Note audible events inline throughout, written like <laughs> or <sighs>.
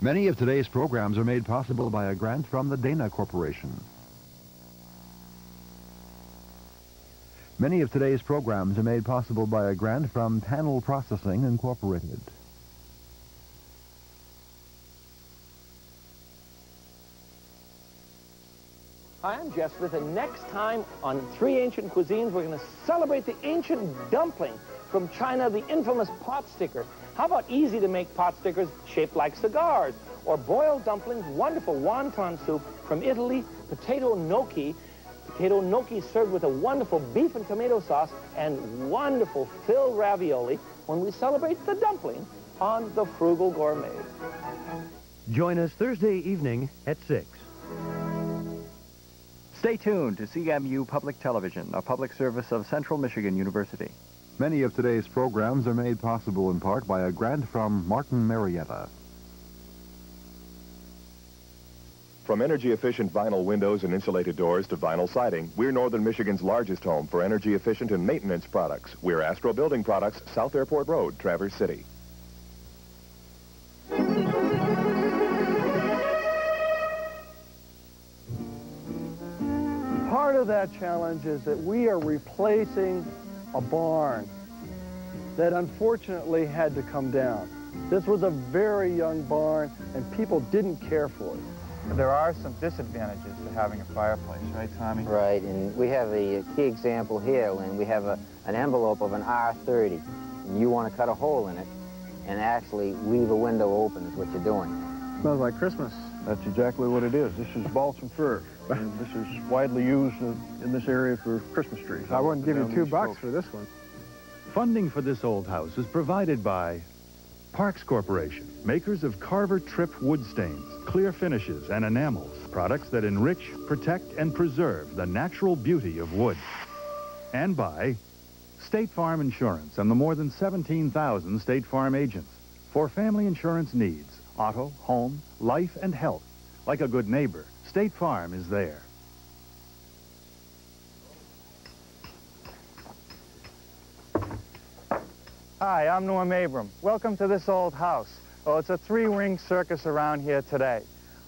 Many of today's programs are made possible by a grant from the Dana Corporation. Many of today's programs are made possible by a grant from Panel Processing Incorporated. Hi, I'm Jeff Smith, and next time on Three Ancient Cuisines, we're going to celebrate the ancient dumpling from China, the infamous pot sticker. How about easy-to-make pot stickers shaped like cigars? Or boiled dumplings, wonderful wonton soup from Italy, potato gnocchi, potato gnocchi served with a wonderful beef and tomato sauce, and wonderful filled ravioli when we celebrate the dumpling on The Frugal Gourmet. Join us Thursday evening at 6. Stay tuned to CMU Public Television, a public service of Central Michigan University. Many of today's programs are made possible in part by a grant from Martin Marietta. From energy-efficient vinyl windows and insulated doors to vinyl siding, we're Northern Michigan's largest home for energy-efficient and maintenance products. We're Astro Building Products, South Airport Road, Traverse City. Part of that challenge is that we are replacing a barn that unfortunately had to come down. This was a very young barn, and people didn't care for it. There are some disadvantages to having a fireplace, right, Tommy? Right, and we have a key example here when we have a, an envelope of an R30, and you want to cut a hole in it and actually leave a window open is what you're doing. Smells like Christmas. That's exactly what it is. This is balsam fir. This is widely used in, this area for Christmas trees. I wouldn't give you two bucks for this one. Funding for this old house is provided by Parks Corporation, makers of Carver Tripp wood stains, clear finishes, and enamels, products that enrich, protect, and preserve the natural beauty of wood. And by State Farm Insurance and the more than 17,000 State Farm agents. For family insurance needs, auto, home, life, and health, like a good neighbor, State Farm is there. Hi, I'm Norm Abram. Welcome to this old house. Well, it's a three-ring circus around here today.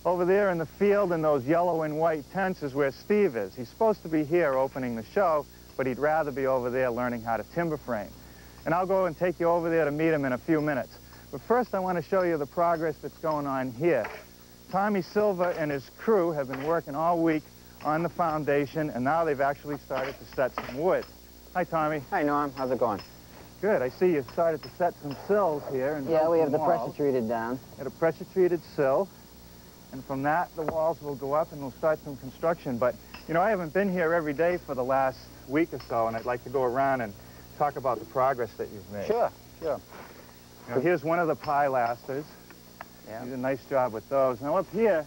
Over there in the field in those yellow and white tents is where Steve is. He's supposed to be here opening the show, but he'd rather be over there learning how to timber frame. And I'll go and take you over there to meet him in a few minutes. But first, I want to show you the progress that's going on here. Tommy Silva and his crew have been working all week on the foundation, and now they've actually started to set some wood. Hi, Tommy. Hi, Norm. How's it going? Good. I see you've started to set some sills here. And Yeah, we have the walls. pressure treated down. Get a pressure-treated sill, and from that, the walls will go up and we'll start some construction. But, you know, I haven't been here every day for the last week or so, and I'd like to go around and talk about the progress that you've made. Sure, sure. You know, here's one of the pilasters. Yeah. You did a nice job with those. Now, up here,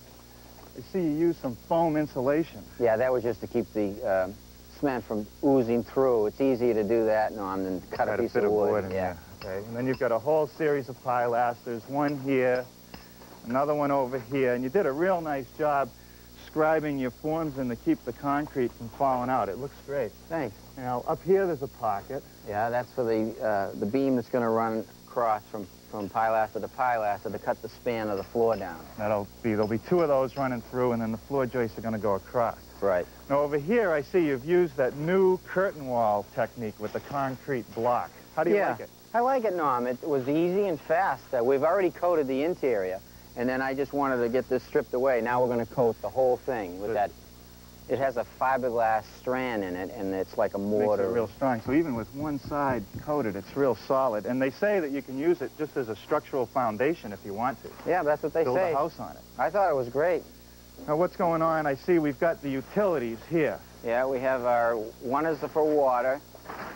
I see you use some foam insulation. Yeah, that was just to keep the uh, cement from oozing through. It's easier to do that, Norm, than cut a piece bit of wood. wood yeah. there. Okay, and then you've got a whole series of pilasters, one here, another one over here, and you did a real nice job scribing your forms in to keep the concrete from falling out. It looks great. Thanks. Now, up here there's a pocket. Yeah, that's for the uh, the beam that's going to run across from, from pilaster to pilaster to cut the span of the floor down. That'll be, there'll be two of those running through, and then the floor joists are going to go across. Right. Now, over here, I see you've used that new curtain wall technique with the concrete block. How do you yeah. like it? I like it, Norm. It was easy and fast. Uh, we've already coated the interior, and then I just wanted to get this stripped away. Now we're going to coat the whole thing with Good. that. It has a fiberglass strand in it, and it's like a Makes mortar. it real strong. So even with one side coated, it's real solid. And they say that you can use it just as a structural foundation if you want to. Yeah, that's what they Build say. Build a house on it. I thought it was great. Now, what's going on? I see we've got the utilities here. Yeah, we have our, one is for water,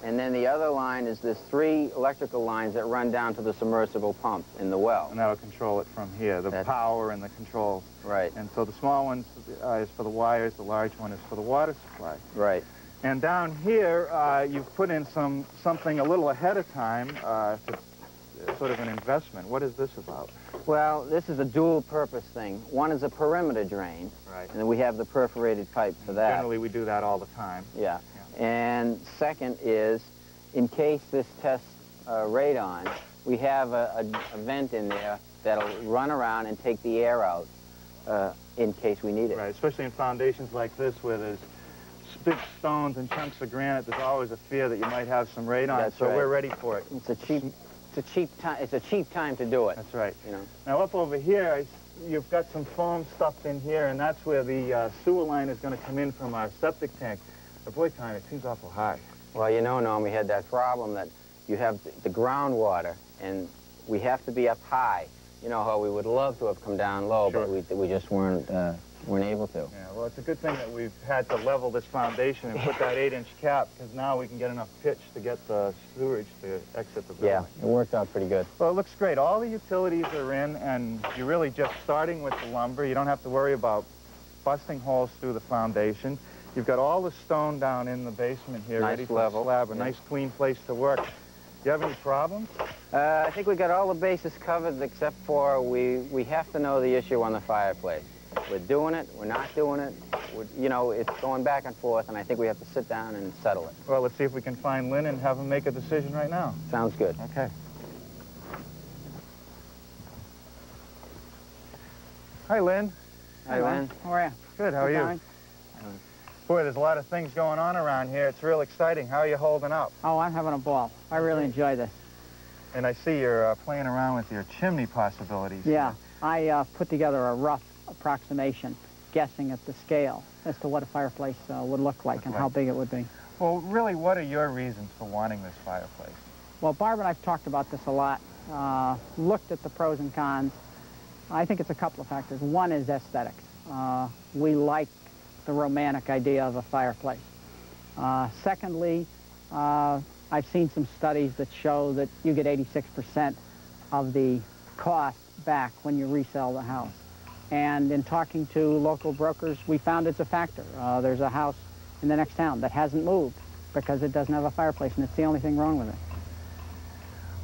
and then the other line is there's three electrical lines that run down to the submersible pump in the well. And that'll control it from here, the That's- power and the control. Right, And so the small one uh, is for the wires, the large one is for the water supply. right. And down here, uh, you've put in some something a little ahead of time, uh, to, uh, sort of an investment. What is this about? Well, this is a dual purpose thing. One is a perimeter drain, Right. and then we have the perforated pipe for that. Generally, we do that all the time. Yeah. And second is, in case this tests uh, radon, we have a, a, a vent in there that'll run around and take the air out uh, in case we need it. Right, especially in foundations like this where there's big stones and chunks of granite, there's always a fear that you might have some radon, That's so right. we're ready for it. It's a cheap, it's a cheap time. It's a cheap time to do it. That's right. You know. Now up over here, you've got some foam stuff in here, and that's where the uh, sewer line is going to come in from our septic tank. But boy, time, it seems awful high. Well, you know, Norm, we had that problem that you have the groundwater, and we have to be up high. You know how we would love to have come down low, but we, we just weren't uh, weren't able to. Yeah, well, it's a good thing that we've had to level this foundation and put that <laughs> eight-inch cap, because now we can get enough pitch to get the sewage to exit the building. Yeah, it worked out pretty good. Well, it looks great. All the utilities are in, and you're really just starting with the lumber. You don't have to worry about busting holes through the foundation. You've got all the stone down in the basement here, Nice ready for level. the slab, a Yeah. nice clean place to work. Do You have any problems? Uh, I think we've got all the bases covered except for we, we have to know the issue on the fireplace. We're doing it, we're not doing it. We're, you know, it's going back and forth, and I think we have to sit down and settle it. Well, let's see if we can find Lynn and have him make a decision right now. Sounds good. Okay. Hi, Lynn. Hi, Lynn. How are you? Good, how are you? Fine. Boy, there's a lot of things going on around here. It's real exciting. How are you holding up? Oh, I'm having a ball. I really enjoy this. And I see you're uh, playing around with your chimney possibilities. Yeah, I uh, put together a rough approximation, guessing at the scale as to what a fireplace uh, would look like and how big it would be. Well, really, what are your reasons for wanting this fireplace? Well, Barb and I've talked about this a lot, uh, looked at the pros and cons. I think it's a couple of factors. One is aesthetics. Uh, we like the romantic idea of a fireplace. Uh, secondly, uh, I've seen some studies that show that you get 86% of the cost back when you resell the house. And in talking to local brokers, we found it's a factor. Uh, there's a house in the next town that hasn't moved because it doesn't have a fireplace, and it's the only thing wrong with it.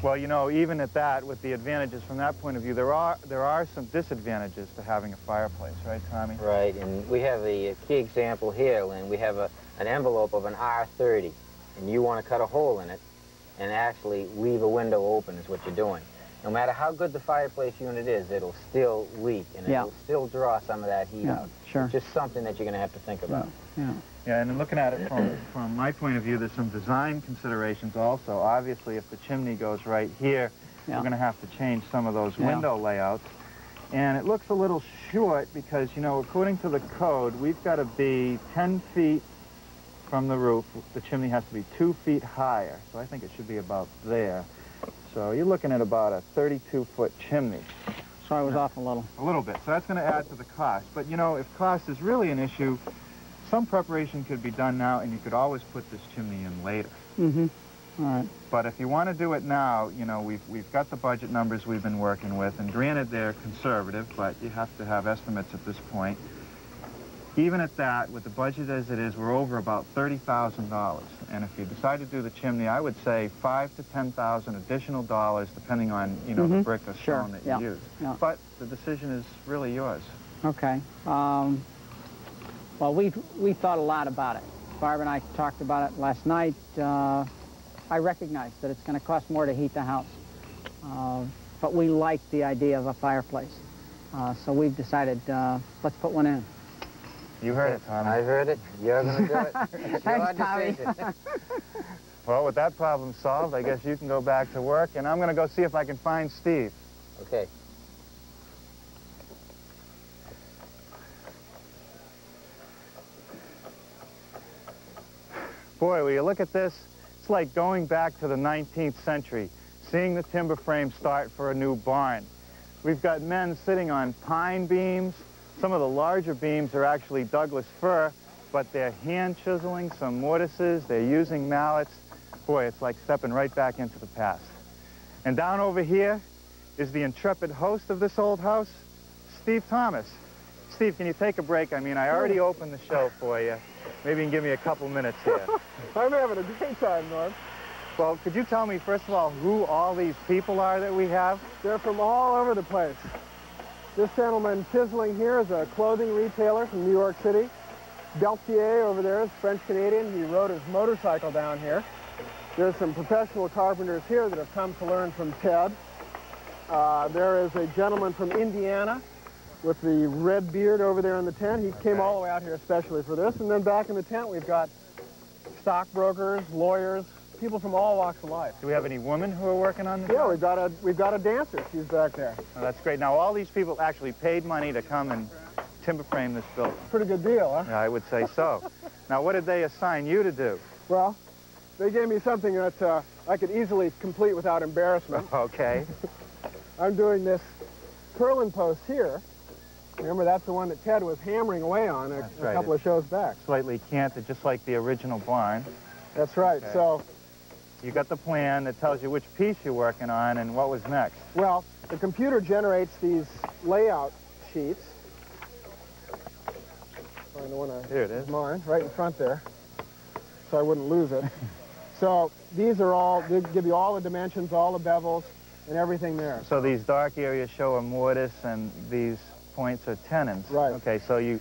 Well, you know, even at that, with the advantages from that point of view, there are there are some disadvantages to having a fireplace, right, Tommy? Right, and we have a key example here, Lynn. We have a, an envelope of an R30, and you want to cut a hole in it and actually leave a window open is what you're doing. No matter how good the fireplace unit is, it'll still leak, and Yeah. it'll still draw some of that heat Yeah, out. sure. It's just something that you're going to have to think about. Yeah. Yeah, and looking at it from, from my point of view, there's some design considerations also. Obviously, if the chimney goes right here, Yeah. we're going to have to change some of those Yeah. window layouts. And it looks a little short because, you know, according to the code, we've got to be 10 feet from the roof. The chimney has to be two feet higher, so I think it should be about there. So you're looking at about a 32-foot chimney. So I was off a little. A little bit. So that's going to add to the cost. But, you know, if cost is really an issue, some preparation could be done now, and you could always put this chimney in later. Mm-hmm. All right. But if you want to do it now, you know, we've, we've got the budget numbers we've been working with, and granted they're conservative, but you have to have estimates at this point. Even at that, with the budget as it is, we're over about $30,000. And if you decide to do the chimney, I would say five to 10,000 additional dollars, depending on, you know, the Mhm. brick or Sure, stone that yeah, you use. yeah. But the decision is really yours. Okay. Um, well, we we thought a lot about it. Barb and I talked about it last night. Uh, I recognize that it's going to cost more to heat the house, uh, but we like the idea of a fireplace. Uh, so we've decided uh, let's put one in. You heard it, Tommy. I heard it. You're going to do it. <laughs> It's Thanks, Tommy. <laughs> Well, with that problem solved, I guess you can go back to work, and I'm going to go see if I can find Steve. Okay. Boy, will you look at this? It's like going back to the 19th century, seeing the timber frame start for a new barn. We've got men sitting on pine beams. Some of the larger beams are actually Douglas fir, but they're hand chiseling some mortises. They're using mallets. Boy, it's like stepping right back into the past. And down over here is the intrepid host of this old house, Steve Thomas. Steve, can you take a break? I mean, I already opened the show for you. Maybe you can give me a couple minutes here. <laughs> I'm having a great time, Norm. Well, could you tell me, first of all, who all these people are that we have? They're from all over the place. This gentleman chiseling here is a clothing retailer from New York City. Beltier over there is French-Canadian. He rode his motorcycle down here. There's some professional carpenters here that have come to learn from Tedd. Uh, there is a gentleman from Indiana with the red beard over there in the tent. He came all the way out here especially for this. And then back in the tent, we've got stockbrokers, lawyers, people from all walks of life. Do we have any women who are working on this? Yeah, we've got a we've got a dancer. She's back there. Oh, that's great. Now, all these people actually paid money to come and timber frame this building. Pretty good deal, huh? Yeah, I would say so. <laughs> now, what did they assign you to do? Well, they gave me something that uh, I could easily complete without embarrassment. <laughs> Okay. I'm doing this curling post here. Remember, that's the one that Tedd was hammering away on a, right. couple of shows back. Slightly canted, just like the original barn. That's right. Okay. So, You got the plan that tells you which piece you're working on and what was next. well, the computer generates these layout sheets. Find the one I Here it is. mine, right in front there, so I wouldn't lose it. <laughs> so these are all, they give you all the dimensions, all the bevels, and everything there. So these dark areas show a mortise and these points are tenons. Right. Okay, so you,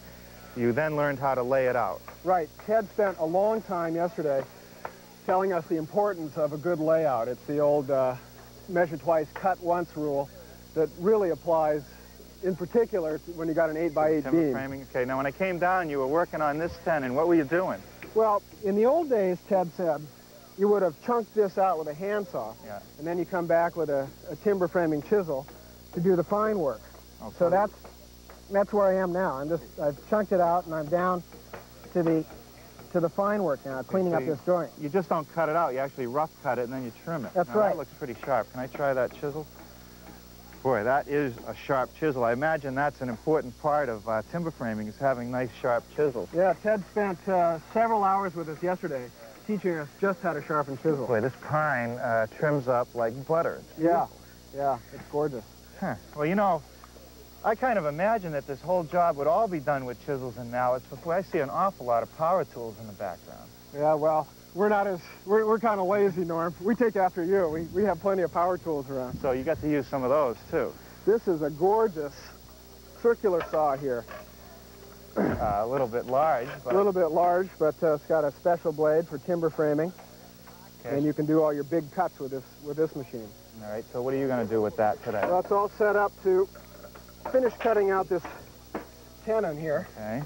you then learned how to lay it out. Right. Tedd spent a long time yesterday telling us the importance of a good layout. It's the old uh, measure twice, cut once rule that really applies in particular when you got an 8 by 8 Timber beam. framing. Okay, now when I came down, you were working on this tenon. What were you doing? Well, in the old days, Tedd said, you would have chunked this out with a handsaw, Yeah. and then you come back with a, a timber framing chisel to do the fine work. Okay. So that's that's where I am now. I'm just I've chunked it out and I'm down to the to the fine work now, cleaning so up this joint. You just don't cut it out. You actually rough cut it and then you trim it. That's Now, right. That looks pretty sharp. Can I try that chisel? Boy, that is a sharp chisel. I imagine that's an important part of uh, timber framing is having nice sharp chisels. Yeah, Tedd spent uh, several hours with us yesterday teaching us just how to sharpen chisel. Boy, this pine uh, trims up like butter. It's Yeah, yeah, it's gorgeous. Huh. Well, you know, I kind of imagine that this whole job would all be done with chisels and mallets, but boy, I see an awful lot of power tools in the background. Yeah, well, we're not as, we're, we're kind of lazy, Norm. We take after you. We, we have plenty of power tools around. So you got to use some of those, too. This is a gorgeous circular saw here. Uh, a little bit large, but A little bit large, but uh, it's got a special blade for timber framing, Okay. and you can do all your big cuts with this with this machine. all right. So what are you going to do with that today? Well, it's all set up to finish cutting out this tenon here. Okay.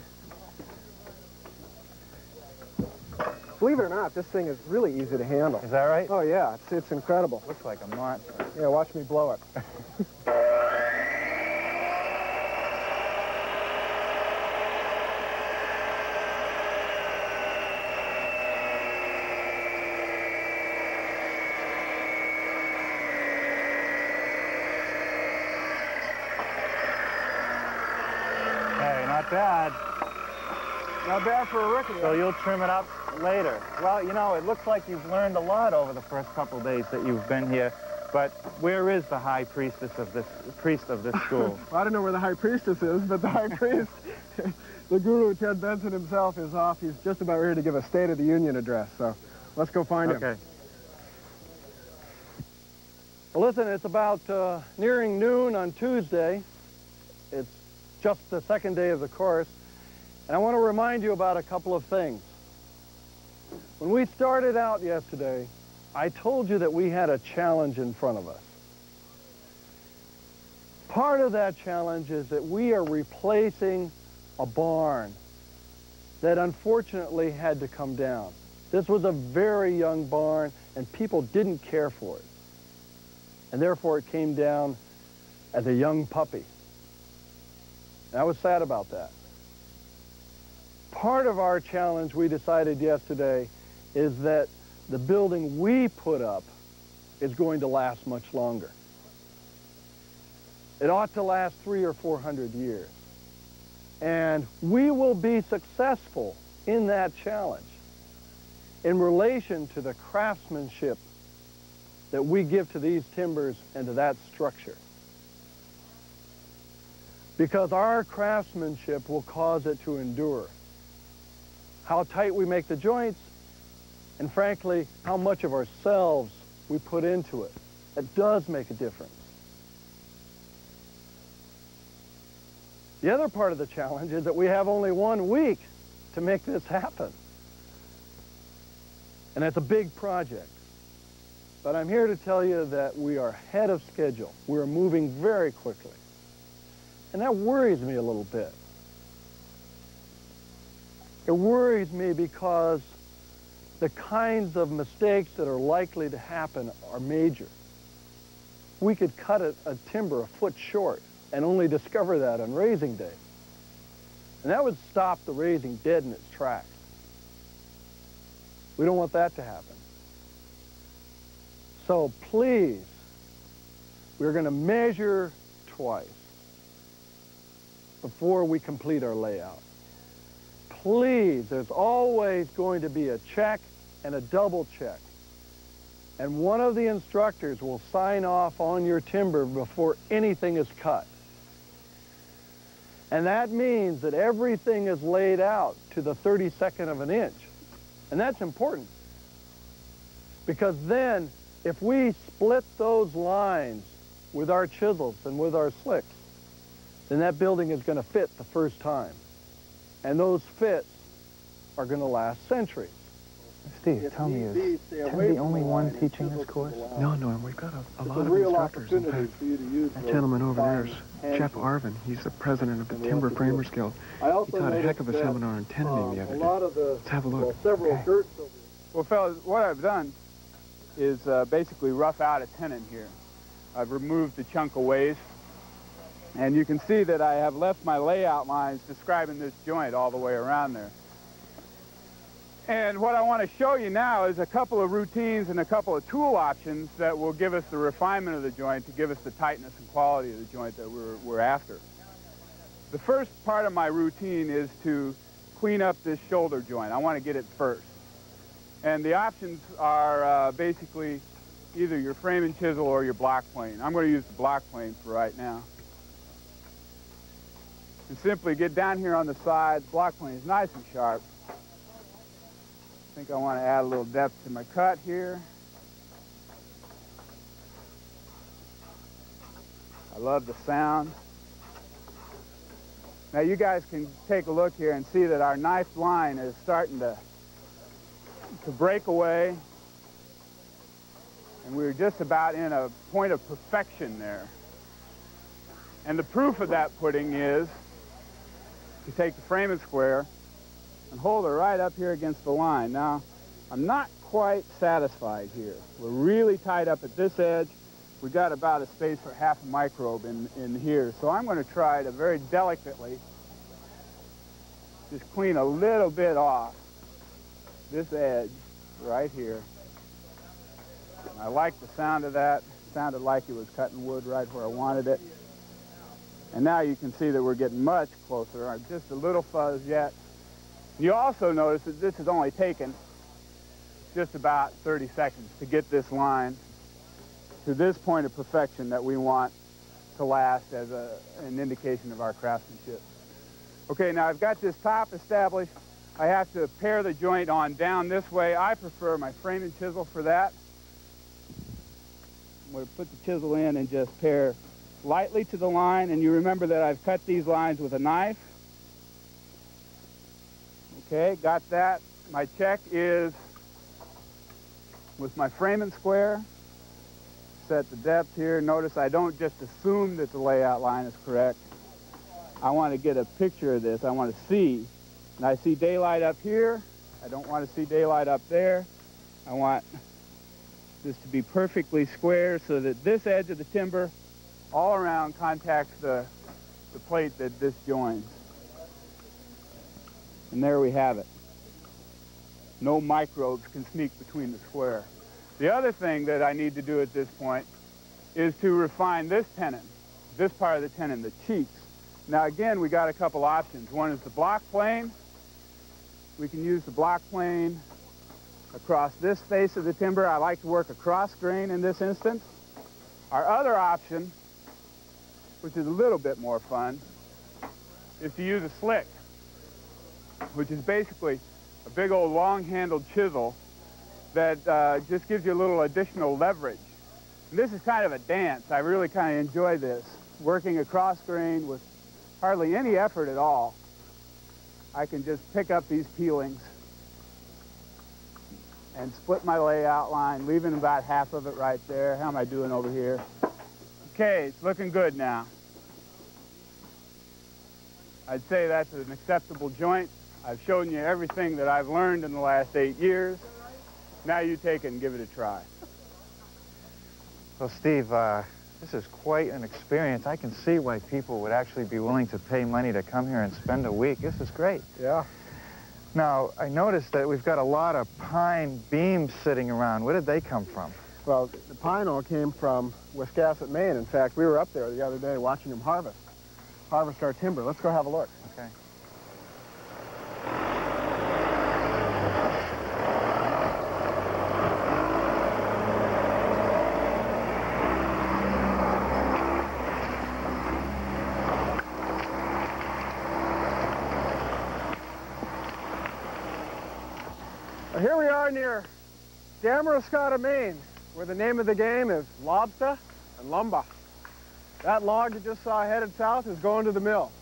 Believe it or not, this thing is really easy to handle. Is that right? Oh yeah, it's, it's incredible. Looks like a monster. Yeah, watch me blow it. <laughs> Hey, not bad. Not bad for a rookie. So you'll trim it up later. Well, you know, it looks like you've learned a lot over the first couple days that you've been here. But where is the high priestess of this priest of this school? <laughs> I don't know where the high priestess is, but the high priest, <laughs> the guru, Tedd Benson himself, is off. He's just about ready to give a State of the Union address. So let's go find him. okay. Well, listen, it's about uh, nearing noon on Tuesday. It's just the second day of the course. And I want to remind you about a couple of things. When we started out yesterday, I told you that we had a challenge in front of us. Part of that challenge is that we are replacing a barn that unfortunately had to come down. This was a very young barn, and people didn't care for it and therefore it came down as a young puppy. And I was sad about that. Part of our challenge we decided yesterday is that the building we put up is going to last much longer. It ought to last three or four hundred years. And we will be successful in that challenge in relation to the craftsmanship that we give to these timbers and to that structure. Because our craftsmanship will cause it to endure. How tight we make the joints, and frankly, how much of ourselves we put into it. It does make a difference. The other part of the challenge is that we have only one week to make this happen. And it's a big project. but I'm here to tell you that we are ahead of schedule. We're moving very quickly. And that worries me a little bit. It worries me because the kinds of mistakes that are likely to happen are major. We could cut a, a timber a foot short and only discover that on raising day. And that would stop the raising dead in its tracks. We don't want that to happen. So please, we're going to measure twice before we complete our layout. Please, there's always going to be a check and a double check. And one of the instructors will sign off on your timber before anything is cut. And that means that everything is laid out to the 32nd of an inch. And that's important. Because then, if we split those lines with our chisels and with our slicks, then that building is going to fit the first time. And those fits are going to last centuries. Steve, tell me, is Tedd the only one teaching this course? No, Norm, we've got a, a lot of instructors. In fact, that gentleman over there is Jeff Arvin. He's the president of the Timber Framers Guild. He taught a heck of a seminar on tenon the other day. Let's have a look. Okay. Well, fellas, what I've done is uh, basically rough out a tenon here. I've removed the chunk of waste, and you can see that I have left my layout lines describing this joint all the way around there. And what I want to show you now is a couple of routines and a couple of tool options that will give us the refinement of the joint to give us the tightness and quality of the joint that we're, we're after. The first part of my routine is to clean up this shoulder joint. I want to get it first. And the options are uh, basically either your frame and chisel or your block plane. I'm going to use the block plane for right now. And simply get down here on the side. Block plane is nice and sharp. I think I want to add a little depth to my cut here. I love the sound. Now you guys can take a look here and see that our knife line is starting to, to break away. And we're just about in a point of perfection there. And the proof of that pudding is to take the frame and square and hold her right up here against the line. Now, I'm not quite satisfied here. We're really tied up at this edge. We got about a space for half a microbe in, in here. So I'm going to try to very delicately just clean a little bit off this edge right here. I like the sound of that. It sounded like it was cutting wood right where I wanted it. And now you can see that we're getting much closer. I'm just a little fuzz yet. You also notice that this has only taken just about 30 seconds to get this line to this point of perfection that we want to last as a, an indication of our craftsmanship. Okay, now I've got this top established. I have to pare the joint on down this way. I prefer my frame and chisel for that. I'm going to put the chisel in and just pare lightly to the line. And you remember that I've cut these lines with a knife. Okay, got that. My check is with my frame and square. Set the depth here. Notice I don't just assume that the layout line is correct. I want to get a picture of this. I want to see. And I see daylight up here. I don't want to see daylight up there. I want this to be perfectly square so that this edge of the timber all around contacts the, the plate that this joins. And there we have it. No microbes can sneak between the square. The other thing that I need to do at this point is to refine this tenon, this part of the tenon, the cheeks. Now again, we got a couple options. One is the block plane. We can use the block plane across this face of the timber. I like to work across grain in this instance. Our other option, which is a little bit more fun, is to use a slick which is basically a big old long-handled chisel that uh, just gives you a little additional leverage. And this is kind of a dance. I really kind of enjoy this, working across grain with hardly any effort at all. I can just pick up these peelings and split my layout line, leaving about half of it right there. How am I doing over here? Okay, it's looking good now. I'd say that's an acceptable joint. I've shown you everything that I've learned in the last eight years. Now you take it and give it a try. Well, Steve, uh, this is quite an experience. I can see why people would actually be willing to pay money to come here and spend a week. This is great. Yeah. Now, I noticed that we've got a lot of pine beams sitting around. Where did they come from? Well, the pine all came from Wiscasset, Maine. In fact, we were up there the other day watching them harvest. Harvest our timber. Let's go have a look. Okay. here we are near Damariscotta, Maine, where the name of the game is lobster and lumber. That log you just saw headed south is going to the mill.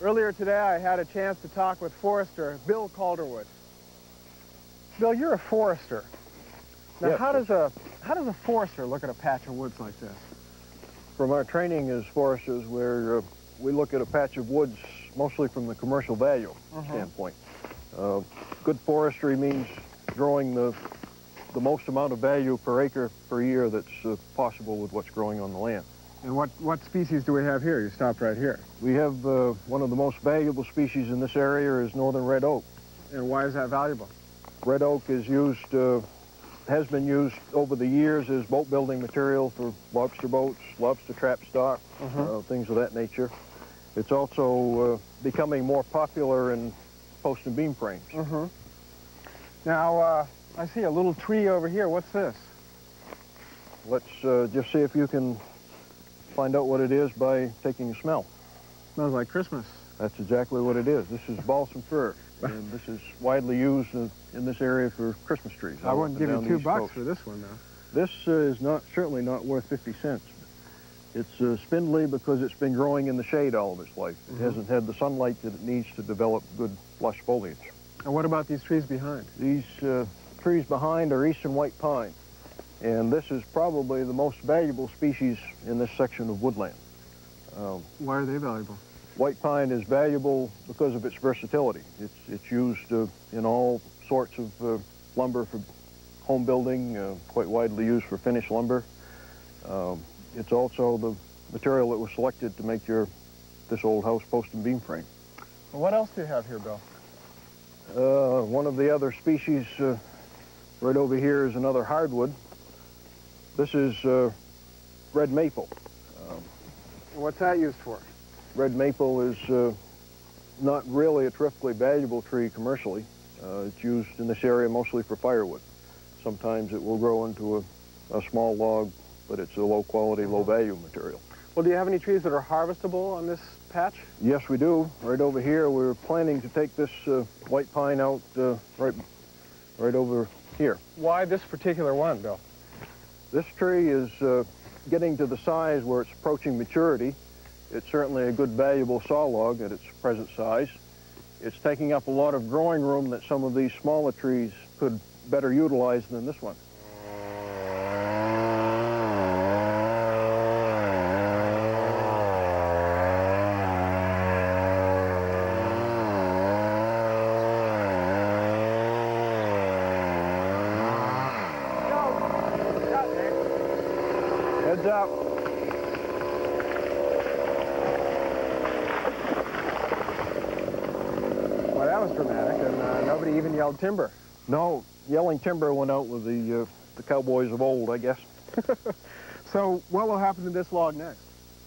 Earlier today, I had a chance to talk with forester Bill Calderwood. Bill, you're a forester. Now, how does a how does a forester look at a patch of woods like this? From our training as foresters, where uh, we look at a patch of woods mostly from the commercial value Mhm. standpoint. Uh, good forestry means growing the the most amount of value per acre per year that's uh, possible with what's growing on the land. And what, what species do we have here? You stopped right here. We have uh, one of the most valuable species in this area is northern red oak. And why is that valuable? Red oak is used, uh, has been used over the years as boat building material for lobster boats, lobster trap stock, Mhm. uh, things of that nature. It's also uh, becoming more popular in post and beam frames. Mm-hmm. Now, uh, I see a little tree over here. What's this? Let's uh, just see if you can find out what it is by taking a smell. Smells like Christmas. That's exactly what it is. This is balsam fir, <laughs> and this is widely used in, in this area for Christmas trees. I wouldn't give you two bucks coasts. for this one, though. This uh, is not certainly not worth 50 cents. It's uh, spindly because it's been growing in the shade all of its life. It Mhm. hasn't had the sunlight that it needs to develop good lush foliage. And what about these trees behind? These uh, trees behind are eastern white pine, and this is probably the most valuable species in this section of woodland. Um, Why are they valuable? White pine is valuable because of its versatility. It's, it's used uh, in all sorts of uh, lumber for home building, uh, quite widely used for finished lumber. Um, it's also the material that was selected to make your this old house post and beam frame. Well, what else do you have here, Bill? Uh, one of the other species uh, right over here is another hardwood. This is uh, red maple. Um, What's that used for? Red maple is uh, not really a terrifically valuable tree commercially. Uh, it's used in this area mostly for firewood. Sometimes it will grow into a, a small log, but it's a low quality, low value material. Well, do you have any trees that are harvestable on this patch? Yes, we do. Right over here, we're planning to take this uh, white pine out uh, right, right over here. Why this particular one, Bill? This tree is uh, getting to the size where it's approaching maturity. It's certainly a good valuable saw log at its present size. It's taking up a lot of growing room that some of these smaller trees could better utilize than this one. Heads up. Well, that was dramatic, and uh, timber. No, yelling timber went out with the, uh, the cowboys of old, I guess. <laughs> So what will happen to this log next?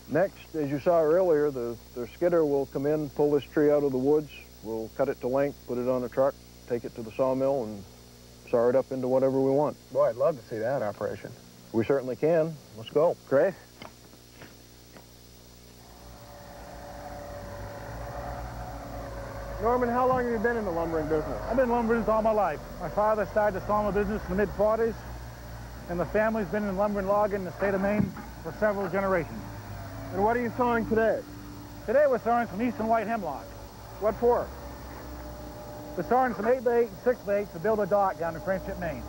Next, as you saw earlier, the, the skidder will come in, pull this tree out of the woods. We'll cut it to length, put it on a truck, take it to the sawmill, and saw it up into whatever we want. Boy, I'd love to see that operation. We certainly can. Let's go. Great. Norman, how long have you been in the lumbering business? I've been lumbering all my life. My father started the sawmill business in the mid-40s, and the family's been in lumber and logging in the state of Maine for several generations. And what are you sawing today? Today we're sawing some eastern white hemlock. What for? We're sawing some 8 by 8 and 6 by 8 to build a dock down in Friendship, Maine.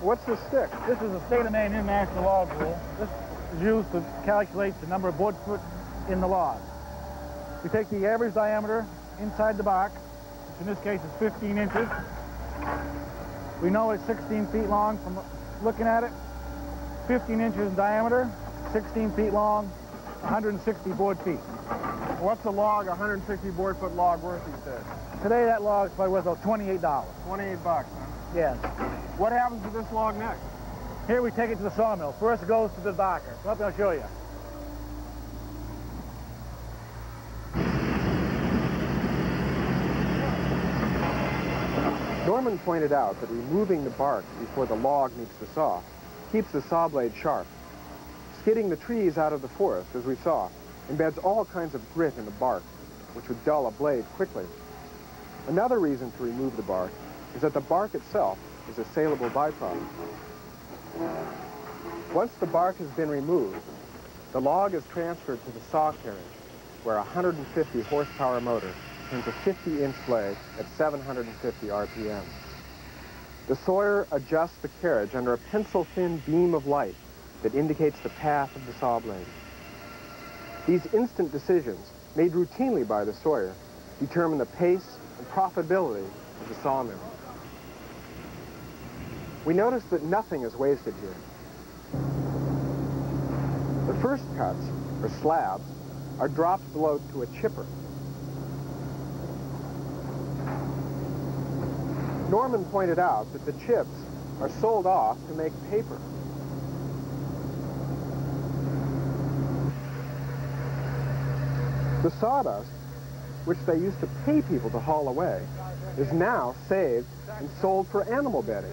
What's the stick? This is a state of Maine international log rule. This is used to calculate the number of board foot in the log. We take the average diameter inside the bark, which in this case is 15 inches. We know it's 16 feet long from looking at it. 15 inches in diameter, 16 feet long, 160 board feet. What's a log, 160 board foot log worth these days? Today that log is probably worth about $28. 28 bucks, huh? Yes. What happens to this log next? Here we take it to the sawmill. First it goes to the docker. Up I'll show you. Norman pointed out that removing the bark before the log meets the saw keeps the saw blade sharp. Skidding the trees out of the forest, as we saw, embeds all kinds of grit in the bark, which would dull a blade quickly. Another reason to remove the bark is that the bark itself is a saleable byproduct. Once the bark has been removed, the log is transferred to the saw carriage, where a 150 horsepower motor a 50-inch blade at 750 RPM. The sawyer adjusts the carriage under a pencil-thin beam of light that indicates the path of the saw blade. These instant decisions, made routinely by the sawyer, determine the pace and profitability of the sawmill. We notice that nothing is wasted here. The first cuts, or slabs, are dropped below to a chipper. Norman pointed out that the chips are sold off to make paper. The sawdust, which they used to pay people to haul away, is now saved and sold for animal bedding.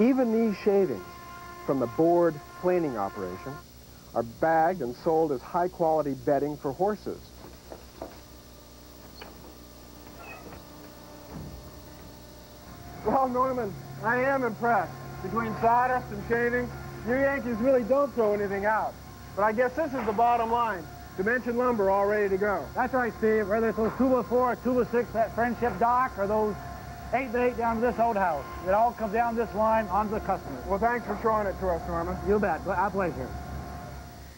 Even these shavings from the board planing operation are bagged and sold as high-quality bedding for horses. Well, Norman, I am impressed. Between sawdust and shavings, you Yankees really don't throw anything out. But I guess this is the bottom line. Dimension lumber all ready to go. That's right, Steve. Whether it's those 2 by 4 or 2 by 6 that Friendship Dock or those 8 by 8 down to this old house. It all comes down this line onto the customer. Well, thanks for showing it to us, Norman. You bet. Our pleasure.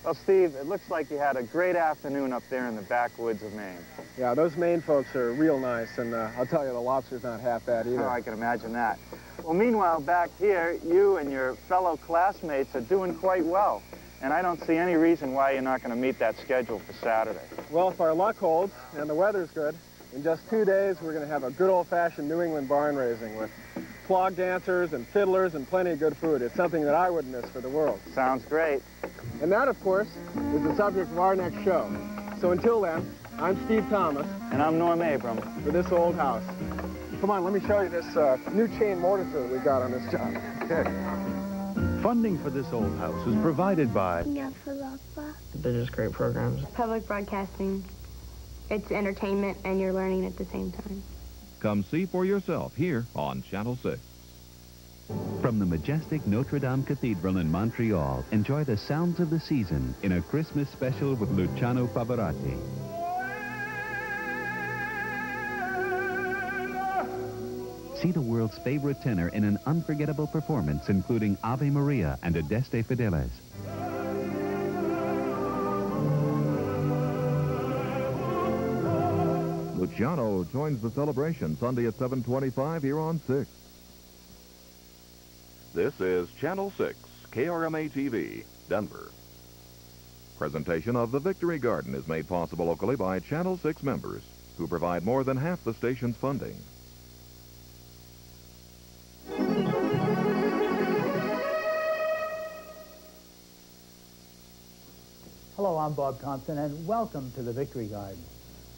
Well, Steve, it looks like you had a great afternoon up there in the backwoods of Maine. Yeah, those Maine folks are real nice, and uh, I'll tell you, the lobster's not half bad either. Oh, I can imagine that. Well, meanwhile, back here, you and your fellow classmates are doing quite well. And I don't see any reason why you're not going to meet that schedule for Saturday. Well, if our luck holds and the weather's good, in just two days, we're going to have a good old-fashioned New England barn raising with clog dancers and fiddlers and plenty of good food. It's something that I wouldn't miss for the world. Sounds great. And that, of course, is the subject of our next show. So until then, I'm Steve Thomas. And I'm Norm Abram. For this old house. Come on, let me show you this uh, new chain mortise that we got on this job. Okay. Funding for this old house is provided by They're just great programs. Public broadcasting. It's entertainment and you're learning at the same time. Come see for yourself here on Channel 6. From the majestic Notre Dame Cathedral in Montreal, enjoy the sounds of the season in a Christmas special with Luciano Pavarotti. See the world's favorite tenor in an unforgettable performance, including Ave Maria and Adeste Fideles. Luciano joins the celebration Sunday at 725 here on 6. This is Channel 6, KRMA TV, Denver. Presentation of the Victory Garden is made possible locally by Channel 6 members who provide more than half the station's funding. Hello, I'm Bob Thomson, and welcome to the Victory Garden.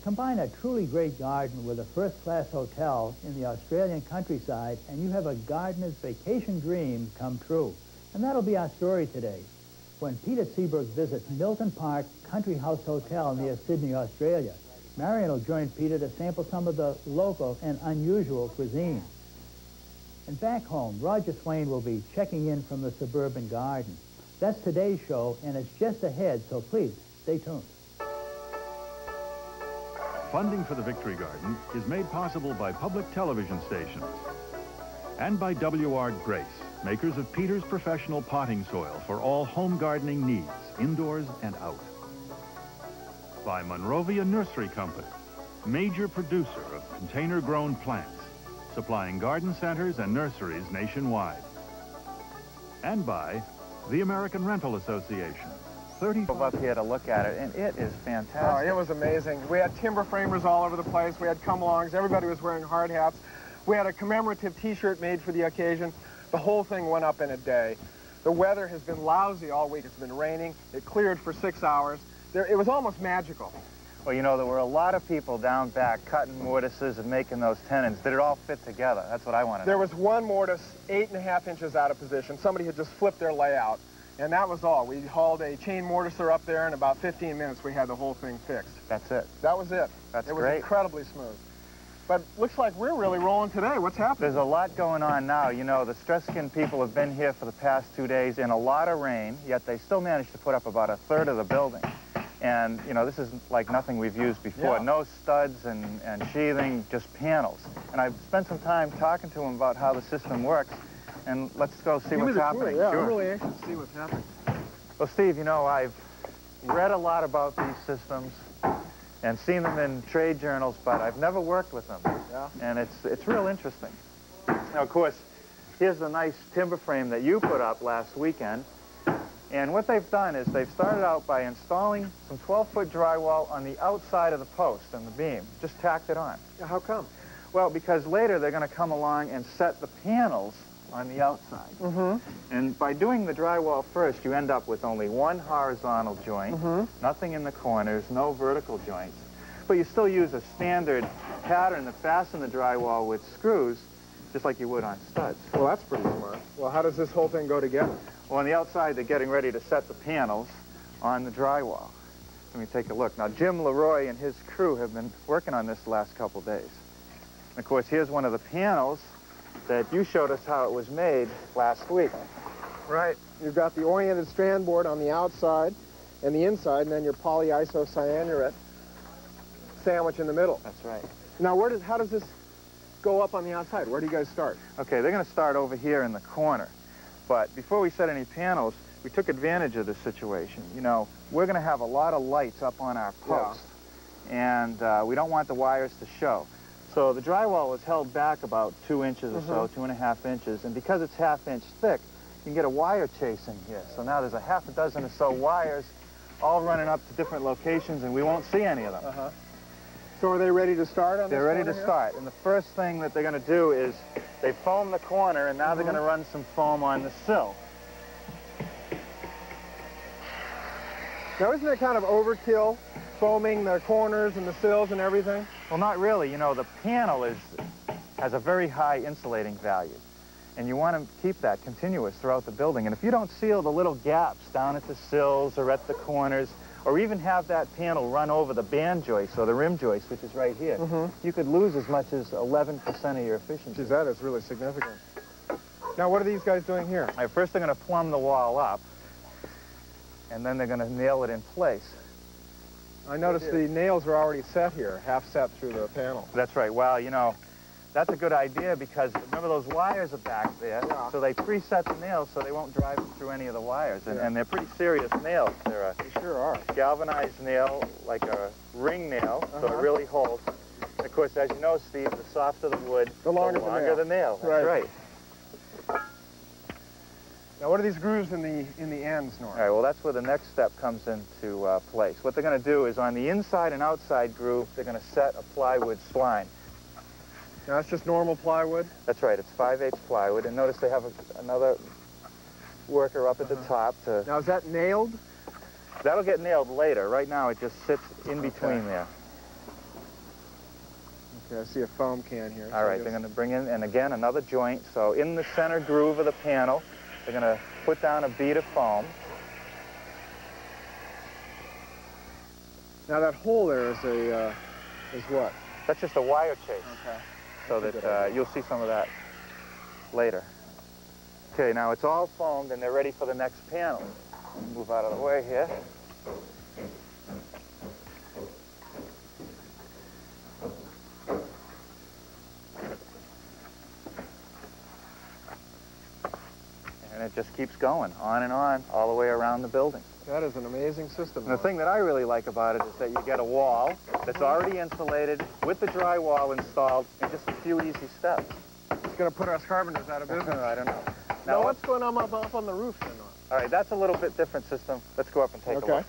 Combine a truly great garden with a first-class hotel in the Australian countryside, and you have a gardener's vacation dream come true. And that'll be our story today. When Peter Seabrook visits Milton Park Country House Hotel near Sydney, Australia, Marion will join Peter to sample some of the local and unusual cuisine. And back home, Roger Swain will be checking in from the suburban garden. That's today's show, and it's just ahead, so please stay tuned. Funding for the Victory Garden is made possible by public television stations and by W.R. Grace, makers of Peter's Professional Potting Soil for all home gardening needs, indoors and out. By Monrovia Nursery Company, major producer of container-grown plants, supplying garden centers and nurseries nationwide. And by the American Rental Association, 30 up here to look at it, and it is Oh, fantastic. it was amazing. We had timber framers all over the place. We had come-alongs. Everybody was wearing hard hats. We had a commemorative T-shirt made for the occasion. The whole thing went up in a day. The weather has been lousy all week. It's been raining. It cleared for six hours. There, it was almost magical. Well, you know, there were a lot of people down back cutting mortises and making those tenons. Did it all fit together? That's what I wanted. to know. There was one mortise eight and a half inches out of position. Somebody had just flipped their layout, and that was all. We hauled a chain mortiser up there, in about 15 minutes we had the whole thing fixed. That's it. That was it. That's it was great. incredibly smooth. But looks like we're really rolling today. What's happening? There's a lot going on now. You know, the stress skin people have been here for the past two days in a lot of rain, yet they still managed to put up about a third of the building. And, you know, this is like nothing we've used before. Yeah. No studs and, and sheathing, just panels. And I've spent some time talking to them about how the system works. And let's go see Give what's happening. tour. Yeah, Sure. I'm really anxious to see what's happening. Well, Steve, you know, I've read a lot about these systems and seen them in trade journals, but I've never worked with them. Yeah. And it's, it's real interesting. Now, of course, here's the nice timber frame that you put up last weekend. And what they've done is they've started out by installing some 12-foot drywall on the outside of the post and the beam, just tacked it on. Yeah, how come? Well, because later they're going to come along and set the panels on the outside. Mm-hmm. And by doing the drywall first, you end up with only one horizontal joint, Mhm. nothing in the corners, no vertical joints. But you still use a standard pattern to fasten the drywall with screws, just like you would on studs. Well, that's pretty smart. Well, how does this whole thing go together? Well, on the outside, they're getting ready to set the panels on the drywall. Let me take a look. Now, Jim Leroy and his crew have been working on this the last couple days. And of course, here's one of the panels that you showed us how it was made last week. Right. You've got the oriented strand board on the outside and the inside, and then your polyisocyanurate sandwich in the middle. That's right. Now, where does how does this go up on the outside? Where do you guys start? Okay, they're going to start over here in the corner. But before we set any panels, we took advantage of the situation. You know, we're going to have a lot of lights up on our post, and uh, we don't want the wires to show. So the drywall was held back about two inches or so, Mhm. two and a half inches, and because it's half inch thick, you can get a wire chase in here. So now there's a half a dozen or so wires all running up to different locations, and we won't see any of them. Uh-huh. So are they ready to start on They're ready to here? start, and the first thing that they're going to do is they foam the corner, and now they're Mhm. going to run some foam on the sill. Now, isn't it kind of overkill, foaming the corners and the sills and everything? Well, not really. You know, the panel is has a very high insulating value, and you want to keep that continuous throughout the building. And if you don't seal the little gaps down at the sills or at the corners, or even have that panel run over the band joist or the rim joist, which is right here, Mhm. you could lose as much as 11% of your efficiency. Geez, that is really significant. Now, what are these guys doing here? All right, first they're going to plumb the wall up, and then they're going to nail it in place. I noticed the nails are already set here, half set through the panel. That's right. Well, you know, that's a good idea because remember those wires are back there, Yeah. so they preset the nails so they won't drive through any of the wires, and, Yeah. and they're pretty serious nails. They're a They sure are. galvanized nail, like a ring nail, so Uh-huh. it really holds. And of course, as you know, Steve, the softer the wood, The longer the longer nail. the nail. That's Right. right. Now, what are these grooves in the in the ends, Norm? right, well, that's where the next step comes into uh, place. What they're going to do is on the inside and outside groove, they're going to set a plywood spline. Now, that's just normal plywood. That's right, it's 5 8 plywood. And notice they have a, another worker up at the top to... Now, is that nailed? That'll get nailed later. Right now, it just sits in between Okay. there. Okay, I see a foam can here. All right, they're going to bring in, and again, another joint. So in the center groove of the panel, they're going to put down a bead of foam. Now, that hole there is a uh, is what? That's just a wire chase. Okay. so That's that uh, you'll see some of that later. Okay, now it's all foamed and they're ready for the next panel. Move out of the way here. Keeps going on and on all the way around the building. That is an amazing system. The thing that I really like about it is that you get a wall that's already insulated with the drywall installed in just a few easy steps. It's going to put us carpenters out of <laughs> business. I don't know. Now, what's going on up, up on the roof then? All right, that's a little bit different system. Let's go up and take Okay. a look.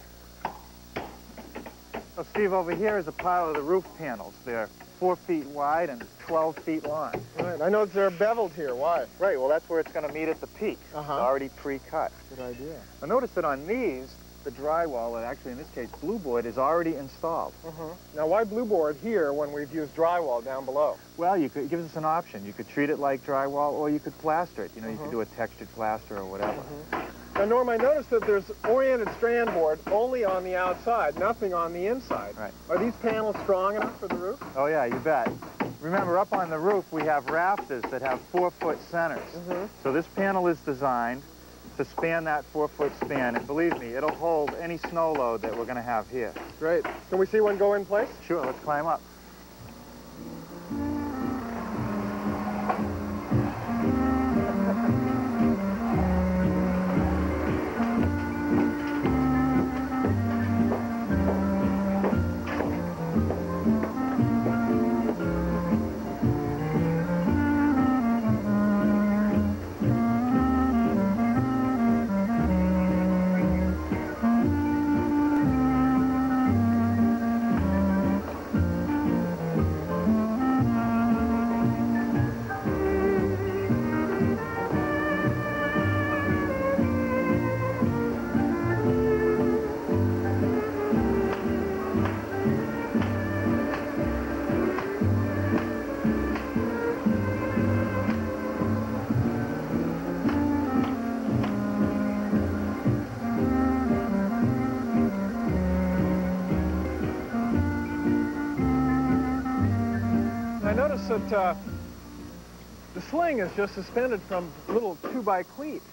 So, Steve, over here is a pile of the roof panels. They're four feet wide and 12 feet long. Right, I know they're beveled here. Why? Right, well, that's where it's going to meet at the peak. Uh-huh. It's already pre-cut. Good idea. Now, notice that on these, the drywall, and actually in this case, blue board, is already installed. Uh-huh. Now, why blue board here when we've used drywall down below? Well, you could, it gives us an option. You could treat it like drywall, or you could plaster it. You know, you Uh-huh. could do a textured plaster or whatever. Now, Norm, I noticed that there's oriented strand board only on the outside, nothing on the inside. Right. Are these panels strong enough for the roof? Oh, yeah, you bet. Remember, up on the roof, we have rafters that have four-foot centers. Mhm. So this panel is designed to span that four-foot span, and believe me, it'll hold any snow load that we're going to have here. Great. Can we see one go in place? Sure, let's climb up. Uh, the sling is just suspended from little two-by cleats.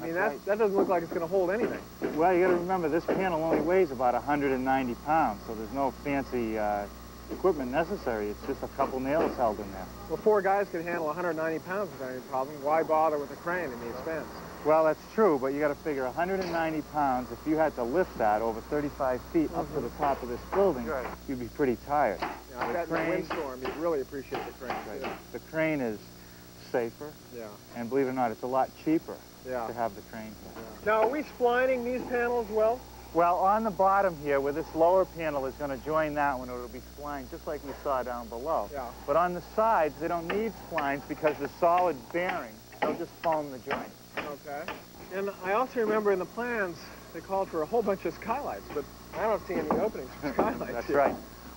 I mean, That's that, that doesn't look like it's going to hold anything. Well, you got to remember, this panel only weighs about 190 pounds, so there's no fancy uh, equipment necessary. It's just a couple nails held in there. Well, four guys can handle 190 pounds without any problem. Why bother with a crane and the expense? Well, that's true, but you got to figure 190 pounds. If you had to lift that over 35 feet up to the mhm. top of this building, Right. you'd be pretty tired. Yeah, The that in crane- windstorm, you'd really appreciate the crane. too. The crane is safer, Yeah. and believe it or not, it's a lot cheaper Yeah. to have the crane here. Now, are we splining these panels well? Well, on the bottom here, where this lower panel is going to join that one, it'll be splined just like we saw down below. Yeah. But on the sides, they don't need splines because the solid bearing, they'll just foam the joint. Okay. And I also remember in the plans, they called for a whole bunch of skylights, but I don't see any openings for <laughs> skylights. That's here. right.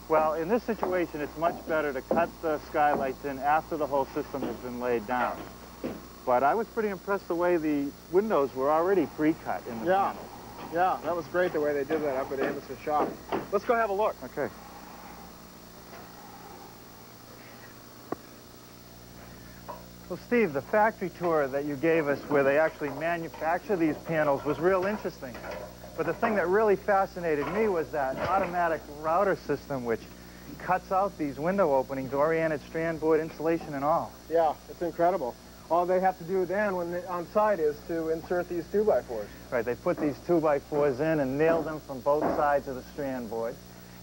Well, in this situation, it's much better to cut the skylights in after the whole system has been laid down. But I was pretty impressed the way the windows were already pre-cut in the Yeah. panels. Yeah, that was great the way they did that up at Amos's shop. Let's go have a look. Okay. Well, Steve, the factory tour that you gave us where they actually manufacture these panels was real interesting. But the thing that really fascinated me was that automatic router system which cuts out these window openings, oriented strand board insulation and all. Yeah, it's incredible. All they have to do then when they, on site is to insert these 2x4s. Right, they put these two by fours in and nail them from both sides of the strand board.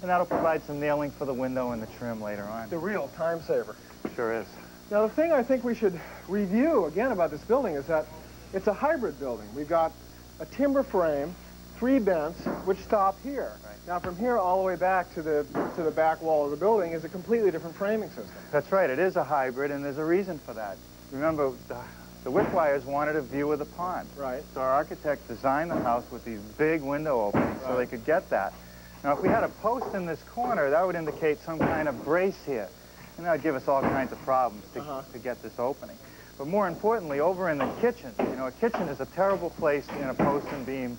And that'll provide some nailing for the window and the trim later on. The real time saver. Sure is. Now, the thing I think we should review again about this building is that it's a hybrid building. We've got a timber frame, three vents, which stop here. Right. Now, from here all the way back to the to the back wall of the building is a completely different framing system. That's right, it is a hybrid, and there's a reason for that. Remember, the, the Wickwires wanted a view of the pond. Right. So our architect designed the house with these big window openings so they could get that. Now, if we had a post in this corner, that would indicate some kind of brace here. And that would give us all kinds of problems to, Uh-huh. to get this opening. But more importantly, over in the kitchen, you know, a kitchen is a terrible place in a post and beam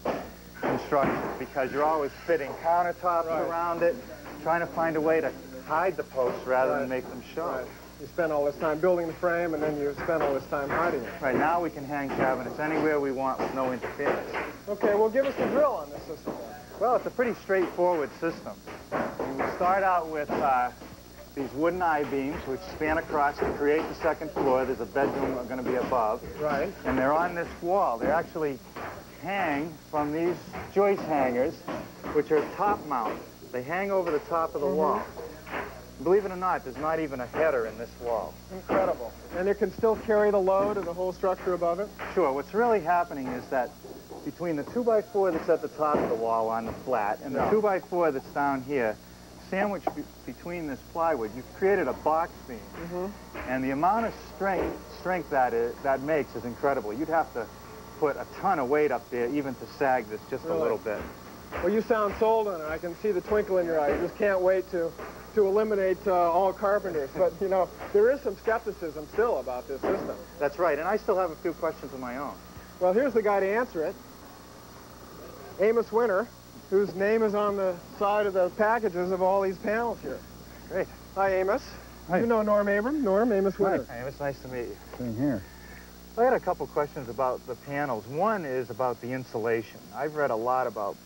construction because you're always fitting countertops Right. around it, trying to find a way to hide the posts rather Right. than make them show. Right. You spend all this time building the frame, and then you spend all this time hiding it. Right now we can hang cabinets anywhere we want with no interference. Okay, well, give us the drill on this system. Well, it's a pretty straightforward system. We start out with uh, these wooden I-beams which span across to create the second floor. There's a bedroom going to be above. Right. And they're on this wall. They actually hang from these joist hangers, which are top mount. They hang over the top of the Mhm. wall. Believe it or not, there's not even a header in this wall. Incredible. And it can still carry the load of the whole structure above it? Sure. What's really happening is that between the 2x4 that's at the top of the wall on the flat and the 2x4 that's down here, sandwiched be between this plywood, you've created a box beam. Mm-hmm. And the amount of strength strength that is, that makes is incredible. You'd have to put a ton of weight up there even to sag this just Really? a little bit. Well, you sound sold on it. I can see the twinkle in your eye. You just can't wait to, to eliminate uh, all carpenters. But, you know, there is some skepticism still about this system. That's right, and I still have a few questions of my own. Well, here's the guy to answer it. Amos Winter, whose name is on the side of the packages of all these panels here. Great. Hi, Amos. Hi. You know Norm Abram? Norm, Amos Winter. Hi, it's nice to meet you. Same here. I had a couple questions about the panels. One is about the insulation. I've read a lot about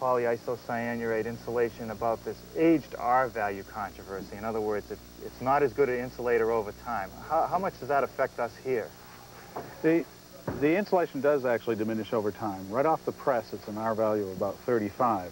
polyisocyanurate insulation, about this aged R value controversy. In other words, it, it's not as good an insulator over time. How, how much does that affect us here? The, the insulation does actually diminish over time. Right off the press, it's an R value of about 35.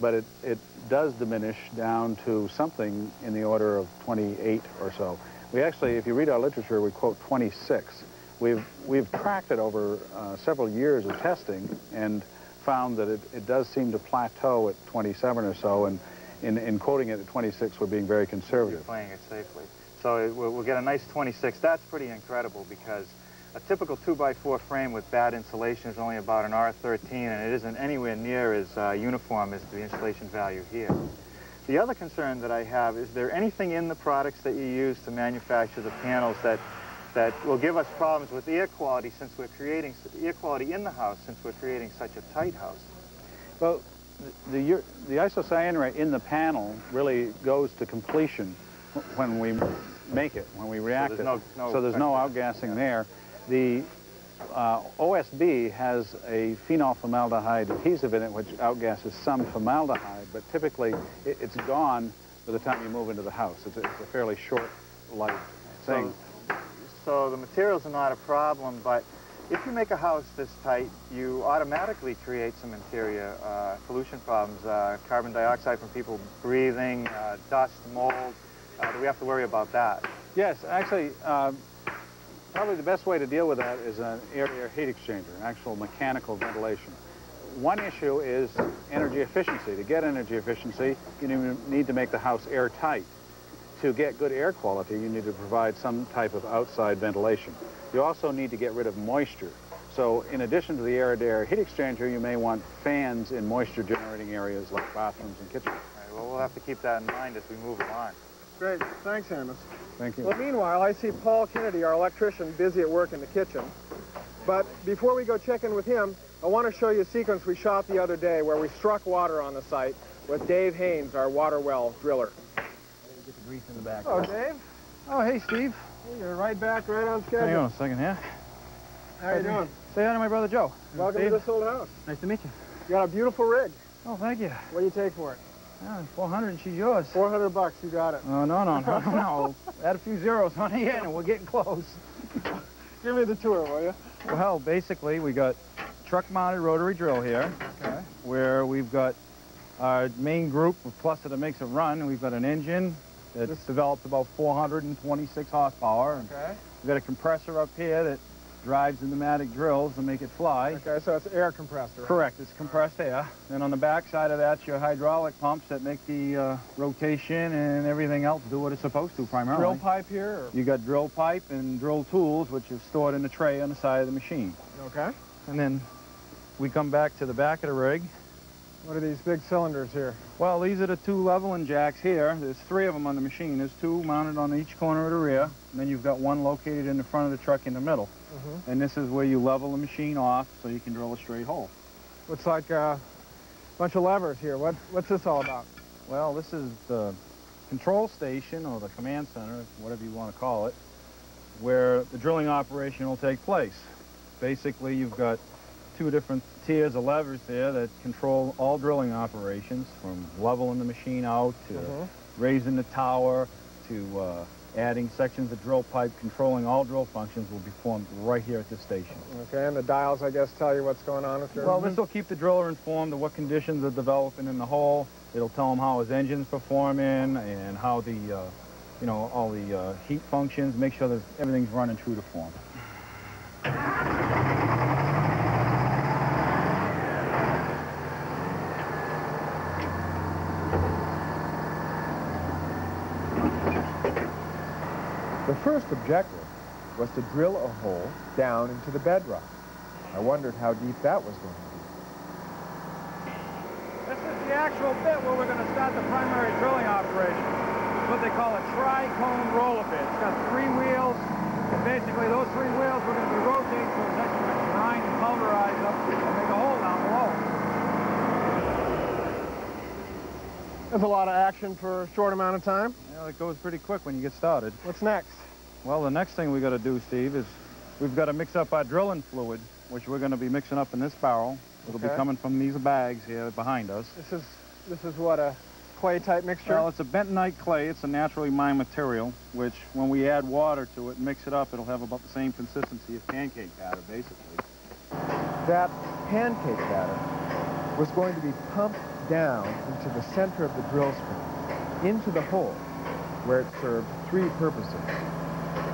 But it, it does diminish down to something in the order of 28 or so. We actually, if you read our literature, we quote 26. We've, we've tracked it over uh, several years of testing and found that it, it does seem to plateau at 27 or so, and in, in quoting it at 26, we're being very conservative. Playing it safely. So we'll get a nice 26. That's pretty incredible because a typical 2x4 frame with bad insulation is only about an R13, and it isn't anywhere near as uh, uniform as the insulation value here. The other concern that I have, is there anything in the products that you use to manufacture the panels that that will give us problems with air quality since we're creating air quality in the house since we're creating such a tight house. Well, the, the, the isocyanurate in the panel really goes to completion when we make it, when we react there's it. no- no so there's no outgassing there. The uh, OSB has a phenol formaldehyde adhesive in it which outgasses some formaldehyde, but typically it, it's gone by the time you move into the house. It's a, it's a fairly short life thing. So, so the materials are not a problem, but if you make a house this tight, you automatically create some interior uh, pollution problems, uh, carbon dioxide from people breathing, uh, dust, mold. Uh, do we have to worry about that? Yes, actually, uh, probably the best way to deal with that is an air-to-air heat exchanger, an actual mechanical ventilation. One issue is energy efficiency. To get energy efficiency, you need to make the house airtight. To get good air quality, you need to provide some type of outside ventilation. You also need to get rid of moisture. So in addition to the air-to-air heat exchanger, you may want fans in moisture-generating areas like bathrooms and kitchens. Well, we'll have to keep that in mind as we move along. Great. Thanks, Amos. Thank you. Well, meanwhile, I see Paul Kennedy, our electrician, busy at work in the kitchen. But before we go check in with him, I want to show you a sequence we shot the other day where we struck water on the site with Dave Haynes, our water well driller. Get the grease in the back. Hello, Dave. Oh, hey, Steve. You're right back, right on schedule. Hang on a second here. How are you doing? Say hi to my brother Joe. Welcome Steve. to this old house. Nice to meet you. You got a beautiful rig. Oh, thank you. What do you take for it? Yeah, 400 and she's yours. 400 bucks, you got it. Oh, no, no, no, <laughs> no. Add a few zeros on the end and we're getting close. Give me the tour, will you? Well, basically, we got truck-mounted rotary drill here, Okay. where we've got our main group with cluster that makes it run, and we've got an engine that develops about 426 horsepower. and Okay. We've got a compressor up here that drives the pneumatic drills to make it fly. Okay, so it's air compressor. right? Correct, it's compressed air. And on the back side of that's your hydraulic pumps that make the uh, rotation and everything else do what it's supposed to primarily. Drill pipe here? You got drill pipe and drill tools, which is stored in a tray on the side of the machine. Okay. And then we come back to the back of the rig. What are these big cylinders here? Well, these are the two leveling jacks here. There's three of them on the machine. There's two mounted on each corner of the rear. And then you've got one located in the front of the truck in the middle. Mhm. And this is where you level the machine off so you can drill a straight hole. Looks like a bunch of levers here. What, what's this all about? Well, this is the control station or the command center, whatever you want to call it, where the drilling operation will take place. Basically, you've got two different tiers of levers there that control all drilling operations, from leveling the machine out to Mhm. raising the tower, to uh, adding sections of drill pipe, controlling all drill functions will be formed right here at this station. Okay, and the dials, I guess, tell you what's going on with your... Well, this will keep the driller informed of what conditions are developing in the hole. It'll tell him how his engine's performing and how the, uh, you know, all the uh, heat functions, make sure that everything's running true to form. First objective was to drill a hole down into the bedrock. I wondered how deep that was going to be. This is the actual bit where we're going to start the primary drilling operation. It's what they call a tri-cone roller bit. It's got three wheels, and basically those three wheels we're going to be rotating so it's actually going to grind and pulverize up and make a hole down below. There's a lot of action for a short amount of time. Yeah, it goes pretty quick when you get started. What's next? Well, the next thing we got to do, Steve, is we've got to mix up our drilling fluid, which we're going to be mixing up in this barrel. It'll Okay. be coming from these bags here behind us. This is this is what a clay type mixture. Well, it's a bentonite clay. It's a naturally mined material, which when we add water to it and mix it up, it'll have about the same consistency as pancake batter, basically. That pancake batter was going to be pumped down into the center of the drill string, into the hole, where it served three purposes.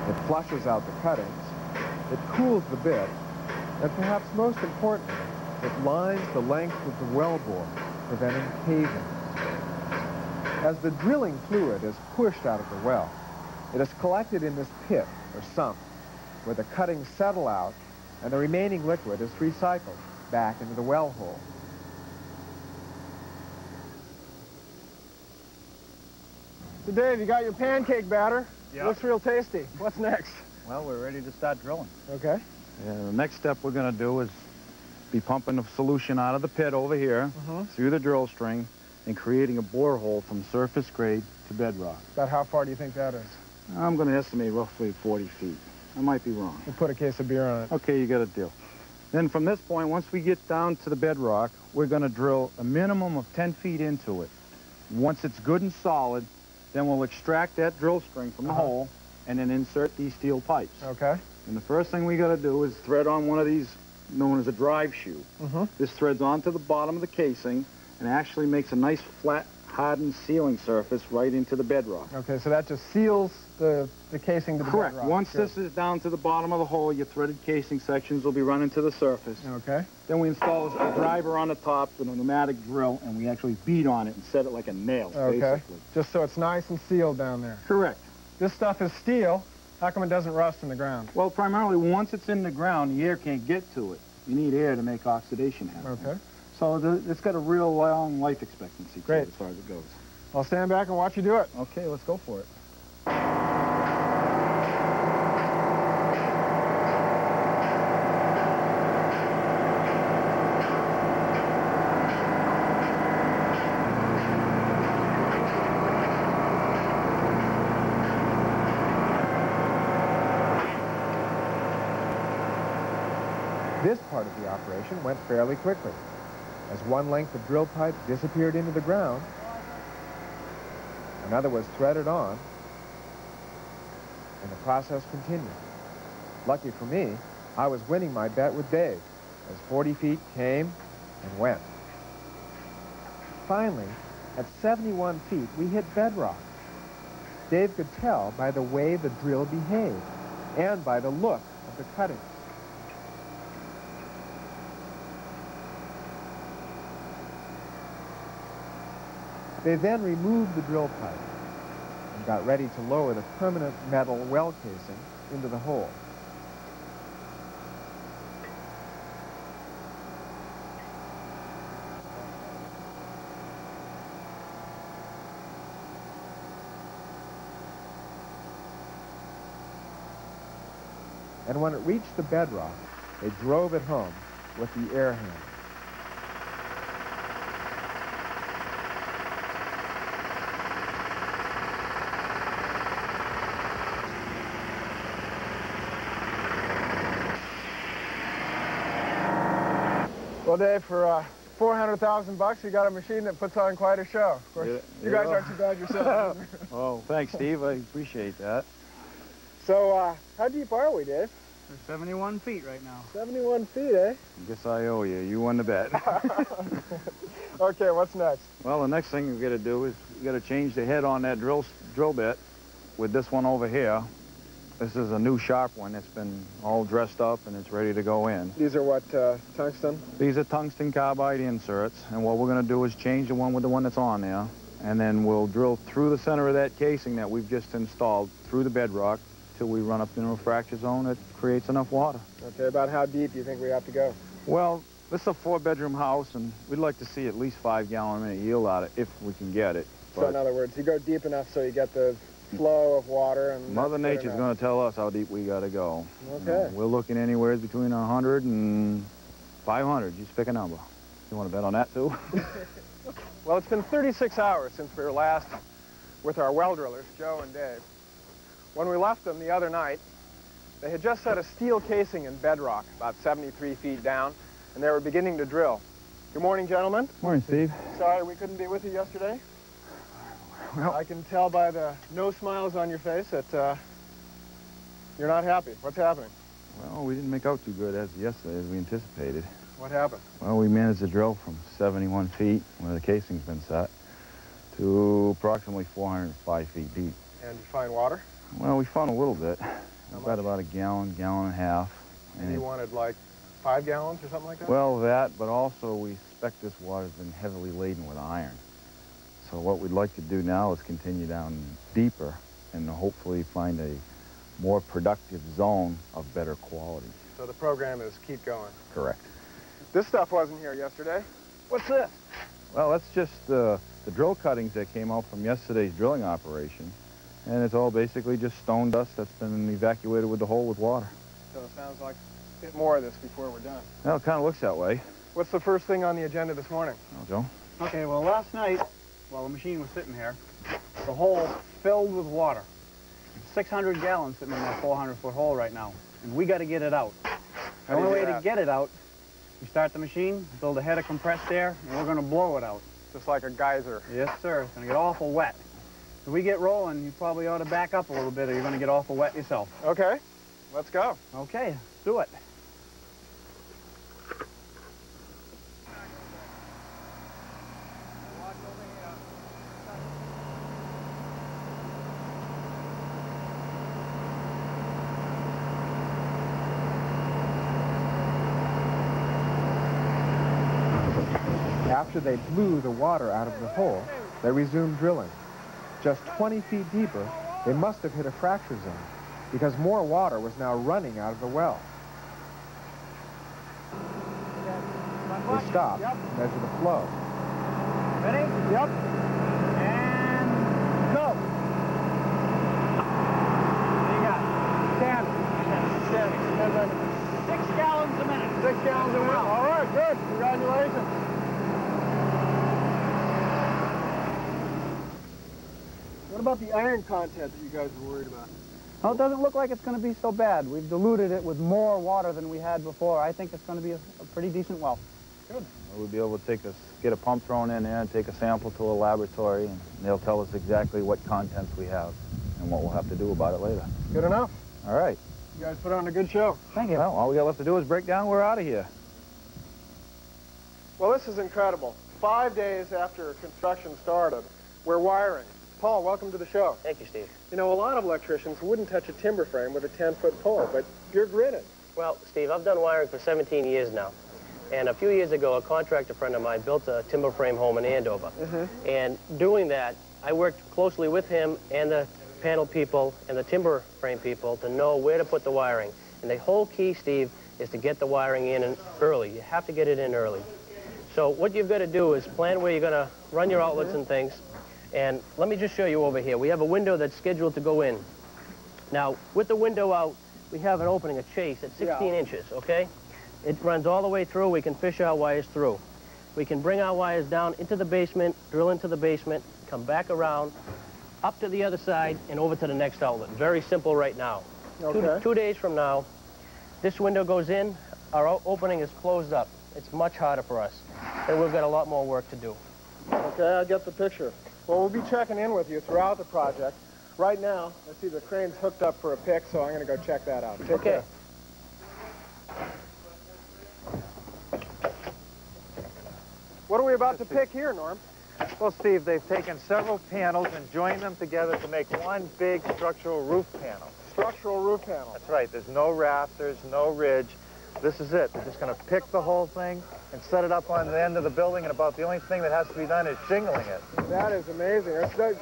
It flushes out the cuttings, it cools the bit, and perhaps most importantly, it lines the length of the well bore, preventing caving. As the drilling fluid is pushed out of the well, it is collected in this pit or sump, where the cuttings settle out and the remaining liquid is recycled back into the well hole. So Dave, you got your pancake batter. Yeah. Looks real tasty. What's next? Well, we're ready to start drilling. Okay. And the next step we're going to do is be pumping the solution out of the pit over here Mhm. through the drill string and creating a borehole from surface grade to bedrock. About how far do you think that is? I'm going to estimate roughly 40 feet. I might be wrong. We'll put a case of beer on it. Okay, you got a deal. Then from this point, once we get down to the bedrock, we're going to drill a minimum of 10 feet into it. Once it's good and solid, then we'll extract that drill string from the Uh-huh. hole and then insert these steel pipes. Okay. And the first thing we got to do is thread on one of these known as a drive shoe. Mm-hmm. This threads onto the bottom of the casing and actually makes a nice flat hardened sealing surface right into the bedrock. Okay, so that just seals the, the casing to the Correct. bedrock. Once Good. this is down to the bottom of the hole, your threaded casing sections will be running to the surface. Okay. Then we install a driver on the top with a pneumatic drill, and we actually beat on it and set it like a nail, Okay. basically. Just so it's nice and sealed down there. Correct. This stuff is steel. How come it doesn't rust in the ground? Well, primarily, once it's in the ground, the air can't get to it. You need air to make oxidation happen. Okay. So the, it's got a real long life expectancy Great. as far as it goes. I'll stand back and watch you do it. Okay, let's go for it. Went fairly quickly. As one length of drill pipe disappeared into the ground, another was threaded on, and the process continued. Lucky for me, I was winning my bet with Dave as 40 feet came and went. Finally, at 71 feet, we hit bedrock. Dave could tell by the way the drill behaved and by the look of the cuttings. They then removed the drill pipe and got ready to lower the permanent metal well casing into the hole. And when it reached the bedrock, they drove it home with the air hand. Well, Dave, for uh, 400,000 bucks, you got a machine that puts on quite a show. Of course, Yeah, you yeah. guys aren't too bad yourself. <laughs> oh, thanks, Steve. I appreciate that. so, uh, how deep are we, Dave? We're 71 feet right now. 71 feet, eh? I Guess I owe you. You won the bet. <laughs> <laughs> okay, what's next? well, the next thing we got to do is we got to change the head on that drill drill bit with this one over here. This is a new sharp one. It's been all dressed up and it's ready to go in. These are what, uh, tungsten? These are tungsten carbide inserts, and what we're going to do is change the one with the one that's on there, and then we'll drill through the center of that casing that we've just installed through the bedrock till we run up into a fracture zone that creates enough water. Okay, about how deep do you think we have to go? Well, this is a four-bedroom house, and we'd like to see at least five-gallon a minute yield out of it if we can get it. So in other words, you go deep enough so you get the flow of water and Mother Nature's going to tell us how deep we got to go. Okay. we're looking anywhere between 100 and 500. Just pick a number. You want to bet on that, too? <laughs> Well, it's been 36 hours since we were last with our well drillers, Joe and Dave. When we left them the other night, they had just set a steel casing in bedrock about 73 feet down, and they were beginning to drill. Good morning, gentlemen. Morning, Steve. Sorry we couldn't be with you yesterday. I can tell by the no smiles on your face that uh, you're not happy. What's happening? Well, we didn't make out too good as yesterday as we anticipated. What happened? Well, we managed to drill from 71 feet, where the casing's been set, to approximately 405 feet deep. And you find water? Well, we found a little bit. We got about a gallon, gallon and a half. And it- you wanted like five gallons or something like that? Well, that, but also we suspect this water's been heavily laden with iron. So what we'd like to do now is continue down deeper and hopefully find a more productive zone of better quality. So the program is keep going. Correct. This stuff wasn't here yesterday. What's this? Well, that's just uh, the drill cuttings that came out from yesterday's drilling operation. And it's all basically just stone dust that's been evacuated with the hole with water. So it sounds like a bit more of this before we're done. Well, it kind of looks that way. What's the first thing on the agenda this morning? Oh, Joe? Okay, well, last night, while the machine was sitting here, the hole filled with water. 600 gallons sitting in that 400-foot hole right now, and we got to get it out. The only way to get it out, we start the machine, build a head of compressed air, and we're going to blow it out. Just like a geyser. Yes, sir. It's going to get awful wet. If we get rolling, you probably ought to back up a little bit, or you're going to get awful wet yourself. Okay, let's go. Okay, let's do it. After they blew the water out of the hole, they resumed drilling. Just 20 feet deeper, they must have hit a fracture zone because more water was now running out of the well. They stopped to measure the flow. Ready? Yep. And go. What do you got? Ten. Ten. Six gallons a minute. Six gallons a minute. All right, good. Congratulations. What about the iron content that you guys were worried about? Well, it doesn't look like it's going to be so bad. We've diluted it with more water than we had before. I think it's going to be a, a pretty decent well. Good. We'll be able to take us, get a pump thrown in there and take a sample to a laboratory, and they'll tell us exactly what contents we have and what we'll have to do about it later. Good enough. All right. You guys put on a good show. Thank you. Well, all we got left to do is break down. We're out of here. Well, this is incredible. Five days after construction started, we're wiring. Paul, welcome to the show. Thank you, Steve. You know, a lot of electricians wouldn't touch a timber frame with a 10-foot pole, but you're grinning. Well, Steve, I've done wiring for 17 years now. And a few years ago, a contractor friend of mine built a timber frame home in Andover. Mm-hmm. And doing that, I worked closely with him and the panel people and the timber frame people to know where to put the wiring. And the whole key, Steve, is to get the wiring in early. You have to get it in early. So what you've got to do is plan where you're going to run your outlets and things. And let me just show you over here. We have a window that's scheduled to go in. Now, with the window out, we have an opening, a chase at 16 inches, okay? It runs all the way through. We can fish our wires through. We can bring our wires down into the basement, drill into the basement, come back around, up to the other side, and over to the next outlet. Very simple right now. Two, Okay. two days from now, this window goes in, our opening is closed up. It's much harder for us. and we've got a lot more work to do. Okay, I get the picture. Well, we'll be checking in with you throughout the project. Right now, I see the crane's hooked up for a pick, so I'm going to go check that out. Take Okay. care. What are we about to pick here, Norm? Well, Steve, they've taken several panels and joined them together to make one big structural roof panel. Structural roof panel. That's right. There's no rafters, no ridge. This is it. They're just going to pick the whole thing and set it up on the end of the building, and about the only thing that has to be done is shingling it. That is amazing. It's uh,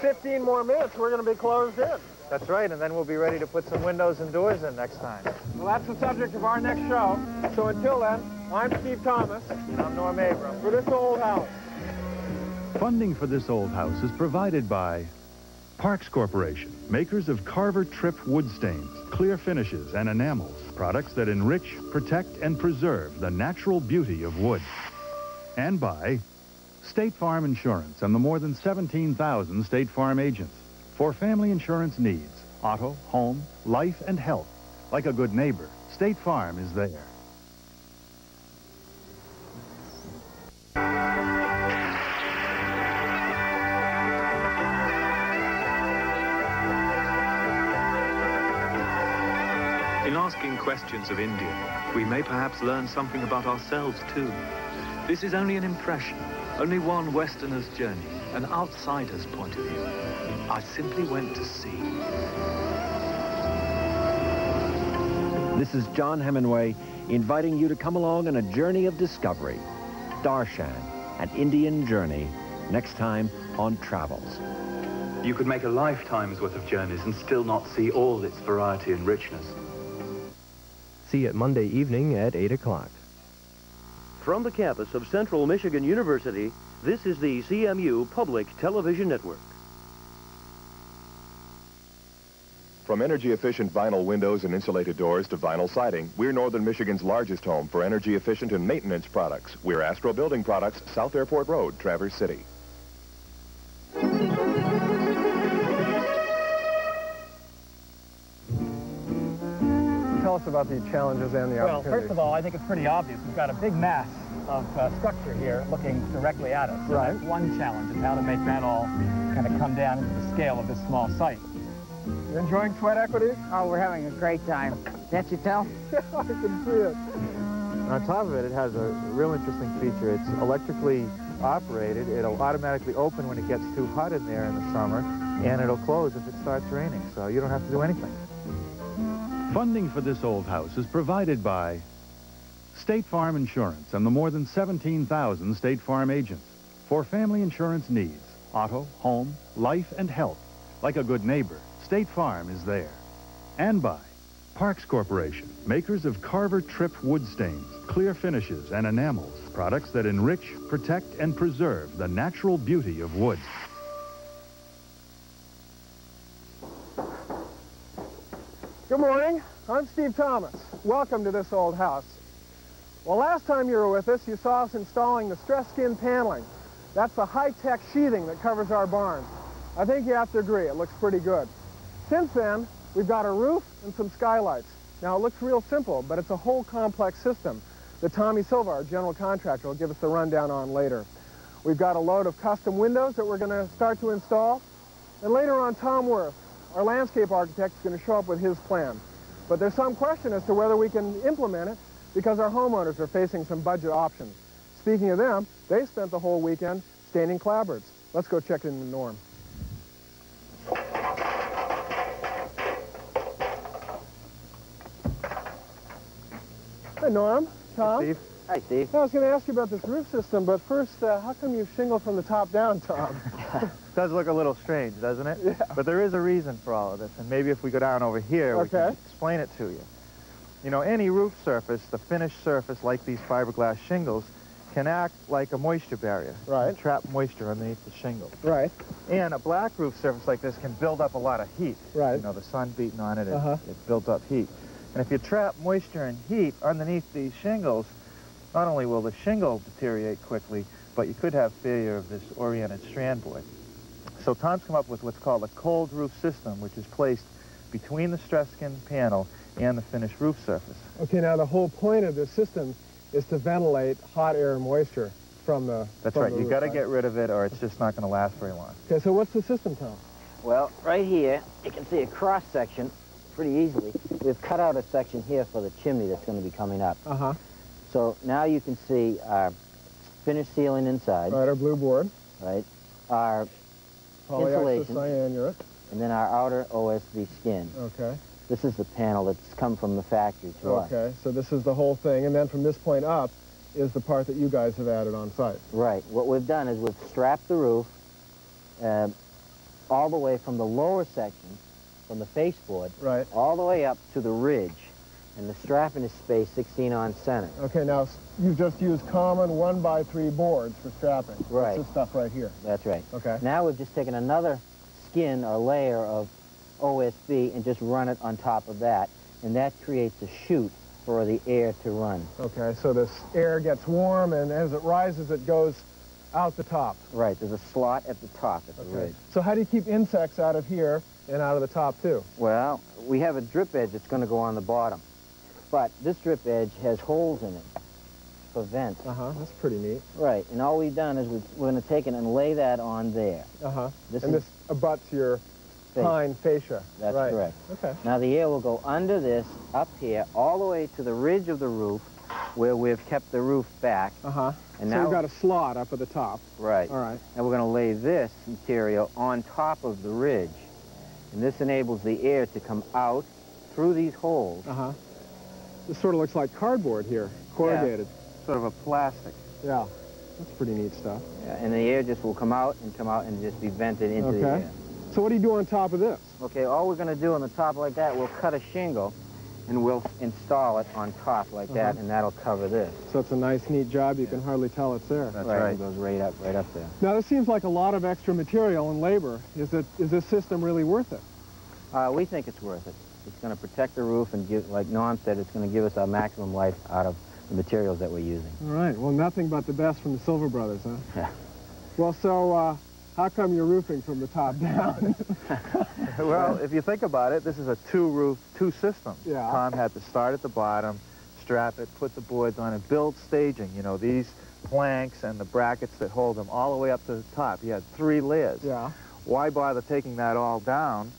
15 more minutes, we're going to be closed in. That's right, and then we'll be ready to put some windows and doors in next time. Well, that's the subject of our next show. So until then, I'm Steve Thomas. And I'm Norm Abram. For this old house. Funding for this old house is provided by Parks Corporation, makers of Carver Tripp wood stains, clear finishes, and enamels, products that enrich, protect, and preserve the natural beauty of wood. And by State Farm Insurance and the more than 17,000 State Farm agents. For family insurance needs, auto, home, life, and health. Like a good neighbor, State Farm is there. Asking questions of India, we may perhaps learn something about ourselves too. This is only an impression, only one Westerner's journey, an outsider's point of view. I simply went to see. This is John Hemingway inviting you to come along on a journey of discovery. Darshan, an Indian journey, next time on Travels. You could make a lifetime's worth of journeys and still not see all its variety and richness. See it Monday evening at 8 o'clock. From the campus of Central Michigan University, this is the CMU Public Television Network. From energy-efficient vinyl windows and insulated doors to vinyl siding, we're Northern Michigan's largest home for energy-efficient and maintenance products. We're Astro Building Products, South Airport Road, Traverse City. Tell us about the challenges and the Well, opportunities. first of all, I think it's pretty obvious. We've got a big mass of uh, structure here looking directly at us. So Right. That's one challenge is how to make that all kind of come down into the scale of this small site. You enjoying sweat equity? Oh, we're having a great time. Can't you tell? <laughs> Yeah, I can see it. On top of it, it has a real interesting feature. It's electrically operated. It'll automatically open when it gets too hot in there in the summer, and it'll close if it starts raining, so you don't have to do anything. Funding for this old house is provided by State Farm Insurance and the more than 17,000 State Farm agents. For family insurance needs, auto, home, life, and health. Like a good neighbor, State Farm is there. And by Parks Corporation, makers of Carver Tripp wood stains, clear finishes, and enamels, products that enrich, protect, and preserve the natural beauty of wood. Good morning. I'm Steve Thomas. Welcome to this old house. Well, last time you were with us, you saw us installing the stress skin paneling. That's the high-tech sheathing that covers our barn. I think you have to agree, it looks pretty good. Since then, we've got a roof and some skylights. Now, it looks real simple, but it's a whole complex system that Tommy Silva, our general contractor, will give us the rundown on later. We've got a load of custom windows that we're going to start to install. And later on, Tom Wirth, our landscape architect, is going to show up with his plan. But there's some question as to whether we can implement it because our homeowners are facing some budget options. Speaking of them, they spent the whole weekend staining clapboards. Let's go check in the Norm. Hey, Norm. Tom. Steve. Hi, Steve. I was going to ask you about this roof system, but first, uh, how come you shingle from the top down, Tom? <laughs> does look a little strange, doesn't it? Yeah. But there is a reason for all of this, and maybe if we go down over here, we can explain it to you. You know, any roof surface, the finished surface, like these fiberglass shingles, can act like a moisture barrier. Right. Trap moisture underneath the shingle. Right. And a black roof surface like this can build up a lot of heat. Right. You know, the sun beating on it, it, Uh-huh. it builds up heat. And if you trap moisture and heat underneath these shingles, not only will the shingle deteriorate quickly, but you could have failure of this oriented strand board. So Tom's come up with what's called a cold roof system, which is placed between the stress skin panel and the finished roof surface. Okay, now the whole point of this system is to ventilate hot air and moisture. from the That's from right. you roof, got to get rid of it or it's just not going to last very long. Okay, so what's the system, Tom? Well, right here, you can see a cross section pretty easily. We've cut out a section here for the chimney that's going to be coming up. Uh-huh. So now you can see our finished ceiling inside. Right, our blue board. Right. Our Polyiso insulation. And then our outer OSB skin. Okay. This is the panel that's come from the factory to us. Okay, so this is the whole thing, and then from this point up is the part that you guys have added on site. Right. What we've done is we've strapped the roof uh, all the way from the lower section, from the faceboard, right. all the way up to the ridge. And the strapping is spaced 16 on center. Okay, now you've just used common one by three boards for strapping. Right. That's this stuff right here. That's right. Okay. Now we've just taken another skin or layer of OSB and just run it on top of that. And that creates a chute for the air to run. Okay, so this air gets warm, and as it rises, it goes out the top. Right, there's a slot at the top at the Okay. So how do you keep insects out of here and out of the top, too? Well, we have a drip edge that's going to go on the bottom. But this drip edge has holes in it for vents. Uh-huh, that's pretty neat. Right, and all we've done is we've, we're going to take it and lay that on there. Uh-huh. This and this abuts your Face. pine fascia. That's right. correct. Okay. Now the air will go under this, up here, all the way to the ridge of the roof, where we've kept the roof back. Uh-huh. And so now, you've got a slot up at the top. right. All right. And we're going to lay this material on top of the ridge. And this enables the air to come out through these holes. Uh-huh. This sort of looks like cardboard here, corrugated. Sort of a plastic. Yeah. That's pretty neat stuff. Yeah, and the air just will come out and come out and just be vented into the Okay. air. So what do you do on top of this? Okay, all we're going to do on the top like that, we'll cut a shingle and we'll install it on top like that, Uh-huh. and that'll cover this. So it's a nice, neat job. You can hardly tell it's there. That's right. It goes right up, right up there. Now, this seems like a lot of extra material and labor. Is, it, is this system really worth it? Uh, we think it's worth it. It's going to protect the roof and give, like Norm said, it's going to give us our maximum life out of the materials that we're using. All right. Well, nothing but the best from the Silva Brothers, huh? <laughs> Yeah. Well, so uh, how come you're roofing from the top down? <laughs> <laughs> well, if you think about it, this is a two-roof, two system. Yeah. Tom had to start at the bottom, strap it, put the boards on, and build staging. You know, these planks and the brackets that hold them all the way up to the top. He had three layers. yeah. Why bother taking that all down?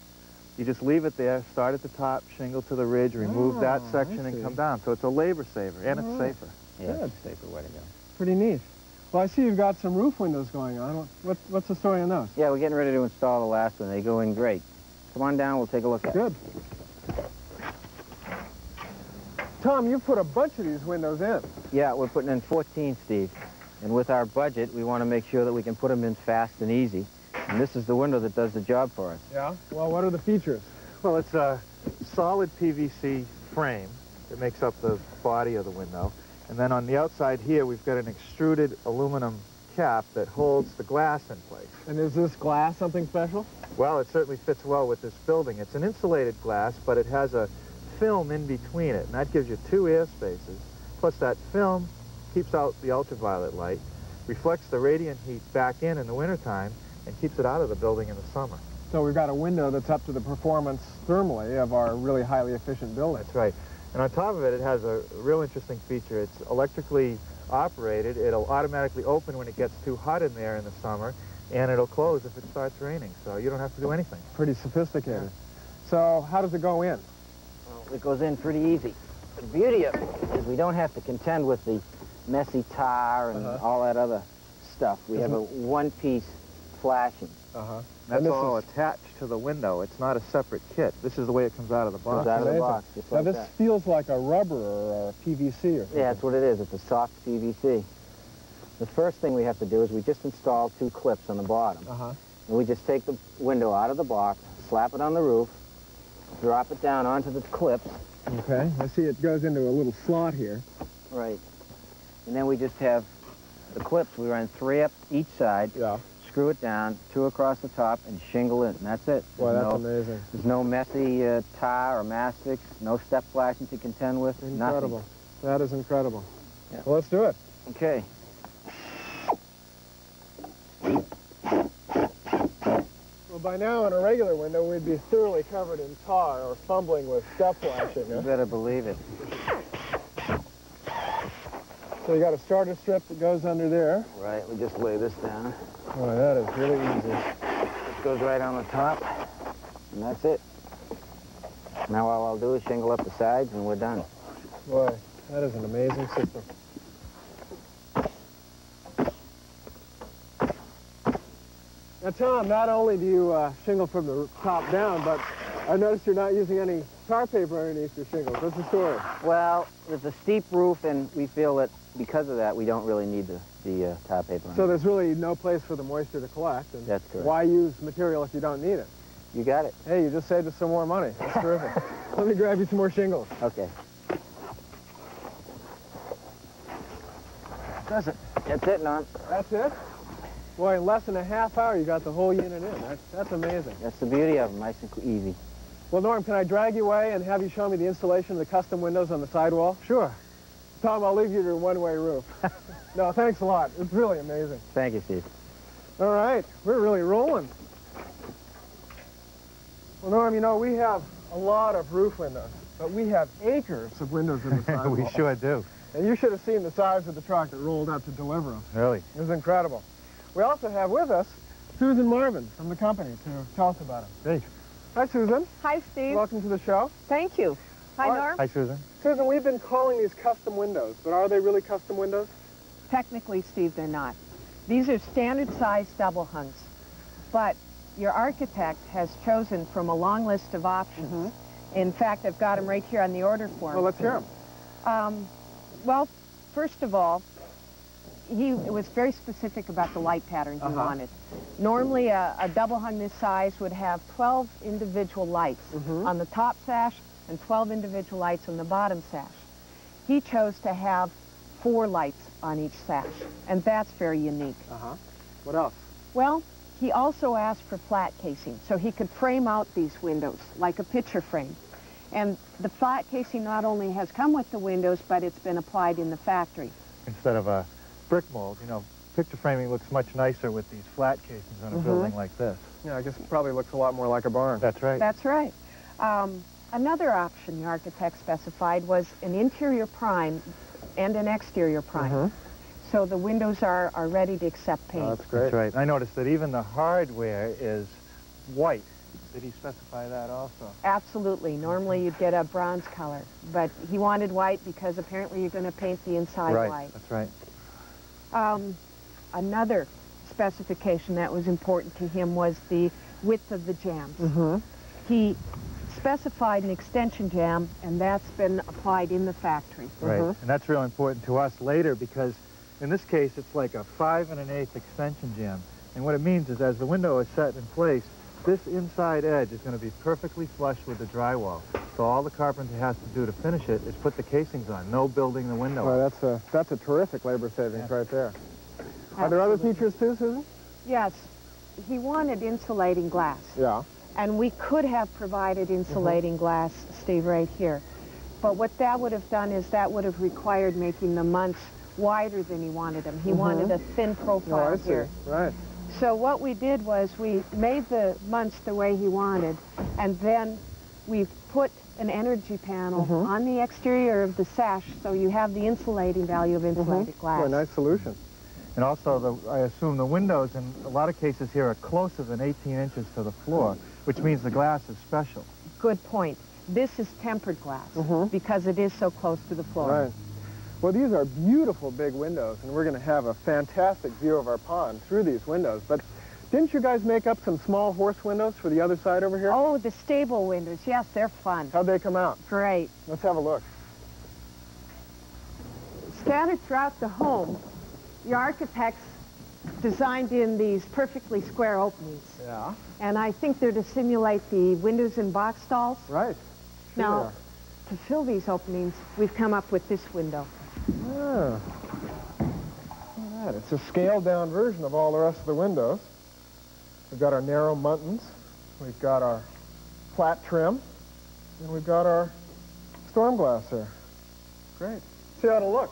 You just leave it there, start at the top, shingle to the ridge, remove oh, that Oh, I section, and come down. So it's a labor saver, and All it's oh, safer. Yeah, Good. it's a safer way to go. Pretty neat. Well, I see you've got some roof windows going on. What, what, what's the story on those? Yeah, we're getting ready to install the last one. They go in great. Come on down, we'll take a look at it. Good. Tom, you put a bunch of these windows in. Yeah, we're putting in 14, Steve. And with our budget, we want to make sure that we can put them in fast and easy. And this is the window that does the job for us. Yeah? Well, what are the features? Well, it's a solid PVC frame that makes up the body of the window. And then on the outside here, we've got an extruded aluminum cap that holds the glass in place. And is this glass something special? Well, it certainly fits well with this building. It's an insulated glass, but it has a film in between it, and that gives you two air spaces. Plus that film keeps out the ultraviolet light, reflects the radiant heat back in in the wintertime, and keeps it out of the building in the summer. So we've got a window that's up to the performance thermally of our really highly efficient building. That's right. And on top of it, it has a real interesting feature. It's electrically operated. It'll automatically open when it gets too hot in there in the summer, and it'll close if it starts raining, so you don't have to do anything. Pretty sophisticated. So how does it go in? Well, it goes in pretty easy. The beauty of it is we don't have to contend with the messy tar and Uh-huh. all that other stuff. We have a one-piece flashing. Uh-huh. That's all attached to the window. It's not a separate kit. This is the way it comes out of the box. Comes out of the box, just now like this that. feels like a rubber or a PVC or something. Yeah, that's what it is. It's a soft PVC. The first thing we have to do is we just install two clips on the bottom. Uh-huh. And we just take the window out of the box, slap it on the roof, drop it down onto the clips. Okay. I see it goes into a little slot here. Right. And then we just have the clips. We run three up each side. Yeah. Screw it down, two across the top, and shingle it, and that's it. Boy, There's that's no, amazing. There's no messy uh, tar or mastics, no step flashing to contend with, Incredible. That is incredible. Yeah. Well, let's do it. Okay. Well, by now, in a regular window, we'd be thoroughly covered in tar or fumbling with step flashing. You better believe it. So you got a starter strip that goes under there. Right, we just lay this down. Boy, that is really easy. This goes right on the top, and that's it. Now all I'll do is shingle up the sides, and we're done. Boy, that is an amazing system. Now, Tom, not only do you uh, shingle from the top down, but I noticed you're not using any tar paper underneath your shingles. What's the story? Well, it's a steep roof, and we feel that because of that, we don't really need the, the uh, tar paper. So there's really no place for the moisture to collect. And That's correct. Why use material if you don't need it? You got it. Hey, you just saved us some more money. That's terrific. <laughs> Let me grab you some more shingles. Okay. That's it. That's it, Norm. That's it? Boy, in less than a half hour, you got the whole unit in. That's, that's amazing. That's the beauty of them, nice and easy. Well, Norm, can I drag you away and have you show me the installation of the custom windows on the sidewall? Sure. Tom, I'll leave you to your one-way roof. <laughs> no, thanks a lot. It's really amazing. Thank you, Steve. All right, we're really rolling. Well, Norm, you know, we have a lot of roof windows, but we have acres of windows in the <laughs> sidewall. we sure do. And you should have seen the size of the truck that rolled out to deliver them. Really? It was incredible. We also have with us Susan Marvin from the company to tell us about it. Great. Hi, Susan. Hi, Steve. Welcome to the show. Thank you. Hi, All right. Norm. Hi, Susan. Susan, we've been calling these custom windows, but are they really custom windows? Technically, Steve, they're not. These are standard-sized double hungs, but your architect has chosen from a long list of options. In fact, I've got them right here on the order form. Well, let's hear them. Um, well, first of all, he was very specific about the light pattern he Uh-huh. wanted. Normally, a, a double hung this size would have 12 individual lights Mm-hmm. on the top sash and 12 individual lights on the bottom sash. He chose to have four lights on each sash, and that's very unique. Uh-huh. What else? Well, he also asked for flat casing, so he could frame out these windows like a picture frame. And the flat casing not only has come with the windows, but it's been applied in the factory. Instead of a brick mold, you know, picture framing looks much nicer with these flat casings on a Mhm. building like this. Yeah, I guess it probably looks a lot more like a barn. That's right. That's right. Um, another option the architect specified was an interior prime and an exterior prime. Mhm. So the windows are, are ready to accept paint. That's right. I noticed that even the hardware is white. Did he specify that also? Absolutely. Normally you'd get a bronze color, but he wanted white because apparently you're going to paint the inside right. white. That's right. Um, another specification that was important to him was the width of the jambs. Mm-hmm. He specified an extension jamb, and that's been applied in the factory. Right. Mm-hmm. And that's real important to us later because in this case it's like a five and an eighth extension jamb. And what it means is as the window is set in place, this inside edge is going to be perfectly flush with the drywall. So all the carpenter has to do to finish it is put the casings on, no building the window. Well, that's a, that's a terrific labor savings right there. Are there other features too, Susan? Yes, he wanted insulating glass. Yeah. And we could have provided insulating glass, Steve, right here. But what that would have done is that would have required making the months wider than he wanted them. He Mhm. wanted a thin profile Oh, here. Right. So what we did was we made the months the way he wanted, and then we put an energy panel Mhm. on the exterior of the sash, so you have the insulating value of insulated glass. Boy, nice solution. And also, the, I assume the windows in a lot of cases here are closer than 18 inches to the floor, which means the glass is special. Good point. This is tempered glass mm-hmm. because it is so close to the floor. Right. Well, these are beautiful big windows, and we're going to have a fantastic view of our pond through these windows. But didn't you guys make up some small horse windows for the other side over here? Oh, the stable windows. Yes, they're fun. How'd they come out? Great. Let's have a look. Scattered throughout the home, the architects designed in these perfectly square openings. Yeah. And I think they're to simulate the windows in box stalls. Right. Sure Now, to fill these openings, we've come up with this window. Look at that. It's a scaled down version of all the rest of the windows. We've got our narrow muntins. We've got our flat trim. And we've got our storm glass there. Great. See how it'll look.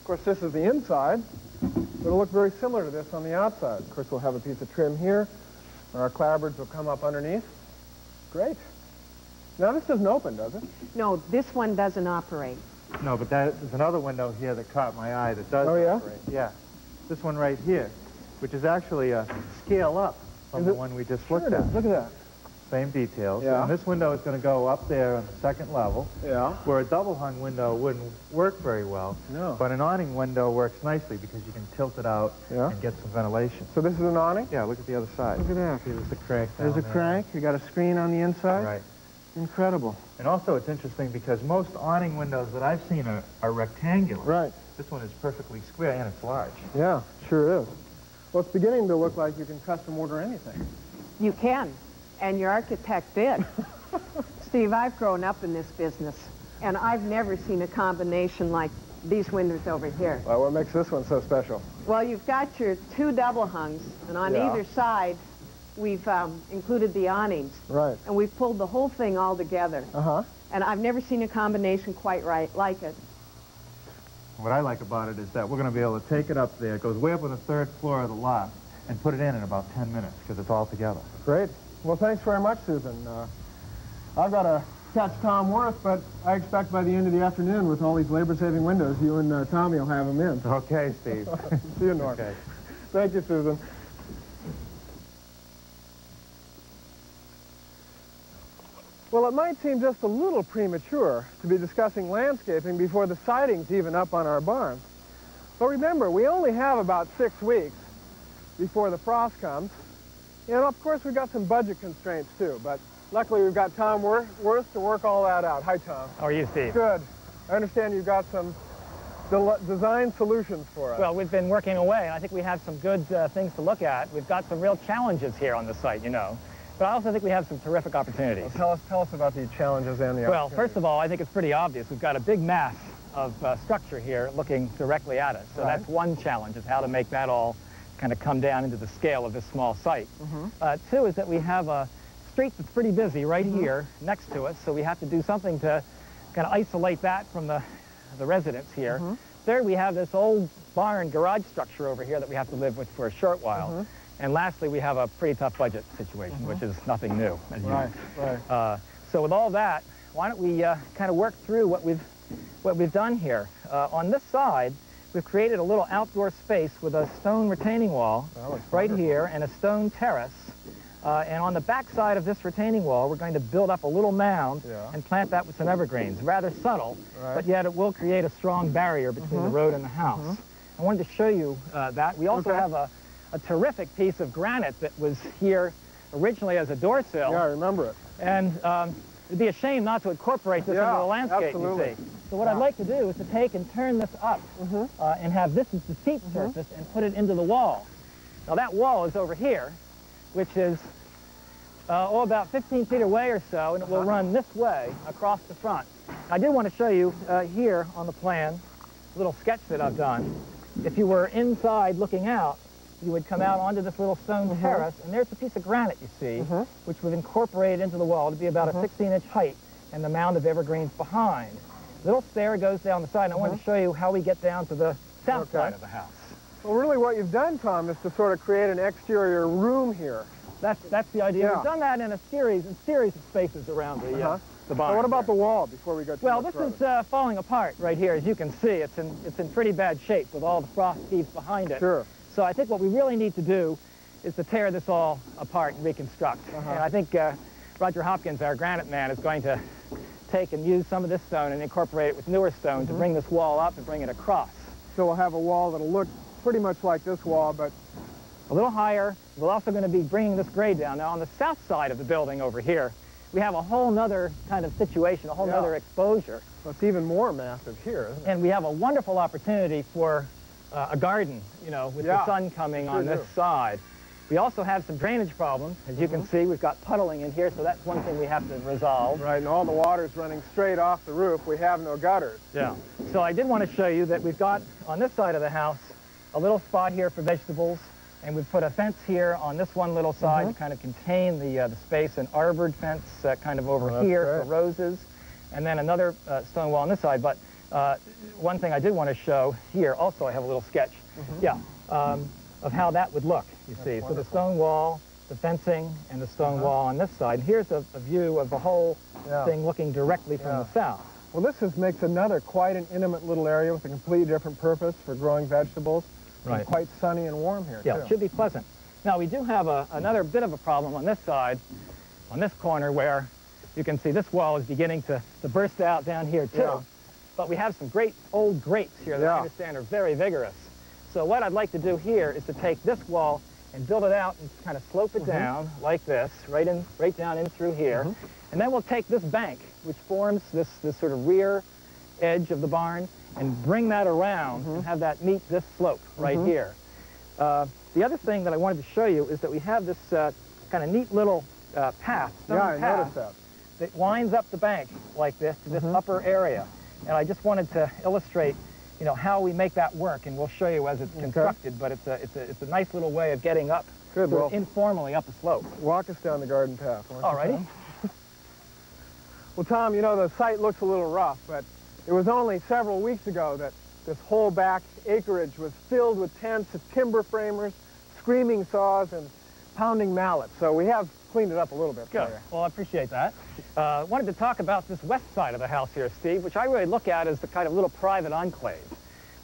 Of course, this is the inside. It'll look very similar to this on the outside. Of course, we'll have a piece of trim here. And Our clapboards will come up underneath. Great. Now, this doesn't open, does it? No, this one doesn't operate. No, but that, there's another window here that caught my eye that does Oh, yeah? operate. Yeah. This one right here, which is actually a scale up from Is the it? one we just Sure looked it at. is. Look at that. Same details. Yeah. And this window is going to go up there on the second level. Yeah. Where a double hung window wouldn't work very well. No. But an awning window works nicely because you can tilt it out Yeah. and get some ventilation. So this is an awning? Yeah, look at the other side. Look at that. See, there's the crank There's a there. crank. You got a screen on the inside. Right. Incredible. And also it's interesting because most awning windows that I've seen are, are rectangular. Right. This one is perfectly square and it's large. Yeah, sure is. Well, it's beginning to look like you can custom order anything. You can, and your architect did. <laughs> Steve, I've grown up in this business, and I've never seen a combination like these windows over here. Well, what makes this one so special? Well, you've got your two double hungs, and on Yeah. either side, we've um, included the awnings, Right. and we've pulled the whole thing all together. Uh-huh. And I've never seen a combination quite right like it. What I like about it is that we're going to be able to take it up there. It goes way up on the third floor of the loft and put it in in about 10 minutes because it's all together. Great. Well, thanks very much, Susan. Uh, I've got to catch Tom Wirth, but I expect by the end of the afternoon, with all these labor-saving windows, you and uh, Tommy will have them in. Okay, Steve. <laughs> See you, Norm. Okay. Thank you, Susan. Well, it might seem just a little premature to be discussing landscaping before the siding's even up on our barn. But remember, we only have about six weeks before the frost comes. And of course, we've got some budget constraints too, but luckily we've got Tom Wor- Wirth to work all that out. Hi, Tom. How are you, Steve? Good. I understand you've got some design solutions for us. Well, we've been working away, and I think we have some good uh, things to look at. We've got some real challenges here on the site, you know. But I also think we have some terrific opportunities. Well, tell us, tell us about the challenges and the Well, first of all, I think it's pretty obvious. We've got a big mass of uh, structure here looking directly at us. So Right. that's one challenge, is how to make that all kind of come down into the scale of this small site. Mhm. Uh, two is that we have a street that's pretty busy right Mm-hmm. here next to us, so we have to do something to kind of isolate that from the, the residents here. Mm-hmm. Third, we have this old barn garage structure over here that we have to live with for a short while. Mhm. And lastly, we have a pretty tough budget situation, which is nothing new, as you Right, right. uh, so with all that, why don't we uh, kind of work through what we've what we've done here? Uh, on this side, we've created a little outdoor space with a stone retaining wall right wonderful. here and a stone terrace. Uh, and on the back side of this retaining wall, we're going to build up a little mound Yeah. and plant that with some evergreens. Rather subtle, Right. but yet it will create a strong barrier between the Mhm. road and the house. I wanted to show you uh, that. We also Okay. have a, a terrific piece of granite that was here originally as a door sill. Yeah, I remember it. And um, it'd be a shame not to incorporate this Yeah, into the landscape, absolutely. you see. So what I'd like to do is to take and turn this up Mm-hmm. uh, and have this as the seat surface and put it into the wall. Now that wall is over here, which is uh, oh, about 15 feet away or so, and it will run this way across the front. I did want to show you uh, here on the plan, a little sketch that I've done. If you were inside looking out, you would come out onto this little stone terrace, and there's a piece of granite you see, which we've incorporated into the wall to be about a 16-inch height, and the mound of evergreens behind. Little stair goes down the side, and I wanted to show you how we get down to the south Okay. side of the house. Well, really what you've done, Tom, is to sort of create an exterior room here. That's that's the idea. Yeah. We've done that in a series, in series of spaces around the uh, Uh-huh. the barn. Well, what about the wall before we go too Well, this is uh, falling apart right here, as you can see. It's in it's in pretty bad shape with all the frost heaves behind it. Sure. So I think what we really need to do is to tear this all apart and reconstruct. Uh-huh. And I think uh, Roger Hopkins, our granite man, is going to take and use some of this stone and incorporate it with newer stone Mm-hmm. to bring this wall up and bring it across. So we'll have a wall that'll look pretty much like this wall, but a little higher. We're also going to be bringing this grade down. Now, on the south side of the building over here, we have a whole nother kind of situation, a whole Yeah. nother exposure. well, it's even more massive here, isn't it? And we have a wonderful opportunity for uh, a garden, you know, with Yeah, the sun coming sure on this do. side. We also have some drainage problems. As you can Mm-hmm. see, we've got puddling in here, so that's one thing we have to resolve. Right, and all the water's running straight off the roof. We have no gutters. Yeah. So I did want to show you that we've got on this side of the house a little spot here for vegetables, and we've put a fence here on this one little side Mm-hmm. to kind of contain the, uh, the space, an arbored fence uh, kind of over Oh, here great. for roses, and then another uh, stone wall on this side. But uh, one thing I did want to show here, also I have a little sketch, Mm-hmm. yeah, um, of how that would look, you see. So the stone wall, the fencing, and the stone uh-huh. wall on this side. And here's a, a view of the whole. Yeah. thing looking directly from Yeah. the south. Well, this is, makes another quite an intimate little area with a completely different purpose for growing vegetables. Right. quite sunny and warm here, Yeah, too. it should be pleasant. Now, we do have a, another bit of a problem on this side, on this corner, where you can see this wall is beginning to, to burst out down here, too. Yeah. But we have some great old grapes here that I understand are very vigorous. So what I'd like to do here is to take this wall and build it out and kind of slope it Mhm. down like this, right in, right down in through here. Mm-hmm. And then we'll take this bank, which forms this, this sort of rear edge of the barn, and bring that around and have that meet this slope right Mhm. here. Uh, the other thing that I wanted to show you is that we have this uh, kind of neat little uh, path, Yeah, I path noticed that. that winds up the bank like this to this Mm-hmm. upper area. And I just wanted to illustrate, you know, how we make that work, and we'll show you as it's constructed. But it's a, it's a, it's a nice little way of getting up, Good, sort of informally up the slope. Walk us down the garden path. All righty. <laughs> Well, Tom, you know, the site looks a little rough, but it was only several weeks ago that this whole back acreage was filled with tents of timber framers, screaming saws, and pounding mallets. So we have cleaned it up a little bit Good. for you. Well, I appreciate that. Uh, wanted to talk about this west side of the house here, Steve, which I really look at as the kind of little private enclave.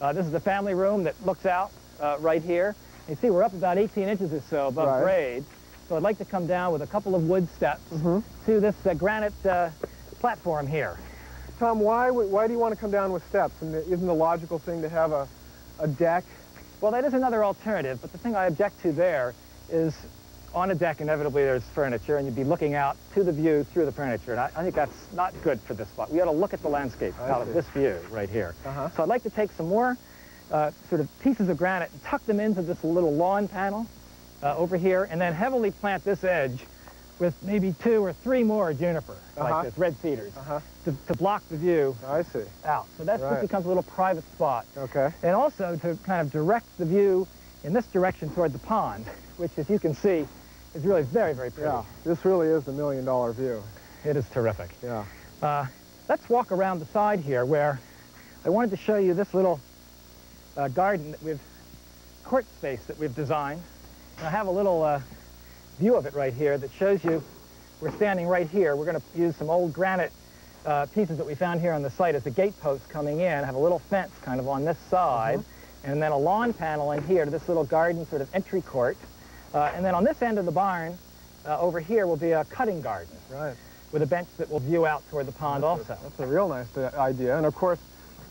Uh, this is the family room that looks out uh, right here. You see, we're up about 18 inches or so above Right. grade. So I'd like to come down with a couple of wood steps Mm-hmm. to this uh, granite uh, platform here. Tom, why, why do you want to come down with steps? And isn't the logical thing to have a, a deck? Well, that is another alternative, but the thing I object to there is on a deck, inevitably there's furniture, and you'd be looking out to the view through the furniture, and I, I think that's not good for this spot. We ought to look at the landscape I out of this view right here. Uh-huh. So I'd like to take some more uh, sort of pieces of granite and tuck them into this little lawn panel uh, over here, and then heavily plant this edge with maybe two or three more juniper, Uh-huh. like this, red cedars, Uh-huh. to, to block the view I see. out. So that Right. just becomes a little private spot. Okay. And also to kind of direct the view in this direction toward the pond, <laughs> which, as you can see, is really very, very pretty. Yeah, this really is the million dollar view. It is terrific. Yeah. Uh, let's walk around the side here where I wanted to show you this little uh, garden that we've, court space that we've designed. And I have a little uh, view of it right here that shows you we're standing right here. We're going to use some old granite uh, pieces that we found here on the site as the gate posts coming in. Have a little fence kind of on this side, and then a lawn panel in here to this little garden sort of entry court. Uh, and then on this end of the barn, uh, over here, will be a cutting garden Right. with a bench that will view out toward the pond also. That's a real nice uh, idea. And of course,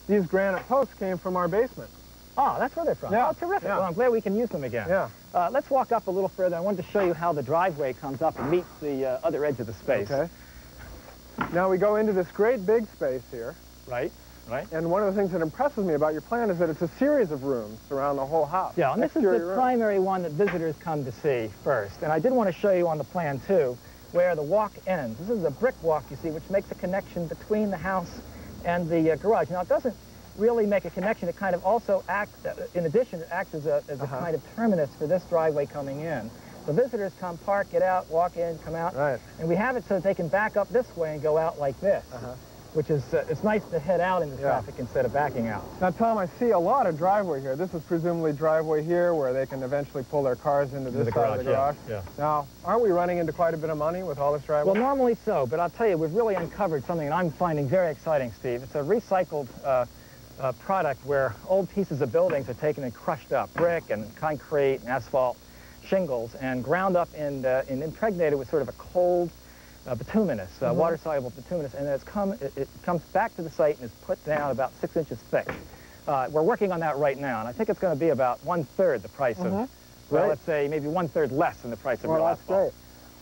these granite posts came from our basement. Oh, that's where they're from. Yeah, Oh, terrific. yeah. Well, I'm glad we can use them again. Yeah. Uh, let's walk up a little further. I wanted to show you how the driveway comes up and meets the uh, other edge of the space. Okay. Now we go into this great big space here. Right, right. And one of the things that impresses me about your plan is that it's a series of rooms around the whole house. Yeah, and this is the primary one that visitors come to see first. And I did want to show you on the plan, too, where the walk ends. This is a brick walk, you see, which makes a connection between the house and the uh, garage. Now, it doesn't really make a connection. It kind of also acts, uh, in addition, it acts as a, as a Uh-huh. kind of terminus for this driveway coming in. So visitors come, park, get out, walk in, come out. Right. And we have it so that they can back up this way and go out like this, Uh-huh. Which is, uh, it's nice to head out into Yeah. traffic instead of backing out. Now, Tom, I see a lot of driveway here. This is presumably driveway here where they can eventually pull their cars into this the side of the garage, garage. yeah, Now, aren't we running into quite a bit of money with all this driveway? Well, normally so, but I'll tell you, we've really uncovered something that I'm finding very exciting, Steve. It's a recycled uh, uh, product where old pieces of buildings are taken and crushed up, brick and concrete and asphalt shingles, and ground up and, uh, and impregnated with sort of a cold uh, bituminous, uh, Mhm. water-soluble bituminous, and then it's come, it, it comes back to the site and is put down about six inches thick. Uh, we're working on that right now, and I think it's going to be about one-third the price Mhm. of, well, Great. let's say maybe one-third less than the price of Well, real asphalt. great.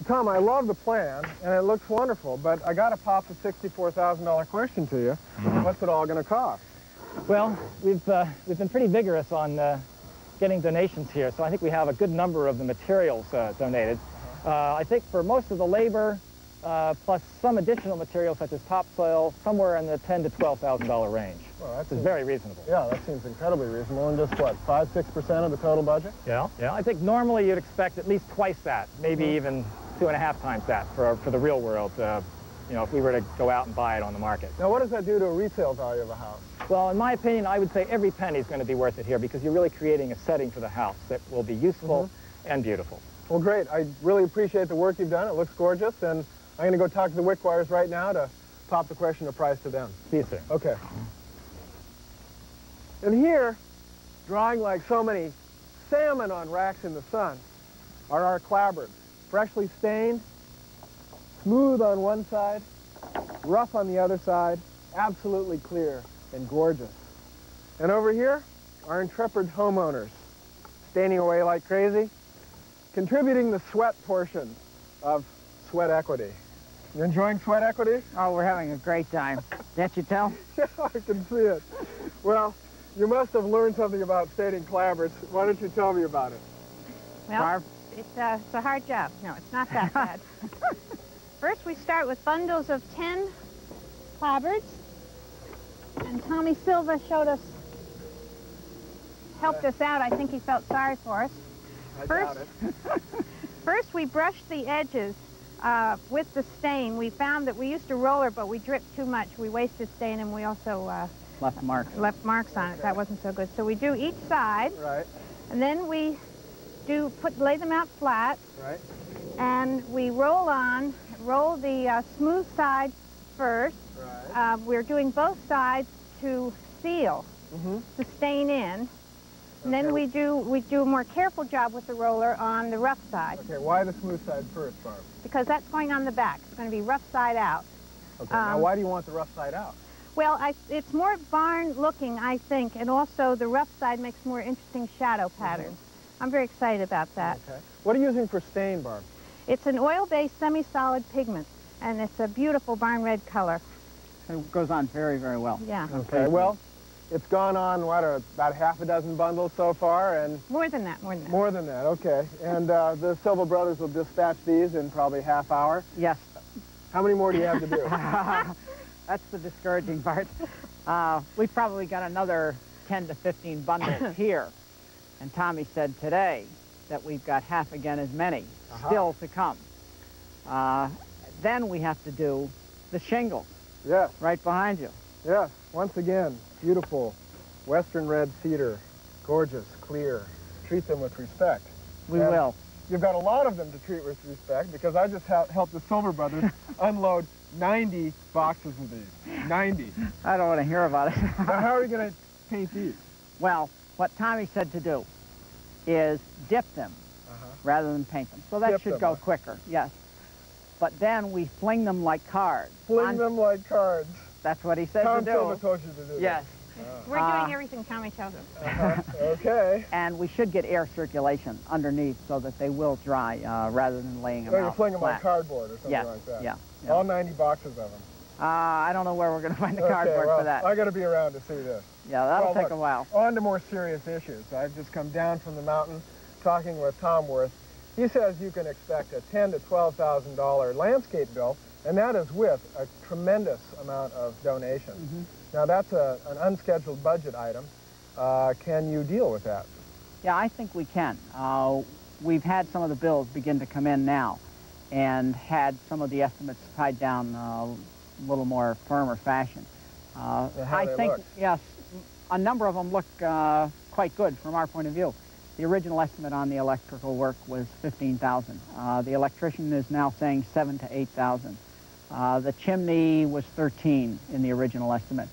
Tom, I love the plan, and it looks wonderful, but I got to pop the $64,000 question to you. Mm-hmm. What's it all going to cost? Well, we've, uh, we've been pretty vigorous on uh, getting donations here, so I think we have a good number of the materials uh, donated. Uh, I think for most of the labor, uh, plus some additional materials such as topsoil, somewhere in the ten to $12,000 range. Well, that's is very reasonable. Yeah, that seems incredibly reasonable. And just what, 5 6% of the total budget? Yeah, yeah. I think normally you'd expect at least twice that, maybe Mhm. even two and a half times that for, for the real world, uh, you know, if we were to go out and buy it on the market. Now, what does that do to a resale value of a house? Well, in my opinion, I would say every penny is going to be worth it here because you're really creating a setting for the house that will be useful and beautiful. Well, great. I really appreciate the work you've done. It looks gorgeous, and I'm going to go talk to the Wickwires right now to pop the question of price to them. See you, sir. Okay. And here, drying like so many salmon on racks in the sun, are our clapboards. Freshly stained, smooth on one side, rough on the other side, absolutely clear and gorgeous. And over here, our intrepid homeowners, staining away like crazy, contributing the sweat portion of sweat equity. You enjoying sweat equity? Oh, we're having a great time. Can't you tell? <laughs> yeah, I can see it. Well, you must have learned something about staining clapboards. Why don't you tell me about it? Well, Barb? it's, uh, it's a hard job. No, it's not that <laughs> bad. First, we start with bundles of 10 clapboards. And Tommy Silva showed us, helped us out. I think he felt sorry for us. I First- doubt it. <laughs> First, we brushed the edges uh, with the stain. We found that we used to roller, but we dripped too much. We wasted stain, and we also uh, Left marks. left marks on it. That wasn't so good. So we do each side, Right, and then we do put lay them out flat, right. and we roll on. Roll the uh, smooth side first. Right. Uh, we're doing both sides to seal, Mm-hmm. to stain in. And then we do we do a more careful job with the roller on the rough side Okay, why the smooth side first, Barb? Because that's going on the back. It's going to be rough side out. Okay, now Um, why do you want the rough side out? Well, I, it's more barn looking, I think, and also the rough side makes more interesting shadow patterns. I'm very excited about that. Okay. What are you using for stain, Barb? It's an oil-based semi-solid pigment, and it's a beautiful barn red color. It goes on very, very well. Yeah. Okay, well, it's gone on, what, uh, about half a dozen bundles so far, and More than that, more than that. more than that, okay. And uh, the Silva brothers will dispatch these in probably half hour. Yes. How many more do you have to do? <laughs> That's the discouraging part. Uh, we've probably got another 10 to 15 bundles <coughs> here. And Tommy said today that we've got half again as many Uh-huh. still to come. Uh, then we have to do the shingles yes, right behind you. yes. Once again, beautiful western red cedar, gorgeous, clear. Treat them with respect. We And will. You've got a lot of them to treat with respect because I just helped the Silva brothers <laughs> unload 90 boxes of these. 90. I don't want to hear about it. <laughs> now, how are you going to paint these? well, what Tommy said to do is dip them Uh-huh. rather than paint them. So that Dip should them, go huh? quicker, yes. But then we fling them like cards. Fling them like cards. That's what he said Tom to Silva do. told you to do Yes. We're Uh, doing everything Tommy tells us. Uh-huh. <laughs> Okay. And we should get air circulation underneath so that they will dry uh, rather than laying them So you out fling them on cardboard or something Yes, like that. yeah, yeah. All 90 boxes of them. Uh, I don't know where we're going to find the okay, cardboard well, for that. I got to be around to see this. Yeah, that'll Well, take look, a while. On to more serious issues. I've just come down from the mountain talking with Tom Wirth. He says you can expect a ten to twelve thousand dollar landscape bill, and that is with a tremendous amount of donations. Mm-hmm. Now that's a, an unscheduled budget item. Uh, can you deal with that? Yeah, I think we can. Uh, we've had some of the bills begin to come in now and had some of the estimates tied down uh, a little more firmer fashion. Uh, I think, look? yes, a number of them look uh, quite good from our point of view. The original estimate on the electrical work was 15,000. Uh, the electrician is now saying 7 to 8,000. Uh, the chimney was 13 in the original estimate.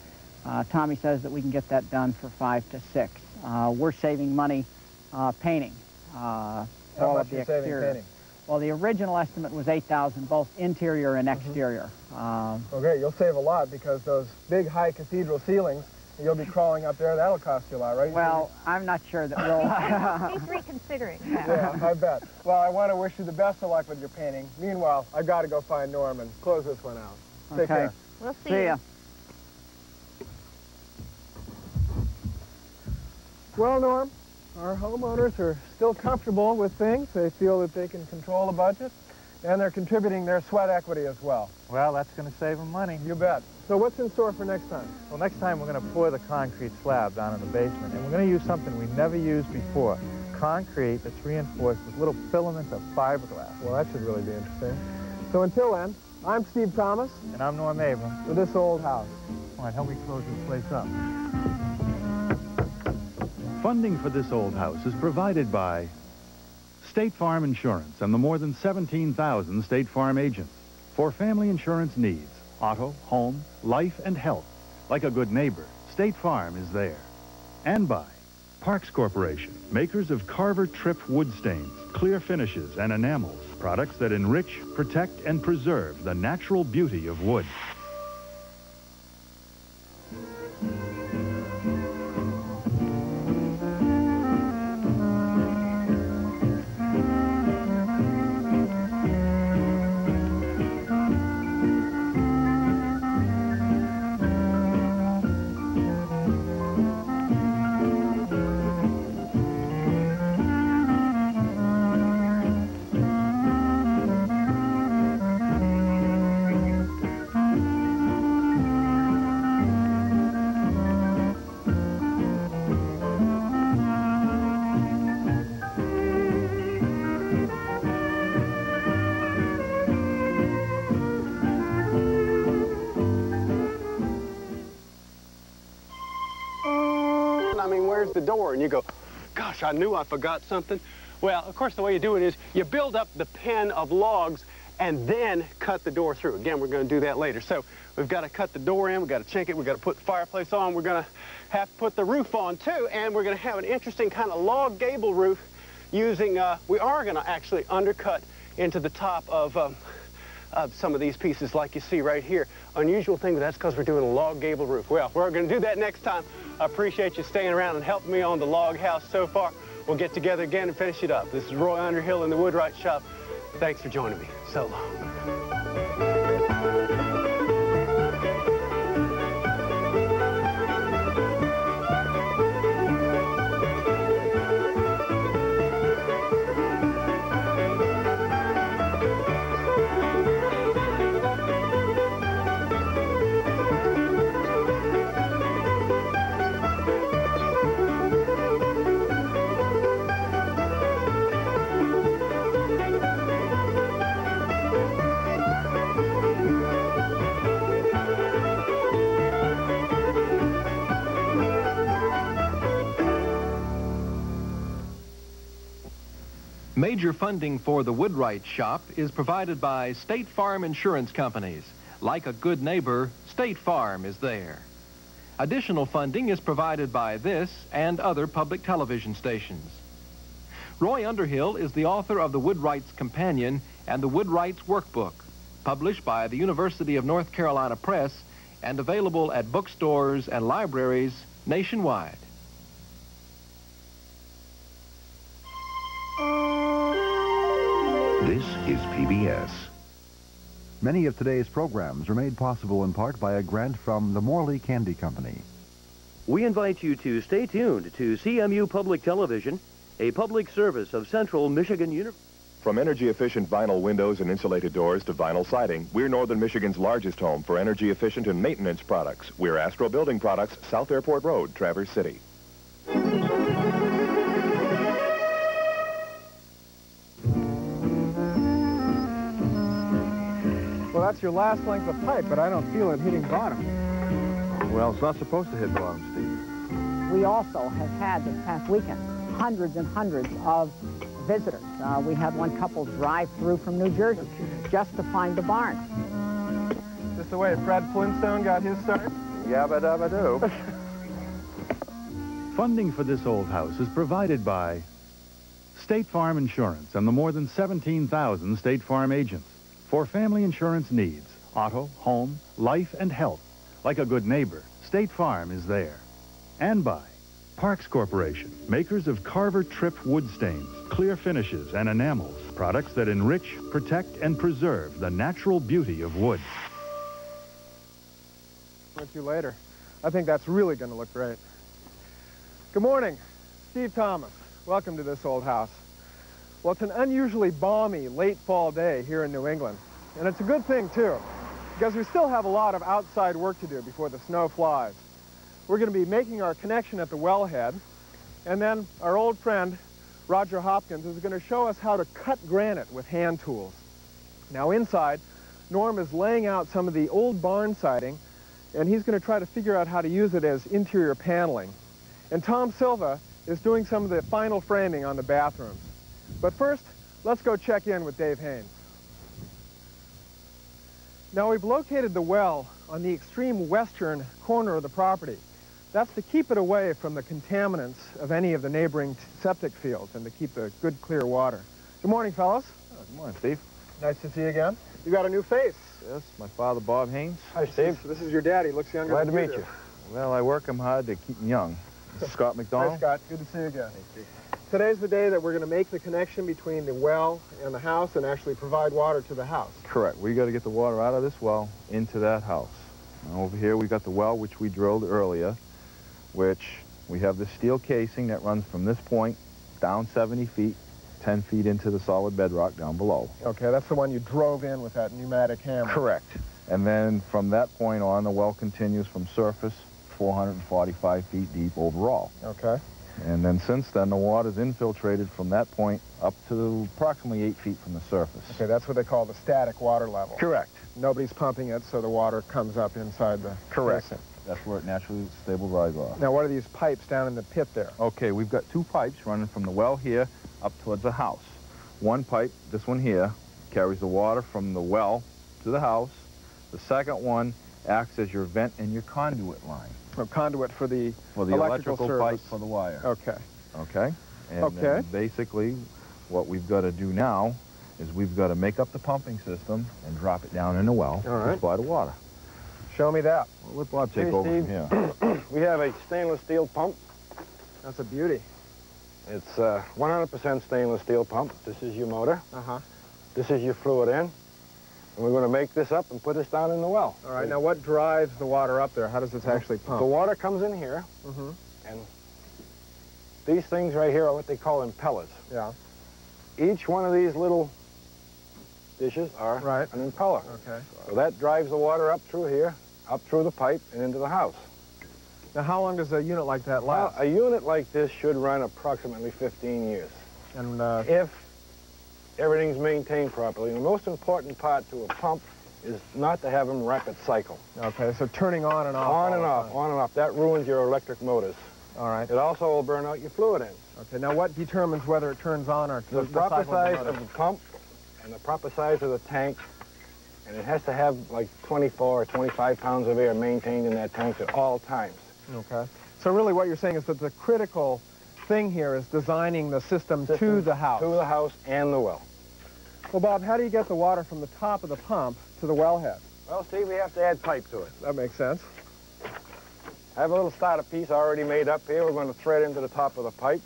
Uh, Tommy says that we can get that done for 5 to 6. Uh, we're saving money uh, painting uh, How all much of the you saving exterior. painting? Well, the original estimate was 8,000, both interior and Mm-hmm. exterior. Uh, Okay, you'll save a lot because those big high cathedral ceilings, you'll be crawling up there. That'll cost you a lot, right? well, I'm not sure that we'll... <laughs> He's <laughs> reconsidering. Yeah, I bet. Well, I want to wish you the best of luck with your painting. Meanwhile, I've got to go find Norm and close this one out. Take Okay. care. We'll see, See you. ya. Well, Norm, our homeowners are still comfortable with things. They feel that they can control the budget, and they're contributing their sweat equity as well. Well, that's going to save them money. You bet. So what's in store for next time? Well, next time we're going to pour the concrete slab down in the basement, and we're going to use something we never used before. Concrete that's reinforced with little filaments of fiberglass. Well, that should really be interesting. So until then, I'm Steve Thomas And I'm Norm Abram. with this old house. All right, help me close this place up. Funding for this old house is provided by State Farm Insurance and the more than 17,000 State Farm agents. For family insurance needs, auto, home, life, and health. Like a good neighbor, State Farm is there. And by Parks Corporation, makers of Carver Tripp wood stains, clear finishes, and enamels, products that enrich, protect, and preserve the natural beauty of wood. Door? And you go, gosh, I knew I forgot something. Well, of course, the way you do it is you build up the pen of logs and then cut the door through. Again, we're going to do that later. So we've got to cut the door in, we've got to chink it, we've got to put the fireplace on, we're going to have to put the roof on too, and we're going to have an interesting kind of log gable roof using, uh, we are going to actually undercut into the top of, um, of some of these pieces like you see right here. Unusual thing, but that's because we're doing a log gable roof. Well, we're going to do that next time. I appreciate you staying around and helping me on the log house so far. We'll get together again and finish it up. This is Roy Underhill in the Woodwright Shop. Thanks for joining me. So long. Major funding for the Woodwright Shop is provided by State Farm Insurance Companies. Like a good neighbor, State Farm is there. Additional funding is provided by this and other public television stations. Roy Underhill is the author of the Woodwright's Companion and the Woodwright's Workbook, published by the University of North Carolina Press and available at bookstores and libraries nationwide. This is PBS. Many of today's programs are made possible in part by a grant from the Morley Candy Company. We invite you to stay tuned to CMU Public Television, a public service of Central Michigan University. From energy-efficient vinyl windows and insulated doors to vinyl siding, we're Northern Michigan's largest home for energy-efficient and maintenance products. We're Astro Building Products, South Airport Road, Traverse City. That's your last length of pipe, but I don't feel it hitting bottom. Well, it's not supposed to hit bottom, Steve. We also have had this past weekend hundreds and hundreds of visitors. Uh, we had one couple drive through from New Jersey just to find the barn. Is this the way Fred Flintstone got his start? Yabba dabba do. <laughs> Funding for this old house is provided by State Farm Insurance and the more than 17,000 State Farm agents. For family insurance needs, auto, home, life, and health. Like a good neighbor, State Farm is there. And by Parks Corporation, makers of Carver Tripp wood stains, clear finishes, and enamels, products that enrich, protect, and preserve the natural beauty of wood. With you later. I think that's really going to look great. Good morning. Steve Thomas. Welcome to this old house. Well, it's an unusually balmy late fall day here in New England. And it's a good thing, too, because we still have a lot of outside work to do before the snow flies. We're going to be making our connection at the wellhead, and then our old friend, Roger Hopkins, is going to show us how to cut granite with hand tools. Now, inside, Norm is laying out some of the old barn siding, and he's going to try to figure out how to use it as interior paneling. And Tom Silva is doing some of the final framing on the bathrooms. But first, let's go check in with Dave Haynes. Now we've located the well on the extreme western corner of the property. That's to keep it away from the contaminants of any of the neighboring septic fields and to keep the good, clear water. Good morning, fellas. Oh, good morning, Steve. Nice to see you again. You got a new face. Yes, my father, Bob Haynes. Hi, Steve. This is your daddy. Looks younger Glad to meet do. you. Well, I work him hard to keep him young. This is Scott <laughs> Hi, McDonald. Scott. Good to see you again. Today's the day that we're going to make the connection between the well and the house and actually provide water to the house. Correct. We got to get the water out of this well into that house. Now, over here, we got the well, which we drilled earlier, which we have this steel casing that runs from this point down 70 feet, 10 feet into the solid bedrock down below. Okay, that's the one you drove in with that pneumatic hammer. Correct. And then from that point on, the well continues from surface 445 feet deep overall. Okay. And then since then, the water's infiltrated from that point up to approximately eight feet from the surface. Okay, that's what they call the static water level. Correct. Nobody's pumping it, so the water comes up inside the Correct. casing. That's where it naturally stabilizes off. Now, what are these pipes down in the pit there? Okay, we've got two pipes running from the well here up towards the house. One pipe, this one here, carries the water from the well to the house. The second one acts as your vent and your conduit line. A conduit for the For the electrical, electrical pipe service. for the wire. Okay. Okay? And Okay. then basically, what we've got to do now is we've got to make up the pumping system and drop it down in the well All to supply the water. Show me that. Well, let Bob take Hey, over Steve. from here. <clears throat> we have a stainless steel pump. That's a beauty. It's uh, 100% stainless steel pump. This is your motor. Uh-huh. This is your fluid in. And we're going to make this up and put this down in the well. All right, now what drives the water up there? How does this actually pump? The water comes in here, Mm-hmm. and these things right here are what they call impellers. Yeah. Each one of these little dishes are Right. an impeller. Okay. So that drives the water up through here, up through the pipe, and into the house. Now, how long does a unit like that last? Well, a unit like this should run approximately 15 years. and uh, if everything's maintained properly. The most important part to a pump is not to have them rapid cycle. okay, so turning on and off. On and off, on and off. That ruins your electric motors. All right. It also will burn out your fluid ends. Okay. Now, what determines whether it turns on or The, proper cycle size of the pump and the proper size of the tank, and it has to have like 24 or 25 pounds of air maintained in that tank at all times. Okay. So really, what you're saying is that the critical thing here is designing the system, to the house. To the house and the well. Well, Bob, how do you get the water from the top of the pump to the wellhead? Well, Steve, we have to add pipe to it. That makes sense. I have a little starter piece already made up here. We're going to thread into the top of the pipe.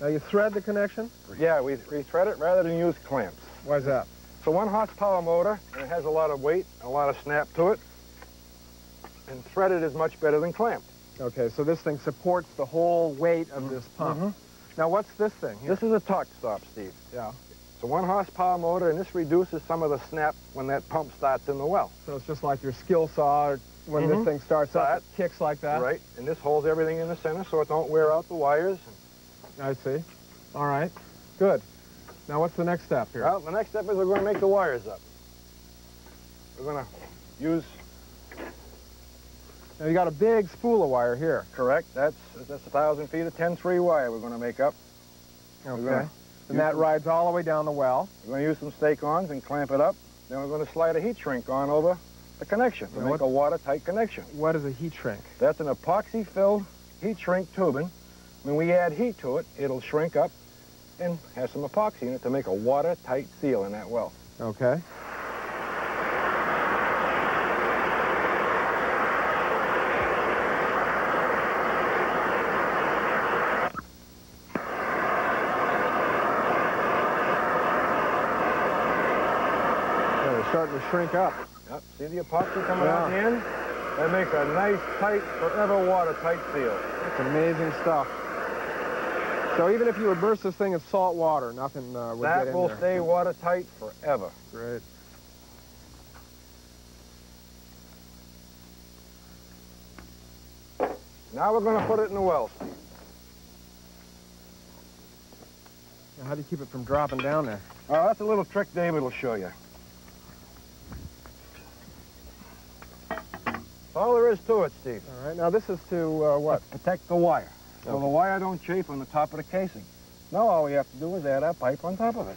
Now, you thread the connection? Yeah, we, we thread it rather than use clamps. Why's that? It's a one horsepower motor, and it has a lot of weight, a lot of snap to it. And threaded is much better than clamped. Okay, so this thing supports the whole weight of this pump. Mhm. Now, what's this thing here? This is a torque stop, Steve. Yeah. It's a one horsepower motor, and this reduces some of the snap when that pump starts in the well. So it's just like your skill saw when Mhm. this thing starts up, That- it kicks like that? Right, and this holds everything in the center so it don't wear out the wires. I see. All right. Good. Now, what's the next step here? Well, the next step is we're going to make the wires up. We're going to use, Now, you got a big spool of wire here. correct, that's that's a 1,000 feet of 10-3 wire we're going to make up. Okay. And that rides all the way down the well. We're going to use some stake-ons and clamp it up. Then we're going to slide a heat shrink on over the connection to Now make what- a watertight connection. What is a heat shrink? That's an epoxy-filled heat shrink tubing. When we add heat to it, it'll shrink up and has some epoxy in it to make a watertight seal in that well. Okay. Yeah, they're up. Yep, see the epoxy coming out the end? That makes a nice, tight, forever watertight seal. That's amazing stuff. So even if you immerse this thing in salt water, nothing uh, would get That in will there. stay watertight forever. Great. Now we're going to put it in the well. Now, how do you keep it from dropping down there? Oh, that's a little trick David will show you. All there is to it, Steve. All right. Now this is to uh, what? Protect the wire. So Okay. the wire don't chafe on the top of the casing. Now all we have to do is add our pipe on top of it.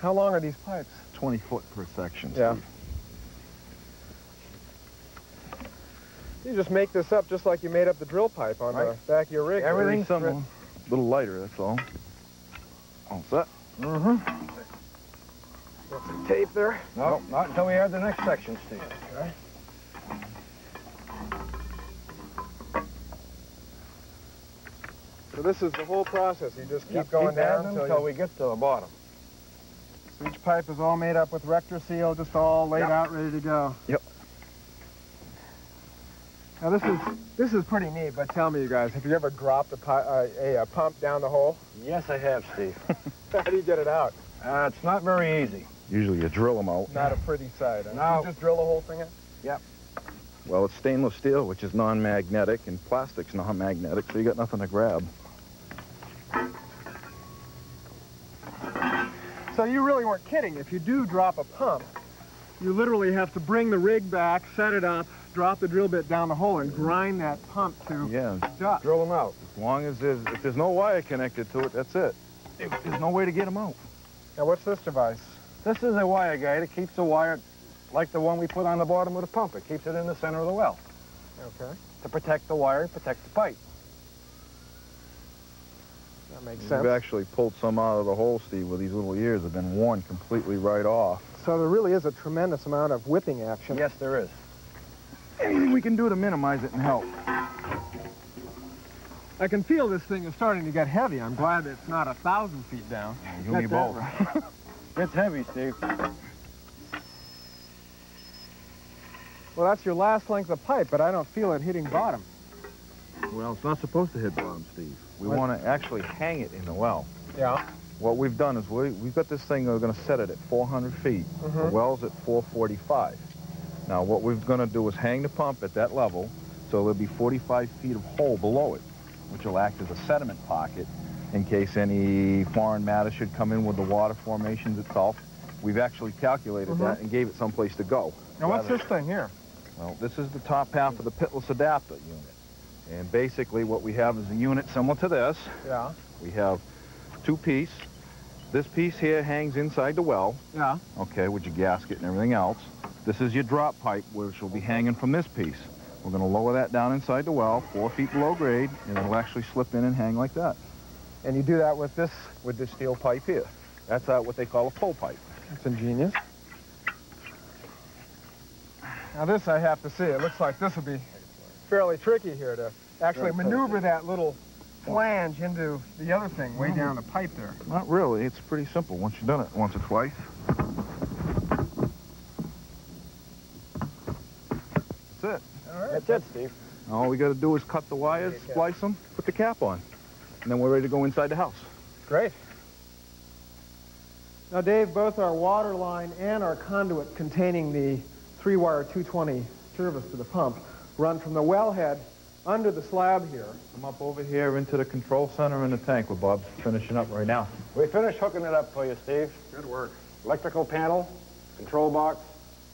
How long are these pipes? 20 foot per section. Yeah. Steve. You just make this up just like you made up the drill pipe on Right. the back of your rig. Everything's. A little lighter, that's all. All set. Mm-hmm. Got some tape there. No, not until we add the next section, Steve. Okay. So this is the whole process. You just keep Yep, going keep down until, until we get to the bottom. So each pipe is all made up with RectorSeal, just all laid Yep. out, ready to go. Yep. Now this is this is pretty neat. But tell me, you guys, have you ever dropped a, pi- uh, a, a pump down the hole? Yes, I have, Steve. <laughs> How do you get it out? Uh, it's not very easy. Usually you drill them out. Not a pretty sight. Huh? No. You just drill the whole thing out. Yep. Well, it's stainless steel, which is non-magnetic, and plastic's non-magnetic, so you got nothing to grab. So you really weren't kidding. If you do drop a pump, you literally have to bring the rig back, set it up, drop the drill bit down the hole, and grind that pump to Yeah, dust. Drill them out. as long as there's, if there's no wire connected to it, that's it. There's no way to get them out. Now what's this device? This is a wire guide. It keeps the wire like the one we put on the bottom of the pump. It keeps it in the center of the well Okay. to protect the wire and protect the pipe. That makes sense. We've actually pulled some out of the hole, Steve, where these little ears have been worn completely right off. So there really is a tremendous amount of whipping action. Yes, there is. Anything <clears throat> we can do to minimize it and help. I can feel this thing is starting to get heavy. I'm glad it's not a thousand feet down. You me Got that both. right. <laughs> It's heavy, Steve. Well, that's your last length of pipe, but I don't feel it hitting bottom. Well, it's not supposed to hit bottom, Steve. We What? want to actually hang it in the well. Yeah. What we've done is we, we've got this thing, we're going to set it at 400 feet. The Mhm. well's at 445. Now, what we're going to do is hang the pump at that level, so there'll be 45 feet of hole below it, which will act as a sediment pocket in case any foreign matter should come in with the water formations itself. We've actually calculated Mhm. that and gave it someplace to go. Now, what's this thing here? well, this is the top half of the pitless adapter unit. And basically what we have is a unit similar to this. Yeah. We have two piece. This piece here hangs inside the well, Yeah. okay, with your gasket and everything else. This is your drop pipe, which will be hanging from this piece. We're going to lower that down inside the well, four feet below grade, and it'll actually slip in and hang like that. And you do that with this? With this steel pipe here. That's uh, what they call a pull pipe. That's ingenious. Now this I have to see. It looks like this will be fairly tricky here to actually maneuver that little flange into the other thing way Mhm. down the pipe there. Not really. It's pretty simple once you've done it once or twice. That's it. All right. That's it, Steve. All we got to do is cut the wires, splice them, put the cap on, and then we're ready to go inside the house. Great. Now, Dave, both our water line and our conduit containing the three-wire 220 service to the pump run from the wellhead under the slab here. Come up over here into the control center in the tank where Bob's finishing up right now. We finished hooking it up for you, Steve. Good work. Electrical panel, control box,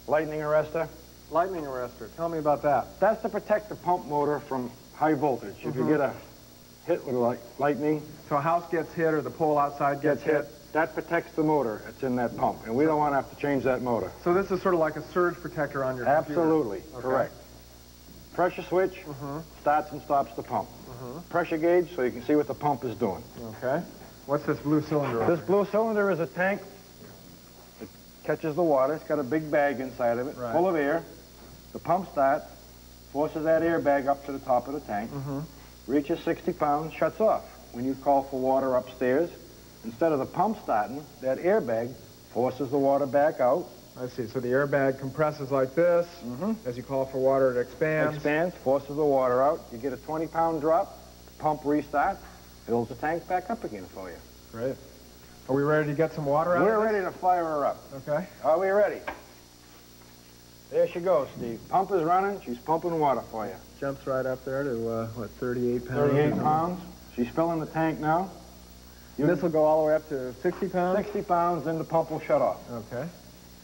lightning arrestor. Lightning arrestor. Tell me about that. That's to protect the pump motor from high voltage. If you Mhm. get a hit with like lightning, So a house gets hit or the pole outside gets, gets hit, that protects the motor that's in that pump. And we don't want to have to change that motor. So this is sort of like a surge protector on your. Absolutely, Okay. correct. Pressure switch Mhm. starts and stops the pump. Mhm. Pressure gauge so you can see what the pump is doing. Okay. What's this blue cylinder? This blue cylinder is a tank It catches the water. It's got a big bag inside of it, Right. full of air. The pump starts, forces that air bag up to the top of the tank, Mhm. Reaches 60 pounds, shuts off. When you call for water upstairs, instead of the pump starting, that airbag forces the water back out. I see. So the airbag compresses like this. Mm-hmm. As you call for water, it expands. Expands, forces the water out. You get a 20 pound drop, pump restarts, fills the tank back up again for you. Great. Are we ready to get some water out We're ready to fire her up. Okay. Are we ready? There she goes, Steve. Pump is running. She's pumping water for you. Jumps right up there to, uh, what, 38 pounds? 38 pounds. She's filling the tank now. And this will go all the way up to 60 pounds? 60 pounds, then the pump will shut off. Okay.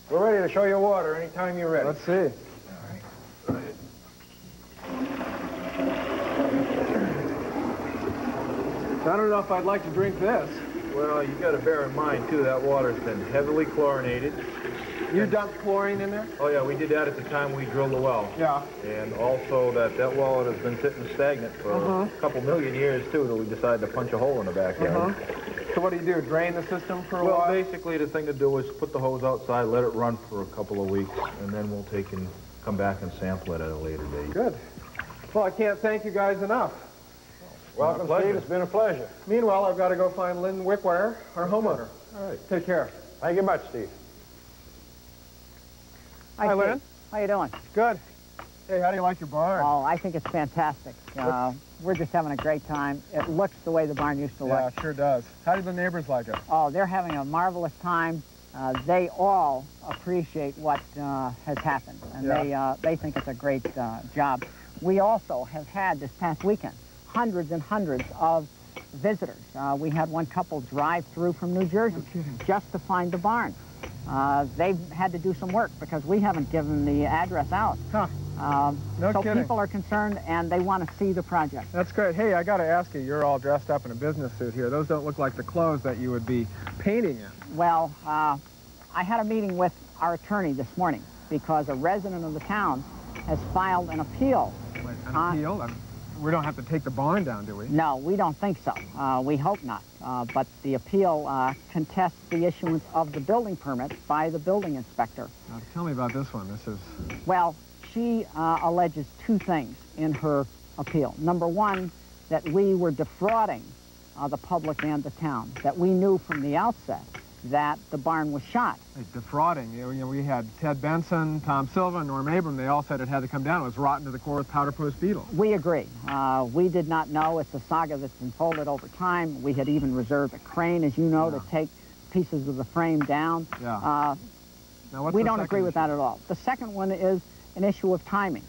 We're ready to show you water anytime you're ready. Let's see. I don't know if I'd like to drink this. Well, you got to bear in mind, too, that water's been heavily chlorinated. You dumped chlorine in there? Oh, yeah, we did that at the time we drilled the well. Yeah. And also that that well has been sitting stagnant for Uh-huh. a couple million years, too, till we decided to punch a hole in the backyard. Uh-huh. So what do you do, drain the system for a Well, while? basically, the thing to do is put the hose outside, let it run for a couple of weeks, and then we'll take and come back and sample it at a later date. Good. Well, I can't thank you guys enough. Welcome. Steve. It's been a pleasure. Meanwhile, I've got to go find Lynn Wickwire, our homeowner. All right. Take care. Thank you much, Steve. Hi, Steve. Lynn. How you doing? Good. Hey, how do you like your barn? Oh, I think it's fantastic. Uh, we're just having a great time. It looks the way the barn used to Yeah, look. Yeah, sure does. How do the neighbors like it? Oh, they're having a marvelous time. Uh, they all appreciate what uh, has happened, and Yeah. they uh, they think it's a great uh, job. We also have had this past weekend hundreds and hundreds of visitors. Uh, we had one couple drive through from New Jersey just to find the barn. Uh, they've had to do some work because we haven't given the address out. Huh. Um, No so kidding. people are concerned and they want to see the project. That's great. Hey, I got to ask you, you're all dressed up in a business suit here. Those don't look like the clothes that you would be painting in. Well, uh, I had a meeting with our attorney this morning because a resident of the town has filed an appeal. Wait, an Uh, appeal? I- we don't have to take the barn down, do we? No, we don't think so. Uh, we hope not. Uh, but the appeal uh, contests the issuance of the building permit by the building inspector. Now, tell me about this one. This is... Well, she uh, alleges two things in her appeal. Number one, that we were defrauding uh, the public and the town, that we knew from the outset that the barn was shot. Hey, defrauding. You know, we had Tedd Benson, Tom Silva, Norm Abram. They all said it had to come down. It was rotten to the core with powder-post beetle. We agree. Uh, we did not know. It's a saga that's unfolded over time. We had even reserved a crane, as you know, to take pieces of the frame down. Yeah. Uh, Now, what's we don't agree with that at all. The second one is an issue of timing.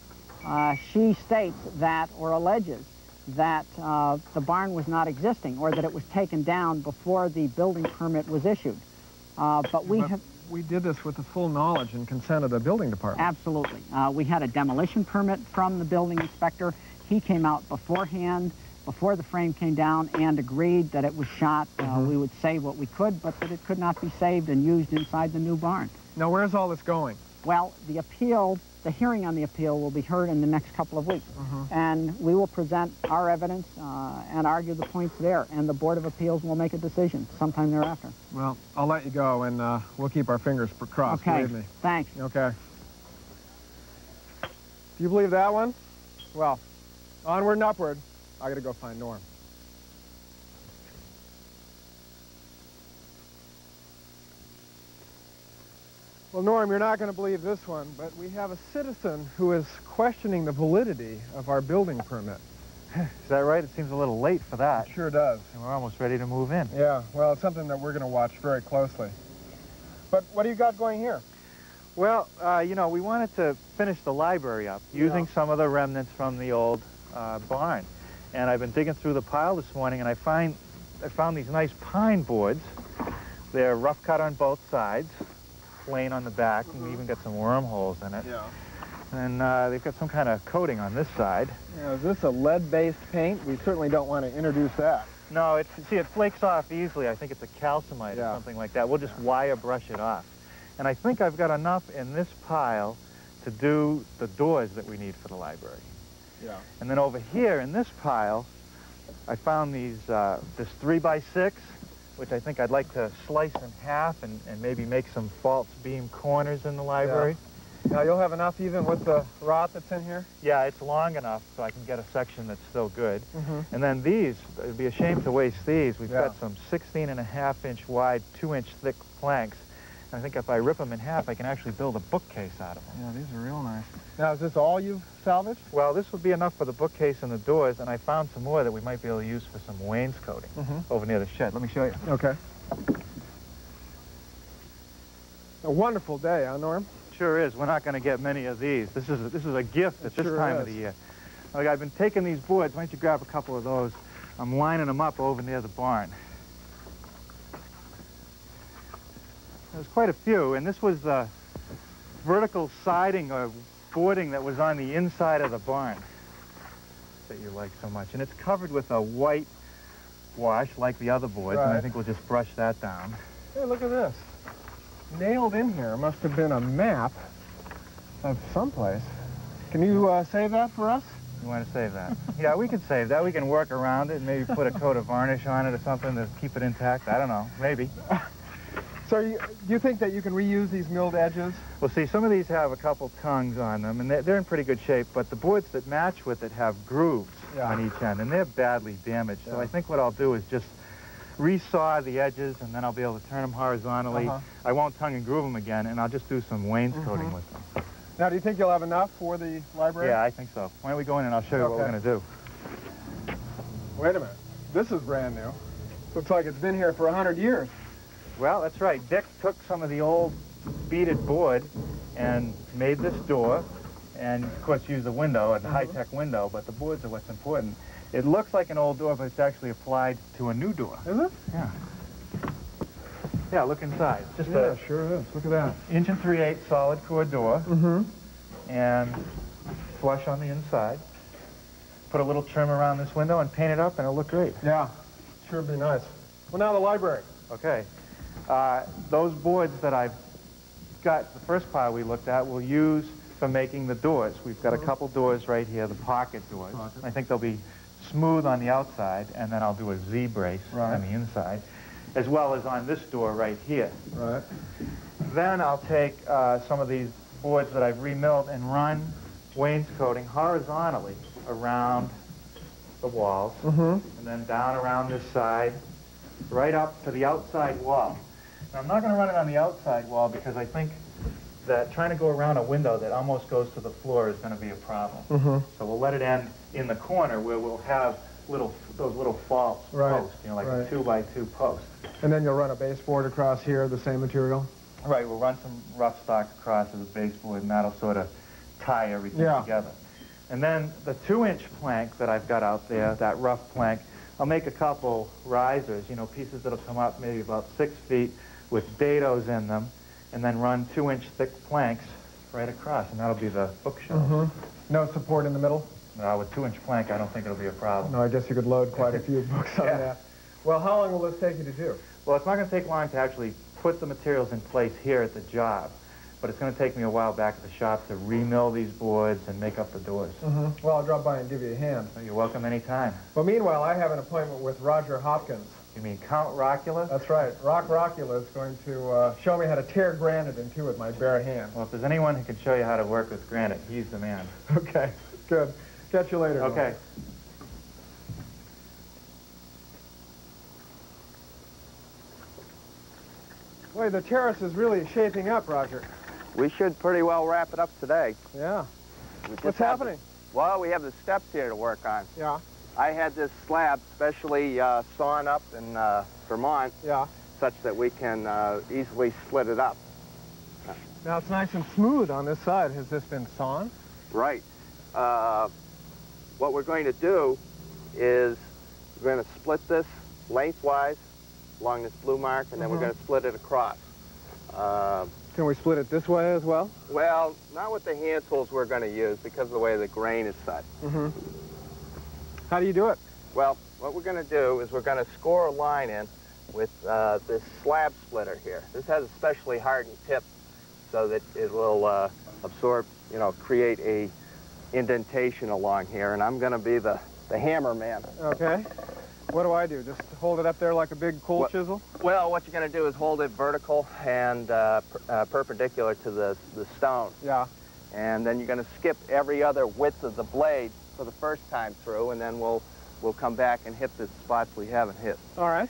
Uh, she states that, or alleges, that uh, the barn was not existing or that it was taken down before the building permit was issued. Uh, but we But have... We did this with the full knowledge and consent of the building department. Absolutely. Uh, we had a demolition permit from the building inspector. He came out beforehand, before the frame came down, and agreed that it was shot. Uh, Mhm. we would save what we could, but that it could not be saved and used inside the new barn. Now, where's all this going? Well, the appeal, the hearing on the appeal will be heard in the next couple of weeks. Mhm. And we will present our evidence uh, and argue the points there, and the Board of Appeals will make a decision sometime thereafter. Well, I'll let you go, and uh, we'll keep our fingers crossed, Okay, believe me. thanks. Okay. Do you believe that one? Well, onward and upward. I gotta go find Norm. Well, Norm, you're not going to believe this one, but we have a citizen who is questioning the validity of our building permit. <sighs> Is that right? It seems a little late for that. Sure does. And we're almost ready to move in. Yeah, well, it's something that we're going to watch very closely. But what do you got going here? Well, uh, you know, we wanted to finish the library up using Yeah. some of the remnants from the old uh, barn. And I've been digging through the pile this morning, and I find I found these nice pine boards. They're rough cut on both sides, plain on the back, and we even got some wormholes in it. Yeah. And uh, they've got some kind of coating on this side. Now, is this a lead-based paint? We certainly don't want to introduce that. No, it's, see, it flakes off easily. I think it's a calcimine Yeah. or something like that. We'll just wire brush it off. And I think I've got enough in this pile to do the doors that we need for the library. Yeah. And then over here in this pile, I found these, uh, this three by six, which I think I'd like to slice in half and, and maybe make some false beam corners in the library. Now, you'll have enough even with the rot that's in here? Yeah, it's long enough so I can get a section that's still good. Mhm. And then these, it'd be a shame to waste these. We've Yeah. got some 16 and a half inch wide, two inch thick planks. I think if I rip them in half, I can actually build a bookcase out of them. Yeah, these are real nice. Now, is this all you've salvaged? Well, this would be enough for the bookcase and the doors, and I found some more that we might be able to use for some wainscoting Mhm. over near the shed. Let me show you. Okay. A wonderful day, huh, Norm? Sure is. We're not going to get many of these. This is this is a gift at this sure time of the year. Like I've been taking these boards. Why don't you grab a couple of those? I'm lining them up over near the barn. There's quite a few, and this was the vertical siding or boarding that was on the inside of the barn that you like so much. And it's covered with a white wash like the other boards, right. and I think we'll just brush that down. Hey, look at this. Nailed in here must have been a map of someplace. Can you uh, save that for us? You want to save that? <laughs> yeah, we can save that. We can work around it, and maybe put a coat of varnish on it or something to keep it intact. I don't know, maybe. <laughs> So you, do you think that you can reuse these milled edges? Well, see, some of these have a couple tongues on them, and they're, they're in pretty good shape, but the boards that match with it have grooves Yeah. on each end, and they're badly damaged. So I think what I'll do is just resaw the edges, and then I'll be able to turn them horizontally. Uh-huh. I won't tongue and groove them again, and I'll just do some wainscoting Mhm. with them. Now, do you think you'll have enough for the library? Yeah, I think so. Why don't we go in and I'll show you what we're going to do. Wait a minute. This is brand new. Looks like it's been here for a 100 years. Well, that's right. Dick took some of the old beaded board and made this door, and of course used the window, a high-tech window, but the boards are what's important. It looks like an old door, but it's actually applied to a new door. Is it? Yeah. Yeah, look inside. Just yeah, a sure is. Look at that. inch and three-eighths solid core door, Mm-hmm. and flush on the inside. Put a little trim around this window and paint it up, and it'll look great. Yeah, sure be nice. Well, now the library. Okay. Uh, those boards that I've got, the first pile we looked at, we'll use for making the doors. We've got a couple doors right here, the pocket doors. I think they'll be smooth on the outside, and then I'll do a Z-brace Right. on the inside, as well as on this door right here. Right. Then I'll take uh, some of these boards that I've remilled and run wainscoting horizontally around the walls, Mm-hmm. and then down around this side, right up to the outside wall. Now, I'm not going to run it on the outside wall because I think that trying to go around a window that almost goes to the floor is going to be a problem. Mm-hmm. So we'll let it end in the corner where we'll have little those little false Right, posts, you know, like a two by two post. And then you'll run a baseboard across here, the same material? Right, we'll run some rough stock across as a baseboard, and that'll sort of tie everything Yeah. together. And then the two-inch plank that I've got out there, that rough plank, I'll make a couple risers, you know, pieces that'll come up maybe about six feet with dados in them, and then run two-inch thick planks right across, and that'll be the bookshelf. Mm-hmm. No support in the middle? Uh, with two-inch plank, I don't think it'll be a problem. No, I guess you could load quite a <laughs> few books on Yeah. that. Well, how long will this take you to do? Well, it's not going to take long to actually put the materials in place here at the job, but it's going to take me a while back at the shop to remill these boards and make up the doors. Mm-hmm. Well, I'll drop by and give you a hand. You're welcome anytime. Well, meanwhile, I have an appointment with Roger Hopkins. You mean Count Rockula? That's right. Rock Rockula is going to uh, show me how to tear granite in two with my bare hands. Well, if there's anyone who can show you how to work with granite, he's the man. Okay, good. Catch you later. Okay. Boy, the terrace is really shaping up, Roger. We should pretty well wrap it up today. Yeah. What's happening? The, well, we have the steps here to work on. Yeah. I had this slab specially uh, sawn up in uh, Vermont Yeah. such that we can uh, easily split it up. Now it's nice and smooth on this side. Has this been sawn? Right. Uh, what we're going to do is we're going to split this lengthwise along this blue mark, and then we're Mhm. going to split it across. Uh, Can we split it this way as well? well, not with the hand tools we're going to use because of the way the grain is set. Mm-hmm. How do you do it? Well, what we're going to do is we're going to score a line in with uh, this slab splitter here. This has a specially hardened tip so that it will uh, absorb, you know, create a indentation along here, and I'm going to be the, the hammer man. Okay. What do I do? Just hold it up there like a big coal What- chisel? Well, what you're going to do is hold it vertical and uh, per, uh, perpendicular to the, the stone. Yeah. And then you're going to skip every other width of the blade for the first time through, and then we'll, we'll come back and hit the spots we haven't hit. All right.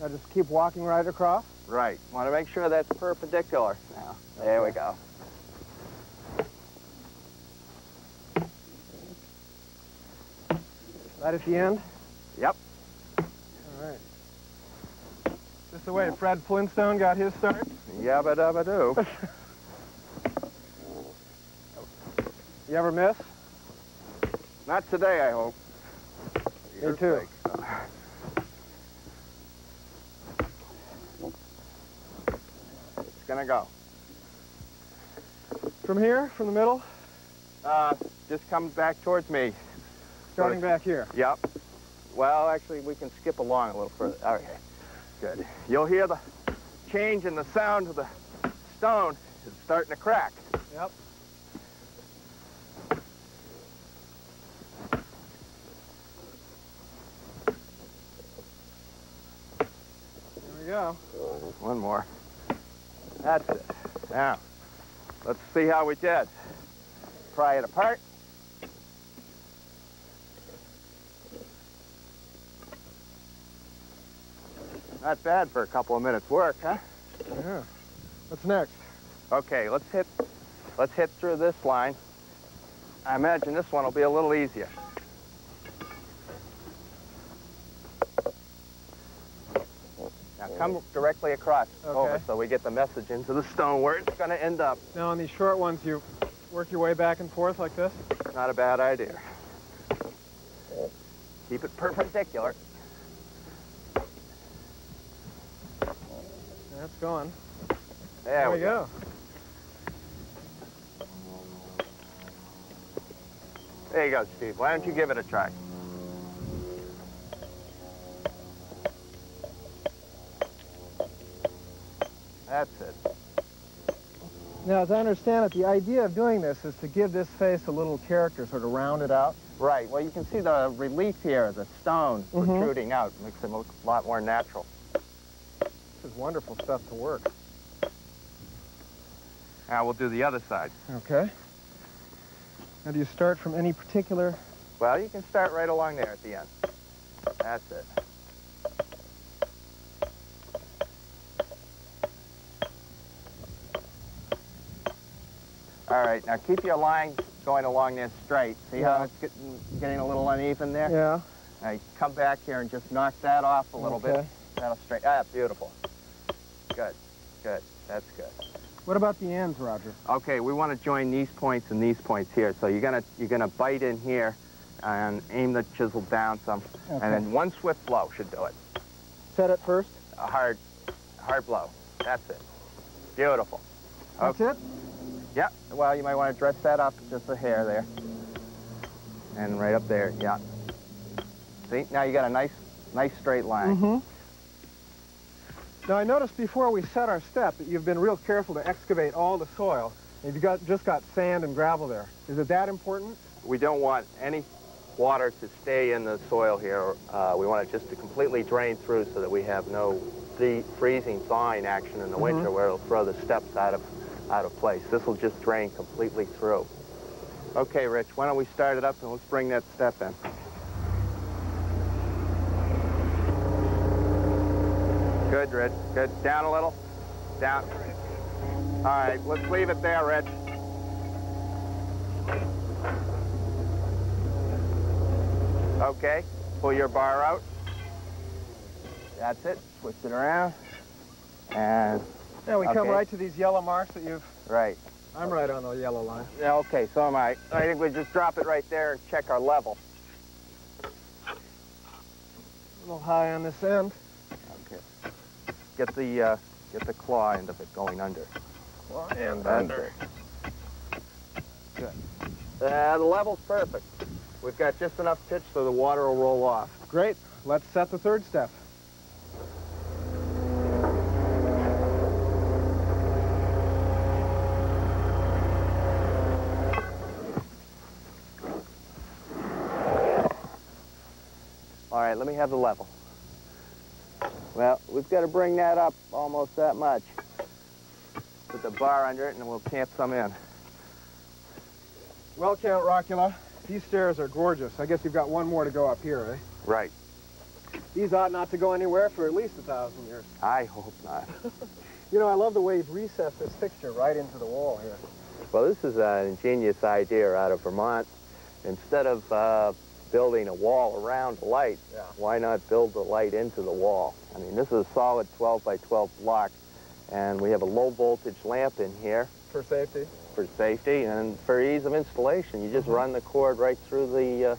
I just keep walking right across. Right. Want to make sure that's perpendicular now. There we go. Right at the end? Yep. All right. Is this the way Fred Flintstone got his start? Yabba dabba do. you ever miss? Not today, I hope. Me too. <laughs> It's gonna go. From here, from the middle? Uh, just comes back towards me. Starting back here? Yep. Well, actually, we can skip along a little further. Okay, good. You'll hear the change in the sound of the stone. It's starting to crack. Yep. There we go. One more. That's it. Now, let's see how we did. Pry it apart. Not bad for a couple of minutes work, huh? Yeah. What's next? Okay, let's hit let's hit through this line. I imagine this one will be a little easier. Now come directly across over oh, so we get the message into the stone where it's going to end up. Now on these short ones, you work your way back and forth like this? Not a bad idea. Keep it perpendicular. Going. There, There we we go. There you go, Steve. Why don't you give it a try? That's it. Now, as I understand it, the idea of doing this is to give this face a little character, sort of round it out. Right. Well, you can see the relief here, the stone Mhm. protruding out. Makes it look a lot more natural. This wonderful stuff to work. Now we'll do the other side. Okay. Now, do you start from any particular... Well, you can start right along there at the end. That's it. All right, now keep your line going along there straight. See how it's getting, getting a little uneven there? Yeah. Now you come back here and just knock that off a little bit. Okay. That'll straight. Ah, beautiful. Good, good. That's good. What about the ends, Roger? Okay, we want to join these points and these points here. So you're gonna you're gonna bite in here and aim the chisel down some, Okay. and then one swift blow should do it. Set it first? A hard, hard blow. That's it. Beautiful. That's it? Yep. Well, you might want to dress that up just a hair there, and right up there. Yeah. See, now you got a nice, nice straight line. Mm-hmm. Now, I noticed before we set our step that you've been real careful to excavate all the soil. And you've got, just got sand and gravel there. Is it that important? We don't want any water to stay in the soil here. Uh, we want it just to completely drain through so that we have no free- freezing thawing action in the Mhm. winter where it'll throw the steps out of, out of place. This will just drain completely through. Okay, Rich, why don't we start it up and let's bring that step in. Good, Rich. Good. Down a little. Down. All right, let's leave it there, Rich. Okay, pull your bar out. That's it. Twist it around. And Yeah, we come right to these yellow marks that you've... right. I'm right on the yellow line. Yeah, okay, so am I. I think we just drop it right there and check our level. A little high on this end. Okay. Get the uh, get the claw end of it going under. Claw end That's under. it. Good. Uh, the level's perfect. We've got just enough pitch so the water will roll off. Great. Let's set the third step. All right, let me have the level. Well, we've got to bring that up almost that much. Put the bar under it and we'll tamp some in. Well, Count Rockula, these stairs are gorgeous. I guess you've got one more to go up here, eh? Right. These ought not to go anywhere for at least a thousand years. I hope not. <laughs> You know, I love the way you've recessed this fixture right into the wall here. Well, this is an ingenious idea out of Vermont. Instead of uh, building a wall around the light, Yeah. why not build the light into the wall? I mean, this is a solid 12 by 12 block, and we have a low voltage lamp in here For safety? for safety and for ease of installation. You just run the cord right through the, uh,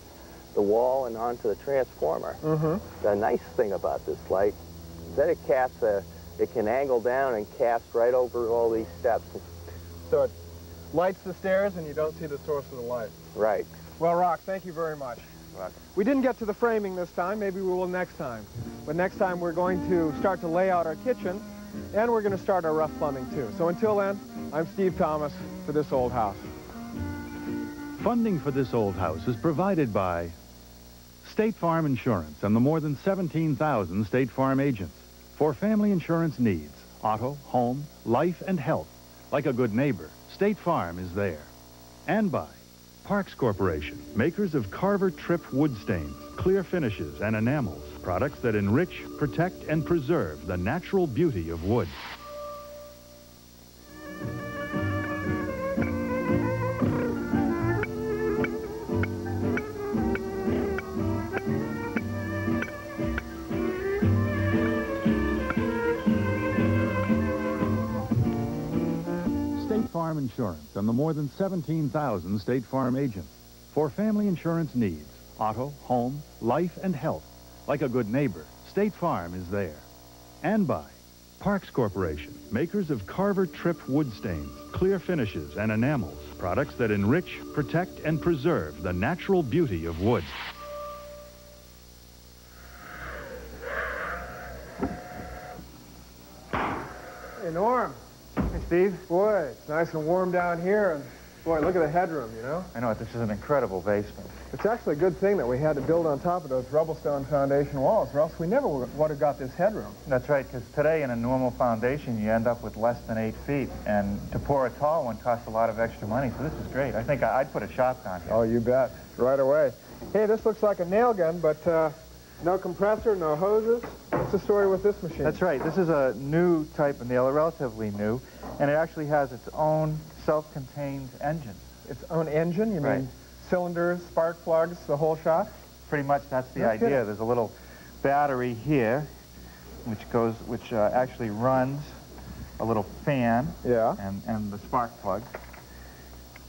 the wall and onto the transformer. Mm-hmm. The nice thing about this light is that it casts a it can angle down and cast right over all these steps. So it lights the stairs and you don't see the source of the light. Right. Well, Rock, thank you very much. Rock. We didn't get to the framing this time. Maybe we will next time. But next time we're going to start to lay out our kitchen and we're going to start our rough plumbing too. So until then, I'm Steve Thomas for This Old House. Funding for this old house is provided by State Farm Insurance and the more than 17,000 State Farm agents. For family insurance needs, auto, home, life, and health, like a good neighbor, State Farm is there. And by Parks Corporation, makers of Carver Tripp wood stains, clear finishes, and enamels, products that enrich, protect, and preserve the natural beauty of wood. Farm Insurance and the more than 17,000 State Farm agents. For family insurance needs, auto, home, life, and health, like a good neighbor, State Farm is there. And by Parks Corporation, makers of Carver Tripp wood stains, clear finishes, and enamels, products that enrich, protect, and preserve the natural beauty of wood. Hey, Norm. Hey, Steve. Boy, it's nice and warm down here. And boy, look at the headroom, you know? I know, this is an incredible basement. It's actually a good thing that we had to build on top of those rubble stone foundation walls, or else we never would have got this headroom. That's right, because today in a normal foundation, you end up with less than eight feet. And to pour a tall one costs a lot of extra money, so this is great. I think I'd put a shop down here. Oh, you bet. Right away. Hey, this looks like a nail gun, but uh, no compressor, no hoses. What's the story with this machine? That's right. This is a new type of nail, relatively new, and it actually has its own self-contained engine. Its own engine? You Right. mean cylinders, spark plugs, the whole shot? Pretty much that's the idea. There's a little battery here, which goes, which uh, actually runs a little fan. Yeah. And, and the spark plug.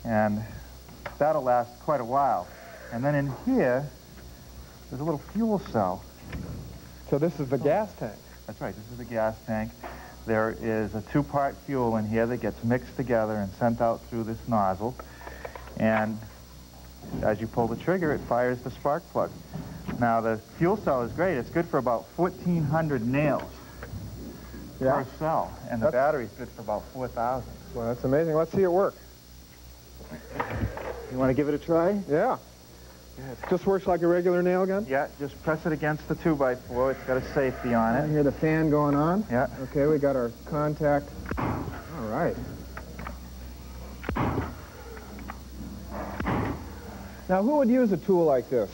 And that'll last quite a while. And then in here, there's a little fuel cell. So this is the oh. gas tank. That's right, this is the gas tank. There is a two-part fuel in here that gets mixed together and sent out through this nozzle. And as you pull the trigger, it fires the spark plug. Now, the fuel cell is great. It's good for about 1,400 nails yeah. per cell. And the That's- battery's good for about 4,000. Well, that's amazing. Let's see it work. You want to give it a try? Yeah. Just works like a regular nail gun? Yeah, just press it against the 2x4. It's got a safety on I it. hear the fan going on. Yeah. Okay, we got our contact. All right. Now, who would use a tool like this?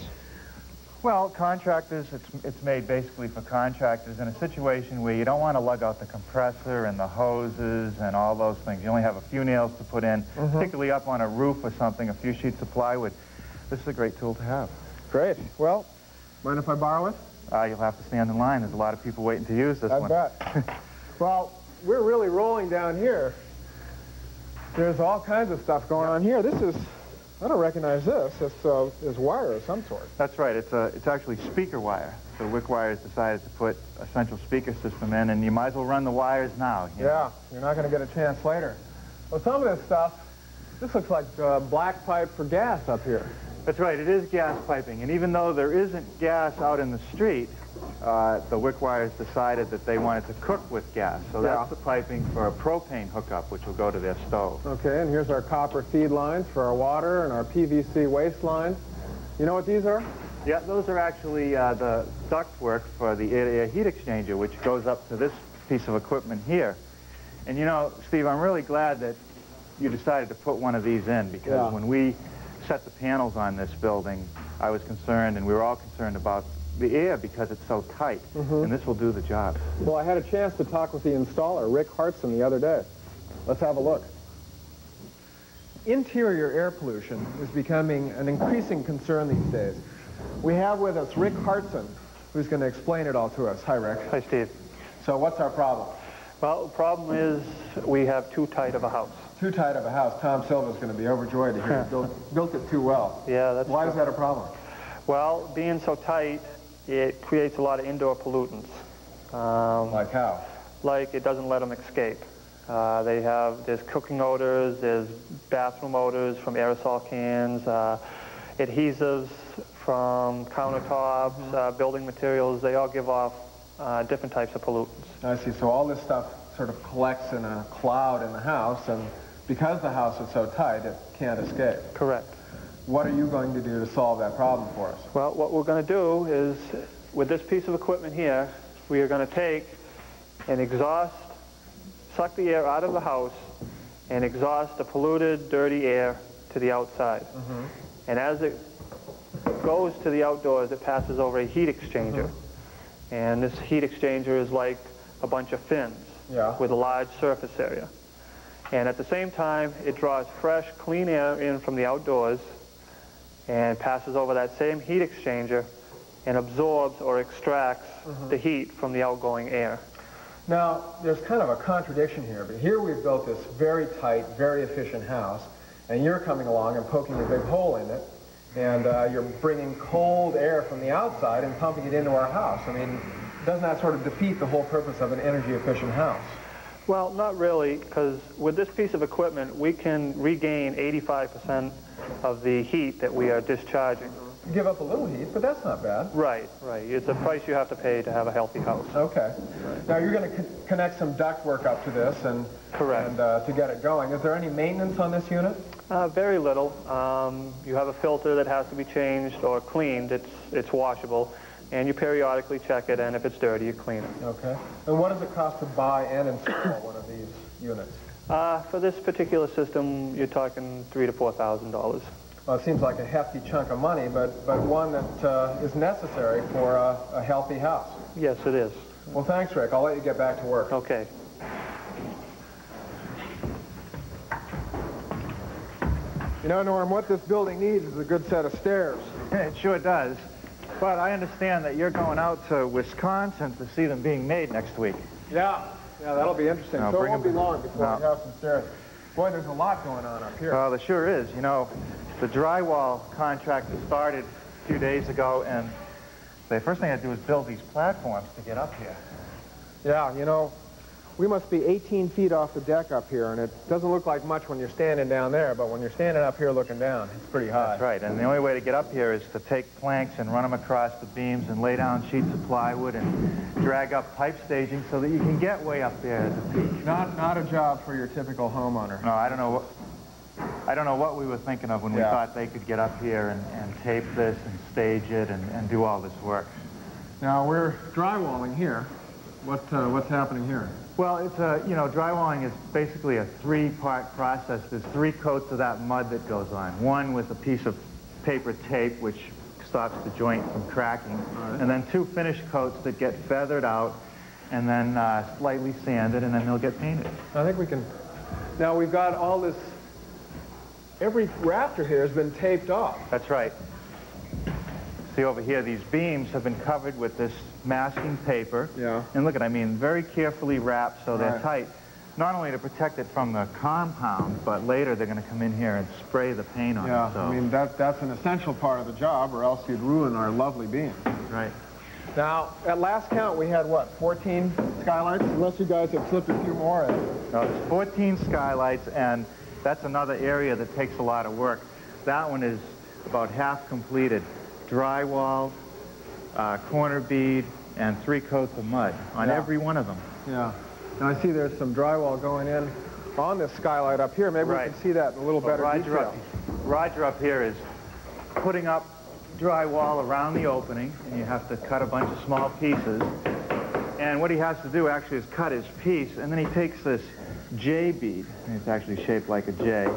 Well, contractors, it's, it's made basically for contractors in a situation where you don't want to lug out the compressor and the hoses and all those things. You only have a few nails to put in, Mhm. particularly up on a roof or something, a few sheets of plywood. This is a great tool to have. Great. Well, mind if I borrow it? Uh, you'll have to stand in line. There's a lot of people waiting to use this I one. bet. <laughs> well, we're really rolling down here. There's all kinds of stuff going on here. This is, I don't recognize this. It's, uh, it's wire of some sort. That's right. It's, a, it's actually speaker wire. So Wickwires decided to put a central speaker system in, and you might as well run the wires now. you know. Yeah, you're not going to get a chance later. Well, some of this stuff, this looks like uh, black pipe for gas up here. That's right, it is gas piping. And even though there isn't gas out in the street, uh, the Wickwires decided that they wanted to cook with gas. So Yeah. that's the piping for a propane hookup, which will go to their stove. Okay, and here's our copper feed lines for our water and our PVC waste lines. You know what these are? Yeah, those are actually uh, the ductwork for the air-to-air heat exchanger, which goes up to this piece of equipment here. And you know, Steve, I'm really glad that you decided to put one of these in because Yeah. when we set the panels on this building, I was concerned, and we were all concerned about the air because it's so tight, Mhm. and this will do the job. Well, I had a chance to talk with the installer, Rick Hartson, the other day. Let's have a look. Interior air pollution is becoming an increasing concern these days. We have with us Rick Hartson, who's going to explain it all to us. Hi, Rick. Hi, Steve. So what's our problem? Well, the problem is we have too tight of a house. Too tight of a house. Tom Silva's going to be overjoyed to hear <laughs> you built, built it too well. Yeah, that's Why true. is that a problem? Well, being so tight, it creates a lot of indoor pollutants. Um, like how? like it doesn't let them escape. Uh, they have, there's cooking odors, there's bathroom odors from aerosol cans, uh, adhesives from countertops, uh, building materials, they all give off uh, different types of pollutants. I see. So all this stuff sort of collects in a cloud in the house, and because the house is so tight, it can't escape. Correct. What are you going to do to solve that problem for us? Well, what we're going to do is, with this piece of equipment here, we are going to take and exhaust, suck the air out of the house, and exhaust the polluted, dirty air to the outside. Mm-hmm. And as it goes to the outdoors, it passes over a heat exchanger. And this heat exchanger is like a bunch of fins Yeah. with a large surface area. And at the same time, it draws fresh, clean air in from the outdoors and passes over that same heat exchanger and absorbs or extracts Mhm. the heat from the outgoing air. Now, there's kind of a contradiction here, but here we've built this very tight, very efficient house, and you're coming along and poking a big hole in it, and uh, you're bringing cold air from the outside and pumping it into our house. I mean, doesn't that sort of defeat the whole purpose of an energy-efficient house? Well, not really, because with this piece of equipment, we can regain 85% of the heat that we are discharging. Give up a little heat, but that's not bad. Right, right. It's a price you have to pay to have a healthy house. Okay. Now, you're going to co- connect some ductwork up to this and, Correct. and uh, to get it going. Is there any maintenance on this unit? Uh, very little. Um, you have a filter that has to be changed or cleaned. It's, it's washable. And you periodically check it, and if it's dirty, you clean it. Okay. And what does it cost to buy and install one of these units? Uh, for this particular system, you're talking three to four thousand dollars. Well, it seems like a hefty chunk of money, but, but one that uh, is necessary for a, a healthy house. Yes, it is. Well, thanks, Rick. I'll let you get back to work. Okay. You know, Norm, what this building needs is a good set of stairs. <laughs> It sure does. But I understand that you're going out to Wisconsin to see them being made next week. Yeah. Yeah, that'll be interesting. Now, so it won't be long before No. we have some stairs. Boy, there's a lot going on up here. Well, there sure is. You know, the drywall contract started a few days ago, and the first thing I do is build these platforms to get up here. Yeah, you know, we must be 18 feet off the deck up here, and it doesn't look like much when you're standing down there, but when you're standing up here looking down, it's pretty high. That's right. And the only way to get up here is to take planks and run them across the beams and lay down sheets of plywood and drag up pipe staging so that you can get way up there at the peak. Not, not a job for your typical homeowner. No, I don't know what. I don't know what we were thinking of when we thought they could get up here and, and tape this and stage it and, and do all this work. Now, we're drywalling here. What, uh, what's happening here? Well, it's a, you know, drywalling is basically a three-part process. There's three coats of that mud that goes on. One with a piece of paper tape, which stops the joint from cracking. And then two finished coats that get feathered out and then uh, slightly sanded, and then they'll get painted. I think we can... Now, we've got all this... Every rafter here has been taped off. That's right. See over here, these beams have been covered with this masking paper. Yeah. And look at, I mean, very carefully wrapped so they're Right. tight. Not only to protect it from the compound, but later they're going to come in here and spray the paint on Yeah, it. So. I mean, that, that's an essential part of the job, or else you'd ruin our lovely beam. Right. Now, at last count, we had, what, 14 skylights? Unless you guys have slipped a few more in. No, it's 14 skylights, and that's another area that takes a lot of work. That one is about half completed. Drywall, uh, corner bead, and three coats of mud on Yeah. every one of them. Yeah. Now, I see there's some drywall going in on this skylight up here. Maybe Right. we can see that in a little Well, better Roger detail. up, Roger up here is putting up drywall around the opening, and you have to cut a bunch of small pieces. And what he has to do actually is cut his piece, and then he takes this J bead, and it's actually shaped like a J,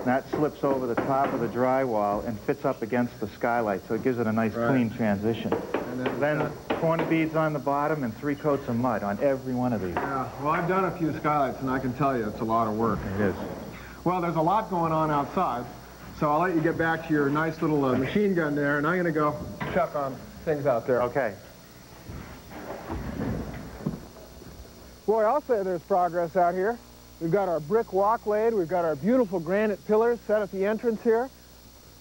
and that slips over the top of the drywall and fits up against the skylight, so it gives it a nice Right. clean transition. And then, Then corner beads on the bottom and three coats of mud on every one of these. yeah, well, I've done a few skylights, and I can tell you it's a lot of work. It is. Well, there's a lot going on outside, so I'll let you get back to your nice little uh, machine gun there, and I'm going to go check on things out there. Okay. Boy, I'll say there's progress out here. We've got our brick walk laid. We've got our beautiful granite pillars set at the entrance here.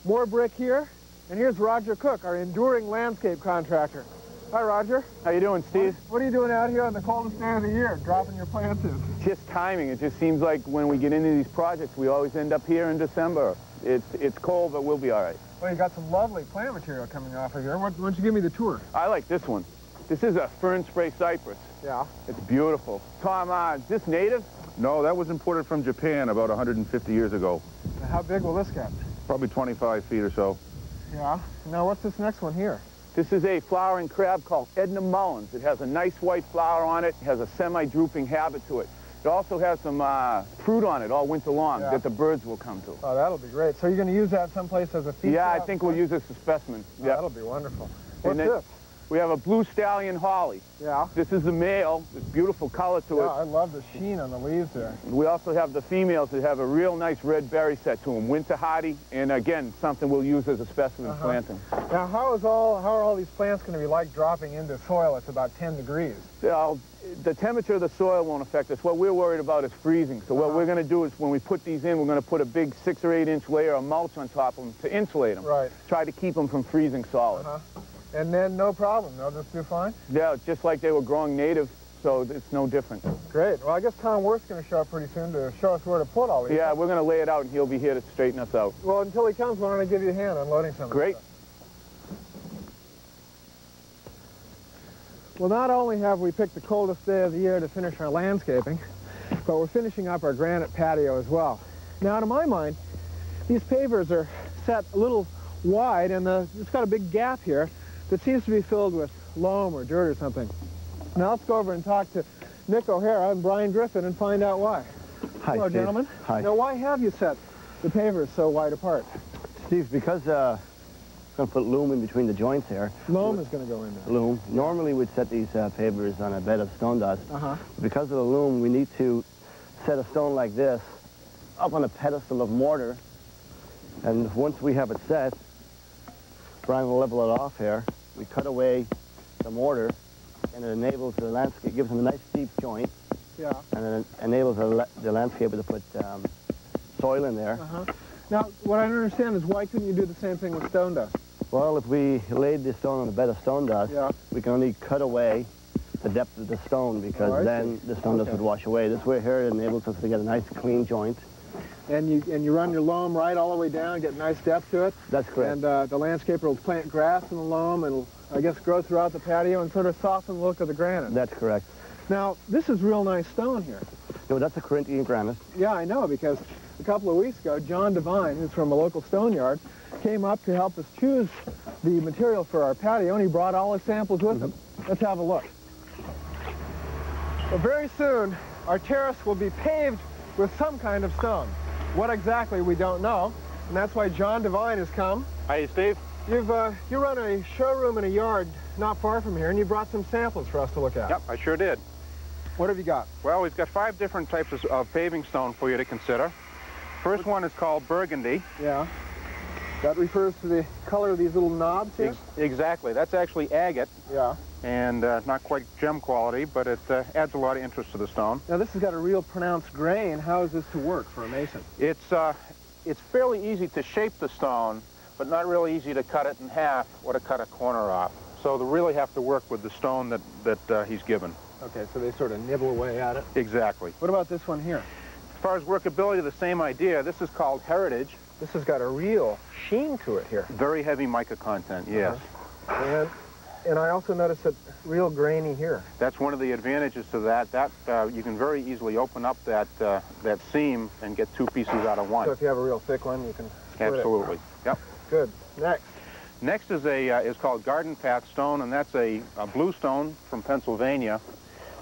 More brick here. And here's Roger Cook, our enduring landscape contractor. Hi, Roger. How you doing, Steve? What, what, are you doing out here on the coldest day of the year, dropping your plants in? Just timing. It just seems like when we get into these projects, we always end up here in December. It's it's cold, but we'll be all right. Well, you got some lovely plant material coming off of here. Why, why don't you give me the tour? I like this one. This is a fern spray cypress. Yeah. It's beautiful. Tom, uh, is this native? No, that was imported from Japan about 150 years ago. How big will this get? Probably 25 feet or so. Yeah. Now, what's this next one here? This is a flowering crab called Edna Mullins. It has a nice white flower on it. It has a semi-drooping habit to it. It also has some uh, fruit on it all winter long yeah. that the birds will come to. Oh, that'll be great. So you're going to use that someplace as a feed Yeah, I think we'll use this as a specimen. Oh, yeah. That'll be wonderful. What's then, this? We have a blue stallion holly. Yeah. This is the male. This beautiful color to yeah, it. I love the sheen on the leaves there. We also have the females that have a real nice red berry set to them. Winter hardy, and again, something we'll use as a specimen uh -huh. planting. Now, how is all how are all these plants going to be like dropping into soil at about 10 degrees? Well, the temperature of the soil won't affect us. What we're worried about is freezing. So what uh -huh. we're going to do is when we put these in, we're going to put a big six or eight inch layer of mulch on top of them to insulate them. Right. Try to keep them from freezing solid. Uh -huh. And then no problem, they'll just do fine? Yeah, just like they were growing native, so it's no different. Great. Well, I guess Tom Wirth's going to show up pretty soon to show us where to put all these. Yeah, we're going to lay it out, and he'll be here to straighten us out. Well, until he comes, why don't I give you a hand unloading some Great. Well, not only have we picked the coldest day of the year to finish our landscaping, but we're finishing up our granite patio as well. Now, to my mind, these pavers are set a little wide, and the, it's got a big gap here that seems to be filled with loam or dirt or something. Now let's go over and talk to Nick O'Hara and Brian Griffin and find out why. Hi, Hello, Steve. gentlemen. Hi. Now, why have you set the pavers so wide apart? Steve, because uh, I'm going to put loam in between the joints here. Loam is going to go in there. Loam. Normally we'd set these uh, pavers on a bed of stone dust. Uh-huh. Because of the loam, we need to set a stone like this up on a pedestal of mortar. And once we have it set, Brian will level it off here. We cut away the mortar, and it enables the landscape, gives them a nice deep joint. Yeah. And it enables the, the landscaper to put um, soil in there. Uh-huh. Now, what I don't understand is why couldn't you do the same thing with stone dust? Well, if we laid the stone on a bed of stone dust, yeah. we can only cut away the depth of the stone because oh, then the stone okay. dust would wash away. This way here, it enables us to get a nice clean joint. And you and you run your loam right all the way down, get nice depth to it. That's correct. And uh, the landscaper will plant grass in the loam and I guess grow throughout the patio and sort of soften the look of the granite. That's correct. Now, this is real nice stone here. No, that's a Corinthian granite. Yeah, I know, because a couple of weeks ago, John Devine, who's from a local stone yard, came up to help us choose the material for our patio, and he brought all his samples with mm -hmm. him. Let's have a look. Well, very soon, our terrace will be paved with some kind of stone. What exactly, we don't know, and that's why John Devine has come. Hi, Steve. You've uh, you run a showroom in a yard not far from here, and you brought some samples for us to look at. Yep, I sure did. What have you got? Well, we've got five different types of, of paving stone for you to consider. First one is called burgundy. Yeah. That refers to the color of these little knobs here? Ex exactly. That's actually agate. Yeah. And uh, not quite gem quality, but it uh, adds a lot of interest to the stone. Now, this has got a real pronounced grain. How is this to work for a mason? It's, uh, it's fairly easy to shape the stone, but not really easy to cut it in half or to cut a corner off. So they really have to work with the stone that, that uh, he's given. Okay, so they sort of nibble away at it? Exactly. What about this one here? As far as workability, the same idea. This is called Heritage. This has got a real sheen to it here. Very heavy mica content, yes. Uh -huh. And, and I also noticed that real grainy here. That's one of the advantages to that. That uh, you can very easily open up that uh, that seam and get two pieces out of one. So if you have a real thick one, you can Absolutely. It. Yep. Good. Next. Next is a uh, is called Garden Path stone, and that's a, a blue stone from Pennsylvania.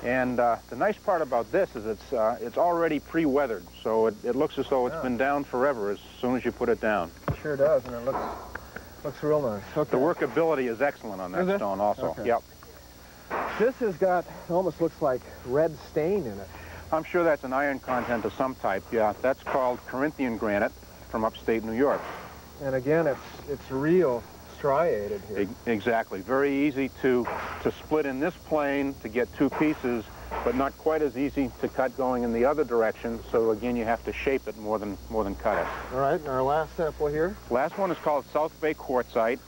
And uh, the nice part about this is it's uh, it's already pre-weathered, so it, it, looks as though it's yeah. been down forever as soon as you put it down. It sure does, and it looks looks real nice. Okay. The workability is excellent on that stone also. Okay. Yep. This has got, almost looks like red stain in it. I'm sure that's an iron content of some type, yeah. That's called Corinthian granite from upstate New York. And again, it's it's real striated here. E exactly. Very easy to, to split in this plane to get two pieces, but not quite as easy to cut going in the other direction. So again, you have to shape it more than, more than cut it. All right, and our last sample here? Last one is called South Bay Quartzite.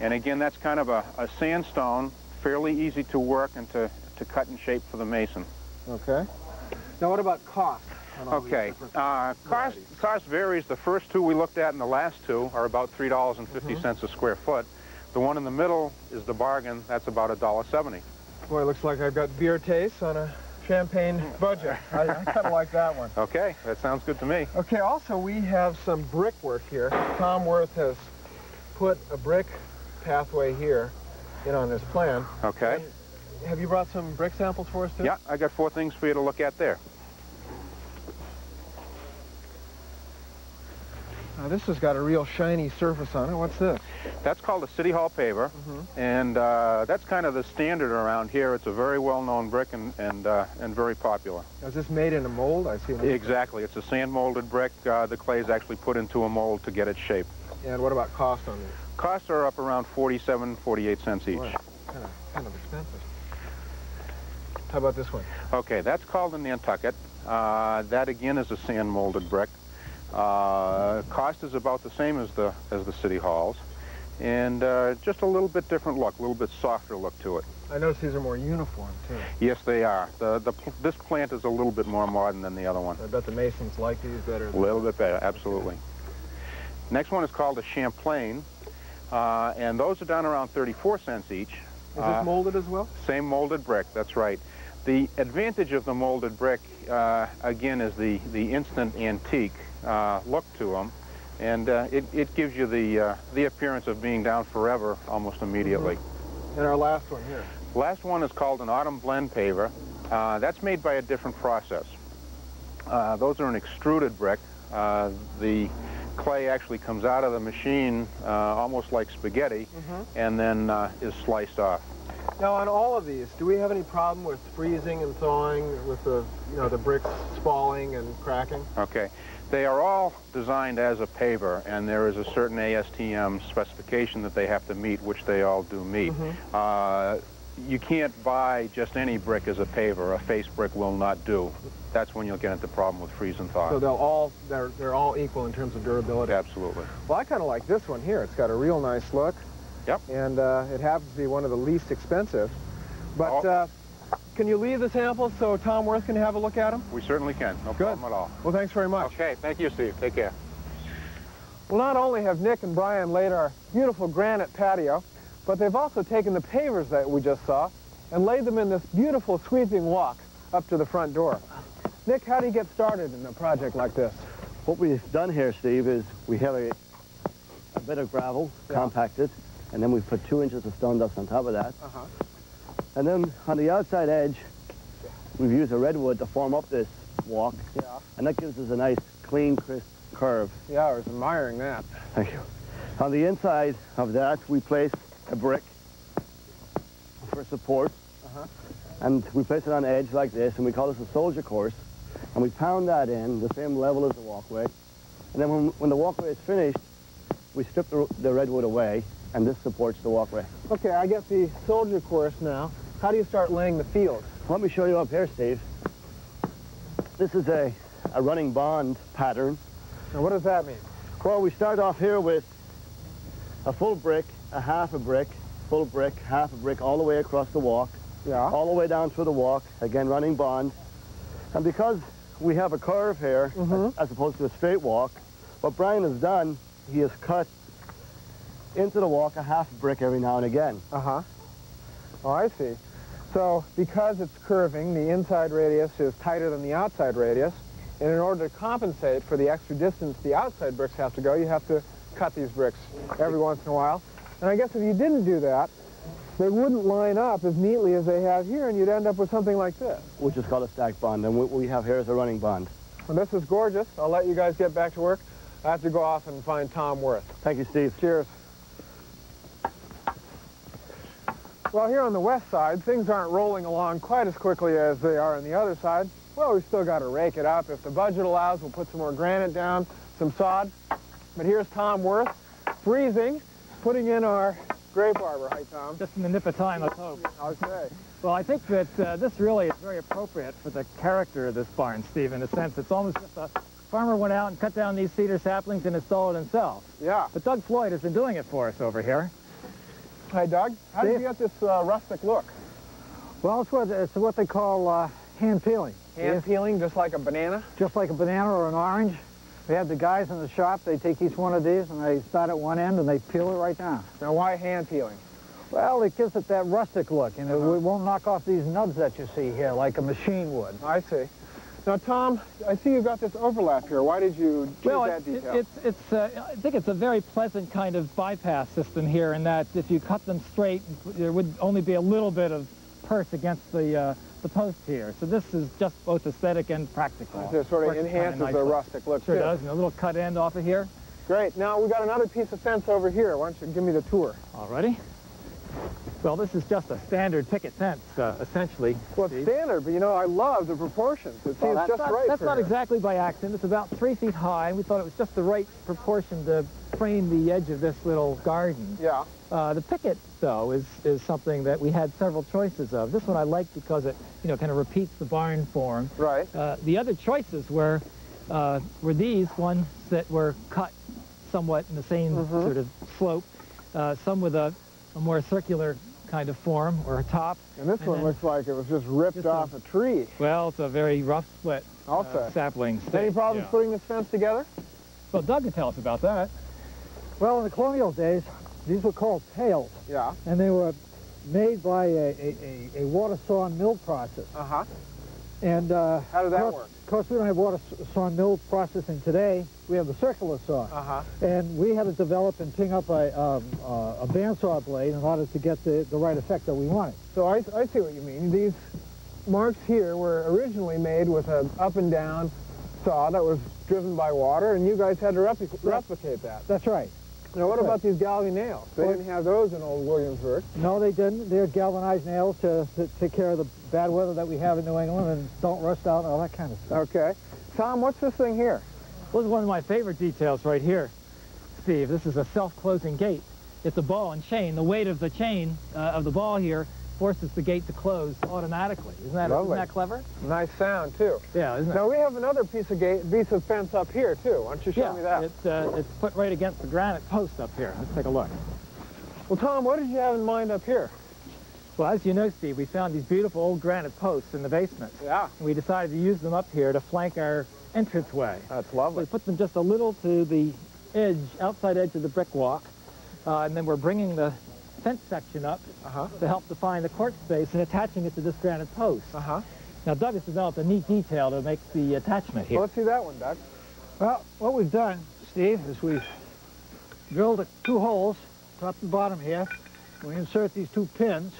And again, that's kind of a, a sandstone, fairly easy to work and to, to cut and shape for the mason. Okay. Now what about cost? on all these Okay, uh, cost, cost varies. The first two we looked at and the last two are about $3.50 Mhm. a square foot. The one in the middle is the bargain. That's about $1.70. Boy, it looks like I've got beer tastes on a champagne budget. I, I kind of like that one. Okay, that sounds good to me. Okay, also we have some brickwork here. Tom Wirth has put a brick pathway here in on this plan. Okay. Have you brought some brick samples for us too? Yeah, I got four things for you to look at there. Now this has got a real shiny surface on it. What's this? That's called a City Hall paver, and uh, that's kind of the standard around here. It's a very well-known brick and and uh, and very popular. Is this made in a mold? I see. Exactly, it's a sand molded brick. Uh, the clay is actually put into a mold to get its shape. And what about cost on these? Costs are up around 47, 48 cents each. Boy, kind of, kind of expensive. How about this one? Okay, that's called a Nantucket. Uh, that again is a sand molded brick. Uh, cost is about the same as the as the city halls, and uh, just a little bit different look, a little bit softer look to it. I notice these are more uniform too. Yes, they are. The the pl- this plant is a little bit more modern than the other one. I bet the masons like these better. A little bit better, absolutely. Next one is called a Champlain, uh, and those are down around 34 cents each. Is Uh, this molded as well? Same molded brick, that's right. The advantage of the molded brick, uh, again, is the, the instant antique uh, look to them. And uh, it, it gives you the, uh, the appearance of being down forever almost immediately. And our last one here. Last one is called an autumn blend paver. Uh, that's made by a different process. Uh, those are an extruded brick. Uh, the clay actually comes out of the machine uh, almost like spaghetti and then uh, is sliced off. Now on all of these, do we have any problem with freezing and thawing with the, you know, the bricks spalling and cracking? Okay. They are all designed as a paver, and there is a certain ASTM specification that they have to meet, which they all do meet. Uh, you can't buy just any brick as a paver. A face brick will not do. That's when you'll get into the problem with freeze and thaw. So they'll all, they're, they're all equal in terms of durability? Absolutely. Well, I kind of like this one here. It's got a real nice look. Yep. And uh, it happens to be one of the least expensive. But uh, can you leave the samples so Tom Wirth can have a look at them? We certainly can. No problem at all. Well, thanks very much. Okay. Thank you, Steve. Take care. Well, not only have Nick and Brian laid our beautiful granite patio, but they've also taken the pavers that we just saw and laid them in this beautiful sweeping walk up to the front door. Nick, how do you get started in a project like this? What we've done here, Steve, is we have a, a bit of gravel compacted, and then we put two inches of stone dust on top of that. Uh-huh. And then on the outside edge, we've used a redwood to form up this walk. Yeah. And that gives us a nice, clean, crisp curve. Yeah, I was admiring that. Thank you. On the inside of that, we place a brick for support. Uh-huh. And we place it on edge like this, and we call this a soldier course. And we pound that in the same level as the walkway. And then when, when the walkway is finished, we strip the, the redwood away, and this supports the walkway. Okay, I get the soldier course now. How do you start laying the field? Let me show you up here, Steve. This is a, a running bond pattern. Now, what does that mean? Well, we start off here with a full brick, a half a brick, full brick, half a brick, all the way across the walk. Yeah. All the way down through the walk, again running bond. And because we have a curve here, as opposed to a straight walk, what Brian has done, he has cut into the walk a half brick every now and again. Uh-huh. Oh, I see. So because it's curving, the inside radius is tighter than the outside radius. And in order to compensate for the extra distance the outside bricks have to go, you have to cut these bricks every once in a while. And I guess if you didn't do that, they wouldn't line up as neatly as they have here, and you'd end up with something like this. Which is called a stack bond, and what we have here is a running bond. And this is gorgeous. I'll let you guys get back to work. I have to go off and find Tom Wirth. Thank you, Steve. Cheers. Well, here on the west side, things aren't rolling along quite as quickly as they are on the other side. Well, we've still got to rake it up. If the budget allows, we'll put some more granite down, some sod. But here's Tom Wirth, freezing, putting in our grape arbor. Hi, Tom. Just in the nip of time, let's hope. Okay. Well, I think that uh, this really is very appropriate for the character of this barn, Steve, in a sense. It's almost just a farmer went out and cut down these cedar saplings and installed it himself. Yeah. But Doug Floyd has been doing it for us over here. Hi, Doug. How did you get this uh, rustic look? Well, it's what, it's what they call uh, hand peeling. Hand peeling, just like a banana? Just like a banana or an orange. We have the guys in the shop, they take each one of these and they start at one end and they peel it right down. Now, why hand peeling? Well, it gives it that rustic look, and uh -huh. it won't knock off these nubs that you see here like a machine would. I see. Now, Tom, I see you've got this overlap here. Why did you choose well, that detail? Well, it's, it's, uh, I think it's a very pleasant kind of bypass system here in that if you cut them straight, there would only be a little bit of purse against the uh, the post here. So this is just both aesthetic and practical. It sort of enhances kind of the rustic look, Sure too. does, and a little cut end off of here. Great. Now, we've got another piece of fence over here. Why don't you give me the tour? All righty. Well, this is just a standard picket fence, uh, essentially. Well, it's standard, but you know, I love the proportions. It well, seems just not, right That's not here. exactly by accident. It's about three feet high, and we thought it was just the right proportion to frame the edge of this little garden. Yeah. Uh, the picket, though, is, is something that we had several choices of. This one I like because it, you know, kind of repeats the barn form. Right. Uh, the other choices were, uh, were these ones that were cut somewhat in the same Mm -hmm. sort of slope, uh, some with a, a more circular kind of form or a top. And this and one looks like it was just ripped just off a, a, tree. Well, it's a very rough split also. Uh, sapling. Stick. Any problems yeah. putting this fence together? Well, Doug can tell us about that. Well, in the colonial days, these were called pales. Yeah. And they were made by a, a, a water saw mill process. Uh-huh. And uh, how did that work? Of course, we don't have water saw mill processing today. We have the circular saw. Uh-huh. And we had to develop and ting up a, um, uh, a bandsaw blade in order to get the, the right effect that we wanted. So I, I see what you mean. These marks here were originally made with an up and down saw that was driven by water, and you guys had to repli replicate that. That's right. Now, what Right. about these galvy nails? They didn't have those in old Williamsburg. No, they didn't. They're galvanized nails to, to take care of the bad weather that we have in New England and don't rust out and all that kind of stuff. Okay. Tom, what's this thing here? Well, this is one of my favorite details right here, Steve. This is a self-closing gate. It's a ball and chain. The weight of the chain uh, of the ball here forces the gate to close automatically. Isn't that, isn't that clever? Nice sound, too. Yeah, isn't it? Now, we have another piece of gate, piece of fence up here, too. Why don't you show yeah, me that? It's, uh, it's put right against the granite post up here. Let's take a look. Well, Tom, what did you have in mind up here? Well, as you know, Steve, we found these beautiful old granite posts in the basement. Yeah. And we decided to use them up here to flank our entranceway. That's lovely. We put them just a little to the edge, outside edge of the brick walk, uh, and then we're bringing the fence section up uh-huh. to help define the court space and attaching it to this granite post. Uh-huh. Now, Doug has developed a neat detail to make the attachment here. Well, let's see that one, Doug. Well, what we've done, Steve, is we've drilled a, two holes, top and bottom here. We insert these two pins.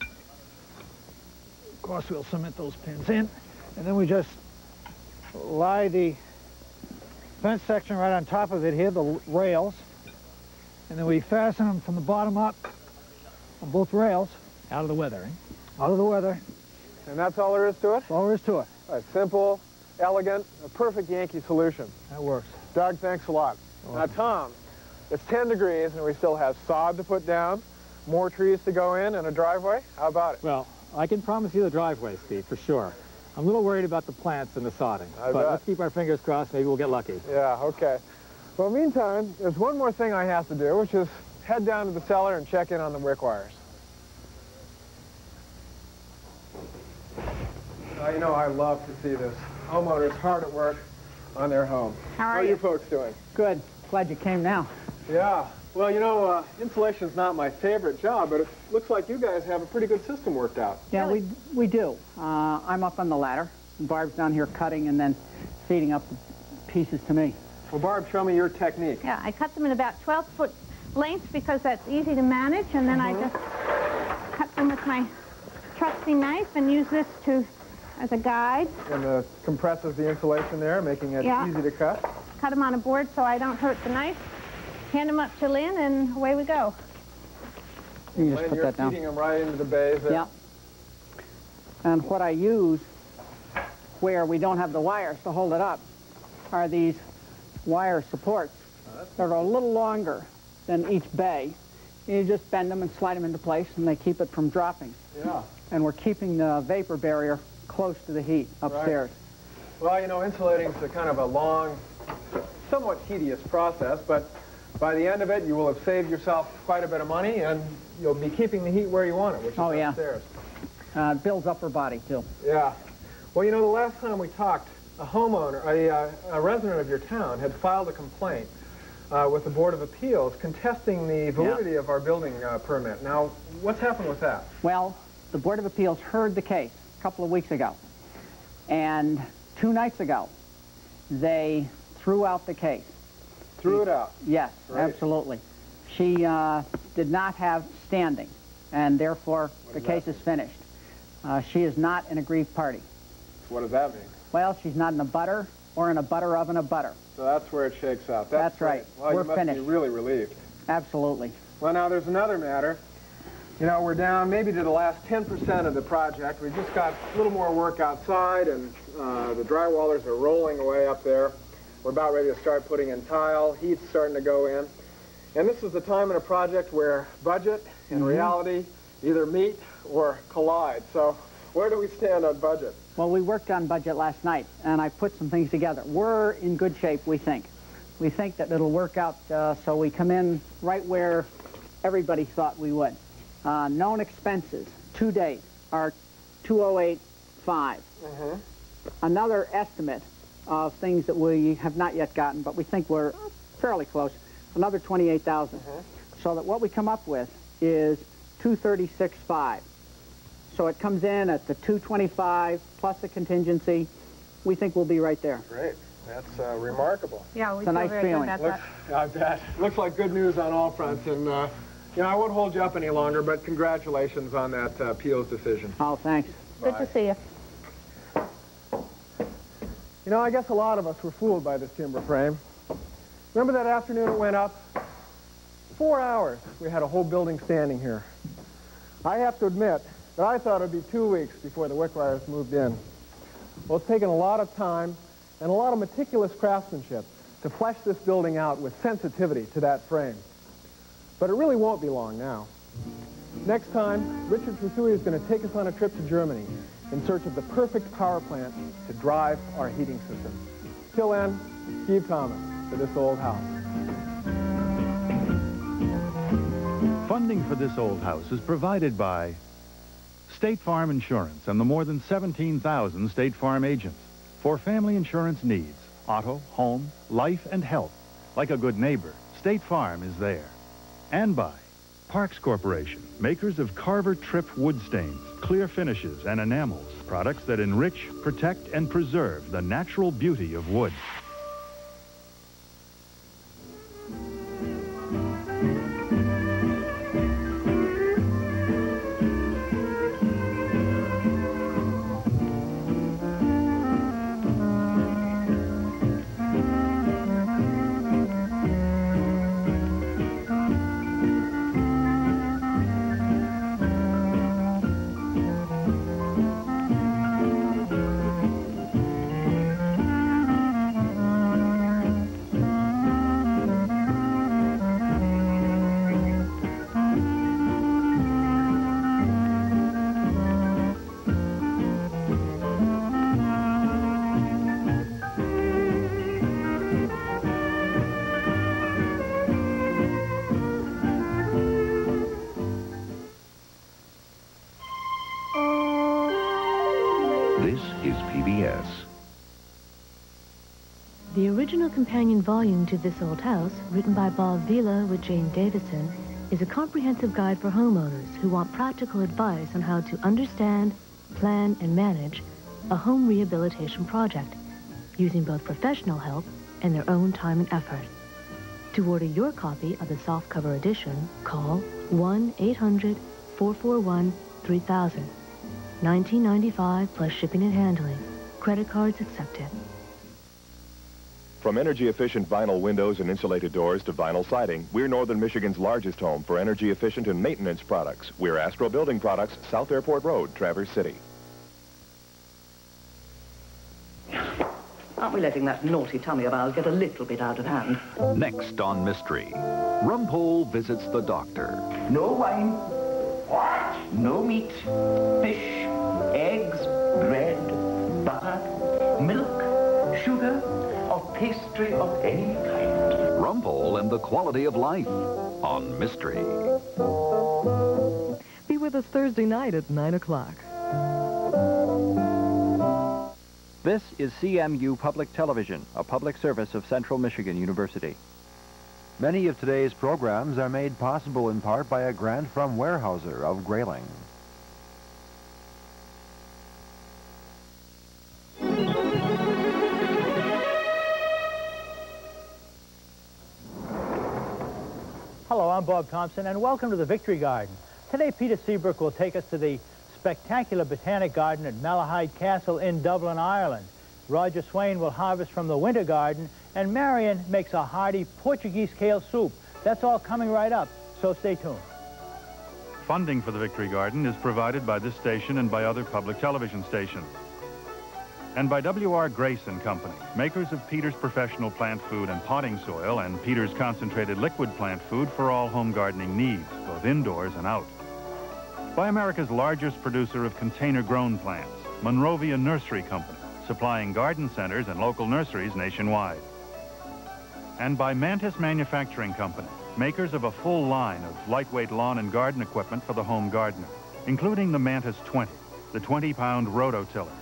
Of course, we'll cement those pins in, and then we just lie the fence section right on top of it here, the rails, and then we fasten them from the bottom up on both rails. Out of the weather, eh? Out of the weather. And that's all there is to it? All there is to it. All right, simple, elegant, a perfect Yankee solution. That works. Doug, thanks a lot. Now, Tom, it's 10 degrees and we still have sod to put down, more trees to go in, and a driveway. How about it? Well, I can promise you the driveway, Steve, for sure. I'm a little worried about the plants and the sodding, I but bet. let's keep our fingers crossed. Maybe we'll get lucky. Yeah, okay. Well, meantime, there's one more thing I have to do, which is head down to the cellar and check in on the Wickwires. Now, you know I love to see this. Homeowners hard at work on their home. How are How are you? you folks doing? Good. Glad you came now. Yeah. Well, you know, uh, insulation's not my favorite job, but it looks like you guys have a pretty good system worked out. Yeah, we, we do. Uh, I'm up on the ladder. Barb's down here cutting and then feeding up the pieces to me. Well, Barb, show me your technique. Yeah, I cut them in about 12 foot lengths because that's easy to manage, and then I just cut them with my trusty knife and use this to as a guide. And uh, compresses the insulation there, making it Yeah. easy to cut. Cut them on a board so I don't hurt the knife. Hand them up to Lynn, and away we go. You just Lynn, put you're that down. feeding them right into the bays. Yeah. And what I use where we don't have the wires to hold it up are these wire supports that are a little longer than each bay. You just bend them and slide them into place and they keep it from dropping. Yeah. And we're keeping the vapor barrier close to the heat upstairs. Well, you know, insulating is a kind of a long, somewhat tedious process, but By the end of it, you will have saved yourself quite a bit of money, and you'll be keeping the heat where you want it, which is Oh, yeah. upstairs. Uh, builds upper body, too. Yeah. Well, you know, the last time we talked, a homeowner, a, uh, a resident of your town, had filed a complaint uh, with the Board of Appeals contesting the validity of our building uh, permit. Now, what's happened with that? Well, the Board of Appeals heard the case a couple of weeks ago. And two nights ago, they threw out the case. Threw it out? Yes, absolutely. She uh, did not have standing, and therefore the does case is finished. Uh, she is not an aggrieved party. What does that mean? Well, she's not an abutter or an abutter of an abutter. So that's where it shakes out. That's great. right. Well, We're you must finished. be really relieved. Absolutely. Well, now there's another matter. You know, we're down maybe to the last 10% of the project. We've just got a little more work outside, and uh, the drywallers are rolling away up there. We're about ready to start putting in tile. Heat's starting to go in. And this is the time in a project where budget and Mhm. reality either meet or collide. So where do we stand on budget? Well, we worked on budget last night, and I put some things together. We're in good shape, we think. We think that it'll work out uh, so we come in right where everybody thought we would. Uh, known expenses to date are 2085. Mm-hmm. Another estimate of things that we have not yet gotten, but we think we're fairly close, another 28,000. So that what we come up with is 236.5. So it comes in at the 225 plus the contingency. We think we'll be right there. Great. That's uh, remarkable. Yeah, we It's a nice very feeling. good about Looks. I bet. Looks like good news on all fronts, and uh, you know I won't hold you up any longer. But congratulations on that uh, appeals decision. Oh, thanks. Good to see you. You know, I guess a lot of us were fooled by this timber frame. Remember that afternoon it went up? Four hours we had a whole building standing here. I have to admit that I thought it would be two weeks before the Wickwires moved in. Well, it's taken a lot of time and a lot of meticulous craftsmanship to flesh this building out with sensitivity to that frame. But it really won't be long now. Next time, Richard Trethewey is going to take us on a trip to Germany in search of the perfect power plant to drive our heating system. Till then, Steve Thomas for this old house. Funding for this old house is provided by State Farm Insurance and the more than 17,000 State Farm agents. For family insurance needs, auto, home, life, and health, like a good neighbor, State Farm is there. And by Parks Corporation, makers of Carver Tripp wood stains, clear finishes, and enamels, products that enrich, protect, and preserve the natural beauty of wood. Original companion volume to This Old House, written by Bob Vila with Jane Davison, is a comprehensive guide for homeowners who want practical advice on how to understand, plan, and manage a home rehabilitation project, using both professional help and their own time and effort. To order your copy of the softcover edition, call 1-800-441-3000. 1995 plus shipping and handling. Credit cards accepted. From energy-efficient vinyl windows and insulated doors to vinyl siding, we're Northern Michigan's largest home for energy-efficient and maintenance products. We're Astro Building Products, South Airport Road, Traverse City. Aren't we letting that naughty tummy of ours get a little bit out of hand? Next on Mystery, Rumpole visits the doctor. No wine. What? No meat. Fish, eggs, bread, butter, milk, sugar, or pastry of any kind. Rumpole and the quality of life on Mystery. Be with us Thursday night at 9 o'clock. This is CMU Public Television, a public service of Central Michigan University. Many of today's programs are made possible in part by a grant from Weyerhaeuser of Grayling. Hello, I'm Bob Thomson, and welcome to the Victory Garden. Today, Peter Seabrook will take us to the spectacular botanic garden at Malahide Castle in Dublin, Ireland. Roger Swain will harvest from the winter garden, and Marian makes a hearty Portuguese kale soup. That's all coming right up, so stay tuned. Funding for the Victory Garden is provided by this station and by other public television stations. And by W.R. Grace and Company, makers of Peter's professional plant food and potting soil and Peter's concentrated liquid plant food for all home gardening needs, both indoors and out. By America's largest producer of container-grown plants, Monrovia Nursery Company, supplying garden centers and local nurseries nationwide. And by Mantis Manufacturing Company, makers of a full line of lightweight lawn and garden equipment for the home gardener, including the Mantis 20, the 20-pound rototiller.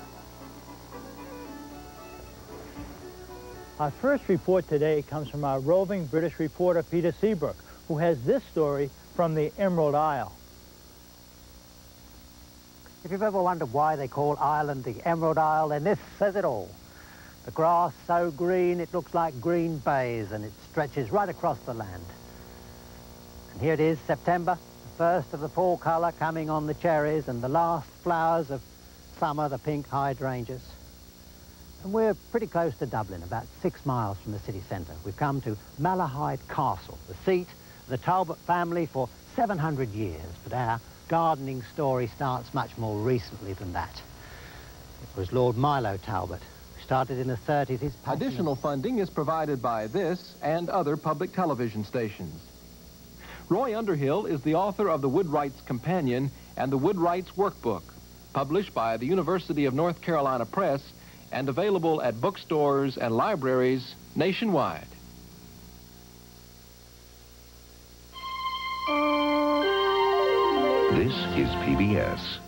Our first report today comes from our roving British reporter, Peter Seabrook, who has this story from the Emerald Isle. If you've ever wondered why they call Ireland the Emerald Isle, then this says it all. The grass so green it looks like green baize and it stretches right across the land. And here it is, September, the first of the fall colour coming on the cherries and the last flowers of summer, the pink hydrangeas. And we're pretty close to Dublin, about six miles from the city centre. We've come to Malahide Castle, the seat of the Talbot family for 700 years, but our gardening story starts much more recently than that. It was Lord Milo Talbot who started in the 30s his passion... Additional funding is provided by this and other public television stations. Roy Underhill is the author of the Woodwrights Companion and the Woodwrights Workbook, published by the University of North Carolina Press and available at bookstores and libraries nationwide. This is PBS.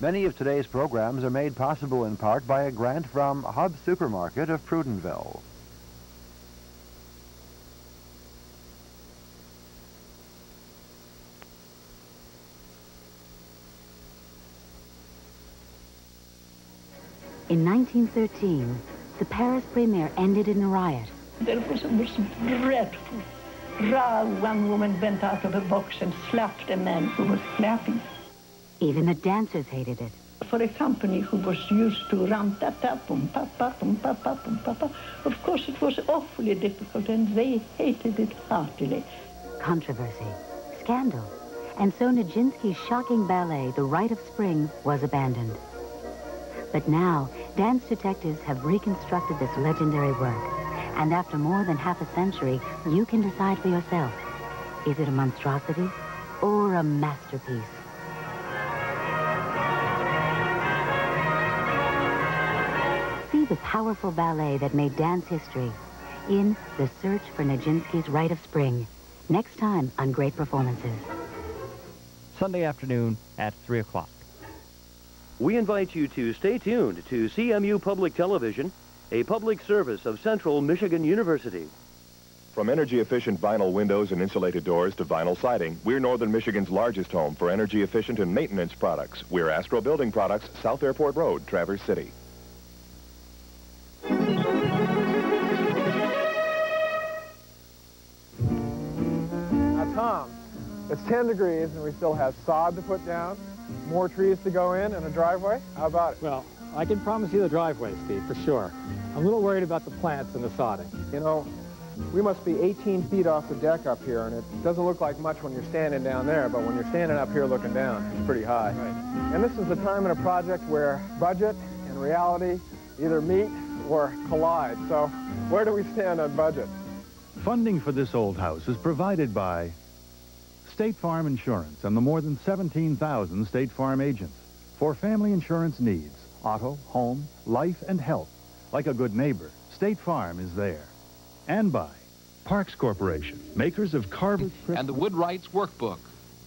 Many of today's programs are made possible in part by a grant from Hub Supermarket of Prudenville. In 1913, the Paris premiere ended in a riot. There was a most dreadful row. One woman went out of a box and slapped a man who was clapping. Even the dancers hated it. For a company who was used to ram ta ta pum pa pa pum pa pa pum pa pa, of course it was awfully difficult and they hated it heartily. Controversy, scandal, and so Nijinsky's shocking ballet, The Rite of Spring, was abandoned. But now, dance detectives have reconstructed this legendary work. And after more than half a century, you can decide for yourself. Is it a monstrosity or a masterpiece? See the powerful ballet that made dance history in The Search for Nijinsky's Rite of Spring. Next time on Great Performances. Sunday afternoon at 3 o'clock. We invite you to stay tuned to CMU Public Television, a public service of Central Michigan University. From energy-efficient vinyl windows and insulated doors to vinyl siding, we're Northern Michigan's largest home for energy-efficient and maintenance products. We're Astro Building Products, South Airport Road, Traverse City. Now, Tom, it's 10 degrees and we still have sod to put down, more trees to go in, and a driveway. How about it? Well, I can promise you the driveway, Steve, for sure. I'm a little worried about the plants and the sodding. You know, we must be 18 feet off the deck up here, and it doesn't look like much when you're standing down there, but when you're standing up here looking down, it's pretty high. Right. And this is the time in a project where budget and reality either meet or collide. So where do we stand on budget? Funding for this old house is provided by State Farm Insurance and the more than 17,000 State Farm agents for family insurance needs, auto, home, life, and health. Like a good neighbor, State Farm is there. And by Parks Corporation, makers of Carver... And the Woodwrights Workbook,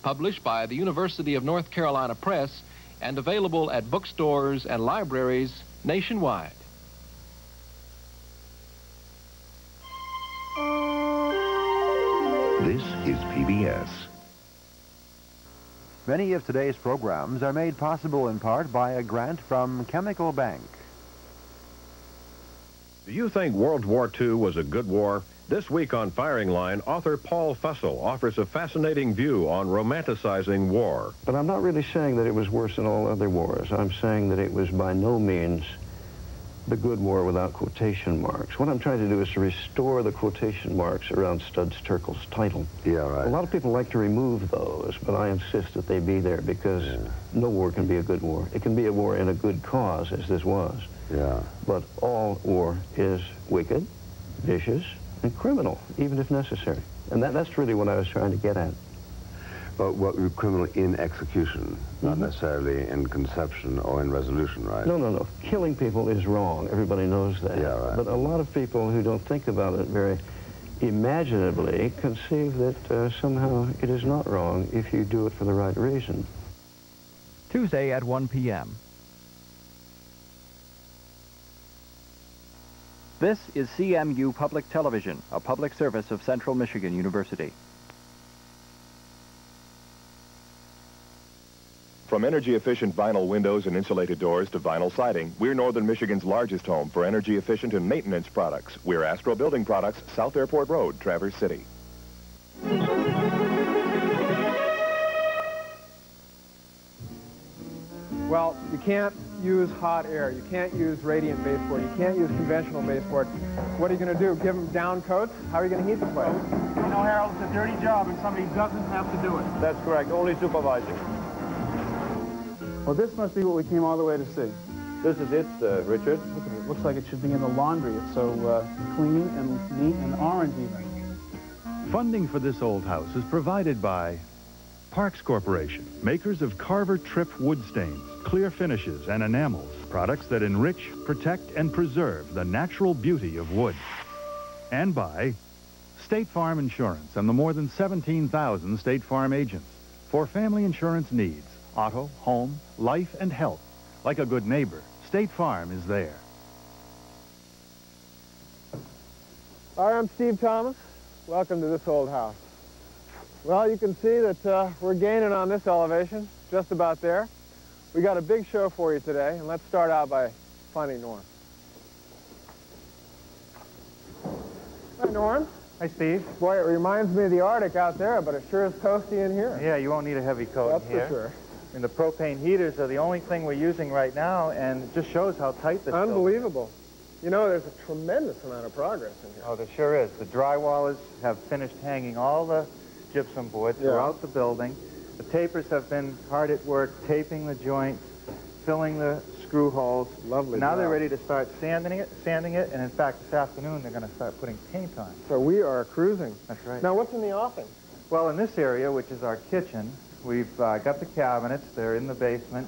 published by the University of North Carolina Press and available at bookstores and libraries nationwide. This is PBS. Many of today's programs are made possible in part by a grant from Chemical Bank. Do you think World War II was a good war? This week on Firing Line, author Paul Fussell offers a fascinating view on romanticizing war. But I'm not really saying that it was worse than all other wars. I'm saying that it was by no means the good war without quotation marks. What I'm trying to do is to restore the quotation marks around Studs Terkel's title. Yeah, right. A lot of people like to remove those, but I insist that they be there because yeah. no war can be a good war. It can be a war in a good cause, as this was. Yeah. But all war is wicked, vicious, and criminal, even if necessary. And that, that's really what I was trying to get at. But what we criminal in execution, mm -hmm. not necessarily in conception or in resolution, right? No, no, no. Killing people is wrong. Everybody knows that. Yeah, right. But a lot of people who don't think about it very imaginably conceive that uh, somehow it is not wrong if you do it for the right reason. Tuesday at 1 p.m. This is CMU Public Television, a public service of Central Michigan University. From energy-efficient vinyl windows and insulated doors to vinyl siding, we're Northern Michigan's largest home for energy-efficient and maintenance products. We're Astro Building Products, South Airport Road, Traverse City. Well, you can't use hot air. You can't use radiant baseboard. You can't use conventional baseboard. What are you going to do? Give them down coats? How are you going to heat the place? You know, Harold, it's a dirty job, and somebody doesn't have to do it. That's correct. Only supervisor. Well, this must be what we came all the way to see. This is it, uh, Richard. Look at it. Looks like it should be in the laundry. It's so uh, clean and neat and orange even. Funding for this old house is provided by Parks Corporation, makers of Carver Tripp wood stains clear finishes, and enamels, products that enrich, protect, and preserve the natural beauty of wood. And by State Farm Insurance and the more than 17,000 State Farm agents for family insurance needs, auto, home, life, and health. Like a good neighbor, State Farm is there. Hi, I'm Steve Thomas. Welcome to this old house. Well, you can see that uh, we're gaining on this elevation, just about there. We got a big show for you today, and let's start out by finding Norm. Hi, Norm. Hi, Steve. Boy, it reminds me of the Arctic out there, but it sure is toasty in here. Yeah, you won't need a heavy coat That's in here. for sure. And the propane heaters are the only thing we're using right now, and it just shows how tight this is. Unbelievable. You know, there's a tremendous amount of progress in here. Oh, there sure is. The drywallers have finished hanging all the gypsum board Yeah. throughout the building. The tapers have been hard at work taping the joints, filling the screw holes. Lovely Now they're ready to start sanding it, sanding it, and in fact, this afternoon they're going to start putting paint on. So we are cruising. That's right. Now, what's in the offing? Well, in this area, which is our kitchen, we've uh, got the cabinets. They're in the basement.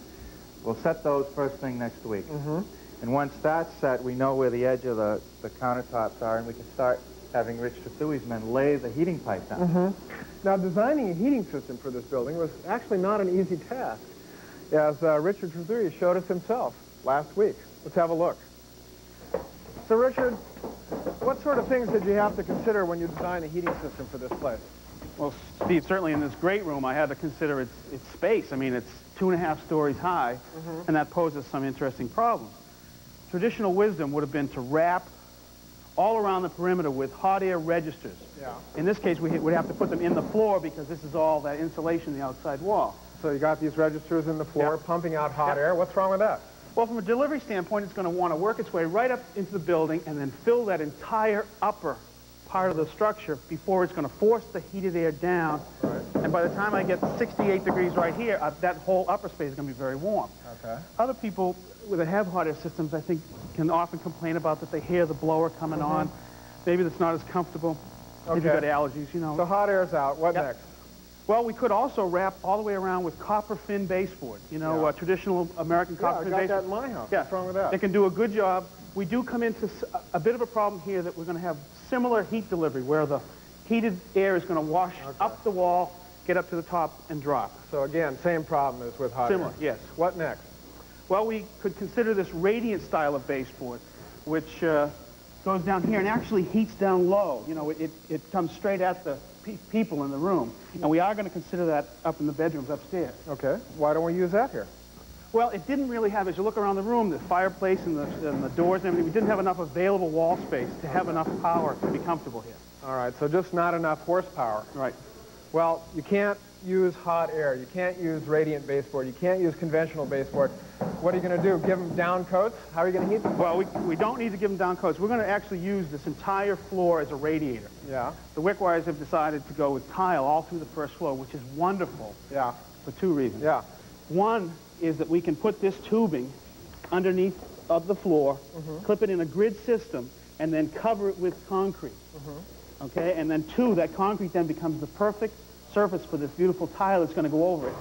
We'll set those first thing next week. Mm-hmm. And once that's set, we know where the edge of the, the countertops are, and we can start having Rich Trethewey's men lay the heating pipe down. Mm-hmm. Now, designing a heating system for this building was actually not an easy task, as uh, Richard Trethewey showed us himself last week. Let's have a look. So, Richard, what sort of things did you have to consider when you designed a heating system for this place? Well, Steve, certainly in this great room, I had to consider its, its space. I mean, it's two and a half stories high, Mhm. and that poses some interesting problems. Traditional wisdom would have been to wrap all around the perimeter with hot air registers. Yeah. In this case, we would have to put them in the floor because this is all that insulation in the outside wall. So you got these registers in the floor, pumping out hot air. What's wrong with that? Well, from a delivery standpoint, it's going to want to work its way right up into the building and then fill that entire upper part of the structure before it's going to force the heated air down. And by the time I get 68 degrees right here, uh, that whole upper space is going to be very warm. Okay. Other people that have hot air systems, I think, can often complain about that they hear the blower coming Mhm. on. Maybe that's not as comfortable. okay. If you've got allergies, you know. So hot air's out. What Yep. next? Well, we could also wrap all the way around with copper fin baseboard. You know, Yeah. uh, traditional American Yeah, copper I fin got baseboard. that in my house. Yeah. What's wrong with that? It can do a good job we do come into a bit of a problem here that we're going to have similar heat delivery where the heated air is going to wash up the wall, get up to the top, and drop. So again, same problem as with hot Similar, air. yes. What next? Well, we could consider this radiant style of baseboard, which uh, goes down here and actually heats down low. You know, it, it, it comes straight at the pe- people in the room. And we are going to consider that up in the bedrooms upstairs. Okay. Why don't we use that here? Well, it didn't really have, as you look around the room, the fireplace and the, and the doors and everything, we didn't have enough available wall space to have enough power to be comfortable here. All right, so just not enough horsepower. Right. Well, you can't use hot air. You can't use radiant baseboard. You can't use conventional baseboard. What are you going to do? Give them down coats? How are you going to heat them? Well, we, we don't need to give them down coats. We're going to actually use this entire floor as a radiator. Yeah. The Wickwires have decided to go with tile all through the first floor, which is wonderful. Yeah. For two reasons. Yeah. One is that we can put this tubing underneath of the floor, Mhm. clip it in a grid system, and then cover it with concrete. Okay? And then two, that concrete then becomes the perfect surface for this beautiful tile that's going to go over it.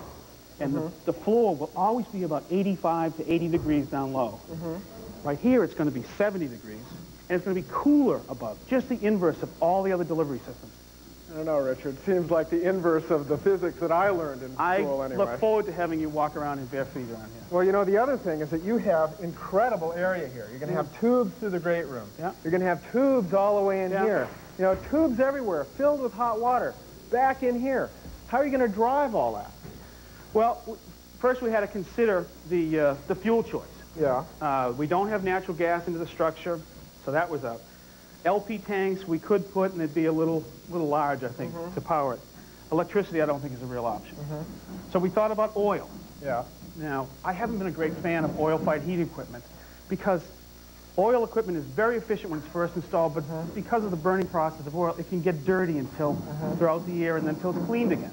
And Mhm. the, the floor will always be about 85 to 80 degrees down low. Mhm. Right here, it's going to be 70 degrees, and it's going to be cooler above, just the inverse of all the other delivery systems. I don't know, Richard. Seems like the inverse of the physics that I learned in I school anyway. I look forward to having you walk around in bare feet around here. Well, you know, the other thing is that you have incredible area here. You're going to have tubes through the great room. Yeah. You're going to have tubes all the way in Yeah. here. You know, tubes everywhere, filled with hot water, back in here. How are you going to drive all that? Well, first we had to consider the, uh, the fuel choice. Yeah. Uh, we don't have natural gas into the structure, so that was up. LP tanks we could put, and it'd be a little, little large, I think, Mhm. to power it. Electricity, I don't think is a real option. Mm-hmm. So we thought about oil. Yeah. Now, I haven't been a great fan of oil-fired heat equipment because oil equipment is very efficient when it's first installed, but Mm-hmm. because of the burning process of oil, it can get dirty until throughout the year and then until it's cleaned again.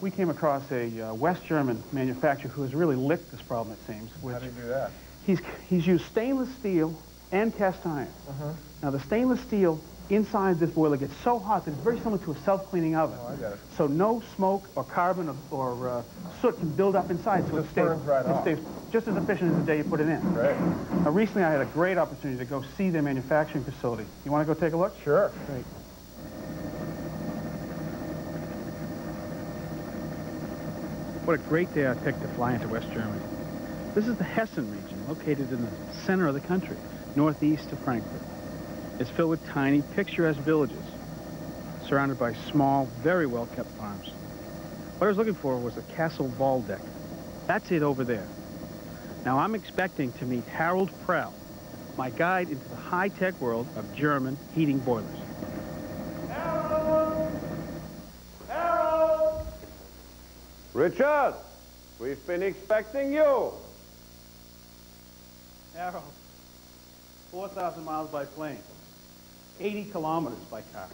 We came across a uh, West German manufacturer who has really licked this problem, it seems. Which How do you do that? He's, he's used stainless steel and cast iron. Now, the stainless steel inside this boiler gets so hot that it's very similar to a self-cleaning oven. Oh, I get it. So no smoke or carbon or, or uh, soot can build up inside, so it Just stays, burns right it off. stays just as efficient as the day you put it in. Great. Now, recently I had a great opportunity to go see their manufacturing facility. You want to go take a look? Sure. Great. What a great day I picked to fly into West Germany. This is the Hessen region, located in the center of the country, northeast of Frankfurt. It's filled with tiny, picturesque villages, surrounded by small, very well-kept farms. What I was looking for was the Castle Waldeck. That's it over there. Now I'm expecting to meet Harold Prell, my guide into the high-tech world of German heating boilers. Harold! Harold! Richard, we've been expecting you. Harold, 4,000 miles by plane, 80 kilometers by car.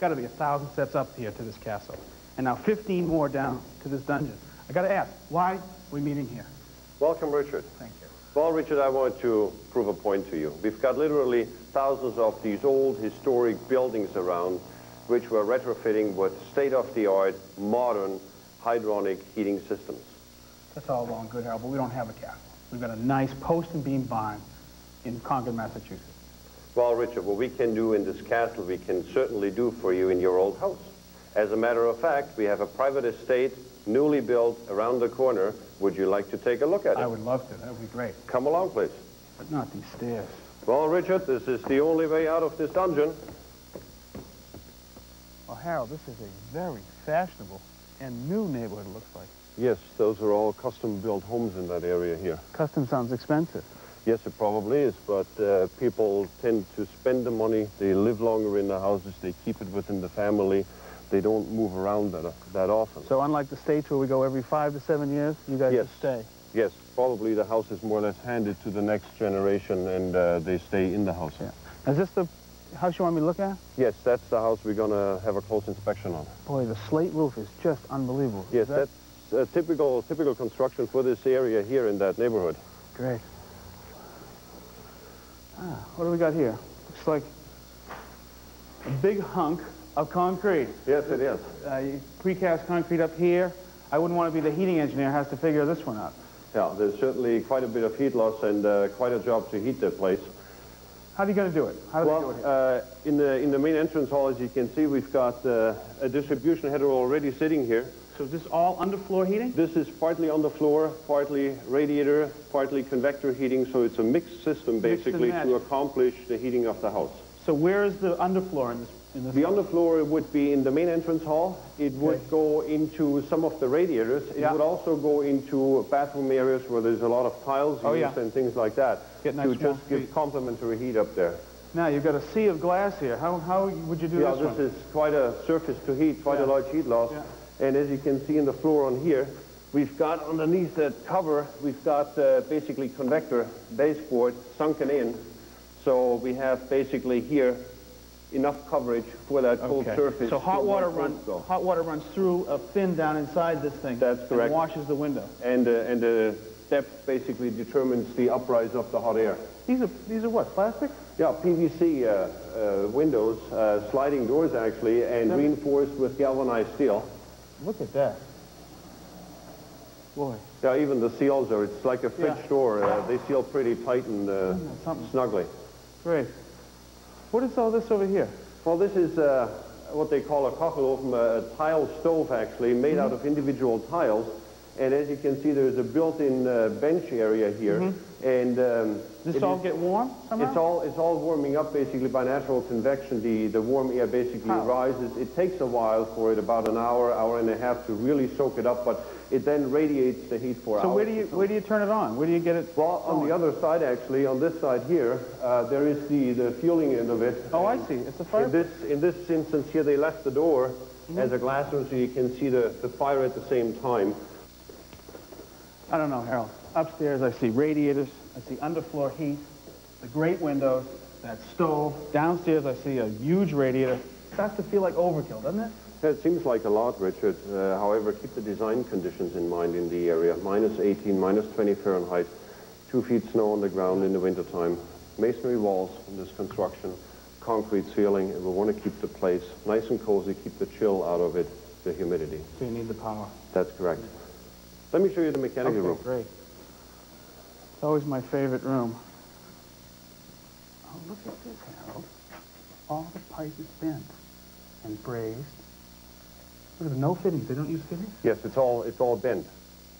Got to be a thousand steps up here to this castle, and now 15 more down to this dungeon. I got to ask, why are we meeting here? Welcome, Richard. Thank you. Well, Richard, I want to prove a point to you. We've got literally thousands of these old historic buildings around which we're retrofitting with state-of-the-art, modern hydronic heating systems. That's all well and good, Harold, but we don't have a castle. We've got a nice post and beam barn in Concord, Massachusetts. Well, Richard, what we can do in this castle, we can certainly do for you in your old house. As a matter of fact, we have a private estate, newly built, around the corner. Would you like to take a look at it? I would love to. That would be great. Come along, please. But not these stairs. Well, Richard, this is the only way out of this dungeon. Well, Harold, this is a very fashionable and new neighborhood, it looks like. Yes, those are all custom-built homes in that area here. Custom sounds expensive. Yes, it probably is, but uh, people tend to spend the money. They live longer in the houses. They keep it within the family. They don't move around that, that often. So unlike the States where we go every five to seven years, you guys Yes. just stay. Yes, probably the house is more or less handed to the next generation, and uh, they stay in the house. Yeah. Is this the house you want me to look at? Yes, that's the house we're going to have a close inspection on. Boy, the slate roof is just unbelievable. Yes, that- that's a typical, typical construction for this area here in that neighborhood. Great. Ah, what do we got here? Looks like a big hunk of concrete. Yes, it is. Uh, precast concrete up here. I wouldn't want to be the heating engineer has to figure this one out. Yeah, there's certainly quite a bit of heat loss and uh, quite a job to heat the place. How are you going to do it? How do well, do it here? Uh, in, the, in the main entrance hall, as you can see, we've got uh, a distribution header already sitting here. So is this all underfloor heating? This is partly underfloor, partly radiator, partly convector heating, so it's a mixed system basically matched. to accomplish the heating of the house. So where is the underfloor in this? In this The underfloor would be in the main entrance hall. It would go into some of the radiators. It Yeah. would also go into bathroom areas where there's a lot of tiles Oh, used yeah. and things like that Get to just give complementary heat up there. Now you've got a sea of glass here. How, how would you do yeah, this this one? is quite a surface to heat, quite a large heat loss. And as you can see in the floor on here, we've got underneath that cover, we've got uh, basically convector baseboard sunken in. So we have basically here enough coverage for that cold Okay. surface. So hot water runs hot water runs through a fin down inside this thing. That's correct. And washes the window. And, uh, and the depth basically determines the uprise of the hot air. These are these are what plastic? Yeah, PVC uh, uh, windows, uh, sliding doors actually, and reinforced with galvanized steel. Look at that. Boy. Yeah, even the seals are, it's like a fridge Yeah. door. Uh, they seal pretty tight and uh, snugly. Great. What is all this over here? Well, this is uh, what they call a Kachelofen, a tile stove actually, made Mm-hmm. out of individual tiles. And as you can see, there's a built-in uh, bench area here. And um, Mm-hmm. Does this it all is- get warm somehow? It's all it's all warming up basically by natural convection. The the warm air basically How? rises. It takes a while for it, about an hour, hour and a half, to really soak it up. But it then radiates the heat for So hours. where do you where do you turn it on? Where do you get it? Well, on the other side, actually, on this side here, uh, there is the the fueling end of it. Oh, I see. It's a fire. In this in this instance here, they left the door Mm-hmm. as a glass room, so you can see the the fire at the same time. I don't know, Harold. Upstairs, I see radiators. I see underfloor heat, the great windows, that stove. Downstairs, I see a huge radiator. Starts to feel like overkill, doesn't it? It seems like a lot, Richard. Uh, however, keep the design conditions in mind in the area. Minus 18, minus 20 Fahrenheit, two feet snow on the ground in the wintertime, masonry walls in this construction, concrete ceiling, and we want to keep the place nice and cozy, keep the chill out of it, the humidity. So you need the power. That's correct. Let me show you the mechanical Okay, room. great. It's always my favorite room. Oh, look at this, Harold. All the pipe is bent and brazed. Look at the no fittings. They don't use fittings? Yes, it's all it's all bent.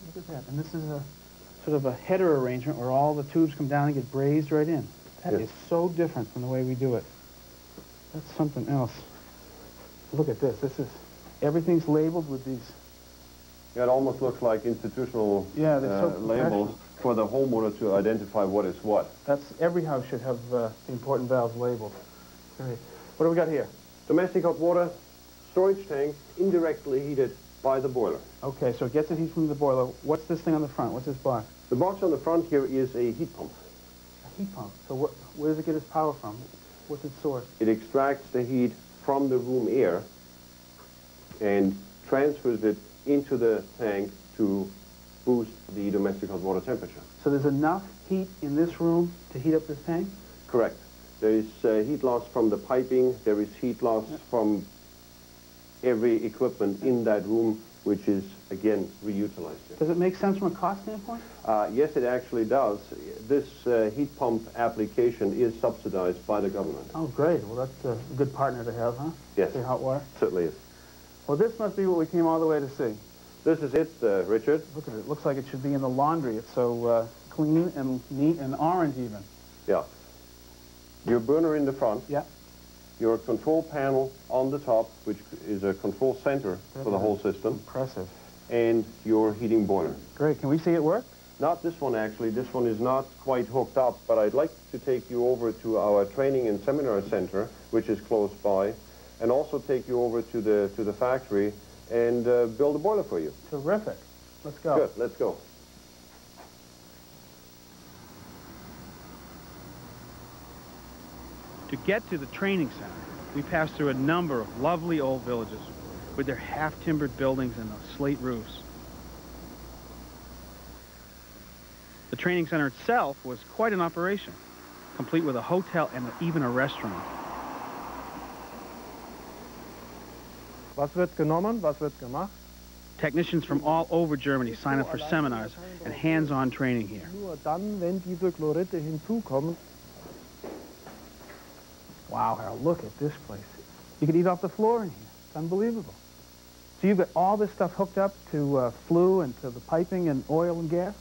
Look at that. And this is a sort of a header arrangement where all the tubes come down and get brazed right in. That is Yes. so different from the way we do it. That's something else. Look at this. This is, everything's labeled with these. Yeah, it almost looks like institutional Yeah, they're so uh, labels. For the homeowner to identify what is what. That's, every house should have uh, the important valves labeled. Great. What do we got here? Domestic hot water storage tank indirectly heated by the boiler. Okay, so it gets the heat from the boiler. What's this thing on the front? What's this box? The box on the front here is a heat pump. A heat pump. So what, where does it get its power from? What's its source? It extracts the heat from the room air and transfers it into the tank to boost the domestic hot water temperature. So there's enough heat in this room to heat up this tank? Correct. There is uh, heat loss from the piping. There is heat loss from every equipment in that room, which is, again, reutilized. Does it make sense from a cost standpoint? Uh, yes, it actually does. This uh, heat pump application is subsidized by the government. Oh, great. Well, that's a good partner to have, huh? Yes. For hot water. Certainly is. Well, this must be what we came all the way to see. This is it, uh, Richard. Look at it. It looks like it should be in the laundry. It's so uh, clean and neat and orange even. Yeah. Your burner in the front. Yeah. Your control panel on the top, which is a control center for the whole system. Impressive. And your heating boiler. Great. Can we see it work? Not this one, actually. This one is not quite hooked up, but I'd like to take you over to our training and seminar center, which is close by, and also take you over to the, to the factory and uh, build a boiler for you. Terrific. Let's go. Good, let's go. To get to the training center, we passed through a number of lovely old villages with their half-timbered buildings and those slate roofs. The training center itself was quite an operation, complete with a hotel and even a restaurant. Was wird genommen? Was wird gemacht? Technicians from all over Germany sign up for seminars and hands-on training here. Nur dann, wenn diese Chlorite hinzukommen. Wow, Harold, look at this place. You could eat off the floor in here. It's unbelievable. So you've got all this stuff hooked up to uh, flue and to the piping and oil and gas?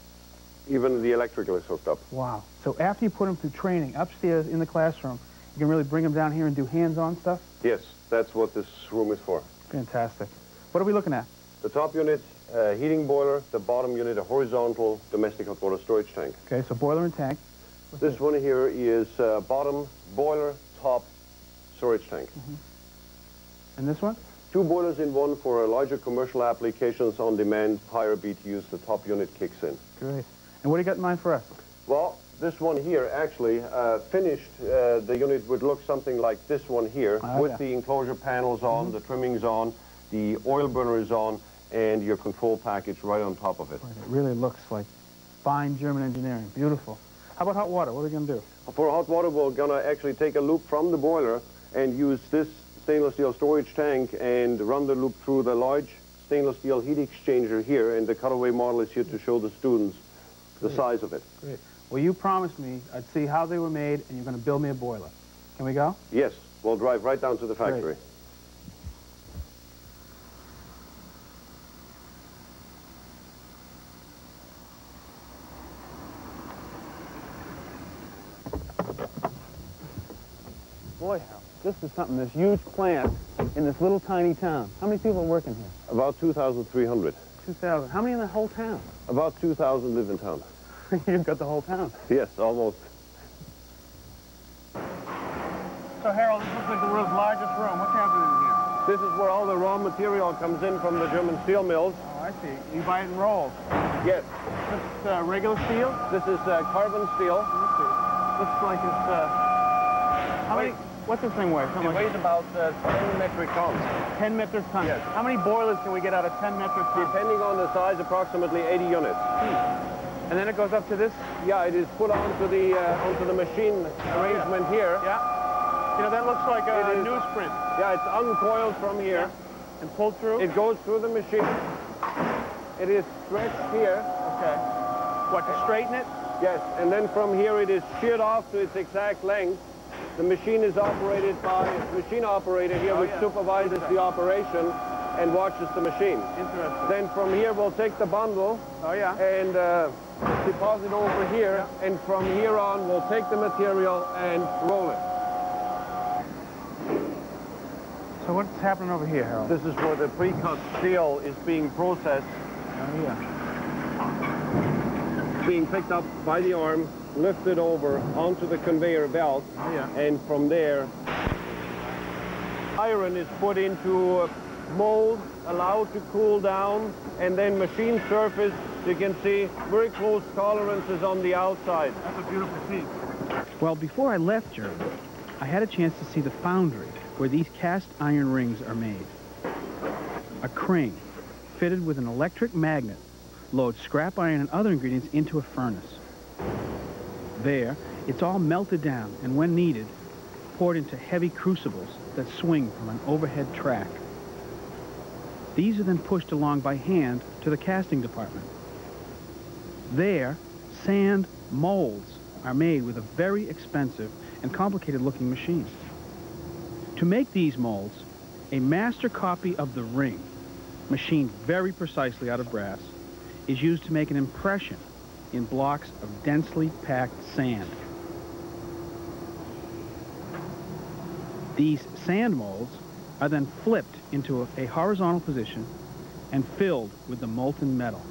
Even the electrical is hooked up. Wow. So after you put them through training upstairs in the classroom, you can really bring them down here and do hands-on stuff? Yes, that's what this room is for. Fantastic. What are we looking at? The top unit, uh, heating boiler. The bottom unit, a horizontal domestic hot water storage tank. Okay, so boiler and tank. this one here is uh, bottom boiler, top storage tank. Mm-hmm. And this one? Two boilers in one for a larger commercial applications on demand, higher BTUs. The top unit kicks in. Great. And what do you got in mind for us? Well, this one here, actually, uh, finished, uh, the unit would look something like this one here, Oh, with yeah. the enclosure panels on, the trimmings on, the oil burner is on, and your control package right on top of it. It really looks like fine German engineering. Beautiful. How about hot water? What are we going to do? For hot water, we're going to actually take a loop from the boiler and use this stainless steel storage tank and run the loop through the large stainless steel heat exchanger here, and the cutaway model is here to show the students the Great. size of it. Great. Well, you promised me I'd see how they were made, and you're going to build me a boiler. Can we go? Yes, we'll drive right down to the factory. Boy, Hal, this is something, this huge plant in this little tiny town. How many people are working here? About 2,300. 2,000. How many in the whole town? About 2,000 live in town. <laughs> You've got the whole town. Yes, almost. So, Harold, this looks like the world's largest room. What's happening here? This is where all the raw material comes in from the German steel mills. Oh, I see. You buy it in rolls. Yes. This is uh, regular steel? This is uh, carbon steel. Let's see. Looks like it's, uh... How many... What's this thing weigh? It Something like weighs about uh, 10 metric tons. 10 metric tons. Yes. How many boilers can we get out of 10 metric tons? Depending on the size, approximately 80 units. And then it goes up to this? Yeah, it is put onto the uh, onto the machine arrangement here. Yeah. You know, that looks like a It is- newsprint. Yeah, it's uncoiled from here. And pulled through? It goes through the machine. It is stretched here. Okay. What, to straighten it? Yes, and then from here it is sheared off to its exact length. The machine is operated by a machine operator here, Oh, which yeah. supervises the operation and watches the machine. Interesting. Then from here we'll take the bundle Oh, yeah. and uh, deposit over here, and from here on we'll take the material and roll it. So what's happening over here, Harold? This is where the pre-cut steel is being processed, Oh, yeah. being picked up by the arm, lifted over onto the conveyor belt, Oh, yeah. and from there, iron is put into a mold, allowed to cool down, and then machine surface. You can see very close tolerances on the outside. That's a beautiful piece. Well, before I left Germany, I had a chance to see the foundry where these cast iron rings are made. A crane fitted with an electric magnet loads scrap iron and other ingredients into a furnace. There, it's all melted down and when needed, poured into heavy crucibles that swing from an overhead track. These are then pushed along by hand to the casting department. There, sand molds are made with a very expensive and complicated looking machine. To make these molds, a master copy of the ring, machined very precisely out of brass, is used to make an impression in blocks of densely packed sand. These sand molds are then flipped into a, a horizontal position and filled with the molten metal.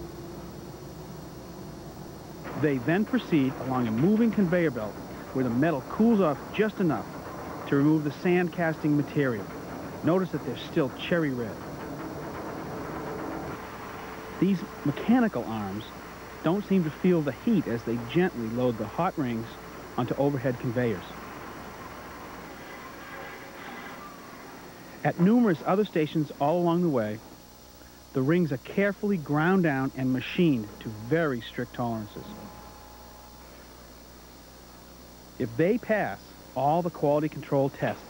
They then proceed along a moving conveyor belt where the metal cools off just enough to remove the sand casting material. Notice that they're still cherry red. These mechanical arms don't seem to feel the heat as they gently load the hot rings onto overhead conveyors. At numerous other stations all along the way, the rings are carefully ground down and machined to very strict tolerances. If they pass all the quality control tests,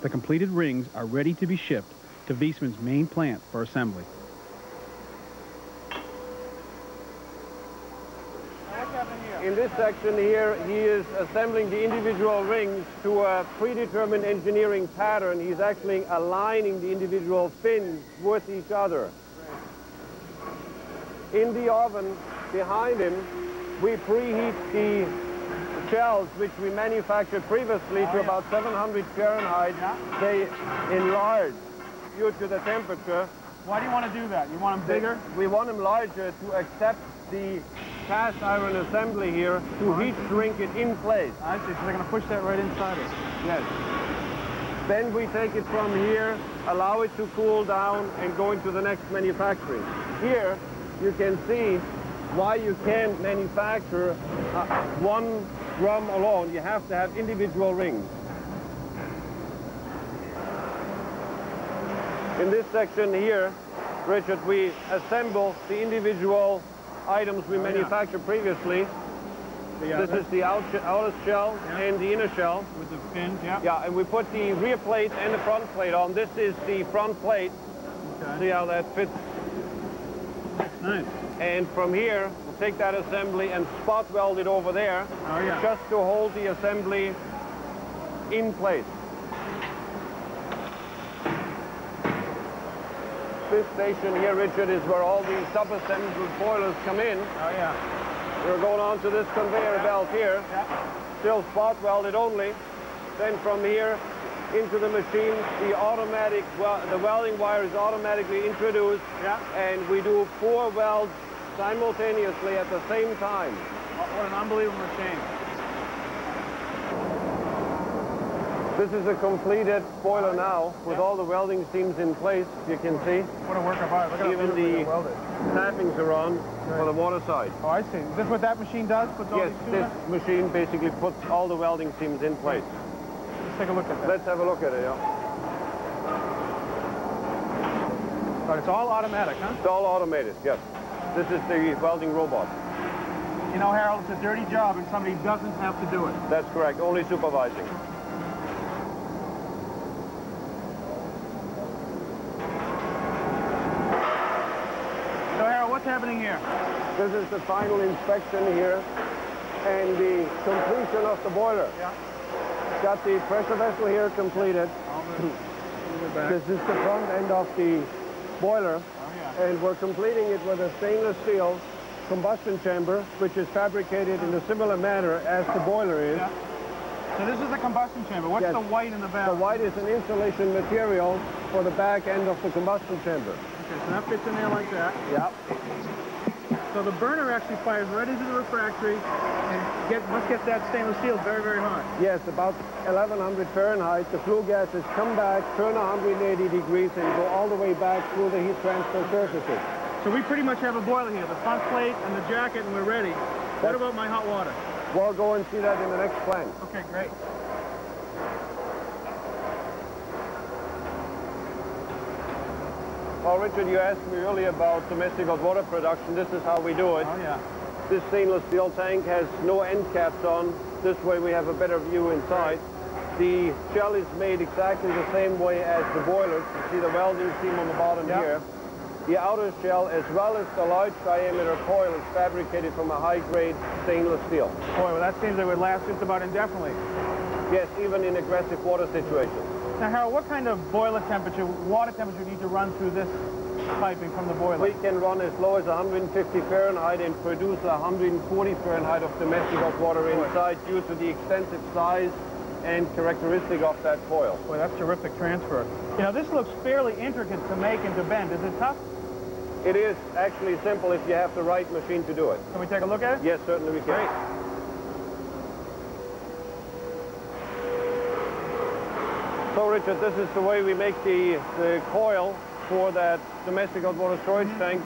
the completed rings are ready to be shipped to Viessmann's main plant for assembly. In this section here, he is assembling the individual rings to a predetermined engineering pattern. He's actually aligning the individual fins with each other. In the oven behind him, we preheat the shells which we manufactured previously to about 700 Fahrenheit. They enlarge due to the temperature. Why do you want to do that? You want them bigger? We want them larger to accept the cast iron assembly here to heat shrink it in place. I see, so they're going to push that right inside it. Yes. Then we take it from here, allow it to cool down, and go into the next manufacturing. Here, you can see why you can't manufacture uh, one drum alone. You have to have individual rings. In this section here, Richard, we assemble the individual items we Oh, yeah. manufactured previously. The, uh, this is the outer shell and the inner shell. With the fins, yeah. Yeah, and we put the rear plate and the front plate on. This is the front plate. Okay. See how that fits? Nice. And from here, take that assembly and spot weld it over there. Oh, yeah. Just to hold the assembly in place. This station here, Richard, is where all the sub-assembled boilers come in. Oh, yeah. We're going on to this conveyor belt here. Still spot welded only. Then from here into the machine, the automatic, well, the welding wire is automatically introduced. Yeah. And we do four welds simultaneously at the same time. What an unbelievable machine. This is a completed boiler now with all the welding seams in place, you can see. What a work of art. Look Even the tappings are on for the water side. Oh, I see. Is this what that machine does? Puts Yes, this in? machine basically puts all the welding seams in place. Let's take a look at that. Let's have a look at it, yeah. But it's all automatic, huh? It's all automated, yes. This is the welding robot. You know, Harold, it's a dirty job and somebody doesn't have to do it. That's correct, only supervising. So, Harold, what's happening here? This is the final inspection here and the completion of the boiler. Yeah. Got the pressure vessel here completed. <clears throat> This is the front end of the boiler. And we're completing it with a stainless steel combustion chamber, which is fabricated in a similar manner as the boiler is. So this is the combustion chamber. What's Yes. the white in the back? The white is an insulation material for the back end of the combustion chamber. Okay, so that fits in there like that. Yep. So the burner actually fires right into the refractory and get, must get that stainless steel very, very hot. Yes, about 1100 Fahrenheit. The flue gases come back, turn 180 degrees, and go all the way back through the heat transfer surfaces. So we pretty much have a boiler here, the front plate and the jacket, and we're ready. What about my hot water? We'll go and see that in the next plant. Okay, great. Well, Richard, you asked me earlier about domestic hot water production. This is how we do it. Oh, yeah. This stainless steel tank has no end caps on. This way we have a better view inside. The shell is made exactly the same way as the boilers. You see the welding seam on the bottom Yeah. here. The outer shell, as well as the large diameter coil, is fabricated from a high-grade stainless steel. Boy, well, that seems like it would last just about indefinitely. Yes, even in aggressive water situations. Now, Harold, what kind of boiler temperature, water temperature do you need to run through this piping from the boiler? We can run as low as 150 Fahrenheit and produce 140 Fahrenheit of domestic hot water inside due to the extensive size and characteristic of that coil. Boy, that's terrific transfer. You know, this looks fairly intricate to make and to bend. Is it tough? It is actually simple if you have the right machine to do it. Can we take a look at it? Yes, certainly we can. So, Richard, this is the way we make the, the coil for that domestic hot water storage mm-hmm. tank.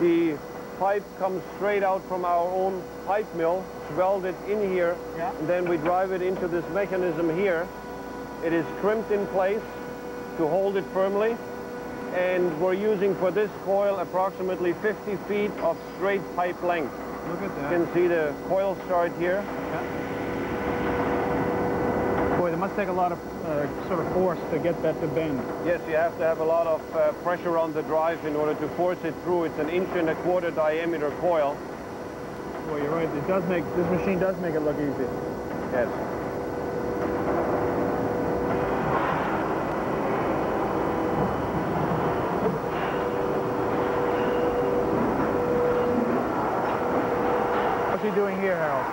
The pipe comes straight out from our own pipe mill. It's welded in here. Yeah. And then we drive it into this mechanism here. It is crimped in place to hold it firmly. And we're using for this coil approximately 50 feet of straight pipe length. Look at that. You can see the coil start here. Boy, there must take a lot of uh, sort of force to get that to bend. Yes, you have to have a lot of uh, pressure on the drive in order to force it through. It's an inch and a quarter diameter coil. Well, you're right. It does make this machine does make it look easy. Yes. What's he doing here, Harold?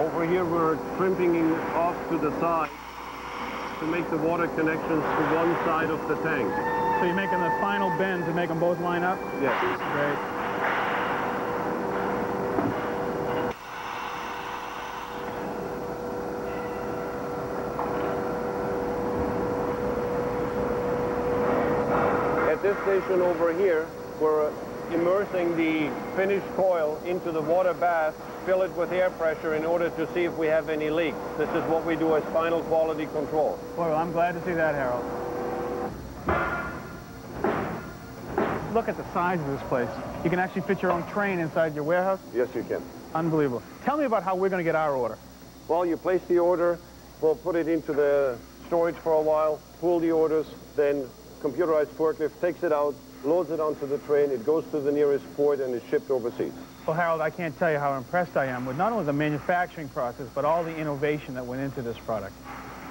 Over here, we're crimping off to the side to make the water connections to one side of the tank. So you're making the final bend to make them both line up? Yes. Great. At this station over here, we're immersing the finished coil into the water bath, fill it with air pressure in order to see if we have any leaks. This is what we do as final quality control. Well, I'm glad to see that, Harold. Look at the size of this place. You can actually fit your own train inside your warehouse? Yes, you can. Unbelievable. Tell me about how we're going to get our order. Well, you place the order, we'll put it into the storage for a while, pull the orders, then computerized forklift takes it out, loads it onto the train, it goes to the nearest port and is shipped overseas. Well, Harold, I can't tell you how impressed I am with not only the manufacturing process, but all the innovation that went into this product.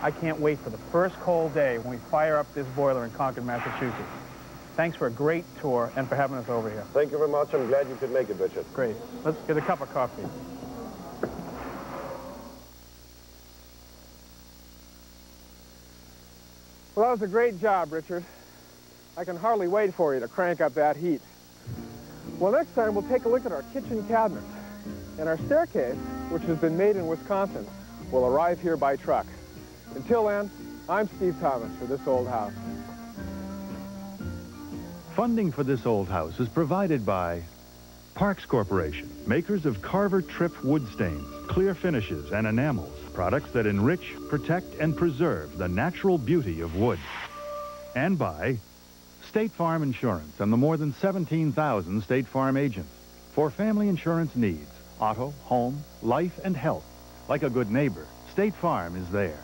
I can't wait for the first cold day when we fire up this boiler in Concord, Massachusetts. Thanks for a great tour and for having us over here. Thank you very much. I'm glad you could make it, Richard. Great. Let's get a cup of coffee. Well, that was a great job, Richard. I can hardly wait for you to crank up that heat. Well, next time we'll take a look at our kitchen cabinets. And our staircase, which has been made in Wisconsin, will arrive here by truck. Until then, I'm Steve Thomas for This Old House. Funding for this old house is provided by Parks Corporation, makers of Carver Tripp wood stains, clear finishes, and enamels, products that enrich, protect, and preserve the natural beauty of wood. And by State Farm Insurance and the more than 17,000 State Farm agents. For family insurance needs, auto, home, life, and health, like a good neighbor, State Farm is there.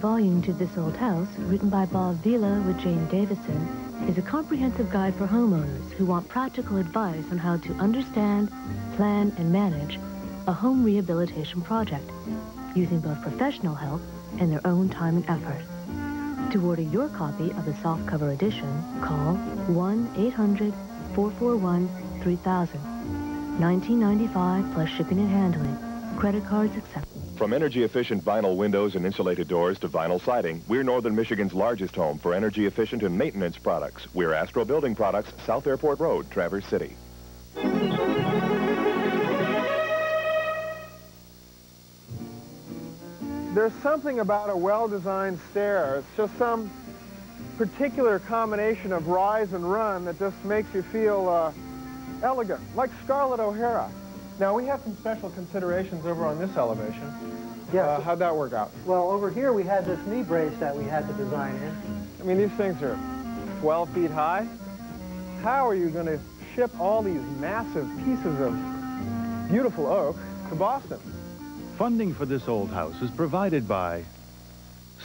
Volume to This Old House, written by Bob Vila with Jane Davison, is a comprehensive guide for homeowners who want practical advice on how to understand, plan, and manage a home rehabilitation project, using both professional help and their own time and effort. To order your copy of the softcover edition, call 1-800-441-3000. 1995 plus shipping and handling. Credit cards. From energy-efficient vinyl windows and insulated doors to vinyl siding, we're Northern Michigan's largest home for energy-efficient and maintenance products. We're Astro Building Products, South Airport Road, Traverse City. There's something about a well-designed stair. It's just some particular combination of rise and run that just makes you feel uh, elegant, like Scarlett O'Hara. Now, we have some special considerations over on this elevation. Yes. Uh, how'd that work out? Well, over here we had this knee brace that we had to design in. I mean, these things are 12 feet high. How are you going to ship all these massive pieces of beautiful oak to Boston? Funding for this old house is provided by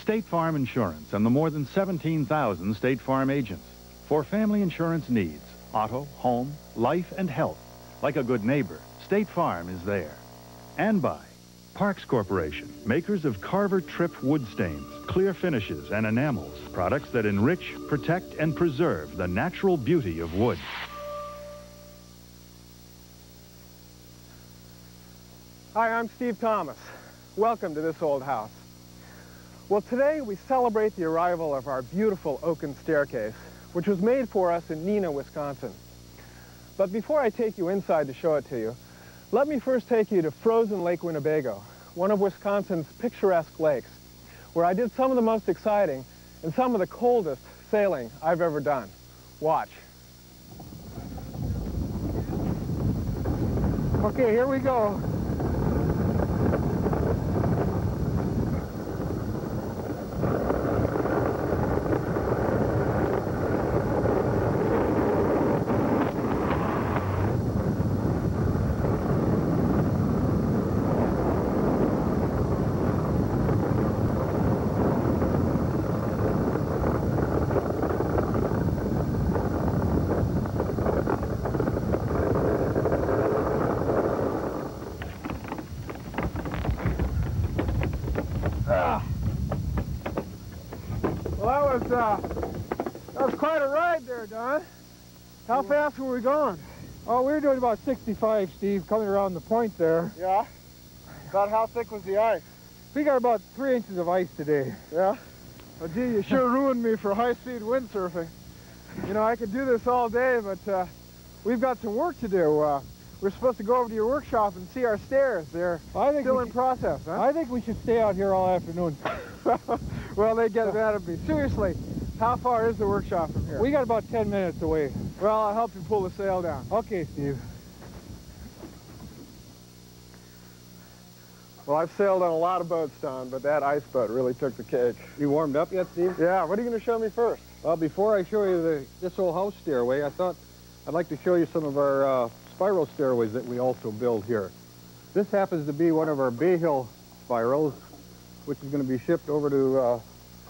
State Farm Insurance and the more than 17,000 State Farm agents. For family insurance needs, auto, home, life, and health, like a good neighbor, State Farm is there. And by Parks Corporation, makers of Carver Tripp wood stains, clear finishes, and enamels, products that enrich, protect, and preserve the natural beauty of wood. Hi, I'm Steve Thomas. Welcome to this old house. Well, today we celebrate the arrival of our beautiful oaken staircase which was made for us in Neenah, Wisconsin. But before I take you inside to show it to you, let me first take you to frozen Lake Winnebago, one of Wisconsin's picturesque lakes, where I did some of the most exciting and some of the coldest sailing I've ever done. Watch. Okay, here we go. Ah. Well, that was, uh, that was quite a ride there, Don. How fast were we going? Oh, we were doing about 65, Steve, coming around the point there. Yeah? About how thick was the ice? We got about three inches of ice today. Yeah? Well, gee, you sure ruined me for high-speed windsurfing. You know, I could do this all day, but uh, we've got some work to do. Uh, we're supposed to go over to your workshop and see our stairs. They're I think still in should- process, huh? I think we should stay out here all afternoon. <laughs> well, they get mad at me. Seriously, how far is the workshop from here? We got about 10 minutes away. Well, I'll help you pull the sail down. Okay, Steve. Well, I've sailed on a lot of boats, Don, but that ice boat really took the cake. You warmed up yet, Steve? Yeah, what are you going to show me first? Well, before I show you the, this old house stairway, I thought I'd like to show you some of our uh, spiral stairways that we also build here. This happens to be one of our Bay Hill spirals, which is going to be shipped over to uh,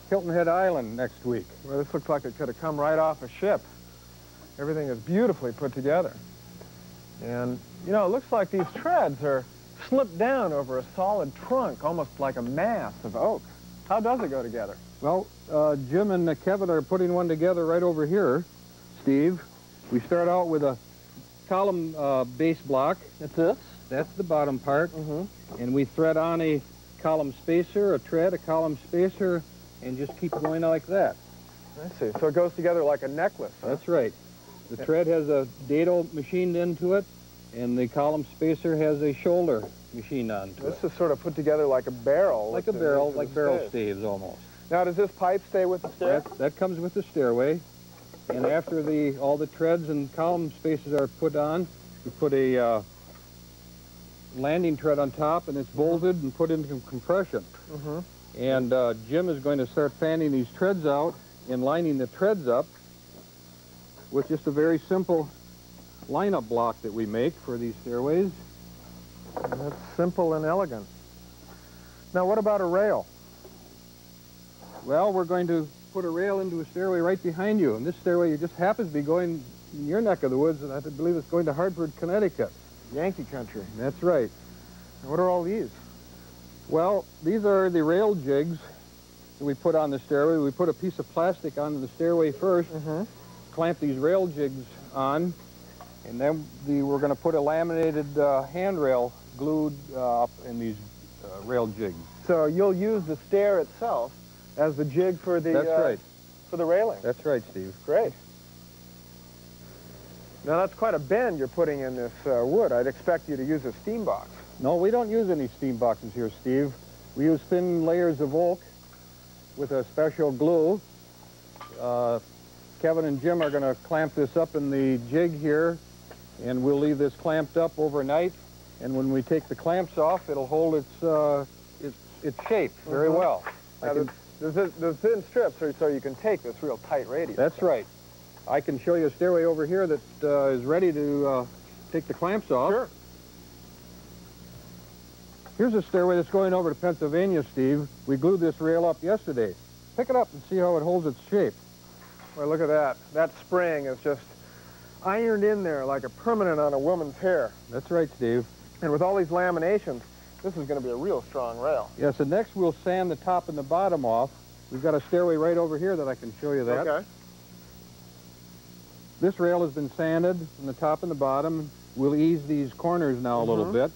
Hilton Head Island next week. Well, this looks like it could have come right off a ship. Everything is beautifully put together. And, you know, it looks like these treads are slipped down over a solid trunk, almost like a mass of oak. How does it go together? Well, uh, Jim and uh, Kevin are putting one together right over here, Steve. We start out with a column uh, base block. That's this? That's the bottom part. Mm-hmm. And we thread on a column spacer, a tread, a column spacer, and just keep going like that. I see. So it goes together like a necklace. huh? That's right. The Yeah. tread has a dado machined into it, and the column spacer has a shoulder machined onto it. This is sort of put together like a barrel. Like a barrel, like barrel stays. staves almost. Now, does this pipe stay with the stair? That, that comes with the stairway. And after the all the treads and column spaces are put on, we put a uh, landing tread on top, and it's bolted and put into compression. Mm-hmm. And uh, Jim is going to start fanning these treads out and lining the treads up with just a very simple lineup block that we make for these stairways. That's simple and elegant. Now, what about a rail? Well, we're going to put a rail into a stairway right behind you, and this stairway just happens to be going in your neck of the woods, and I believe it's going to Hartford, Connecticut. Yankee country. That's right. And what are all these? Well, these are the rail jigs that we put on the stairway. We put a piece of plastic onto the stairway 1st Mm-hmm. clamp these rail jigs on, and then the, we're going to put a laminated uh, handrail glued uh, up in these uh, rail jigs. So you'll use the stair itself as the jig for the That's uh, right. for the railing. That's right, Steve. Great. Now that's quite a bend you're putting in this uh, wood. I'd expect you to use a steam box. No, we don't use any steam boxes here, Steve. We use thin layers of oak with a special glue. Uh, Kevin and Jim are going to clamp this up in the jig here, and we'll leave this clamped up overnight. And when we take the clamps off, it'll hold its uh, its, its shape very Mhm. well. Can- the, the, the thin strips are so you can take this real tight radius. that's right. I can show you a stairway over here that uh, is ready to uh, take the clamps off. Sure. Here's a stairway that's going over to Pennsylvania, Steve. We glued this rail up yesterday. Pick it up and see how it holds its shape. Well, look at that. That spring is just ironed in there like a permanent on a woman's hair. That's right, Steve. And with all these laminations, this is going to be a real strong rail. Yes, and next we'll sand the top and the bottom off. We've got a stairway right over here that I can show you that. Okay. This rail has been sanded from the top and the bottom. We'll ease these corners now a little Mhm. bit.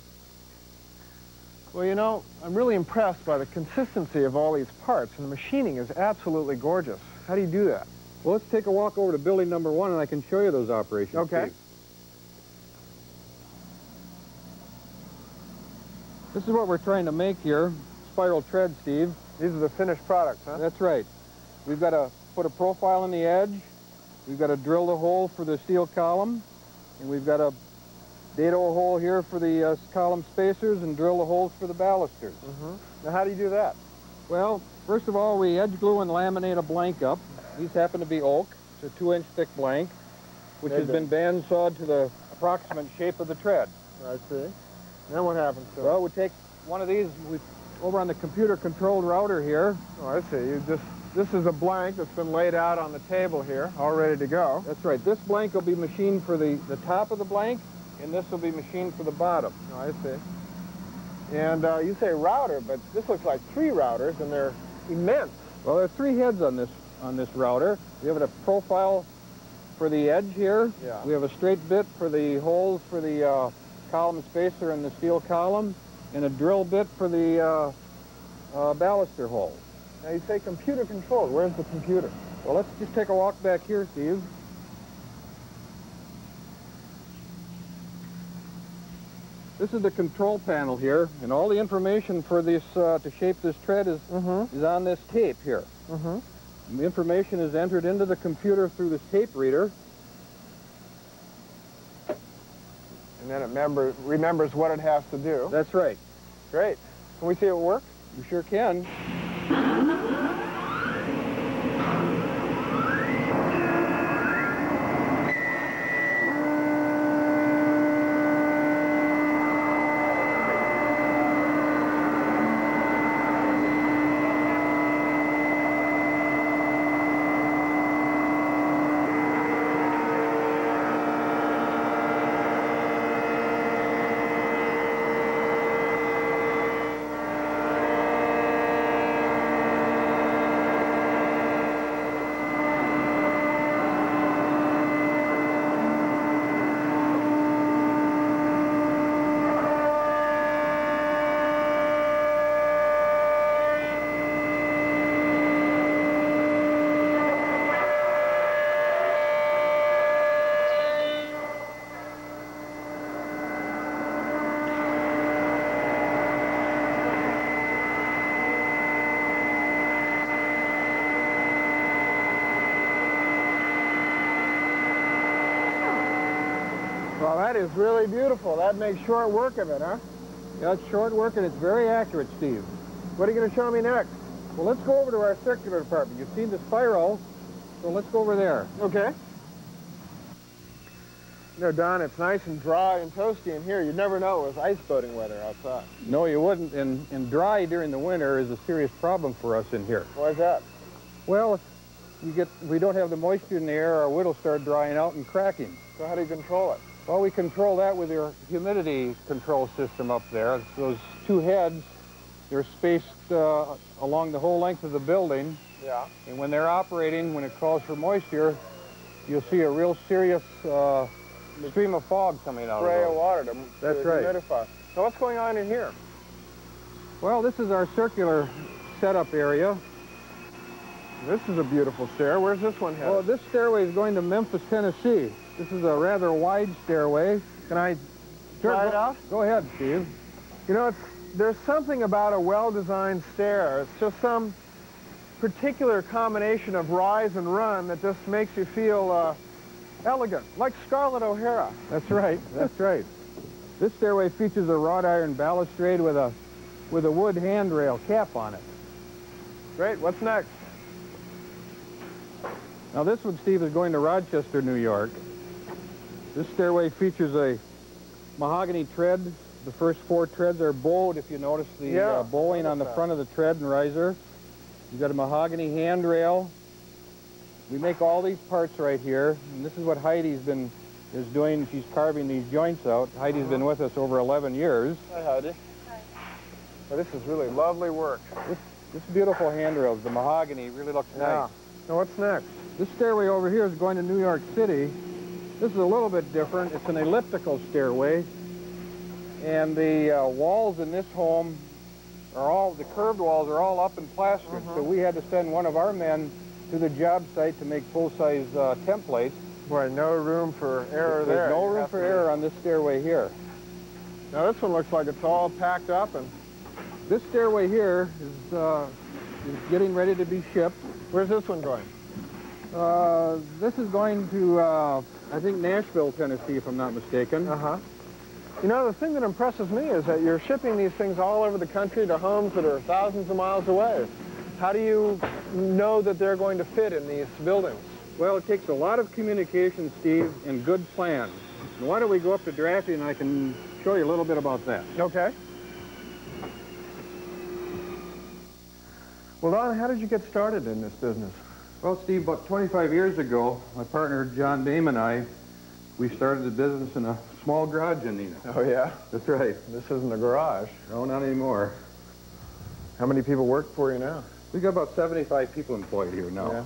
Well, you know, I'm really impressed by the consistency of all these parts, and the machining is absolutely gorgeous. How do you do that? Well, let's take a walk over to building number one, and I can show you those operations. Okay. Steve. This is what we're trying to make here, spiral tread, Steve. These are the finished products, huh? That's right. We've got to put a profile on the edge. We've got to drill the hole for the steel column. And we've got to dado a hole here for the uh, column spacers and drill the holes for the balusters. Mm-hmm. Now, how do you do that? Well, first of all, we edge glue and laminate a blank up. These happen to be oak. It's a two-inch thick blank, which has been bandsawed to the approximate shape of the tread. I see. Then what happens to Well, we take one of these we, over on the computer-controlled router here. Oh, I see. You just this is a blank that's been laid out on the table here, all ready to go. That's right. This blank will be machined for the, the top of the blank, and this will be machined for the bottom. Oh, I see. And uh, you say router, but this looks like three routers, and they're immense. Well, there are three heads on this on this router. We have a profile for the edge here. Yeah. We have a straight bit for the holes for the uh, column spacer and the steel column, and a drill bit for the uh, uh, baluster hole. Now, you say computer controlled. Where's the computer? Well, let's just take a walk back here, Steve. This is the control panel here, and all the information for this uh, to shape this tread is is on this tape here. Mm-hmm. The information is entered into the computer through this tape reader. And then it member, remembers what it has to do. That's right. Great. Can we see it work? You sure can. Well, that is really beautiful. That makes short work of it, huh? Yeah, it's short work and it's very accurate, Steve. What are you going to show me next? Well, let's go over to our circular department. You've seen the spiral, so let's go over there. Okay. You know, Don, it's nice and dry and toasty in here. You'd never know it was ice boating weather outside. No, you wouldn't. And, and dry during the winter is a serious problem for us in here. Why is that? Well, if you get, we don't have the moisture in the air, our wood will start drying out and cracking. So how do you control it? Well, we control that with your humidity control system up there. Those two heads, they're spaced uh, along the whole length of the building. Yeah. And when they're operating, when it calls for moisture, you'll see a real serious uh, stream of fog coming out Spray of of water to, That's to right. humidify. So what's going on in here? Well, this is our circular setup area. This is a beautiful stair. Where's this one headed? Well, this stairway is going to Memphis, Tennessee. This is a rather wide stairway. Can I Sure, try go- it out? Go ahead, Steve. You know, it's, there's something about a well-designed stair. It's just some particular combination of rise and run that just makes you feel uh, elegant, like Scarlett O'Hara. That's right. That's <laughs> right. This stairway features a wrought iron balustrade with a with a wood handrail cap on it. Great. What's next? Now this one, Steve, is going to Rochester, New York. This stairway features a mahogany tread. The first four treads are bowed, if you notice the Yeah, uh, bowing on the that. front of the tread and riser. You've got a mahogany handrail. We make all these parts right here, and this is what Heidi's been is doing. She's carving these joints out. Heidi's been with us over 11 years. Hi, Heidi. Well, this is really lovely work. This, this beautiful handrails, the mahogany, really looks Yeah. nice. Now, what's next? This stairway over here is going to New York City. This is a little bit different. It's an elliptical stairway. And the uh, walls in this home are all, the curved walls are all up and plastered. So we had to send one of our men to the job site to make full-size uh, templates. Boy, no room for error There's there. no room for error on this stairway here. Now this one looks like it's all packed up and This stairway here is, uh, is getting ready to be shipped. where's this one going? Uh, this is going to, uh, I think, Nashville, Tennessee, if I'm not mistaken. Uh-huh. You know, the thing that impresses me is that you're shipping these things all over the country to homes that are thousands of miles away. How do you know that they're going to fit in these buildings? Well, it takes a lot of communication, Steve, and good plans. And why don't we go up to Drafty and I can show you a little bit about that. Okay. Well, Don, how did you get started in this business? Well, Steve, about 25 years ago, my partner John Dame and I, we started the business in a small garage in Neenah. Oh, yeah? That's right. This isn't a garage. No, not anymore. How many people work for you now? We've got about 75 people employed here now. Yeah.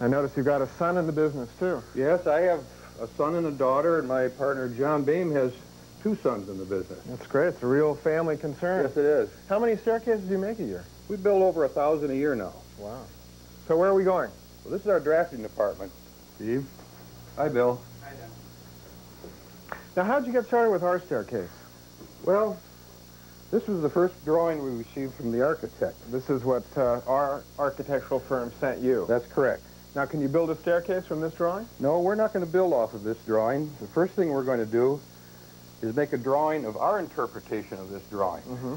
I notice you've got a son in the business, too. Yes, I have a son and a daughter, and my partner John Dame has two sons in the business. That's great. It's a real family concern. Yes, it is. How many staircases do you make a year? We build over a thousand a year now. Wow. So where are we going? Well, this is our drafting department. Steve. Hi, Bill. Hi, Dan. Now, how'd you get started with our staircase? Well, this was the first drawing we received from the architect. This is what uh, our architectural firm sent you. That's correct. Now, can you build a staircase from this drawing? No, we're not going to build off of this drawing. The first thing we're going to do is make a drawing of our interpretation of this drawing, Mm-hmm.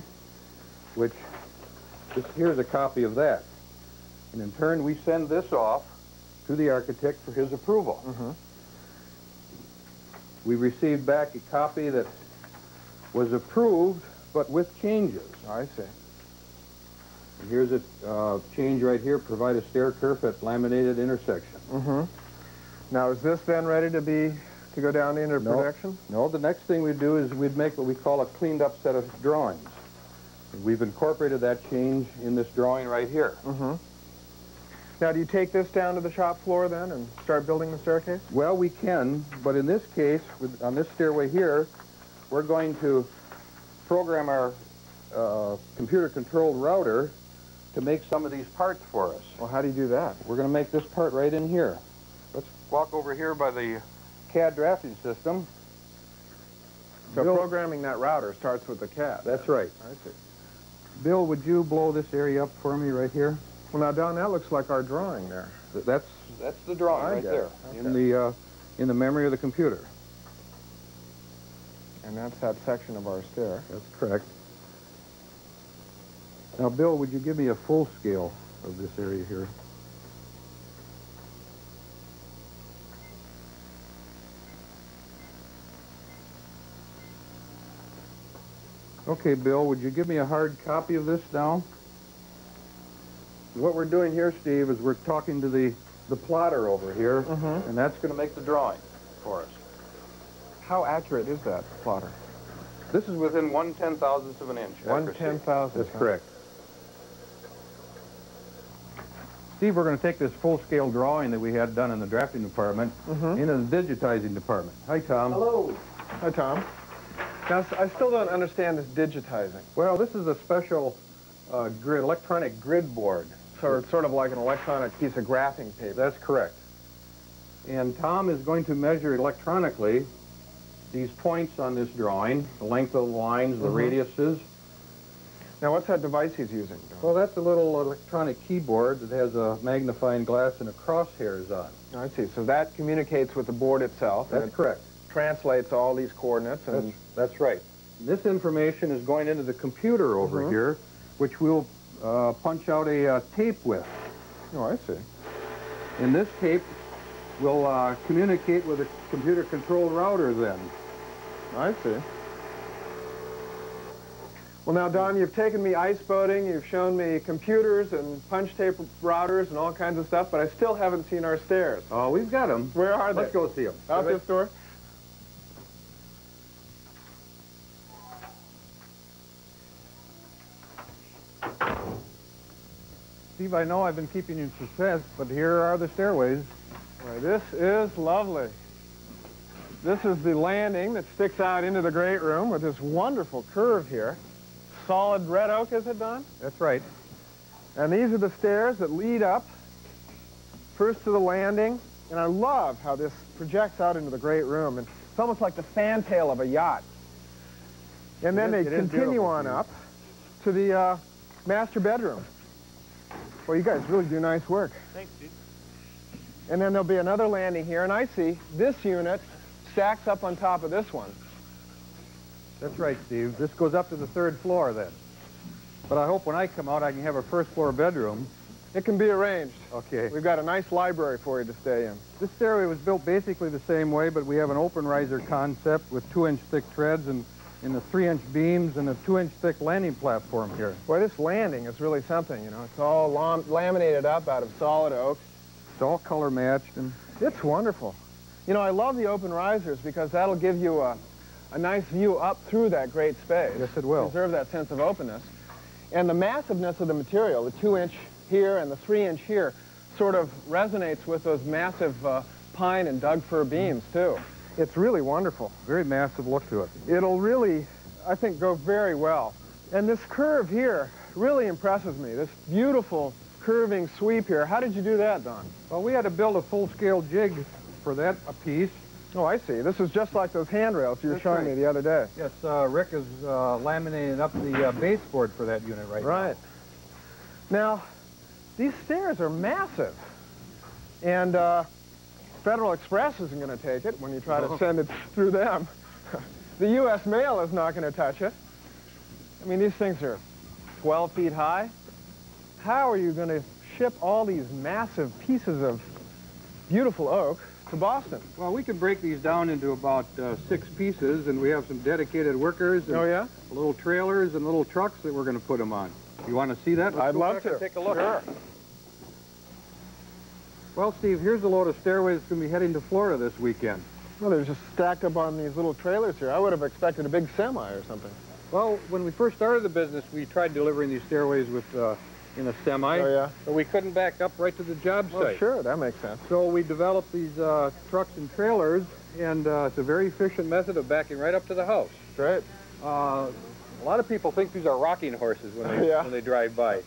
which this, here's a copy of that. And in turn, we send this off to the architect for his approval. Mm-hmm. We received back a copy that was approved, but with changes. I see. And here's a uh, change right here, provide a stair kerf at laminated intersection. Mm-hmm. Now, is this then ready to be, to go down into No. production? No, the next thing we'd do is we'd make what we call a cleaned up set of drawings. And we've incorporated that change in this drawing right here. Mm-hmm. Now, do you take this down to the shop floor then and start building the staircase? Well, we can, but in this case, with, on this stairway here, we're going to program our uh, computer-controlled router to make some of these parts for us. Well, how do you do that? We're going to make this part right in here. Let's walk over here by the CAD drafting system. So Bill- programming that router starts with the CAD. That's right. I see. Bill, would you blow this area up for me right here? Well, now, Don, that looks like our drawing there. That's that's the drawing right there it. in the uh, in the memory of the computer. And that's that section of our stair. That's correct. Now, Bill, would you give me a full scale of this area here? Okay, Bill, would you give me a hard copy of this now? What we're doing here, Steve, is we're talking to the, the plotter over here, Mhm. and that's going to make the drawing for us. How accurate is that plotter? This is within one ten thousandth of an inch. One accuracy. ten thousandth. That's correct. Steve, we're going to take this full-scale drawing that we had done in the drafting department Mhm. into the digitizing department. Hi, Tom. Hello. Hi, Tom. Now, s- I still don't understand this digitizing. Well, this is a special uh, grid, electronic grid board. So it's sort of like an electronic piece of graphing paper. That's correct. And Tom is going to measure electronically these points on this drawing, the length of the lines, the Mhm. radiuses. Now, what's that device he's using? Don? Well, that's a little electronic keyboard that has a magnifying glass and a crosshairs on. I see. So that communicates with the board itself. and That's it correct. Translates all these coordinates and That's, that's right. This information is going into the computer over Mhm. here, which we'll uh, punch out a uh, tape with. oh, I see. And this tape will uh, communicate with a computer-controlled router then. I see. Well, now, Don, you've taken me ice boating, you've shown me computers and punch tape routers and all kinds of stuff, but I still haven't seen our stairs. Oh, we've got them. Where are they? Let's go see them. Out this door? Steve, I know I've been keeping you in suspense, but here are the stairways. This is lovely. This is the landing that sticks out into the great room with this wonderful curve here. Solid red oak, is it, Don? That's right. And these are the stairs that lead up first to the landing, and I love how this projects out into the great room. And it's almost like the fantail of a yacht. And then is- they continue on up to the uh, master bedroom. Well, you guys really do nice work. Thanks, Steve. And then there'll be another landing here, and I see this unit stacks up on top of this one. That's right, Steve. This goes up to the third floor then. But I hope when I come out I can have a first floor bedroom. It can be arranged. Okay. We've got a nice library for you to stay in. This stairway was built basically the same way, but we have an open riser concept with two-inch thick treads and in the three-inch beams and a two-inch thick landing platform here. Boy, this landing is really something, you know. It's all lam laminated up out of solid oak. It's all color matched and It's wonderful. You know, I love the open risers because that'll give you a, a nice view up through that great space. Yes, it will. Preserve that sense of openness. And the massiveness of the material, the two-inch here and the three-inch here, sort of resonates with those massive uh, pine and Doug fir beams, too. It's really wonderful. very massive look to it. It'll really, I think, go very well. And this curve here really impresses me, this beautiful curving sweep here. How did you do that, Don? Well, we had to build a full-scale jig for that a piece. Oh, I see. This is just like those handrails you were That's showing right. me the other day. Yes, uh, Rick is uh, laminating up the uh, baseboard for that unit right, Right. Now, these stairs are massive. And uh, Federal Express isn't going to take it when you try No. to send it through them. <laughs> the U.S. mail is not going to touch it. I mean, these things are 12 feet high. How are you going to ship all these massive pieces of beautiful oak to Boston? Well, we can break these down into about uh, six pieces, and we have some dedicated workers. And Oh, yeah? Little trailers and little trucks that we're going to put them on. You want to see that? Let's I'd love to. Take a look. Sure. Well, Steve, here's a load of stairways that's going to be heading to Florida this weekend. Well, they're just stacked up on these little trailers here. I would have expected a big semi or something. Well, when we first started the business, we tried delivering these stairways with uh, in a semi. Oh, yeah? But we couldn't back up right to the job Well, site. sure, that makes sense. So we developed these uh, trucks and trailers, and uh, it's a very efficient method of backing right up to the house. Right. Uh, a lot of people think these are rocking horses when they, <laughs> Yeah. when they drive by.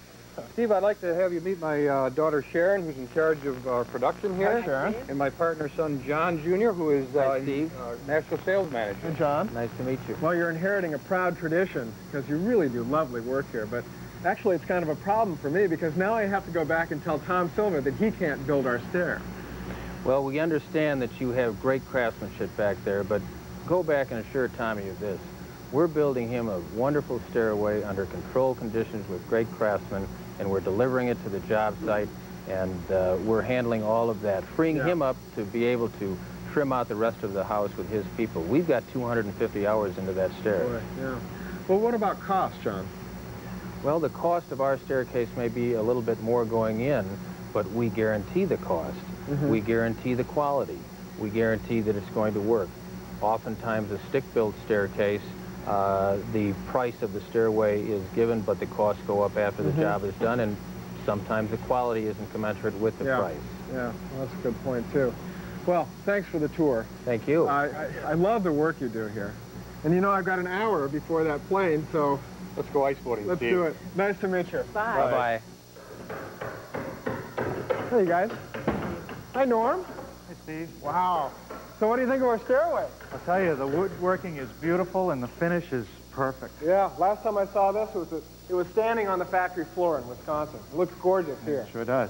Steve, I'd like to have you meet my uh, daughter Sharon, who's in charge of our production here. Hi, Sharon. And my partner son John Jr., who is uh, Steve. uh, national sales manager. Hey, John. Nice to meet you. Well, you're inheriting a proud tradition because you really do lovely work here. But actually, it's kind of a problem for me because now I have to go back and tell Tom Silva that he can't build our stair. Well, we understand that you have great craftsmanship back there, but go back and assure Tommy of this. We're building him a wonderful stairway under controlled conditions with great craftsmen, and we're delivering it to the job site, and uh, we're handling all of that, freeing Yeah. him up to be able to trim out the rest of the house with his people. We've got 250 hours into that stair. Boy, yeah. Well, what about cost, John? Well, the cost of our staircase may be a little bit more going in, but we guarantee the cost. Mhm. We guarantee the quality. We guarantee that it's going to work. Oftentimes, a stick-built staircase, uh, the price of the stairway is given, but the costs go up after the job is done, and sometimes the quality isn't commensurate with the yeah. price. Yeah, well, that's a good point, too. Well, thanks for the tour. Thank you. I, I, I love the work you do here. And you know, I've got an hour before that plane, so Let's go ice boating, let's Steve. do it. Nice to meet you. Bye-bye. Hey, you guys. Hi, Norm. Hey, Steve. Wow. So what do you think of our stairway? I'll tell you, the woodworking is beautiful and the finish is perfect. Yeah, last time I saw this, it was, a, it was standing on the factory floor in Wisconsin. It looks gorgeous here. Sure does.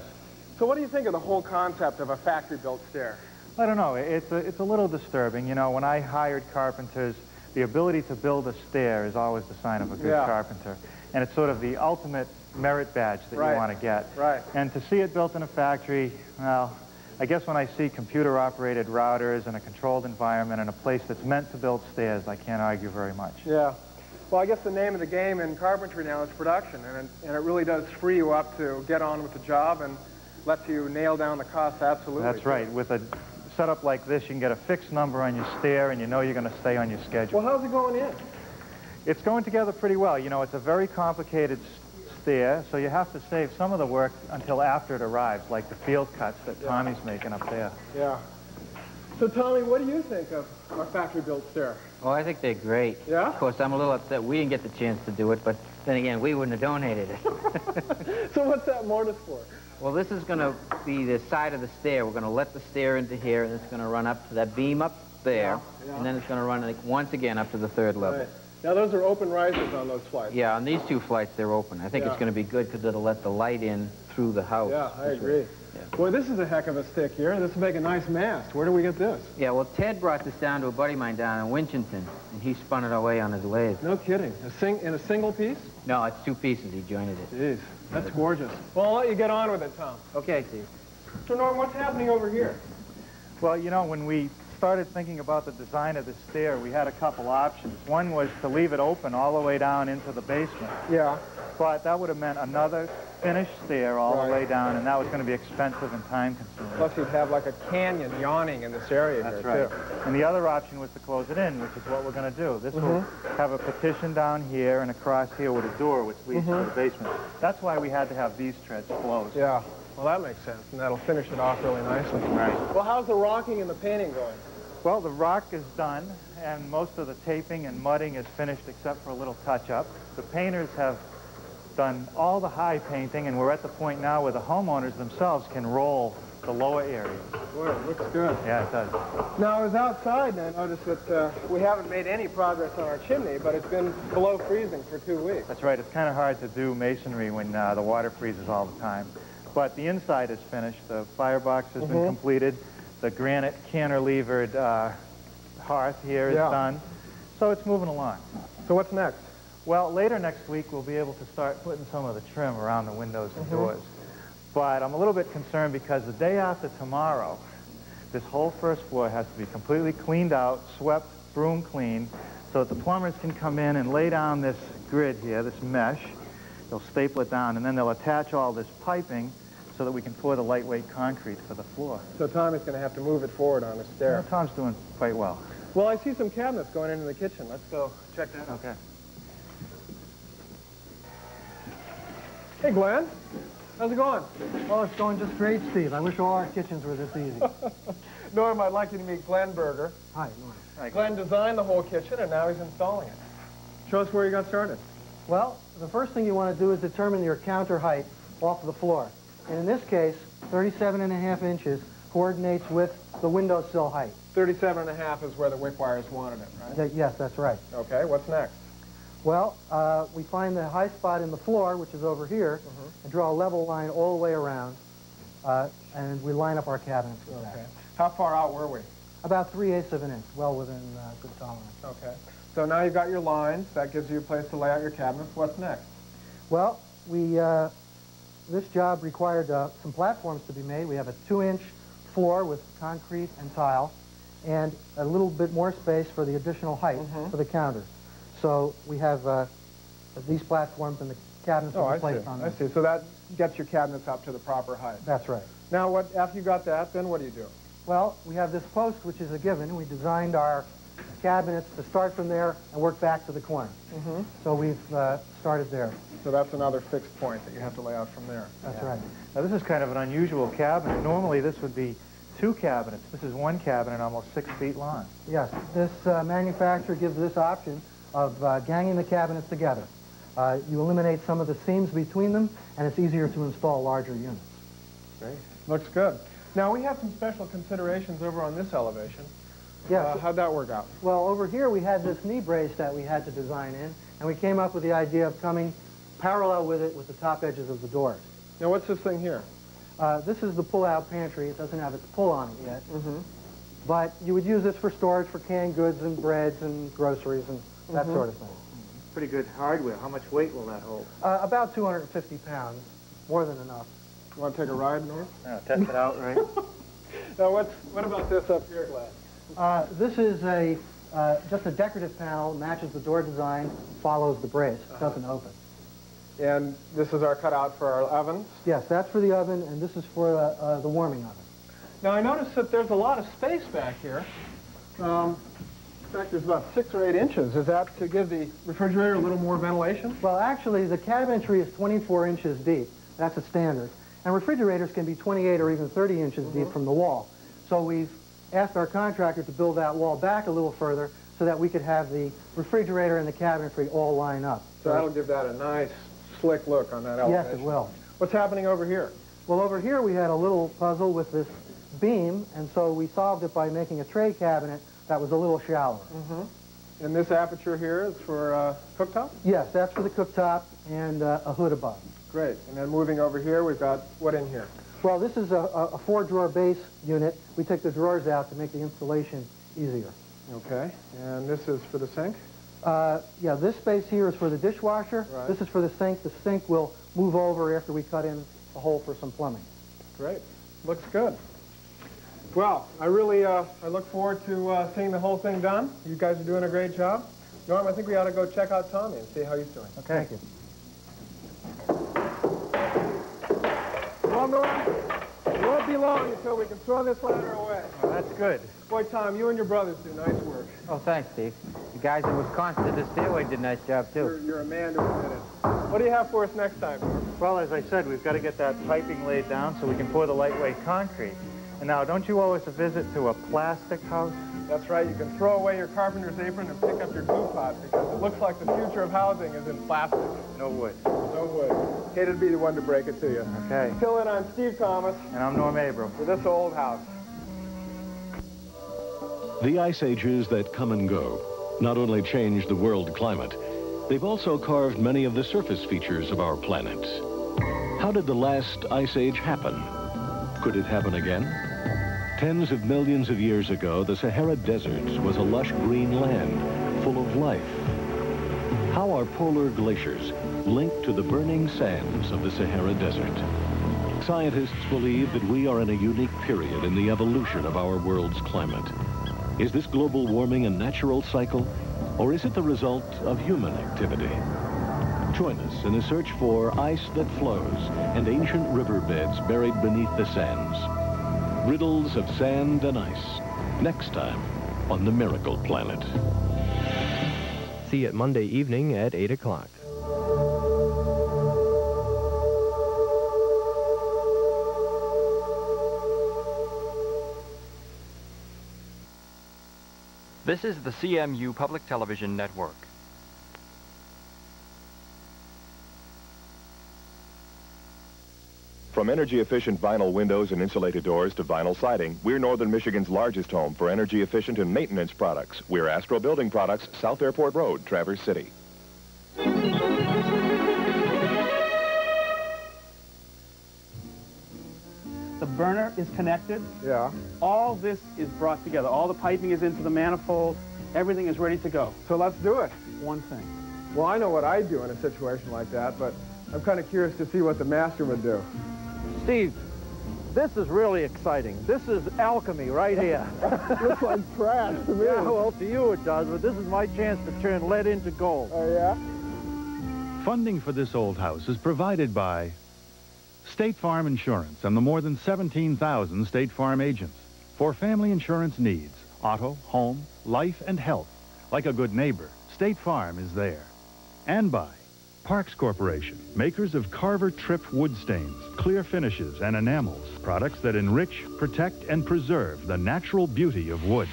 So what do you think of the whole concept of a factory-built stair? I don't know. It's a, it's a little disturbing. You know, when I hired carpenters, the ability to build a stair is always the sign of a good Yeah. carpenter. And it's sort of the ultimate merit badge that Right. you want to get. Right. And to see it built in a factory, well, I guess when I see computer-operated routers in a controlled environment in a place that's meant to build stairs, I can't argue very much. Yeah. Well, I guess the name of the game in carpentry now is production, and it, and it really does free you up to get on with the job and lets you nail down the cost absolutely. That's right. With a setup like this, you can get a fixed number on your stair, and you know you're going to stay on your schedule. Well, how's it going in? It's going together pretty well. You know, it's a very complicated s- stair, so you have to save some of the work until after it arrives, like the field cuts that Tommy's making up there. Yeah. So, Tommy, what do you think of our factory-built stair? Oh, I think they're great. Yeah? Of course, I'm a little upset we didn't get the chance to do it, but then again, we wouldn't have donated it. <laughs> so what's that mortise for? Well, this is going to be the side of the stair. We're going to let the stair into here, and it's going to run up to that beam up there, Yeah, yeah. and then it's going to run like, once again up to the third level. Right. Now, those are open risers on those flights. Yeah, on these two flights, they're open. I think Yeah. it's going to be good because it'll let the light in through the house. Yeah, I agree. way. Boy, this is a heck of a stick here. This will make a nice mast. Where do we get this? Yeah, well, Tedd brought this down to a buddy of mine down in Winchton, and he spun it away on his lathe. No kidding. A sing in a single piece? No, it's two pieces. He jointed it. Jeez, that's gorgeous. Well, I'll let you get on with it, Tom. Okay, Steve. So, Norm, what's happening over here? Well, you know, when we started thinking about the design of the stair, we had a couple options. One was to leave it open all the way down into the basement. Yeah. But that would have meant another finished stair all Right. the way down, and that was going to be expensive and time-consuming. Plus, you'd have like a canyon yawning in this area That's here, right. too. And the other option was to close it in, which is what we're going to do. This will Mhm. have a partition down here and across here with a door which leads to Mhm. the basement. That's why we had to have these treads closed. Yeah. Well, that makes sense, and that'll finish it off really nicely. Right. Well, how's the rocking and the painting going? Well, the rock is done, and most of the taping and mudding is finished except for a little touch-up. The painters have done all the high painting, and we're at the point now where the homeowners themselves can roll the lower areas. Boy, it looks good. Yeah, it does. Now, I was outside, and I noticed that uh, we haven't made any progress on our chimney, but it's been below freezing for two weeks. That's right. It's kind of hard to do masonry when uh, the water freezes all the time. But the inside is finished. The firebox has been Mhm. completed. The granite cantilevered uh, hearth here is Yeah. done. So it's moving along. So what's next? Well, later next week, we'll be able to start putting some of the trim around the windows and Mhm. doors. But I'm a little bit concerned because the day after tomorrow, this whole first floor has to be completely cleaned out, swept, broom cleaned, so that the plumbers can come in and lay down this grid here, this mesh. They'll staple it down, and then they'll attach all this piping so that we can pour the lightweight concrete for the floor. So Tom is going to have to move it forward on a Yeah, stair. Tom's doing quite well. Well, I see some cabinets going into the kitchen. Let's go check that out. Okay. Hey, Glenn. How's it going? Oh, it's going just great, Steve. I wish all our kitchens were this easy. <laughs> Norm, I'd like you to meet Glenn Berger. Hi, Norm. Glenn designed the whole kitchen, and now he's installing it. Show us where you got started. Well, the first thing you want to do is determine your counter height off of the floor. And in this case, 37 and a half inches coordinates with the windowsill height. 37 and a half is where the Wickwires wanted it, right? Yes, that's right. Okay, what's next? Well, uh, we find the high spot in the floor, which is over here, and draw a level line all the way around, uh, and we line up our cabinets with Okay. that. How far out were we? About 3 eighths of an inch, well within uh, good tolerance. Okay. So now you've got your lines. That gives you a place to lay out your cabinets. What's next? Well, we, uh, this job required uh, some platforms to be made. We have a two-inch floor with concrete and tile, and a little bit more space for the additional height Mhm. for the counter. So we have uh, these platforms and the cabinets Oh, I see. placed on I them. see. So that gets your cabinets up to the proper height. That's right. Now, what after you got that, then what do you do? Well, we have this post, which is a given. We designed our cabinets to start from there and work back to the corner. Mm-hmm. So we've uh, started there. So that's another fixed point that you have to lay out from there. That's right. Now, this is kind of an unusual cabinet. Normally, this would be two cabinets. This is one cabinet almost six feet long. Yes, this uh, manufacturer gives this option of uh, ganging the cabinets together. Uh, you eliminate some of the seams between them, and it's easier to install larger units. Great. Looks good. Now, we have some special considerations over on this elevation. Yes. Uh, how'd that work out? Well, over here we had this knee brace that we had to design in, and we came up with the idea of coming parallel with it with the top edges of the doors. Now, what's this thing here? Uh, this is the pull-out pantry. It doesn't have its pull on it yet. Mm-hmm. But you would use this for storage for canned goods and breads and groceries and that Mhm. sort of thing. Pretty good hardware. How much weight will that hold? Uh, about 250 pounds, more than enough. You want to take a ride, Norm? Yeah, test it out, right? <laughs> now, what's, what about this up here, Glenn? Uh, this is a uh, just a decorative panel, matches the door design, follows the brace, doesn't open. And this is our cutout for our ovens. Yes, that's for the oven, and this is for uh, uh, the warming oven. Now, I noticed that there's a lot of space back here. Um, in fact, there's about six or eight inches. Is that to give the refrigerator a little more ventilation? Well, actually, the cabinetry is 24 inches deep. That's a standard. And refrigerators can be 28 or even 30 inches deep from the wall. So we've asked our contractor to build that wall back a little further so that we could have the refrigerator and the cabinetry all line up. So that'll give that a nice, slick look on that elevation. Yes, it will. What's happening over here? Well, over here we had a little puzzle with this beam, and so we solved it by making a tray cabinet that was a little shallower. Mm-hmm. And this aperture here is for uh, cooktop? Yes, that's for the cooktop and uh, a hood above. Great. And then moving over here, we've got what in here? Well, this is a, a four-drawer base unit. We take the drawers out to make the installation easier. Okay. And this is for the sink? Uh, yeah, this space here is for the dishwasher. Right. This is for the sink. The sink will move over after we cut in a hole for some plumbing. Great. Looks good. Well, I really uh, I look forward to uh, seeing the whole thing done. You guys are doing a great job. Norm, I think we ought to go check out Tommy and see how he's doing. Okay. Thank you. Well, Norm, it won't be long until we can throw this ladder away. Oh, that's good. Boy, Tom, you and your brothers do nice work. Oh, thanks, Steve. The guys in Wisconsin the stairway did a nice job, too. You're, you're a man to admit it. What do you have for us next time, Norm? Well, as I said, we've got to get that piping laid down so we can pour the lightweight concrete. And now, don't you owe us a visit to a plastic house? That's right. You can throw away your carpenter's apron and pick up your glue pot because it looks like the future of housing is in plastic. No wood. No wood. Hated to be the one to break it to you. Okay. Till then, I'm Steve Thomas. And I'm Norm Abram. For this old house. The ice ages that come and go not only change the world climate, they've also carved many of the surface features of our planet. How did the last ice age happen? Could it happen again? Tens of millions of years ago, the Sahara Desert was a lush green land full of life. How are polar glaciers linked to the burning sands of the Sahara Desert? Scientists believe that we are in a unique period in the evolution of our world's climate. Is this global warming a natural cycle, or is it the result of human activity? Join us in a search for ice that flows and ancient riverbeds buried beneath the sands. Riddles of sand and ice. Next time on The Miracle Planet. See it Monday evening at 8 o'clock. This is the CMU Public Television Network. From energy-efficient vinyl windows and insulated doors to vinyl siding, we're Northern Michigan's largest home for energy-efficient and maintenance products. We're Astro Building Products, South Airport Road, Traverse City. The burner is connected. Yeah. All this is brought together. All the piping is into the manifold. Everything is ready to go. So let's do it. One thing. Well, I know what I'd do in a situation like that, but I'm kind of curious to see what the master would do. Steve, this is really exciting. This is alchemy right here. <laughs> Looks like trash to me. Yeah, well, to you it does, but this is my chance to turn lead into gold. Oh, yeah? Funding for this old house is provided by State Farm Insurance and the more than 17,000 State Farm agents. For family insurance needs, auto, home, life, and health, like a good neighbor, State Farm is there. And by Parks Corporation, makers of Carver Tripp wood stains, clear finishes, and enamels, products that enrich, protect, and preserve the natural beauty of wood.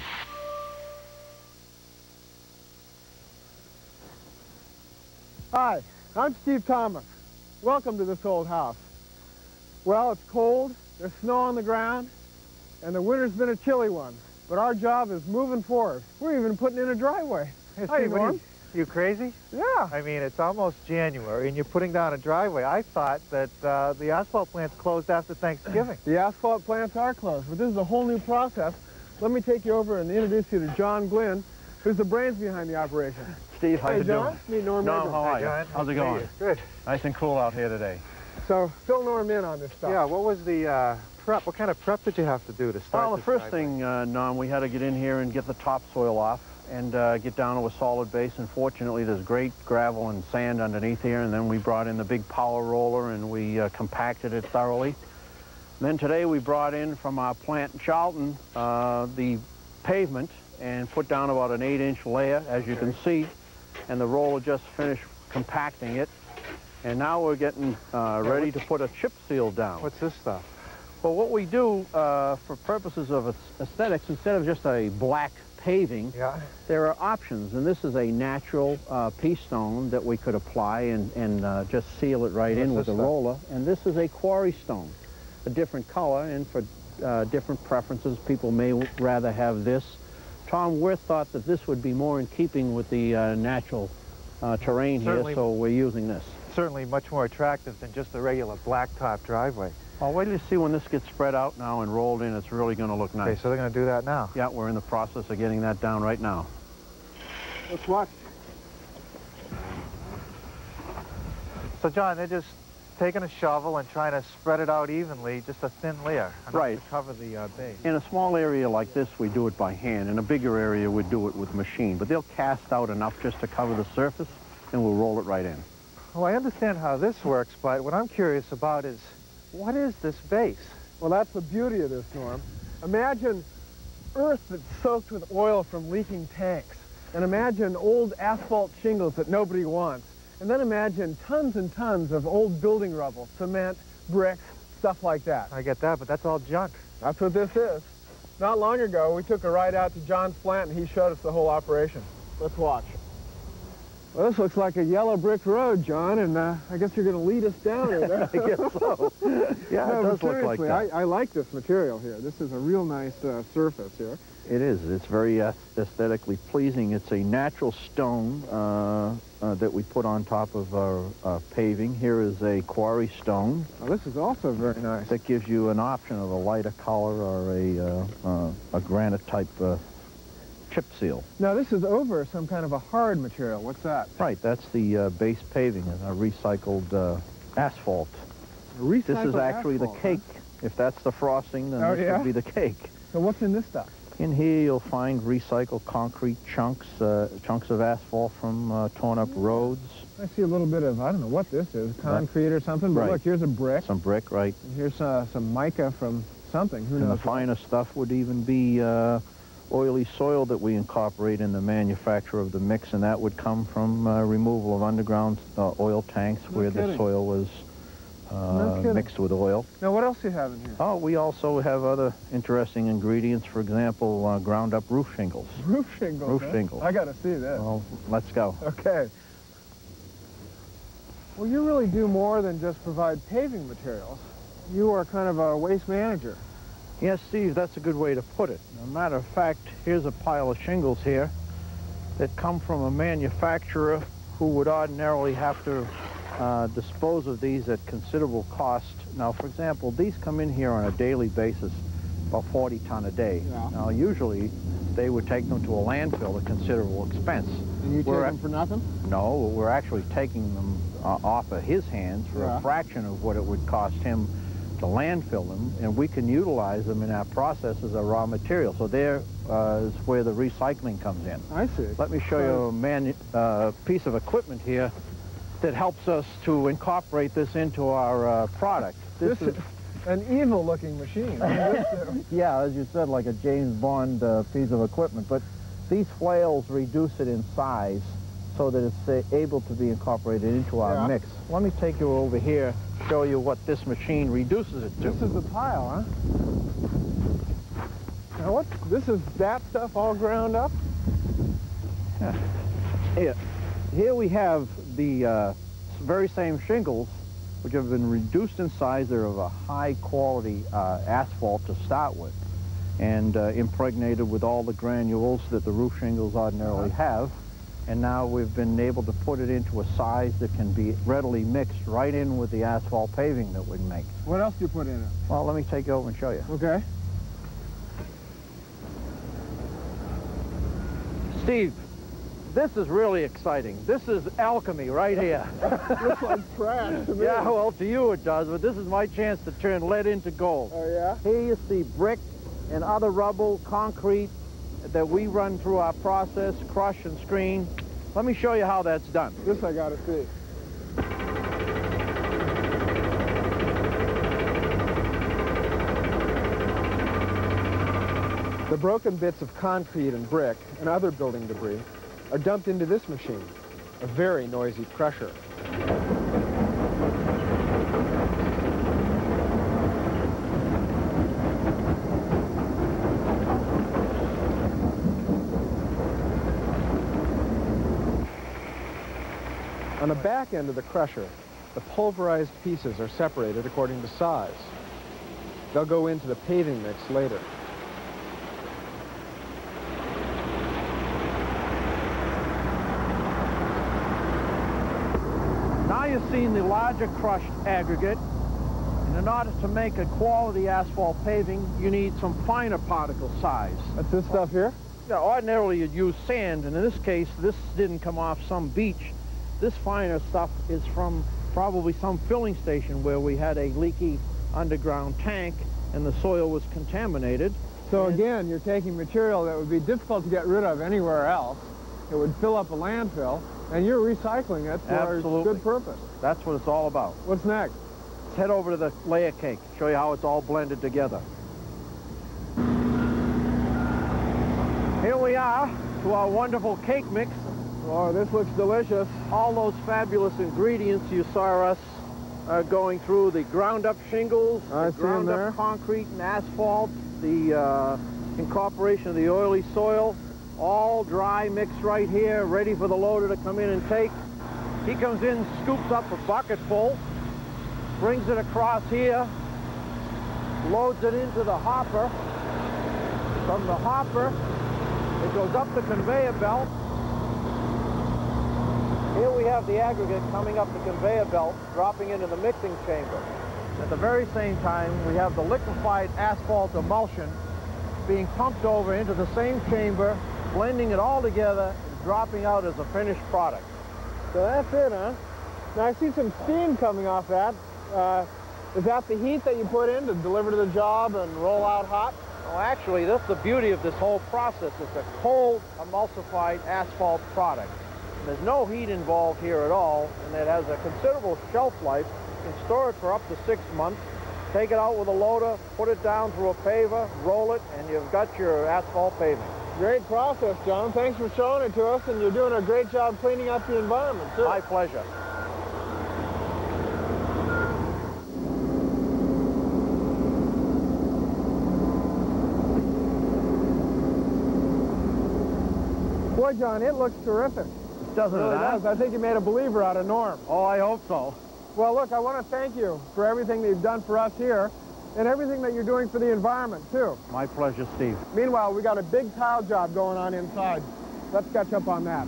Hi, I'm Steve Thomas. Welcome to this old house. Well, it's cold, there's snow on the ground, and the winter's been a chilly one. But our job is moving forward. We're even putting in a driveway. <laughs> Hey, How you Steve, what are you, you crazy? Yeah. I mean, it's almost January, and you're putting down a driveway. I thought that uh, the asphalt plant's closed after Thanksgiving. <clears throat> The asphalt plants are closed, but this is a whole new process. Let me take you over and introduce you to John Glynn, who's the brains behind the operation. Steve, how hey, you John, doing? meet Norm Norm, how are you? John. How's it Nice to meet going? Good. Nice and cool out here today. So fill Norm in on this stuff. Yeah, what was the uh, prep? What kind of prep did you have to do to start Well, the first thing, uh, Norm, we had to get in here and get the topsoil off and uh, get down to a solid base. And fortunately, there's great gravel and sand underneath here. And then we brought in the big power roller and we uh, compacted it thoroughly. Then today we brought in from our plant in Charlton uh, the pavement and put down about an eight-inch layer, as you can see. And the roller just finished compacting it. And now we're getting uh, ready to put a chip seal down. What's this stuff? Well, what we do uh, for purposes of aesthetics, instead of just a black paving, Yeah. there are options. And this is a natural uh, pea stone that we could apply and, and uh, just seal it right in with a stuff? roller. And this is a quarry stone. a different color, and for uh, different preferences, people may rather have this. Tom Wirth thought that this would be more in keeping with the uh, natural uh, terrain Certainly. here, so we're using this. Certainly much more attractive than just the regular blacktop driveway. Well, wait till you see when this gets spread out now and rolled in, it's really going to look nice. Okay, so they're going to do that now? Yeah, we're in the process of getting that down right now. Let's watch. So, John, they're just taking a shovel and trying to spread it out evenly, just a thin layer, Right. to cover the uh, base. In a small area like this, we do it by hand. In a bigger area, we do it with machine. But they'll cast out enough just to cover the surface, and we'll roll it right in. Well, I understand how this works, but what I'm curious about is, what is this base? Well, that's the beauty of this, Norm. Imagine earth that's soaked with oil from leaking tanks. And imagine old asphalt shingles that nobody wants. And then imagine tons and tons of old building rubble, cement, bricks, stuff like that. I get that, but that's all junk. That's what this is. Not long ago, we took a ride out to John's plant and he showed us the whole operation. Let's watch. Well, this looks like a yellow brick road, John, and uh, I guess you're going to lead us down it. <laughs> I guess so. Yeah, no, it does look like that. I, I like this material here. This is a real nice uh, surface here. It is. It's very uh, aesthetically pleasing. It's a natural stone uh, uh, that we put on top of our uh, paving. Here is a quarry stone. Now, this is also very nice. That gives you an option of a lighter color or a, uh, uh, a granite type uh, chip seal. Now, this is over some kind of a hard material. What's that? Right, that's the uh, base paving, and a recycled uh, asphalt. Recycled this is actually asphalt, the cake. If that's the frosting, then Oh, this yeah? would be the cake. So what's in this stuff? In here, you'll find recycled concrete chunks, uh, chunks of asphalt from uh, torn up roads. I see a little bit of, I don't know what this is, concrete or something, but Right. look, here's a brick. Some brick, right. And here's uh, some mica from something. Who And the knows? what. finer stuff would even be uh, oily soil that we incorporate in the manufacture of the mix, and that would come from uh, removal of underground uh, oil tanks No where the soil was uh, kidding. mixed with oil. Now, what else do you have in here? Oh, we also have other interesting ingredients. For example, uh, ground up roof shingles. Roof shingles. Roof huh? shingles. I got to see this. Well, let's go. Okay. Well, you really do more than just provide paving materials. You are kind of a waste manager. Yes, Steve, that's a good way to put it. As a matter of fact, here's a pile of shingles here that come from a manufacturer who would ordinarily have to uh, dispose of these at considerable cost. Now, for example, these come in here on a daily basis, about 40 ton a day. Yeah. Now, usually, they would take them to a landfill at considerable expense. And you take them for nothing? No, we're actually taking them uh, off of his hands for Yeah. a fraction of what it would cost him to landfill them, and we can utilize them in our process as a raw material. So there uh, is where the recycling comes in. I see. Let me show you a man, uh, piece of equipment here that helps us to incorporate this into our uh, product. This, is an evil-looking machine. What does this do? yeah, as you said, like a James Bond uh, piece of equipment. But these flails reduce it in size so that it's uh, able to be incorporated into our Yeah. mix. Let me take you over here, show you what this machine reduces it to. This is the pile, huh? Now what? This is that stuff all ground up? Here, here we have the uh, very same shingles, which have been reduced in size. They're of a high quality uh, asphalt to start with, and uh, impregnated with all the granules that the roof shingles ordinarily have. And now we've been able to put it into a size that can be readily mixed right in with the asphalt paving that we make. What else do you put in it? Well, let me take you over and show you. Okay. Steve, this is really exciting. This is alchemy right here. <laughs> Looks like trash to me. Yeah, well, to you it does, but this is my chance to turn lead into gold. Oh, yeah? Here you see brick and other rubble, concrete that we run through our process, crush and screen. Let me show you how that's done. This I got to see. The broken bits of concrete and brick and other building debris are dumped into this machine, a very noisy crusher. On the back end of the crusher, the pulverized pieces are separated according to size. They'll go into the paving mix later. Now you've seen the larger crushed aggregate. And in order to make a quality asphalt paving, you need some finer particle size. That's this stuff here? Yeah, ordinarily you'd use sand, and in this case, this didn't come off some beach. This finer stuff is from probably some filling station where we had a leaky underground tank and the soil was contaminated. So again, you're taking material that would be difficult to get rid of anywhere else. It would fill up a landfill, and you're recycling it for Absolutely. a good purpose. That's what it's all about. What's next? Let's head over to the layer cake, show you how it's all blended together. Here we are to our wonderful cake mix. Oh, this looks delicious. All those fabulous ingredients you saw us uh, going through, the ground-up shingles, I the ground-up concrete and asphalt, the uh, incorporation of the oily soil, all dry mixed right here, ready for the loader to come in and take. He comes in, scoops up a bucket full, brings it across here, loads it into the hopper. From the hopper, it goes up the conveyor belt. Here we have the aggregate coming up the conveyor belt, dropping into the mixing chamber. At the very same time, we have the liquefied asphalt emulsion being pumped over into the same chamber, blending it all together, and dropping out as a finished product. So that's it, huh? Now I see some steam coming off that. Uh, is that the heat that you put in to deliver to the job and roll out hot? Well, actually, that's the beauty of this whole process. It's a cold emulsified asphalt product. There's no heat involved here at all, and it has a considerable shelf life. You can store it for up to six months. Take it out with a loader, put it down through a paver, roll it, and you've got your asphalt paving. Great process, John. Thanks for showing it to us, and you're doing a great job cleaning up the environment, too. My pleasure. Boy, John, it looks terrific. Doesn't it really it, huh? does. I think you made a believer out of Norm. Oh, I hope so. Well, look, I want to thank you for everything that you've done for us here and everything that you're doing for the environment, too. My pleasure, Steve. Meanwhile, we got a big tile job going on inside. Let's catch up on that.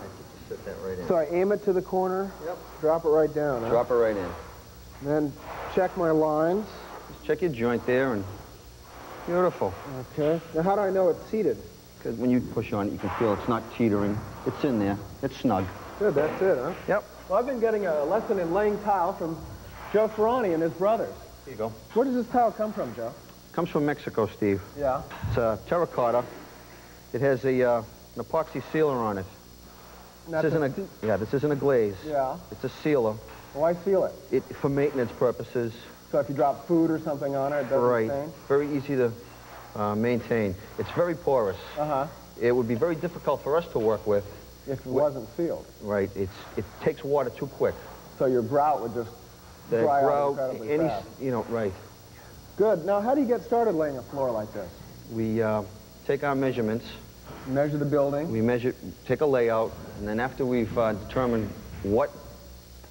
I just sit that right in. So I aim it to the corner. Yep. Drop it right down. huh? Drop it right in. Then check my lines. Just check your joint there and beautiful. Okay. Now, how do I know it's seated? Because when you push on it, you can feel it's not teetering. It's in there. It's snug. Good, that's it, huh? Yep. Well, I've been getting a lesson in laying tile from Joe Ferrani and his brothers. Here you go. Where does this tile come from, Joe? Comes from Mexico, Steve. Yeah. It's uh, terracotta. It has a uh, an epoxy sealer on it. That's this isn't a, yeah, this isn't a glaze. Yeah. It's a sealer. Why seal it? It for maintenance purposes. So if you drop food or something on it, it doesn't right. stain? Very easy to uh, maintain. It's very porous. Uh-huh. It would be very difficult for us to work with. If it wasn't sealed. Right. It's it takes water too quick. So your grout would just The dry out grout, incredibly any, fast. you know, right. Good. Now, how do you get started laying a floor like this? We uh, take our measurements. Measure the building. We measure, take a layout, and then after we've uh, determined what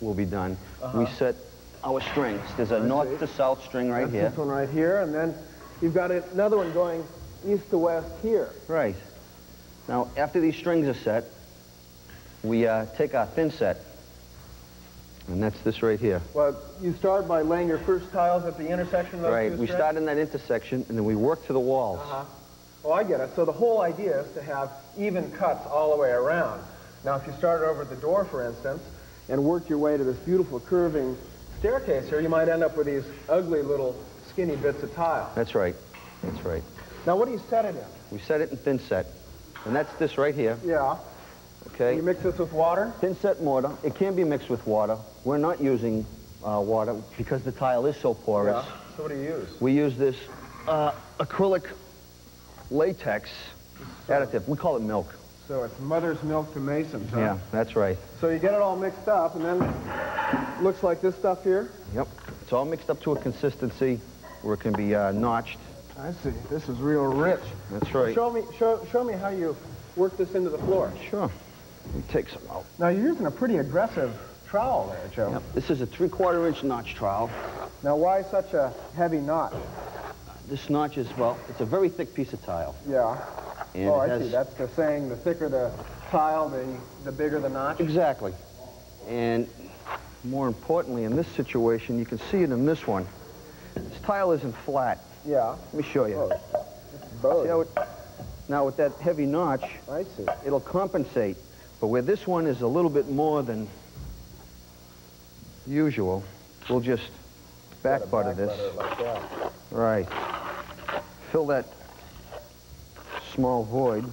will be done, we Uh-huh. set our strings. There's a north see. to south string right That's here. This one right here, and then you've got another one going east to west here. Right. Now, after these strings are set, we uh, take our thin set, and that's this right here. Well, you start by laying your first tiles at the intersection of those Right. We start in that intersection, and then we work to the walls. Uh-huh. Oh, I get it. So the whole idea is to have even cuts all the way around. Now, if you started over at the door, for instance, and worked your way to this beautiful curving staircase here, you might end up with these ugly little skinny bits of tile. That's right. That's right. Now, what do you set it in? We set it in thin set, and that's this right here. Yeah. Okay. You mix this with water? Thin set mortar. It can be mixed with water. We're not using uh, water because the tile is so porous. Yeah. So what do you use? We use this uh, acrylic latex additive. We call it milk. So it's mother's milk to masons, huh? Yeah, that's right. So you get it all mixed up, and then looks like this stuff here? Yep. It's all mixed up to a consistency where it can be uh, notched. I see. This is real rich. That's right. Show me, show, show me how you work this into the floor. Sure. We take some out. Now, you're using a pretty aggressive trowel there, Joe. Yep. This is a three-quarter inch notch trowel. Now, why such a heavy notch? This notch is, well, it's a very thick piece of tile. Yeah. And oh, I has- see. That's the saying, the thicker the tile, the, the bigger the notch? Exactly. And more importantly, in this situation, you can see it in this one. This tile isn't flat. Yeah. Let me show you. Oh, See how it, now with that heavy notch, I see. it'll compensate. But where this one is a little bit more than usual, we'll just back butter this. Butter like. Right. Fill that small void.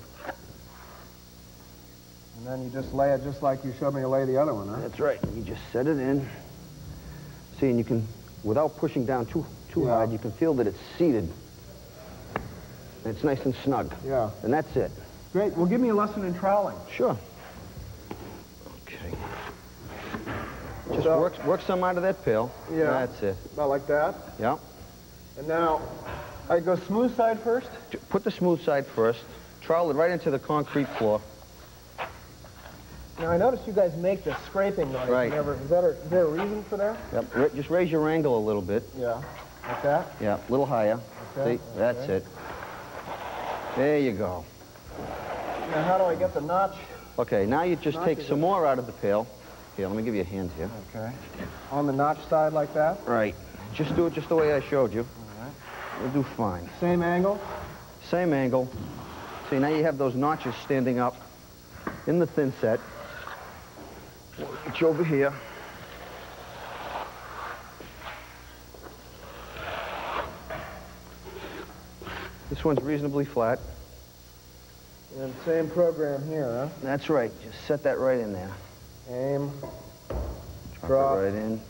And then you just lay it just like you showed me to lay the other one, huh? That's right. You just set it in. See, and you can, without pushing down too too Yeah. hard, you can feel that it's seated. And it's nice and snug. Yeah. And that's it. Great. Well, give me a lesson in troweling. Sure. Okay. Just So- work, work some out of that pail. Yeah. That's it. About like that. Yeah. And now, I go smooth side first? Put the smooth side first. Trowel it right into the concrete floor. Now, I noticed you guys make the scraping noise. Right. Whenever, is, that a, is there a reason for that? Yep. Just raise your angle a little bit. Yeah. Like that? Yeah, a little higher. Okay, See, that's it. There you go. Now, how do I get the notch? Okay, now you just take some more out of the pail. Here, let me give you a hand here. Okay. On the notch side like that? Right. Just do it just the way I showed you. All right. You'll do fine. Same angle? Same angle. See, now you have those notches standing up in the thin set. You over here. This one's reasonably flat. And same program here, huh? That's right. Just set that right in there. Aim, Drop Drop. it right in.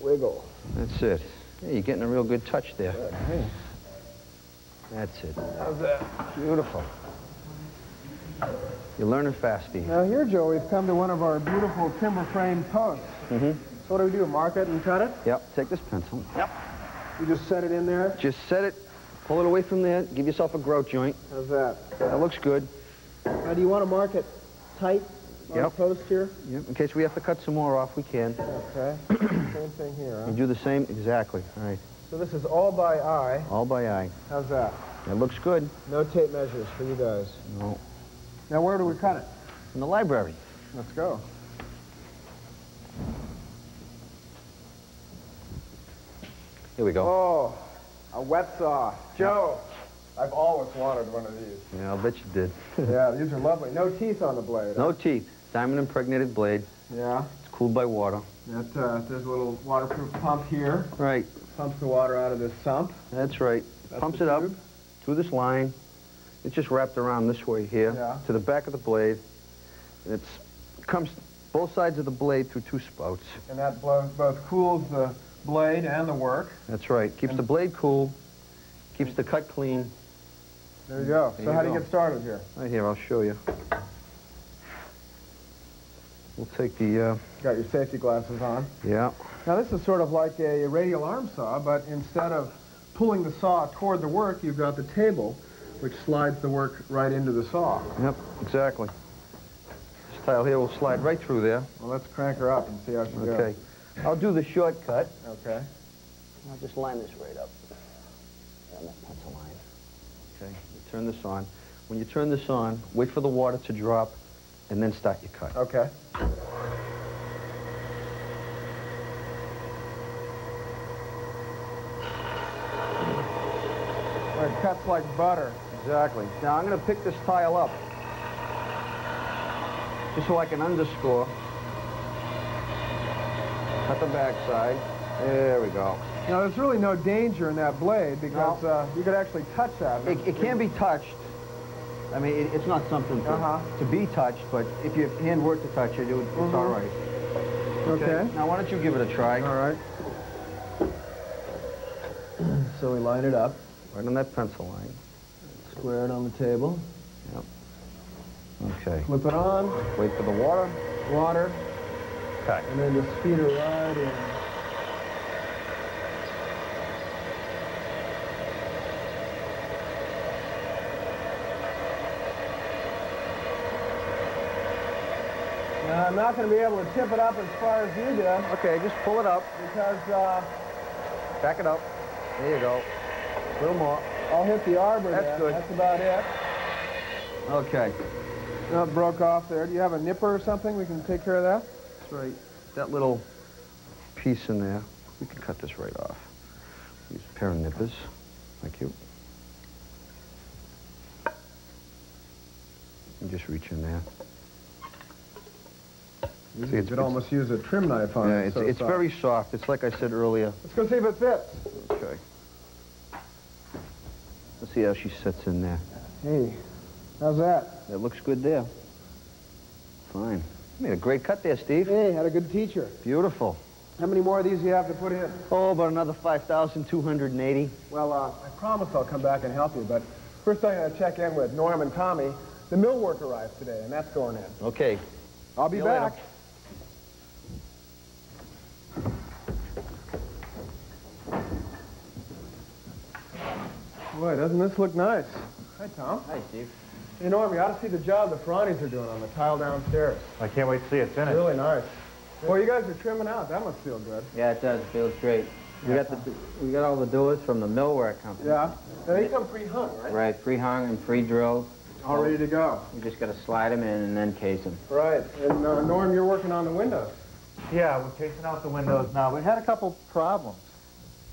wiggle. That's it. Yeah, you're getting a real good touch there. Hey, That's it. how's that? Beautiful. You're learning fast, Steve. Now here, Joe, we've come to one of our beautiful timber frame posts. Mm-hmm. So what do we do, mark it and cut it? Yep, take this pencil. Yep. You just set it in there? Just set it, pull it away from there, give yourself a grout joint. How's that? That looks good. Now, do you want to mark it tight on Yep. the post here? Yep. In case we have to cut some more off, we can. Okay. <clears throat> Same thing here, You do the same, exactly. All right. So this is all by eye. All by eye. How's that? That looks good. No tape measures for you guys. No. Now, where do we cut it? In the library. Let's go. Here we go. Oh, a wet saw. Joe, I've always wanted one of these. Yeah, I'll bet you did. <laughs> yeah, these are lovely. No teeth on the blade. no teeth. Diamond impregnated blade. Yeah. It's cooled by water. That, uh, there's a little waterproof pump here. Right. Pumps the water out of this sump. That's right. That's Pumps it up tube? through this line. It's just wrapped around this way here Yeah. to the back of the blade. And it's comes both sides of the blade through two spouts. And that blows, both cools the blade and the work. That's right. Keeps the blade cool, keeps the cut clean. There you go. There so you how do you get started here? Right here, I'll show you. We'll take the, uh, Got your safety glasses on. yeah, Now this is sort of like a radial arm saw, but instead of pulling the saw toward the work, you've got the table, which slides the work right into the saw. yep, exactly. This tile here will slide right through there. Well, let's crank her up and see how she goes. Okay. I'll do the shortcut. Okay. I'll just line this right up. On that pencil line. Okay, you turn this on. When you turn this on, wait for the water to drop, and then start your cut. Okay. It cuts like butter. Exactly. Now I'm going to pick this tile up, just so I can underscore. Cut the backside. There we go. Now, there's really no danger in that blade because uh, you could actually touch that. It, it can be touched. I mean, it, it's not something to, Uh-huh. to be touched, but if your hand were to touch it, it would, it's all right. Okay. Now, why don't you give it a try? All right. So we line it up. Right on that pencil line. Square it on the table. Yep. Okay. Flip it on. Wait for the water. Water. Cut. And then just feed it right in. Now, I'm not going to be able to tip it up as far as you did. Okay, just pull it up. Because, uh... Back it up. There you go. A little more. I'll hit the arbor That's there. good. That's about it. Okay. No, it broke off there. Do you have a nipper or something? We can take care of that? That's right. That little piece in there, we can cut this right off. Use a pair of nippers. Thank you. And just reach in there. You See, it's- could it's- almost use a trim knife on Yeah, it. it's, so it's soft. Uh, very soft. It's like I said earlier. Let's go see if it fits. Okay. Let's see how she sits in there. Hey, how's that? That looks good there. Fine. You made a great cut there, Steve. Hey, had a good teacher. Beautiful. How many more of these do you have to put in? Oh, about another 5,280. Well, uh, I promise I'll come back and help you, but first I'm going to check in with Norm and Tommy. The mill millwork arrived today, and that's going in. Okay. I'll be See back. Boy, doesn't this look nice? Hi, Tom. Hi, Steve. Hey, Norm, you ought to see the job the Ferranis are doing on the tile downstairs. I can't wait to see it finished. Really nice. Well, you guys are trimming out. That must feel good. Yeah, it does. It Feels great. We got the we got all the doors from the millwork company. Yeah. Now, they come pre-hung, right? Right, pre-hung and pre-drilled. All ready to go. We just got to slide them in and then case them. Right. And, uh, Norm, you're working on the windows. Yeah, we're casing out the windows now. We had a couple problems.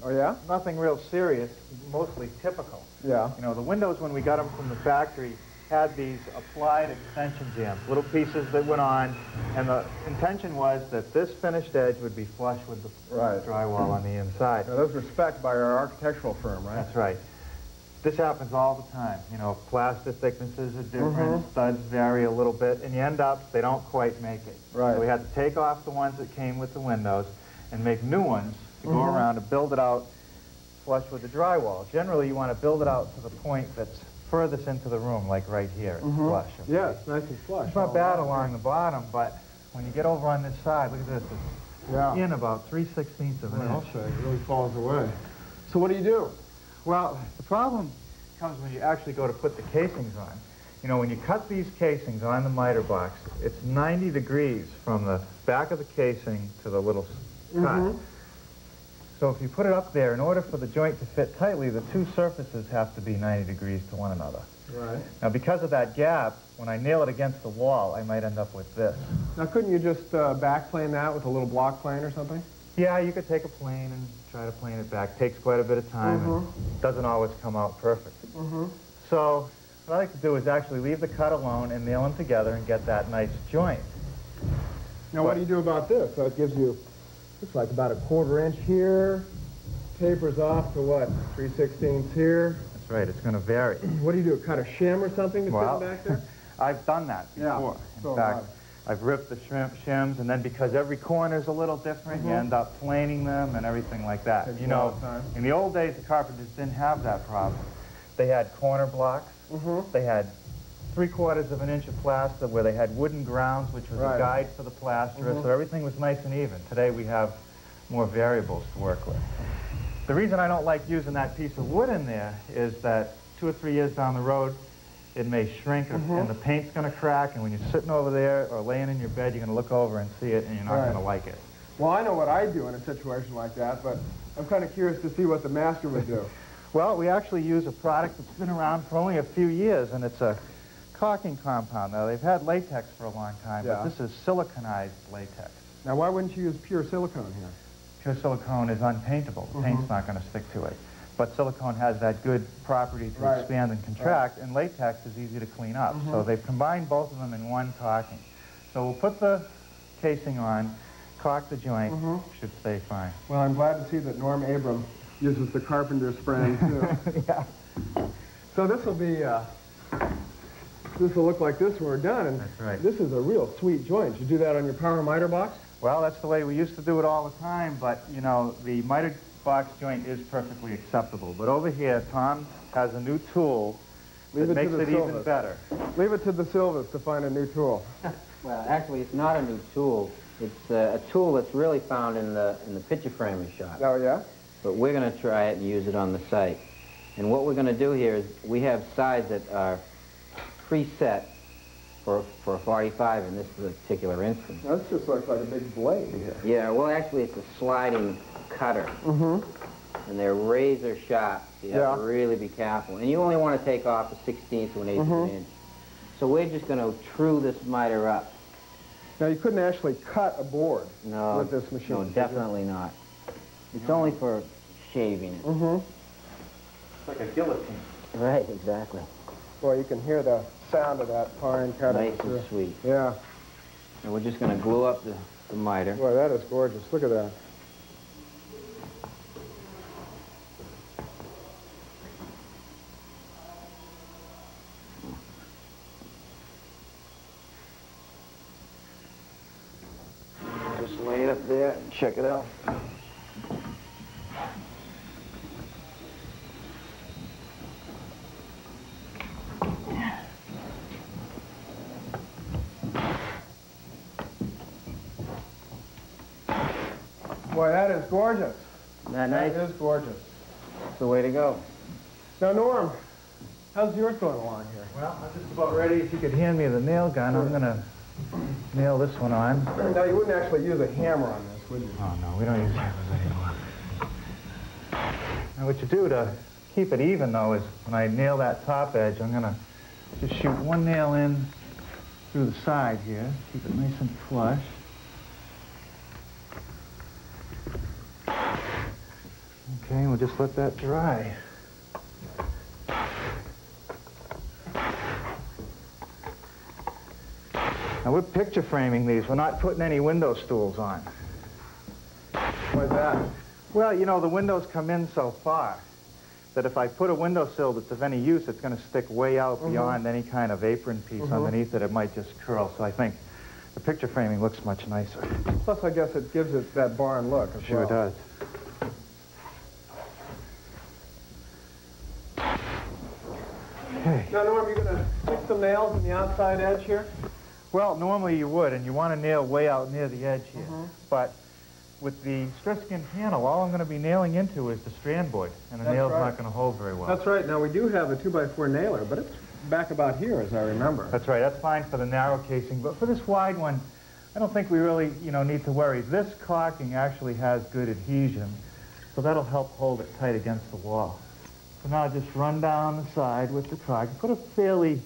Oh, yeah? Nothing real serious, mostly typical. Yeah. You know, the windows, when we got them from the factory, had these applied extension jambs, little pieces that went on, and the intention was that this finished edge would be flush with the Right. drywall on the inside. Now, those were spec'd by our architectural firm, right? That's right. This happens all the time. You know, plaster thicknesses are different, mm -hmm. studs vary a little bit, and you end up, they don't quite make it. Right. So we had to take off the ones that came with the windows and make new ones to go Mhm. around and build it out flush with the drywall. Generally, you want to build it out to the point that's furthest into the room, like right here, it's Mhm. flush. Yeah, it's nice and flush. It's not bad along the bottom, but when you get over on this side, look at this, it's Yeah. in about 3 sixteenths of an inch. You. It really falls away. So what do you do? Well, the problem comes when you actually go to put the casings on. You know, when you cut these casings on the miter box, it's 90 degrees from the back of the casing to the little s- cut. So if you put it up there, in order for the joint to fit tightly, the two surfaces have to be 90 degrees to one another. Right. Now, because of that gap, when I nail it against the wall, I might end up with this. Now, couldn't you just uh, backplane that with a little block plane or something? Yeah, you could take a plane and try to plane it back. Takes quite a bit of time and doesn't always come out perfect. Mm-hmm. So what I like to do is actually leave the cut alone and nail them together and get that nice joint. Now, what do you do about this? So it gives you, looks like about a quarter inch here, tapers off to what, 3 16ths here. That's right, it's going to vary. <clears throat> What do you do, cut a shim or something to Well, fit back there? <laughs> I've done that Yeah, before. In so fact, I've ripped the shrimp shims, and then because every corner is a little different, you Mhm. end up planing them and everything like that. Takes you know, in the old days, the carpenters didn't have that problem. They had corner blocks. Mm-hmm. They had three quarters of an inch of plaster where they had wooden grounds, which was Right. a guide for the plasterer, Mhm. so everything was nice and even. Today we have more variables to work with. The reason I don't like using that piece of wood in there is that two or three years down the road, it may shrink and- Mhm. and the paint's going to crack, and when you're sitting over there or laying in your bed, you're going to look over and see it, and you're not Right. going to like it. Well, I know what I'd do in a situation like that, but I'm kind of curious to see what the master would do. <laughs> Well, we actually use a product that's been around for only a few years, and it's a caulking compound. Now, they've had latex for a long time, Yeah. but this is siliconized latex. Now, why wouldn't you use pure silicone here? Pure silicone is unpaintable. The paint's Mhm. not going to stick to it. But silicone has that good property to Right. expand and contract, and latex is easy to clean up. So Mhm. they've combined both of them in one caulking. So we'll put the casing on, caulk the joint, Mhm. should stay fine. Well, I'm glad to see that Norm Abram uses the carpenter's brand, too. <laughs> yeah. So this will be, uh, this will look like this when we're done. And That's right. This is a real sweet joint. You do that on your power miter box? Well, that's the way we used to do it all the time, but, you know, the miter box joint is perfectly acceptable. But over here, Tom has a new tool Leave that it to makes the it even better. Leave it to the Silvas to find a new tool. <laughs> Well, actually, it's not a new tool. It's uh, a tool that's really found in the in the picture framing shop. Oh, yeah? But we're going to try it and use it on the site. And what we're going to do here is we have sides that are preset for, for a 45 in this particular instance. This just looks like a big blade here. Yeah, well, actually, it's a sliding cutter. Mm-hmm. And they're razor sharp, so you have to really be careful. And you only want to take off a 16th to an 18th Mhm. inch. So we're just going to true this miter up. Now, you couldn't actually cut a board No, with this machine. no, definitely not. It's only for shaving it. Mm-hmm. It's like a guillotine. Right, exactly. Well, you can hear the sound of that pine cutting. Nice and sweet. Yeah. And we're just going to glue up the, the miter. Boy, that is gorgeous. Look at that. Just lay it up there and check it out. Boy, that is gorgeous. That nice? That is gorgeous. That's the way to go. Now, Norm, how's yours going along here? Well, I'm just about ready. If you could hand me the nail gun, I'm going to nail this one on. Now, you wouldn't actually use a hammer on this, would you? Oh, no, we don't use hammers anymore. Now, what you do to keep it even, though, is when I nail that top edge, I'm going to just shoot one nail in through the side here, keep it nice and flush. Okay, we'll just let that dry. Now, we're picture framing these. We're not putting any window stools on. Why's that? Well, you know, the windows come in so far that if I put a windowsill that's of any use, it's going to stick way out Mhm. beyond any kind of apron piece Mhm. underneath it. It might just curl. So I think the picture framing looks much nicer. Plus, I guess it gives it that barn look as Sure well. does. Okay. Now, Norm, you're going to stick some nails in the outside edge here? Well, normally you would, and you want to nail way out near the edge here. Mhm. But with the stress skin panel, all I'm going to be nailing into is the strand board, and the That's nail's right. not going to hold very well. That's right. Now, we do have a 2x4 nailer, but it's back about here, as I remember. That's right. That's fine for the narrow casing, but for this wide one, I don't think we really, you know, need to worry. This caulking actually has good adhesion, so that'll help hold it tight against the wall. So now just run down the side with the caulk. Put a fairly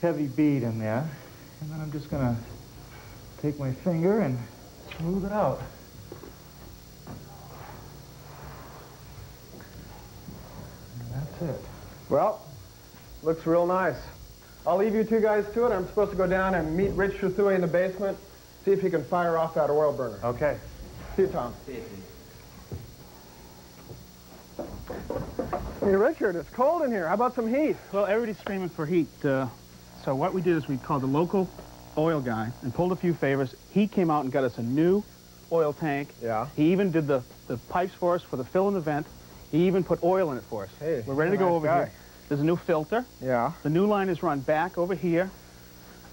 heavy bead in there, and then I'm just going to take my finger and smooth it out. And that's it. Well, looks real nice. I'll leave you two guys to it. I'm supposed to go down and meet Rich Trethewey in the basement, see if he can fire off that oil burner. Okay. See you, Tom. Hey, Richard, it's cold in here. How about some heat? Well, everybody's screaming for heat. Uh, so what we did is we called the local oil guy and pulled a few favors. He came out and got us a new oil tank. Yeah. He even did the, the pipes for us for the fill in the vent. He even put oil in it for us. Hey, We're ready to go nice over guy. here. There's a new filter. Yeah. The new line is run back over here.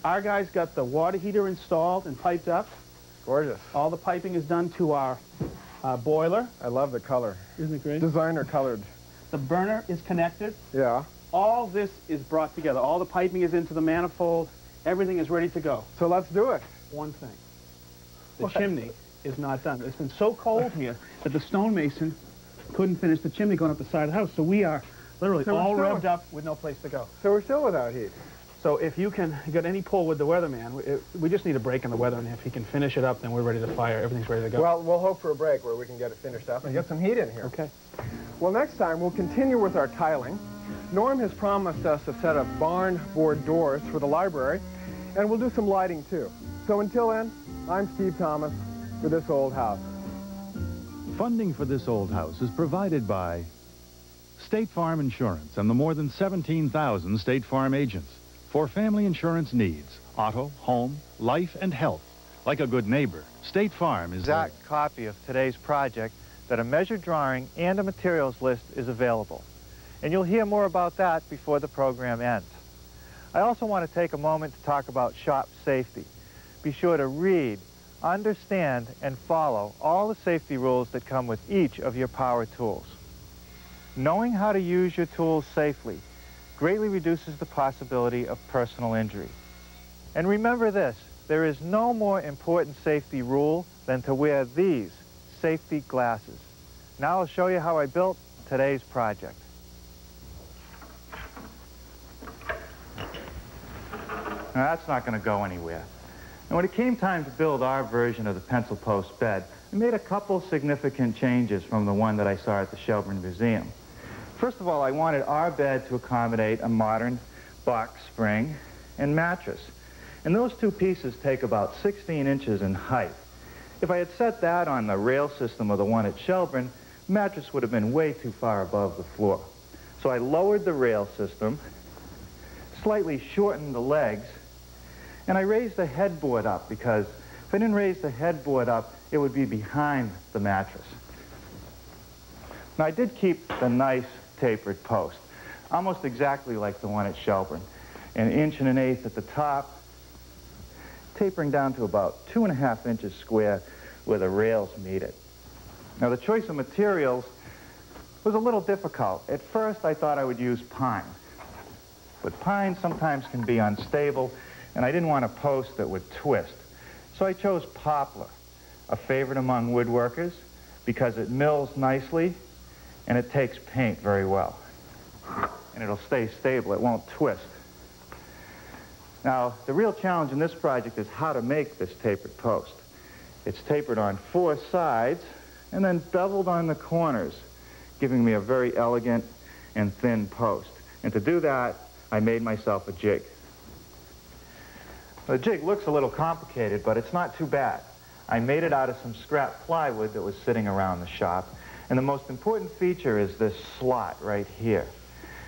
Our guys got the water heater installed and piped up. Gorgeous. All the piping is done to our uh, boiler. I love the color. Isn't it great? Designer colored. The burner is connected. Yeah. All this is brought together. All the piping is into the manifold. Everything is ready to go. So let's do it. One thing. The What? chimney is not done. It's been so cold here that the stonemason couldn't finish the chimney going up the side of the house. So we are literally So all still- revved up with no place to go. So we're still without heat. So if you can get any pull with the weatherman, we, it, we just need a break in the weather, and if he can finish it up, then we're ready to fire. Everything's ready to go. Well, we'll hope for a break where we can get it finished up and get some heat in here. Okay. Well, next time we'll continue with our tiling. Norm has promised us a set of barn board doors for the library, and we'll do some lighting too. So until then, I'm Steve Thomas for This Old House. Funding for this old house is provided by State Farm Insurance and the more than 17,000 State Farm agents. For family insurance needs, auto, home, life, and health. Like a good neighbor, State Farm is there. exact copy of today's project that a measured drawing and a materials list is available. And you'll hear more about that before the program ends. I also want to take a moment to talk about shop safety. Be sure to read, understand, and follow all the safety rules that come with each of your power tools. Knowing how to use your tools safely greatly reduces the possibility of personal injury. And remember this, there is no more important safety rule than to wear these safety glasses. Now I'll show you how I built today's project. Now that's not going to go anywhere. And when it came time to build our version of the pencil post bed, I made a couple significant changes from the one that I saw at the Shelburne Museum. First of all, I wanted our bed to accommodate a modern box spring and mattress. And those two pieces take about 16 inches in height. If I had set that on the rail system of the one at Shelburne, mattress would have been way too far above the floor. So I lowered the rail system, slightly shortened the legs, and I raised the headboard up because if I didn't raise the headboard up, it would be behind the mattress. Now, I did keep the nice tapered post, almost exactly like the one at Shelburne. An inch and an eighth at the top, tapering down to about two and a half inches square where the rails meet it. Now, the choice of materials was a little difficult. At first, I thought I would use pine. But pine sometimes can be unstable, and I didn't want a post that would twist. So I chose poplar, a favorite among woodworkers because it mills nicely and it takes paint very well. And it'll stay stable, it won't twist. Now, the real challenge in this project is how to make this tapered post. It's tapered on four sides and then beveled on the corners, giving me a very elegant and thin post. And to do that, I made myself a jig. The jig looks a little complicated, but it's not too bad. I made it out of some scrap plywood that was sitting around the shop. And the most important feature is this slot right here.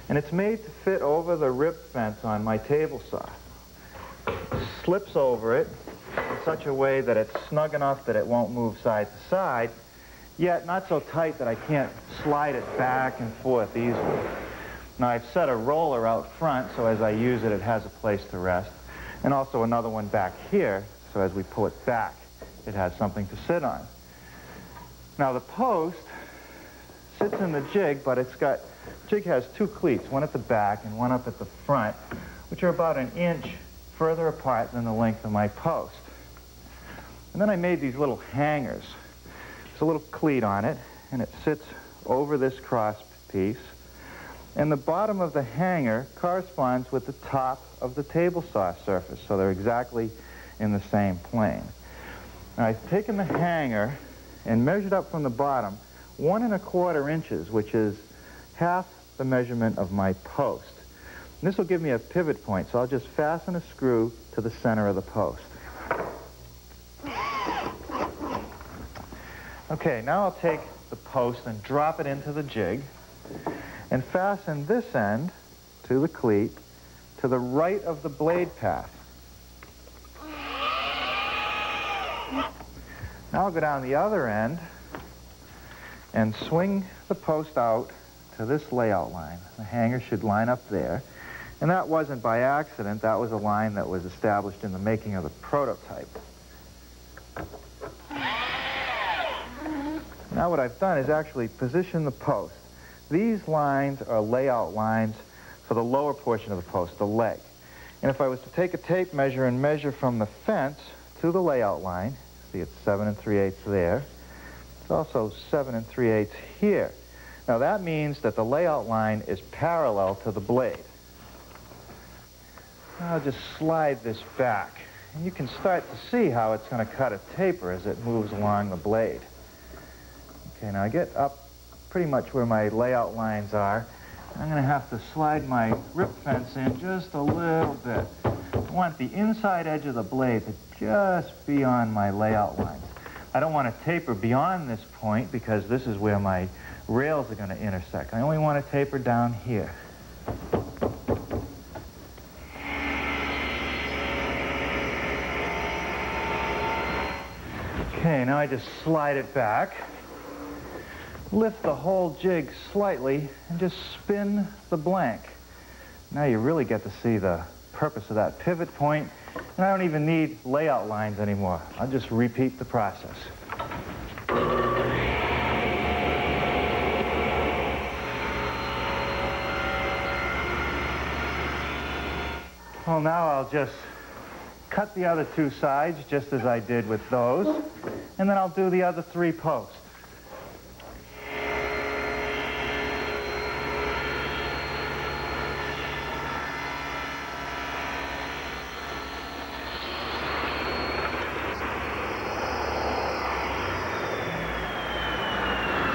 And it's made to fit over the rip fence on my table saw. Slips over it in such a way that it's snug enough that it won't move side to side, yet not so tight that I can't slide it back and forth easily. Now I've set a roller out front so as I use it, it has a place to rest and also another one back here, so as we pull it back, it has something to sit on. Now the post sits in the jig, but it's got, jig has two cleats, one at the back and one up at the front, which are about an inch further apart than the length of my post. And then I made these little hangers. There's a little cleat on it, and it sits over this cross piece. And the bottom of the hanger corresponds with the top of the table saw surface, so they're exactly in the same plane. Now, I've taken the hanger and measured up from the bottom one and a quarter inches, which is half the measurement of my post. And this will give me a pivot point, so I'll just fasten a screw to the center of the post. Okay, now I'll take the post and drop it into the jig and fasten this end to the cleat to the right of the blade path. Now I'll go down the other end and swing the post out to this layout line. The hanger should line up there. And that wasn't by accident. That was a line that was established in the making of the prototype. Now what I've done is actually position the post these lines are layout lines for the lower portion of the post, the leg. And if I was to take a tape measure and measure from the fence to the layout line, see it's 7 and 3 eighths there, it's also 7 and 3 eighths here. Now that means that the layout line is parallel to the blade. I'll just slide this back. And you can start to see how it's going to cut a taper as it moves along the blade. Okay, now I get up pretty much where my layout lines are. I'm going to have to slide my rip fence in just a little bit. I want the inside edge of the blade to just be on my layout lines. I don't want to taper beyond this point because this is where my rails are going to intersect. I only want to taper down here. Okay, now I just slide it back lift the whole jig slightly and just spin the blank. Now you really get to see the purpose of that pivot point, and I don't even need layout lines anymore. I'll just repeat the process. Well, now I'll just cut the other two sides just as I did with those, and then I'll do the other three posts.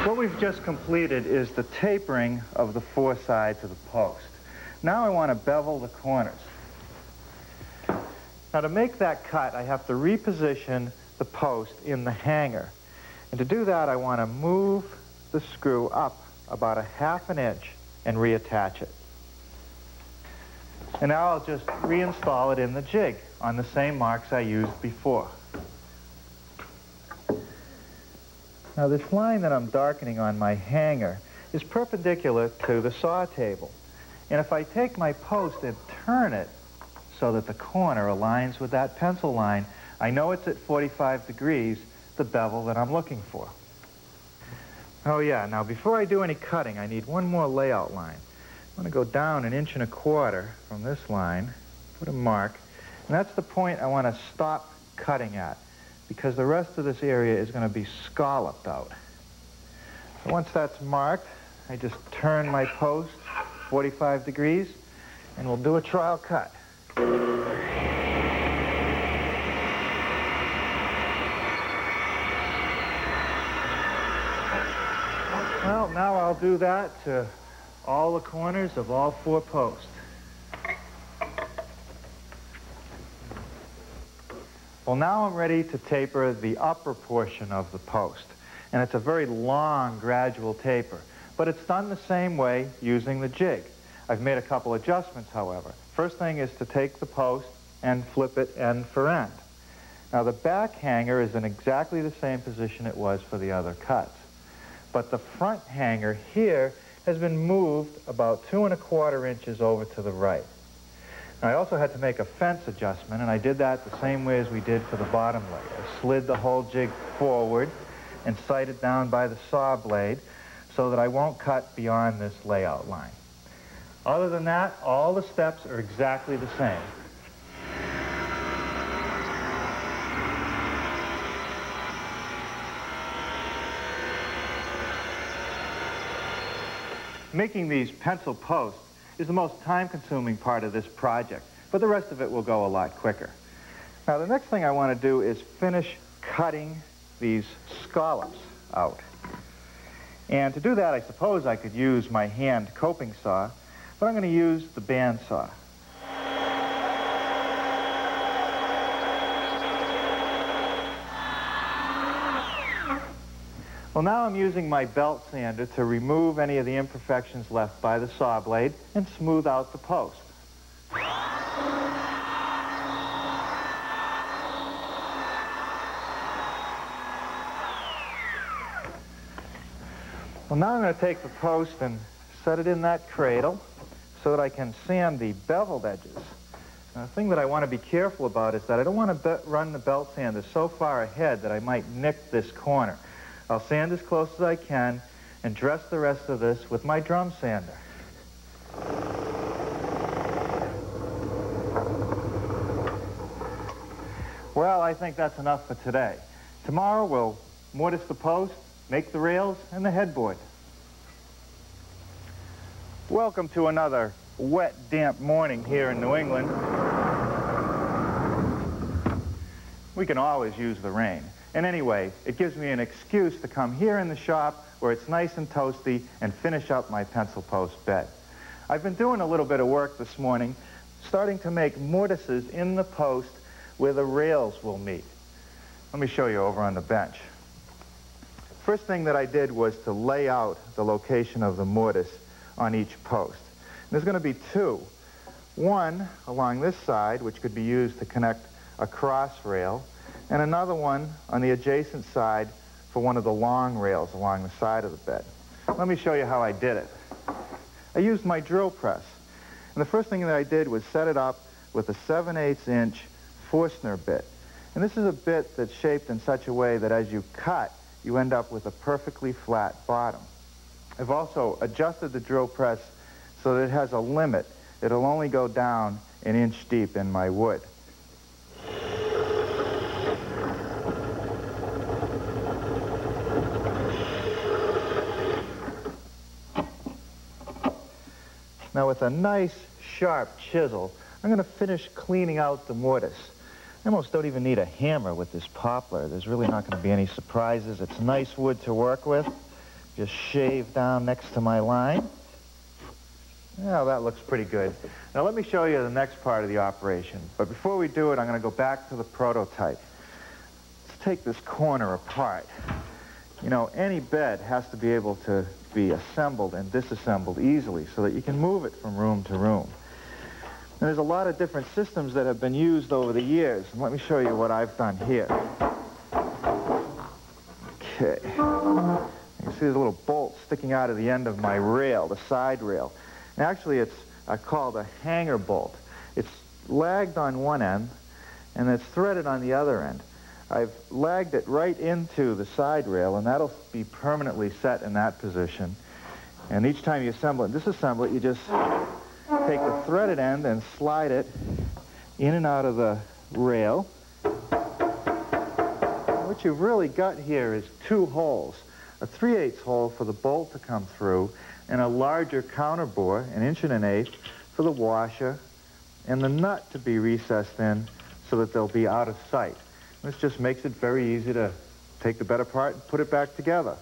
What we've just completed is the tapering of the four sides of the post. Now I want to bevel the corners. Now to make that cut, I have to reposition the post in the hanger. And to do that, I want to move the screw up about a half an inch and reattach it. And now I'll just reinstall it in the jig on the same marks I used before. Now this line that I'm darkening on my hanger is perpendicular to the saw table. And if I take my post and turn it so that the corner aligns with that pencil line, I know it's at 45 degrees, the bevel that I'm looking for. Oh yeah, now before I do any cutting, I need one more layout line. I'm going to go down an inch and a quarter from this line, put a mark, and that's the point I want to stop cutting at because the rest of this area is going to be scalloped out. Once that's marked, I just turn my post 45 degrees, and we'll do a trial cut. Well, now I'll do that to all the corners of all four posts. Well, now I'm ready to taper the upper portion of the post. And it's a very long, gradual taper. But it's done the same way using the jig. I've made a couple adjustments, however. First thing is to take the post and flip it end for end. Now, the back hanger is in exactly the same position it was for the other cuts. But the front hanger here has been moved about two and a quarter inches over to the right. I also had to make a fence adjustment, and I did that the same way as we did for the bottom layer. I slid the whole jig forward and sighted down by the saw blade so that I won't cut beyond this layout line. Other than that, all the steps are exactly the same. Making these pencil posts is the most time-consuming part of this project, but the rest of it will go a lot quicker. Now, the next thing I want to do is finish cutting these scallops out. And to do that, I suppose I could use my hand coping saw, but I'm going to use the bandsaw. Well, now I'm using my belt sander to remove any of the imperfections left by the saw blade and smooth out the post. Well, now I'm going to take the post and set it in that cradle so that I can sand the beveled edges. Now, the thing that I want to be careful about is that I don't want to run the belt sander so far ahead that I might nick this corner. I'll sand as close as I can and dress the rest of this with my drum sander. Well, I think that's enough for today. Tomorrow we'll mortise the post, make the rails, and the headboard. Welcome to another wet, damp morning here in New England. We can always use the rain. And anyway, it gives me an excuse to come here in the shop where it's nice and toasty and finish up my pencil post bed. I've been doing a little bit of work this morning, starting to make mortises in the post where the rails will meet. Let me show you over on the bench. First thing that I did was to lay out the location of the mortise on each post. And there's going to be two. One along this side, which could be used to connect a cross rail, and another one on the adjacent side for one of the long rails along the side of the bed. Let me show you how I did it. I used my drill press. And the first thing that I did was set it up with a 7 8 inch Forstner bit. And this is a bit that's shaped in such a way that as you cut, you end up with a perfectly flat bottom. I've also adjusted the drill press so that it has a limit. It'll only go down an inch deep in my wood. Now with a nice sharp chisel, I'm going to finish cleaning out the mortise. I almost don't even need a hammer with this poplar. There's really not going to be any surprises. It's nice wood to work with. Just shave down next to my line. Now that looks pretty good. Now let me show you the next part of the operation. But before we do it, I'm going to go back to the prototype. Let's take this corner apart. You know, any bed has to be able to be assembled and disassembled easily so that you can move it from room to room. And there's a lot of different systems that have been used over the years. And let me show you what I've done here. Okay. You can see there's a little bolt sticking out of the end of my rail, the side rail. And actually, it's uh, called a hanger bolt. It's lagged on one end, and it's threaded on the other end. I've lagged it right into the side rail, and that'll be permanently set in that position. And each time you assemble it, disassemble it, you just take the threaded end and slide it in and out of the rail. What you've really got here is two holes. A 3 8 hole for the bolt to come through, and a larger counter bore, an inch and an eighth, for the washer, and the nut to be recessed in so that they'll be out of sight. This just makes it very easy to take the better part and put it back together.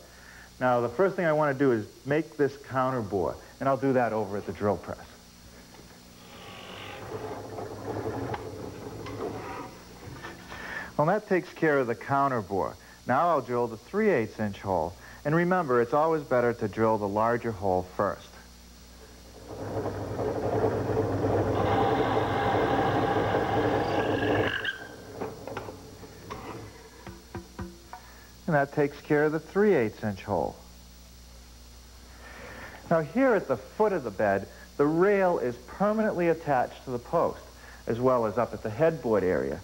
Now, the first thing I want to do is make this counter bore, and I'll do that over at the drill press. Well, that takes care of the counter bore. Now I'll drill the 3 8 inch hole. And remember, it's always better to drill the larger hole first. And that takes care of the 3 8 inch hole. Now here at the foot of the bed, the rail is permanently attached to the post, as well as up at the headboard area.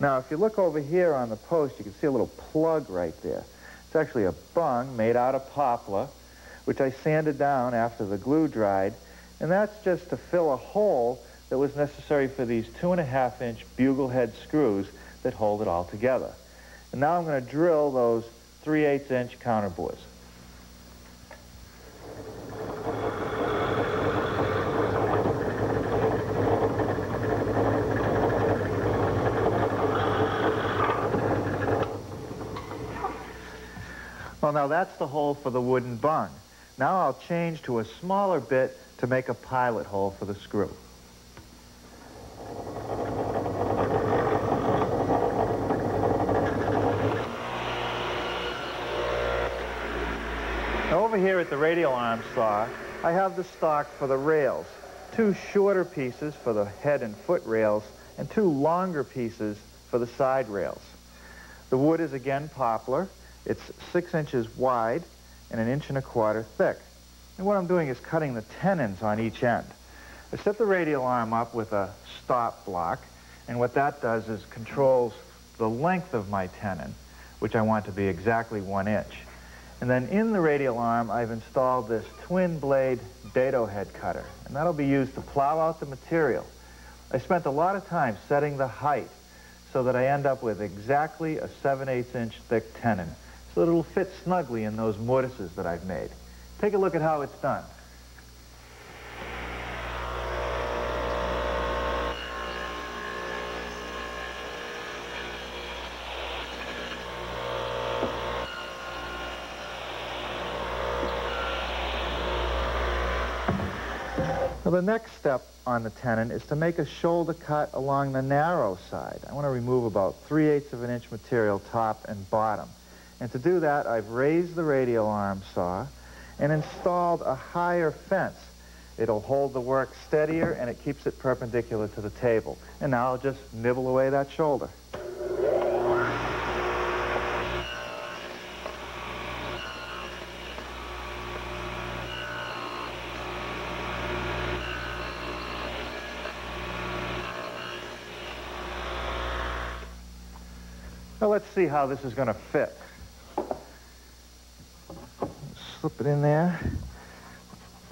Now if you look over here on the post, you can see a little plug right there. It's actually a bung made out of poplar, which I sanded down after the glue dried, and that's just to fill a hole that was necessary for these two and a half inch bugle head screws that hold it all together. And now I'm going to drill those 3 8 inch counter bores. Well, now that's the hole for the wooden bung. Now I'll change to a smaller bit to make a pilot hole for the screw. Over here at the radial arm saw, I have the stock for the rails. Two shorter pieces for the head and foot rails, and two longer pieces for the side rails. The wood is again poplar. It's six inches wide and an inch and a quarter thick. And what I'm doing is cutting the tenons on each end. I set the radial arm up with a stop block, and what that does is controls the length of my tenon, which I want to be exactly one inch. And then in the radial arm, I've installed this twin blade dado head cutter, and that'll be used to plow out the material. I spent a lot of time setting the height so that I end up with exactly a 7 8 inch thick tenon, so that it'll fit snugly in those mortises that I've made. Take a look at how it's done. The next step on the tenon is to make a shoulder cut along the narrow side. I want to remove about 3 eighths of an inch material top and bottom. And to do that, I've raised the radial arm saw and installed a higher fence. It'll hold the work steadier and it keeps it perpendicular to the table. And now I'll just nibble away that shoulder. Let's see how this is going to fit. Slip it in there.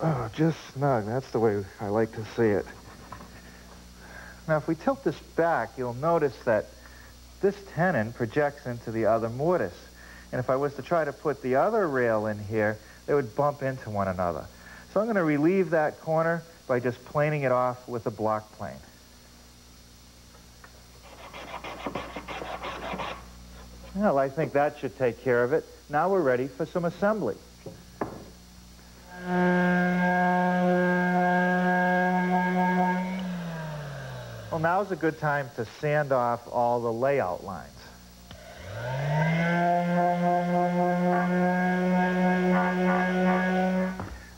Oh, just snug. That's the way I like to see it. Now, if we tilt this back, you'll notice that this tenon projects into the other mortise. And if I was to try to put the other rail in here, they would bump into one another. So I'm going to relieve that corner by just planing it off with a block plane. Well, I think that should take care of it. Now we're ready for some assembly. Well, now's a good time to sand off all the layout lines.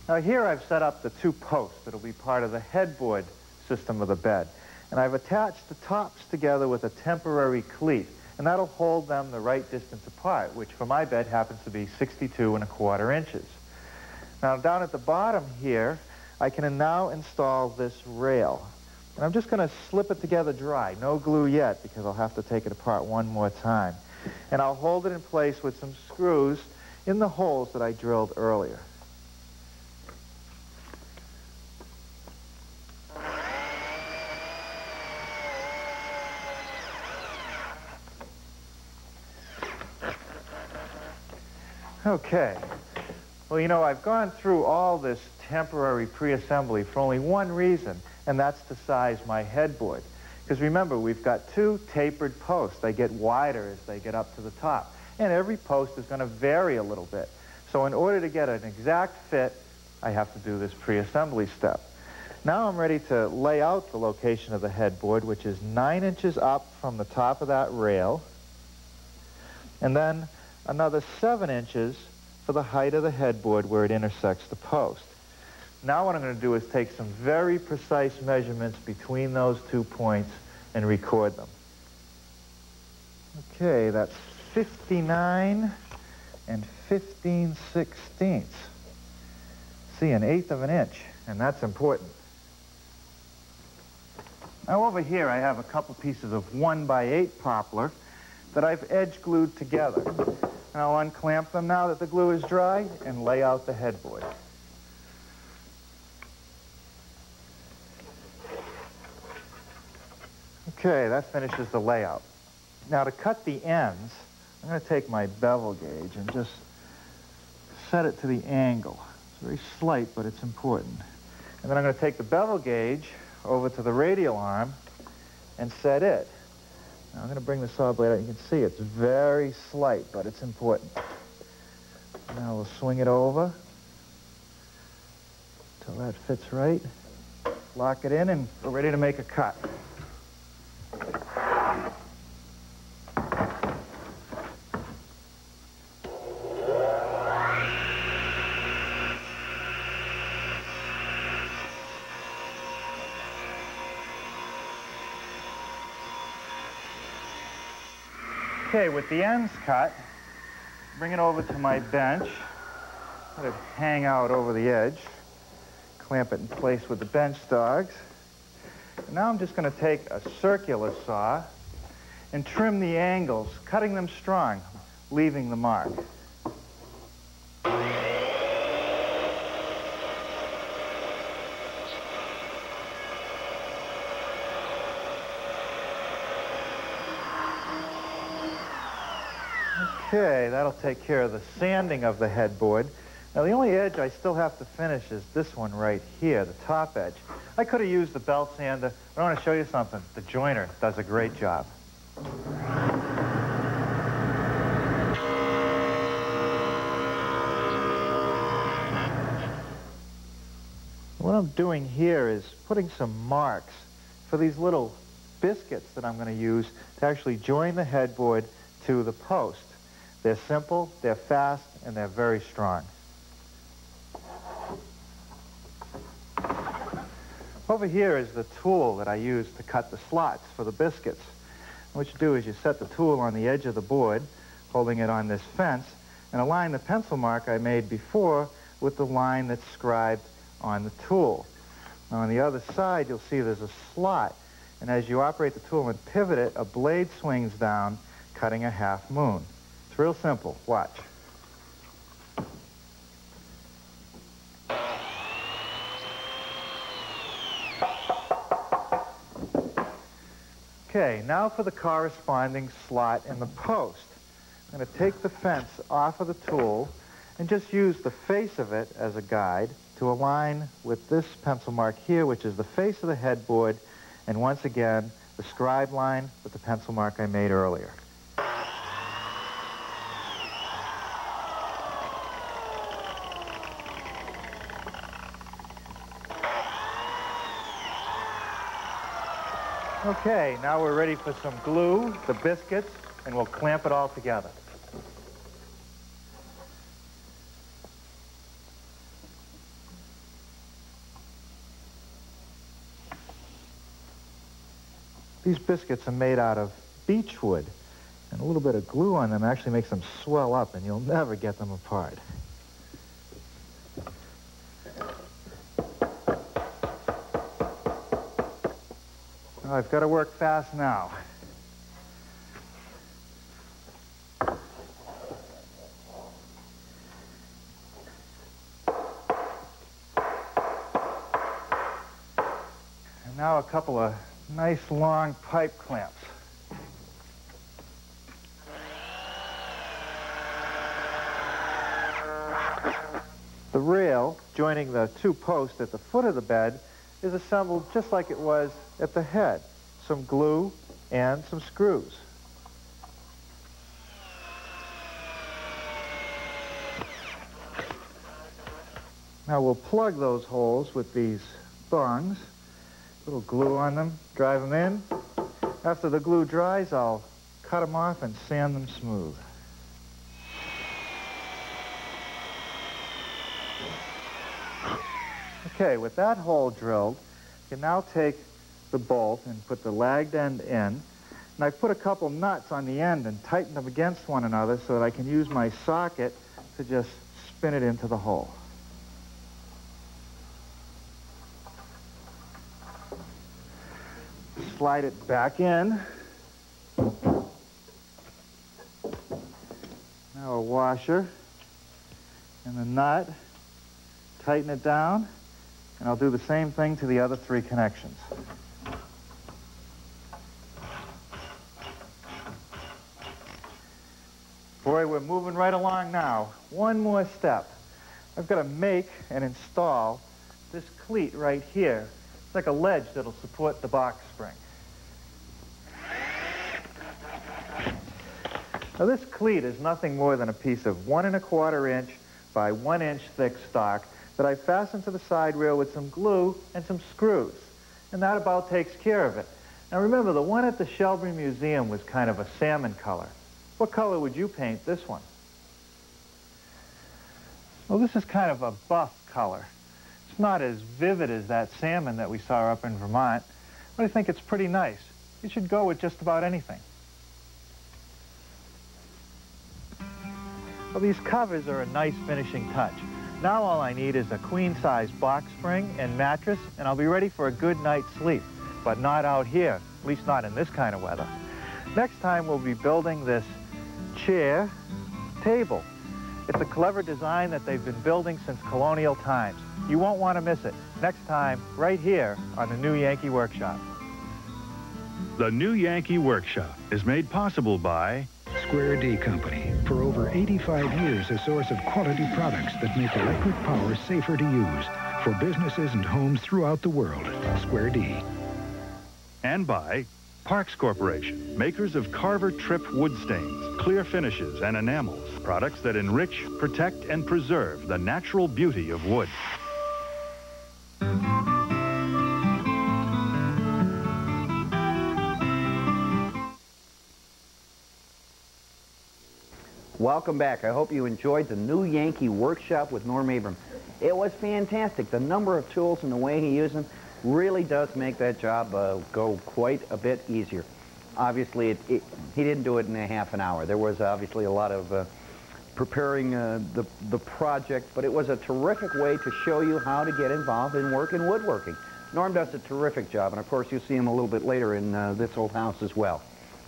Now here I've set up the two posts that'll be part of the headboard system of the bed. And I've attached the tops together with a temporary cleat. And that'll hold them the right distance apart, which for my bed happens to be 62 and a quarter inches. Now down at the bottom here, I can now install this rail. And I'm just going to slip it together dry. No glue yet because I'll have to take it apart one more time. And I'll hold it in place with some screws in the holes that I drilled earlier. Okay. Well, you know, I've gone through all this temporary pre-assembly for only one reason, and that's to size my headboard. Because remember, we've got two tapered posts. They get wider as they get up to the top. And every post is going to vary a little bit. So in order to get an exact fit, I have to do this pre-assembly step. Now I'm ready to lay out the location of the headboard, which is 9 inches up from the top of that rail. And then another 7 inches for the height of the headboard where it intersects the post. Now what I'm going to do is take some very precise measurements between those two points and record them. Okay, that's 59 and 15 sixteenths. See, an eighth of an inch, and that's important. Now over here I have a couple pieces of 1 by 8 poplar that I've edge glued together. And I'll unclamp them now that the glue is dry and lay out the headboard. Okay, that finishes the layout. Now to cut the ends, I'm going to take my bevel gauge and just set it to the angle. It's very slight, but it's important. And then I'm going to take the bevel gauge over to the radial arm and set it. Now I'm going to bring the saw blade out. You can see it's very slight, but it's important. Now we'll swing it over until that fits right. Lock it in, and we're ready to make a cut. Okay, with the ends cut, bring it over to my bench. Let it hang out over the edge. Clamp it in place with the bench dogs. And now I'm just going to take a circular saw and trim the angles, cutting them strong, leaving the mark. Okay, that'll take care of the sanding of the headboard. Now, the only edge I still have to finish is this one right here, the top edge. I could have used the belt sander, but I want to show you something. The joiner does a great job. What I'm doing here is putting some marks for these little biscuits that I'm going to use to actually join the headboard to the post. They're simple, they're fast, and they're very strong. Over here is the tool that I use to cut the slots for the biscuits. What you do is you set the tool on the edge of the board, holding it on this fence, and align the pencil mark I made before with the line that's scribed on the tool. Now on the other side, you'll see there's a slot, and as you operate the tool and pivot it, a blade swings down, cutting a half moon. It's real simple. Watch. Okay, now for the corresponding slot in the post. I'm going to take the fence off of the tool and just use the face of it as a guide to align with this pencil mark here, which is the face of the headboard, and once again, the scribe line with the pencil mark I made earlier. Okay, now we're ready for some glue, the biscuits, and we'll clamp it all together. These biscuits are made out of beech wood, and a little bit of glue on them actually makes them swell up, and you'll never get them apart. I've got to work fast now. And now a couple of nice long pipe clamps. The rail joining the two posts at the foot of the bed is assembled just like it was at the head. Some glue and some screws. Now we'll plug those holes with these thongs little glue on them, drive them in. After the glue dries, I'll cut them off and sand them smooth. Okay, with that hole drilled, you can now take the bolt and put the lagged end in. And I've put a couple nuts on the end and tightened them against one another so that I can use my socket to just spin it into the hole. slide it back in. Now a washer and a nut. Tighten it down, and I'll do the same thing to the other three connections. Boy, we're moving right along now. One more step. I've got to make and install this cleat right here. It's like a ledge that'll support the box spring. Now this cleat is nothing more than a piece of one and a quarter inch by one inch thick stock that I fastened to the side rail with some glue and some screws. And that about takes care of it. Now remember, the one at the Shelburne Museum was kind of a salmon color. What color would you paint this one? Well, this is kind of a buff color. It's not as vivid as that salmon that we saw up in Vermont, but I think it's pretty nice. It should go with just about anything. Well, these covers are a nice finishing touch. Now all I need is a queen-size box spring and mattress, and I'll be ready for a good night's sleep. But not out here, at least not in this kind of weather. Next time we'll be building this chair table. It's a clever design that they've been building since colonial times. You won't want to miss it. Next time, right here on the New Yankee Workshop. The New Yankee Workshop is made possible by Square D Company. For over 85 years, a source of quality products that make electric power safer to use for businesses and homes throughout the world. Square D. And by Parks Corporation, makers of Carver Tripp wood stains, clear finishes, and enamels, products that enrich, protect, and preserve the natural beauty of wood. Welcome back. I hope you enjoyed the new Yankee workshop with Norm Abram. It was fantastic. The number of tools and the way he used them really does make that job uh, go quite a bit easier. Obviously, it, it, he didn't do it in a half an hour. There was obviously a lot of uh, preparing uh, the, the project, but it was a terrific way to show you how to get involved in work in woodworking. Norm does a terrific job, and of course you'll see him a little bit later in uh, this old house as well,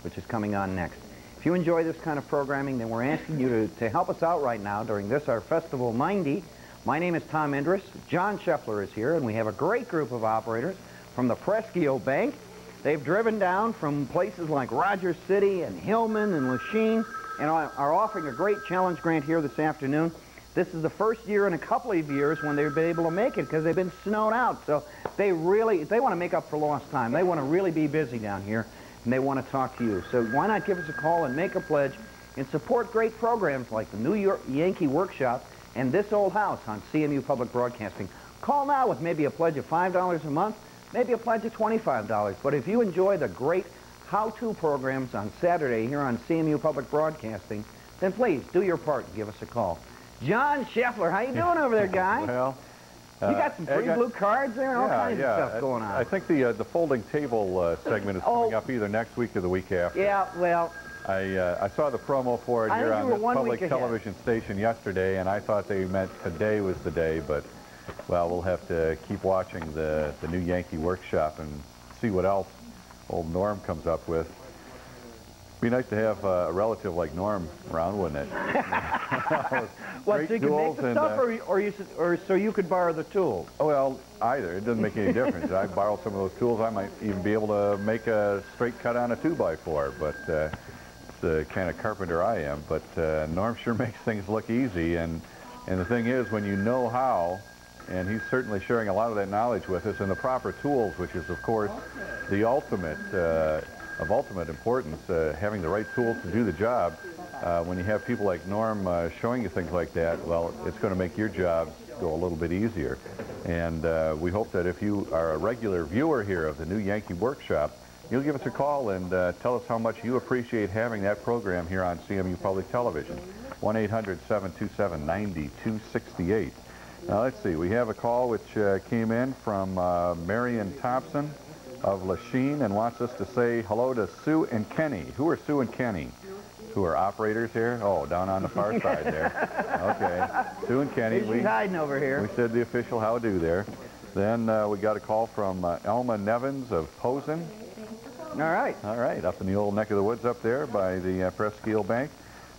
which is coming on next. If you enjoy this kind of programming, then we're asking you to, to help us out right now during this, our Festival 90. My name is Tom Endres. John Scheffler is here, and we have a great group of operators from the Presque Isle Bank. They've driven down from places like Rogers City and Hillman and Lachine and are offering a great challenge grant here this afternoon. This is the first year in a couple of years when they've been able to make it because they've been snowed out. So they really, they want to make up for lost time. They want to really be busy down here, and they want to talk to you. So why not give us a call and make a pledge and support great programs like the New York Yankee Workshop and This Old House on CMU Public Broadcasting. Call now with maybe a pledge of $5 a month, maybe a pledge of $25. But if you enjoy the great how-to programs on Saturday here on CMU Public Broadcasting, then please do your part and give us a call. John Scheffler, how you doing over there, <laughs> guy? Well, you got some uh, free got- blue cards there and all yeah, kinds yeah. of stuff going on. I think the uh, the folding table uh, segment is coming Oh. up either next week or the week after. yeah, well, I uh, I saw the promo for it I here on this public week ahead. television station yesterday, and I thought they meant today was the day, but well, we'll have to keep watching the the new Yankee Workshop and see what else old Norm comes up with. Be nice to have uh, a relative like Norm around, wouldn't it? <laughs> what, Great so you can make the and, stuff uh, or, you- or, you, s- or so you could borrow the tools? Well, either. It doesn't make any difference. I borrow some of those tools. I might even be able to make a straight cut on a 2x4, but uh, it's the kind of carpenter I am. But uh, Norm sure <laughs> makes things look easy. And, and the thing is, when you know how, and he's certainly sharing a lot of that knowledge with us, and the proper tools, which is, of course, the ultimate, uh, of ultimate importance, uh, having the right tools to do the job. Uh, when you have people like Norm uh, showing you things like that, well, it's going to make your job go a little bit easier. And uh, we hope that if you are a regular viewer here of the new Yankee Workshop, you'll give us a call and uh, tell us how much you appreciate having that program here on CMU Public Television. 1-800-727-9268. Now, let's see. We have a call which uh, came in from Marion Thompson of Lachine and wants us to say hello to Sue and Kenny. Who are Sue and Kenny? Who are operators here? Oh, down on the far <laughs> side there. Okay. Sue and Kenny. She's hiding over here. We said the official how-do there. Then uh, we got a call from uh, Elma Nevins of Posen. All right. All right, up in the old neck of the woods up there by the uh, Presque Isle Bank.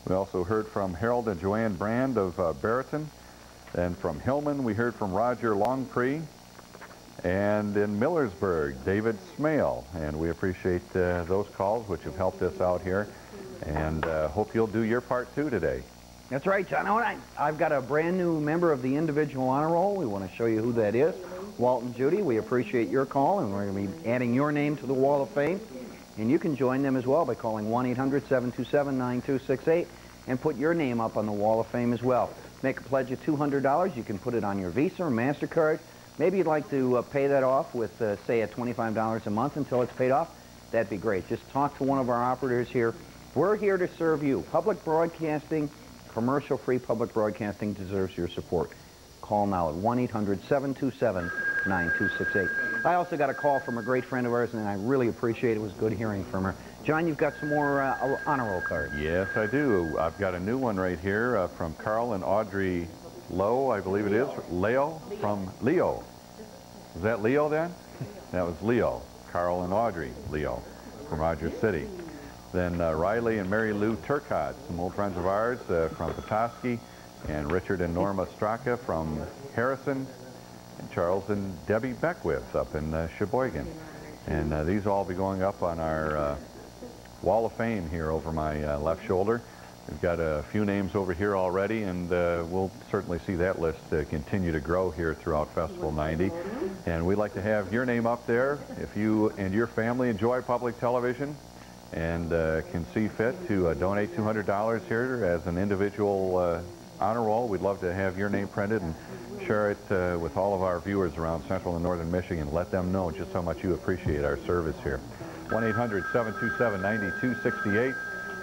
We also heard from Harold and Joanne Brand of uh, Barreton. And from Hillman, we heard from Roger Longpree. And in Millersburg, David Smale. And we appreciate uh, those calls, which have helped us out here. And uh, hope you'll do your part, too, today. That's right, John. I, I've got a brand new member of the individual honor roll. We want to show you who that is. Walton Judy, we appreciate your call, and we're going to be adding your name to the Wall of Fame. And you can join them as well by calling 1-800-727-9268 and put your name up on the Wall of Fame as well. Make a pledge of $200. You can put it on your Visa or MasterCard. Maybe you'd like to uh, pay that off with, uh, say, at $25 a month until it's paid off. That'd be great. Just talk to one of our operators here. We're here to serve you. Public broadcasting, commercial-free public broadcasting deserves your support. Call now at 1-800-727-9268. I also got a call from a great friend of ours, and I really appreciate it. It was good hearing from her. John, you've got some more uh, honor roll cards. Yes, I do. I've got a new one right here uh, from Carl and Audrey Lowe, I believe it is. Leo from Leo. Is that Leo then? That was Leo. Carl and Audrey Leo from Rogers City. Then uh, Riley and Mary Lou Turcott, some old friends of ours uh, from Petoskey, and Richard and Norma Straka from Harrison, and Charles and Debbie Beckwith up in uh, Cheboygan. And uh, these will all be going up on our uh, Wall of Fame here over my uh, left shoulder. We've got a few names over here already, and uh, we'll certainly see that list uh, continue to grow here throughout Festival 90. And we'd like to have your name up there if you and your family enjoy public television and uh, can see fit to uh, donate $200 here as an individual uh, honor roll. We'd love to have your name printed and share it uh, with all of our viewers around central and northern Michigan. Let them know just how much you appreciate our service here. 1-800-727-9268.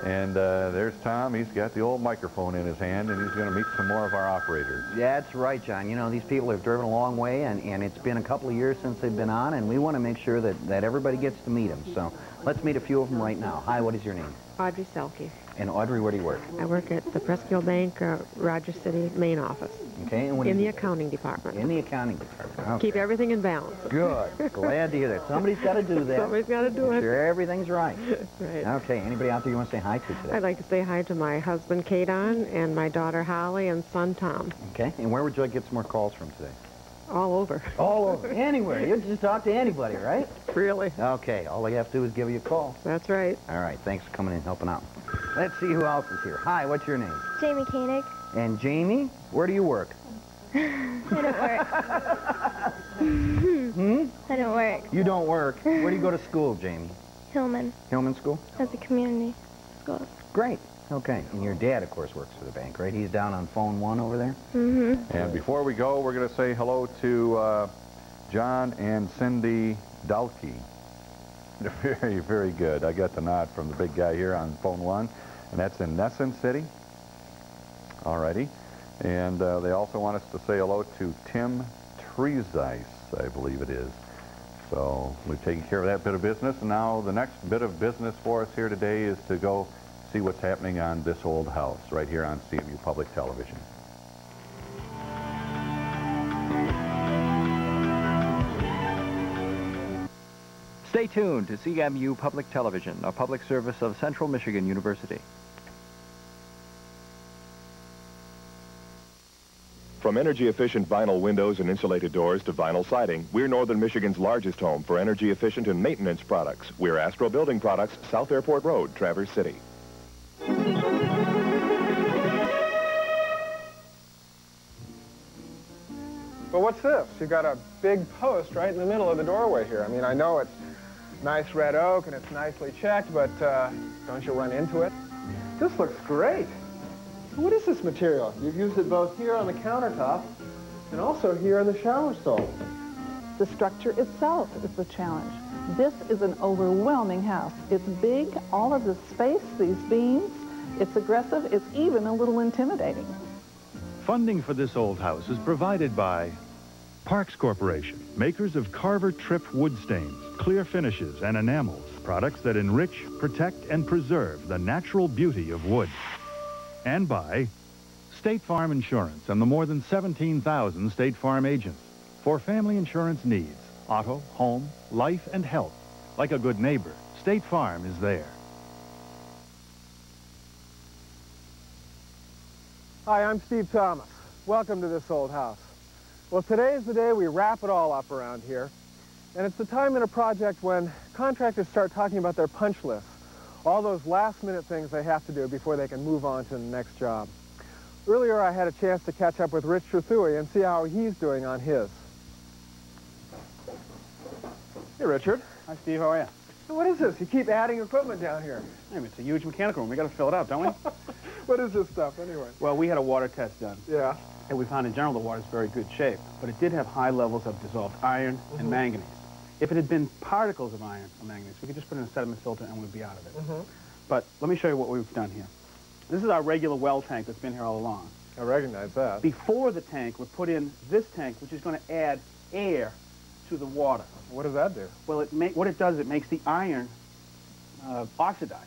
And uh, there's Tom. He's got the old microphone in his hand, and he's going to meet some more of our operators. That's right, John. You know, these people have driven a long way, and, and it's been a couple of years since they've been on, and we want to make sure that, that everybody gets to meet them. So let's meet a few of them right now. Hi, what is your name? Audrey Selke. And Audrey, where do you work? I work at the Presque Isle Bank, uh, Rogers City main office. Okay, and in the accounting department. In the accounting department. Okay. Keep everything in balance. Good. Glad to hear that. Somebody's got to do that. Somebody's got to do Make it. Sure, everything's right. <laughs> right. Okay. Anybody out there you want to say hi to today? I'd like to say hi to my husband, Kadon, and my daughter, Holly, and son, Tom. Okay. And where would you like to get some more calls from today? All over. All over. Anywhere. You just talk to anybody, right? Really. Okay. All they have to do is give you a call. That's right. All right. Thanks for coming in and helping out. Let's see who else is here. Hi, what's your name? Jamie Koenig. And Jamie, where do you work? <laughs> I don't work. <laughs> Hmm? I don't work. You don't work. Where do you go to school, Jamie? Hillman Hillman School? as a community school. Great. Okay. And your dad, of course, works for the bank, right? He's down on phone one over there? Mm-hmm. And before we go, we're going to say hello to uh, John and Cindy Dalkey. They're <laughs> very, very good. I got the nod from the big guy here on phone one, and that's in Nessen City. All righty. And uh, they also want us to say hello to Tim Treesice, I believe it is. So we've taken care of that bit of business, and now the next bit of business for us here today is to go see what's happening on this old house right here on CMU Public Television. Stay tuned to CMU Public Television, a public service of Central Michigan University. From energy-efficient vinyl windows and insulated doors to vinyl siding, we're Northern Michigan's largest home for energy-efficient and maintenance products. We're Astro Building Products, South Airport Road, Traverse City. But what's this? You've got a big post right in the middle of the doorway here. I mean, I know it's nice red oak and it's nicely checked, but uh, don't you run into it? This looks great. What is this material? You've used it both here on the countertop and also here in the shower stall. The structure itself is the challenge. This is an overwhelming house. It's big, all of the space, these beams, it's aggressive, it's even a little intimidating. Funding for this old house is provided by Parks Corporation, makers of Carver Tripp wood stains, clear finishes, and enamels, products that enrich, protect, and preserve the natural beauty of wood. And by State Farm Insurance and the more than 17,000 State Farm agents. For family insurance needs, auto, home, life, and health, like a good neighbor, State Farm is there. Hi, I'm Steve Thomas. Welcome to this old house. Well, today is the day we wrap it all up around here. And it's the time in a project when contractors start talking about their punch lists, all those last-minute things they have to do before they can move on to the next job. Earlier, I had a chance to catch up with Rich Trethewey and see how he's doing on his. Hey, Richard. Hi, Steve. How are you? What is this? You keep adding equipment down here. I mean, it's a huge mechanical room. We got to fill it out, don't we? <laughs> What is this stuff, anyway? well, we had a water test done. Yeah. And we found in general the water's very good shape, but it did have high levels of dissolved iron and Mhm. manganese. If it had been particles of iron or manganese, we could just put in a sediment filter and we'd be out of it. Mm-hmm. But let me show you what we've done here. This is our regular well tank that's been here all along. I recognize that. Before the tank, we put in this tank, which is going to add air to the water. What does that do? Well, it ma- what it does, it makes the iron uh, oxidize,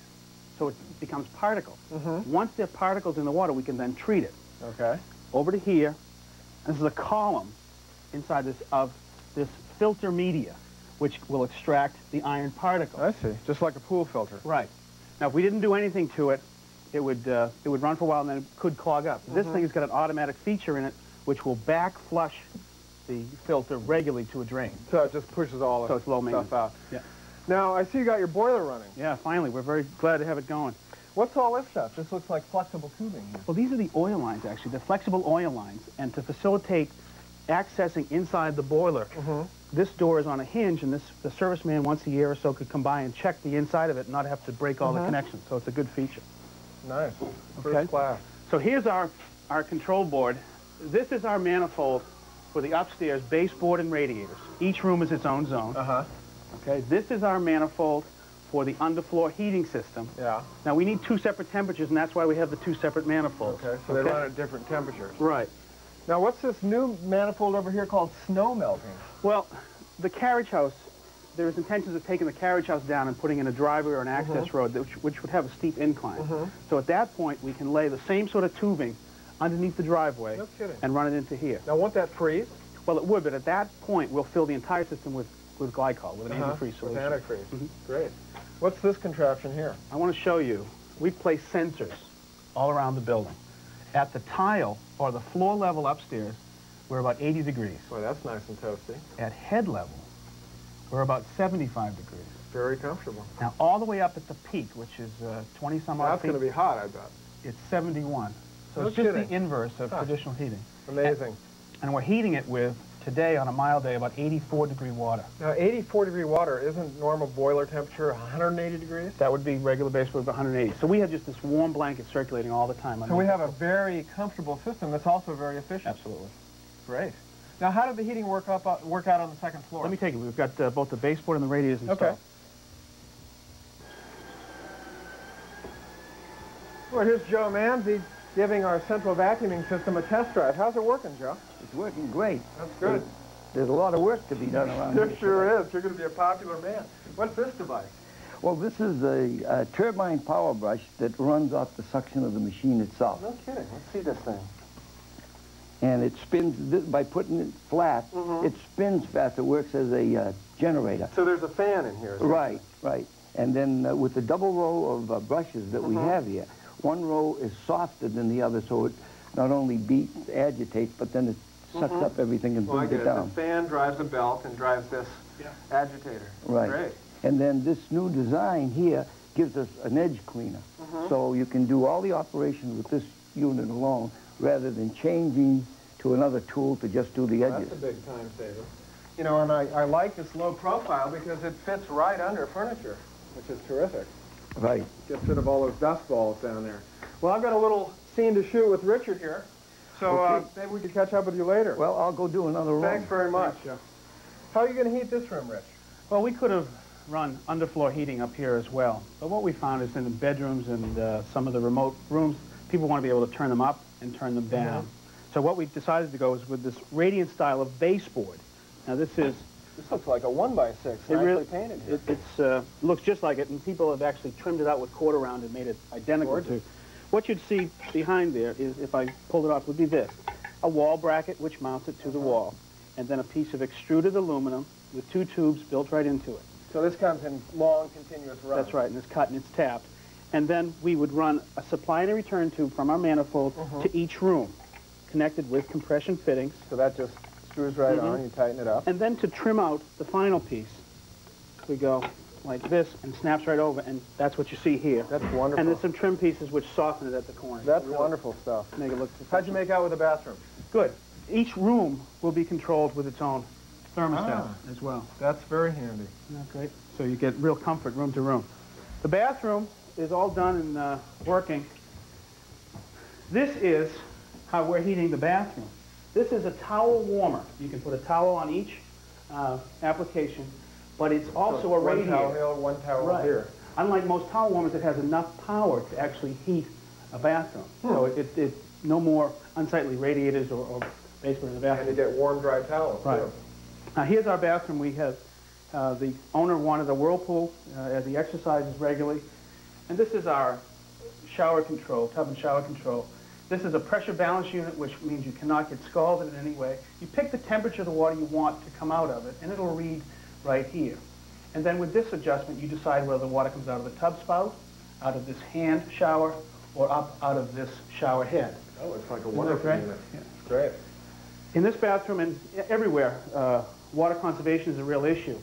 so it becomes particles. Mm-hmm. Once there are particles in the water, we can then treat it. Okay. Over to here, this is a column inside this of this filter media, which will extract the iron particles. I see. Just like a pool filter. Right. Now, if we didn't do anything to it, it would uh, it would run for a while and then it could clog up. This Mhm. thing has got an automatic feature in it which will back flush the filter regularly to a drain. So it just pushes all the So it's low stuff maintenance. out. Yeah. Now, I see you got your boiler running. Yeah, finally, we're very glad to have it going. What's all this stuff? This looks like flexible tubing here. Well, these are the oil lines, actually. They're flexible oil lines. And to facilitate accessing inside the boiler, Mm-hmm. this door is on a hinge, and this the serviceman once a year or so could come by and check the inside of it and not have to break all Mhm. the connections. So it's a good feature. Nice. Okay. First class. So here's our, our control board. This is our manifold for the upstairs baseboard and radiators. Each room is its own zone. Uh-huh. Okay, this is our manifold for the underfloor heating system. Yeah. Now we need two separate temperatures, and that's why we have the two separate manifolds. Okay, so they run at different temperatures. Right. Now, what's this new manifold over here called snow melting? Well, the carriage house, there is intentions of taking the carriage house down and putting in a driveway or an access Mhm. road, which, which would have a steep incline. Mhm. So at that point, we can lay the same sort of tubing underneath the driveway No and run it into here. Now, won't that freeze? Well, it would, but at that point, we'll fill the entire system with, with glycol, with an Uh-huh, antifreeze with solution. antifreeze. Mhm. Great. What's this contraption here? I want to show you, we've placed sensors all around the building. At the tile, or the floor level upstairs, we're about 80 degrees. Boy, that's nice and toasty. At head level, we're about 75 degrees. Very comfortable. Now, all the way up at the peak, which is 20 some odd That's going to be hot, I bet. it's 71. So No it's just the inverse of Huh. traditional heating. Amazing. And we're heating it with, today on a mild day, about 84 degree water. Now, 84 degree water isn't normal boiler temperature 180 degrees? That would be regular base with 180. So we have just this warm blanket circulating all the time. So we have a very comfortable system that's also very efficient. Absolutely. Great. Now, how did the heating work up uh, work out on the second floor? Let me take it. We've got uh, both the baseboard and the radiators installed. Okay. Well, here's Joe Manzi giving our central vacuuming system a test drive. How's it working, Joe? It's working great. That's good. There's, there's a lot of work to be done around here. There here. sure is. You're going to be a popular man. What's this device? Well, this is a, a turbine power brush that runs off the suction of the machine itself. No kidding. Let's see this thing. And it spins, by putting it flat, Mhm. it spins fast. It works as a uh, generator. So there's a fan in here. Right, right. And then uh, with the double row of uh, brushes that we Mhm. have here, one row is softer than the other, so it not only beats, agitates, but then it sucks Mhm. up everything and Well, brings it it. down. The fan drives a belt and drives this agitator. Right. Great. And then this new design here gives us an edge cleaner. Mhm. So you can do all the operations with this unit alone rather than changing to another tool to just do the edges. That's a big time saver. You know, and I, I like this low profile because it fits right under furniture, which is terrific. Right. Gets rid of all those dust balls down there. Well, I've got a little scene to shoot with Richard here. So uh, maybe we could catch up with you later. Well, I'll go do another room. Thanks very much. Thanks, How are you going to heat this room, Rich? Well, we could have run underfloor heating up here as well. But what we found is in the bedrooms and uh, some of the remote rooms, people want to be able to turn them up and turn them down. Mhm. So what we decided to go is with this radiant style of baseboard. Now this is... This looks like a one by six. It really painted here. It it's, uh, looks just like it, and people have actually trimmed it out with quarter round and made it identical Gorgeous. to. What you'd see behind there is, if I pulled it off, would be this: a wall bracket which mounts it to the wall, and then a piece of extruded aluminum with two tubes built right into it. So this comes in long, continuous runs. That's right, and it's cut and it's tapped. And then we would run a supply and a return tube from our manifold Mhm. to each room, connected with compression fittings. So that just screws right Mhm. on. You tighten it up. And then to trim out the final piece, we go like this and snaps right over, and that's what you see here. That's wonderful. And there's some trim pieces which soften it at the corner. That's Really wonderful stuff. Make it look. How'd you make out with the bathroom? Good. Each room will be controlled with its own thermostat Ah. as well. That's very handy. Yeah, great. So you get real comfort room to room. The bathroom is all done and uh, working. This is how we're heating the bathroom. This is a towel warmer. You can put a towel on each uh, application, but it's also So a one radiator. towel here, one towel right. here. Unlike most towel warmers, it has enough power to actually heat a bathroom. So it, it, it no more unsightly radiators or, or basement in the bathroom. And you get warm, dry towels, Right. too. Now here's our bathroom. We have, uh, the owner wanted a whirlpool uh, as he exercises regularly. And this is our shower control, tub and shower control. This is a pressure balance unit, which means you cannot get scalded in any way. You pick the temperature of the water you want to come out of it, and it'll read right here. And then with this adjustment, you decide whether the water comes out of the tub spout, out of this hand shower, or up out of this shower head. That looks like a wonderful great? unit. Great. In this bathroom and everywhere, uh, water conservation is a real issue.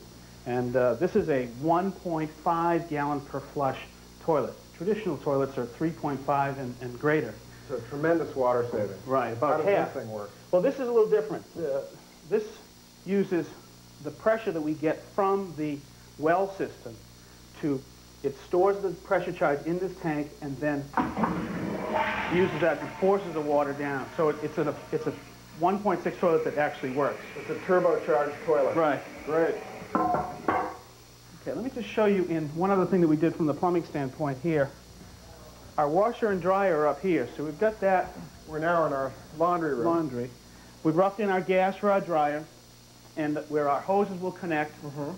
And uh, this is a 1.5 gallon per flush toilet. Traditional toilets are 3.5 and, and greater. So tremendous water saving. Right, about How does half. this thing work? Well, this is a little different. Uh, this uses the pressure that we get from the well system to, it stores the pressure charge in this tank and then uses that and forces the water down. So it, it's, a, it's a 1.6 toilet that actually works. It's a turbocharged toilet. Right. Great. Okay, let me just show you in one other thing that we did from the plumbing standpoint here. Our washer and dryer are up here, so we've got that. We're now in our laundry room. Laundry. We've roughed in our gas for our dryer, and where our hoses will connect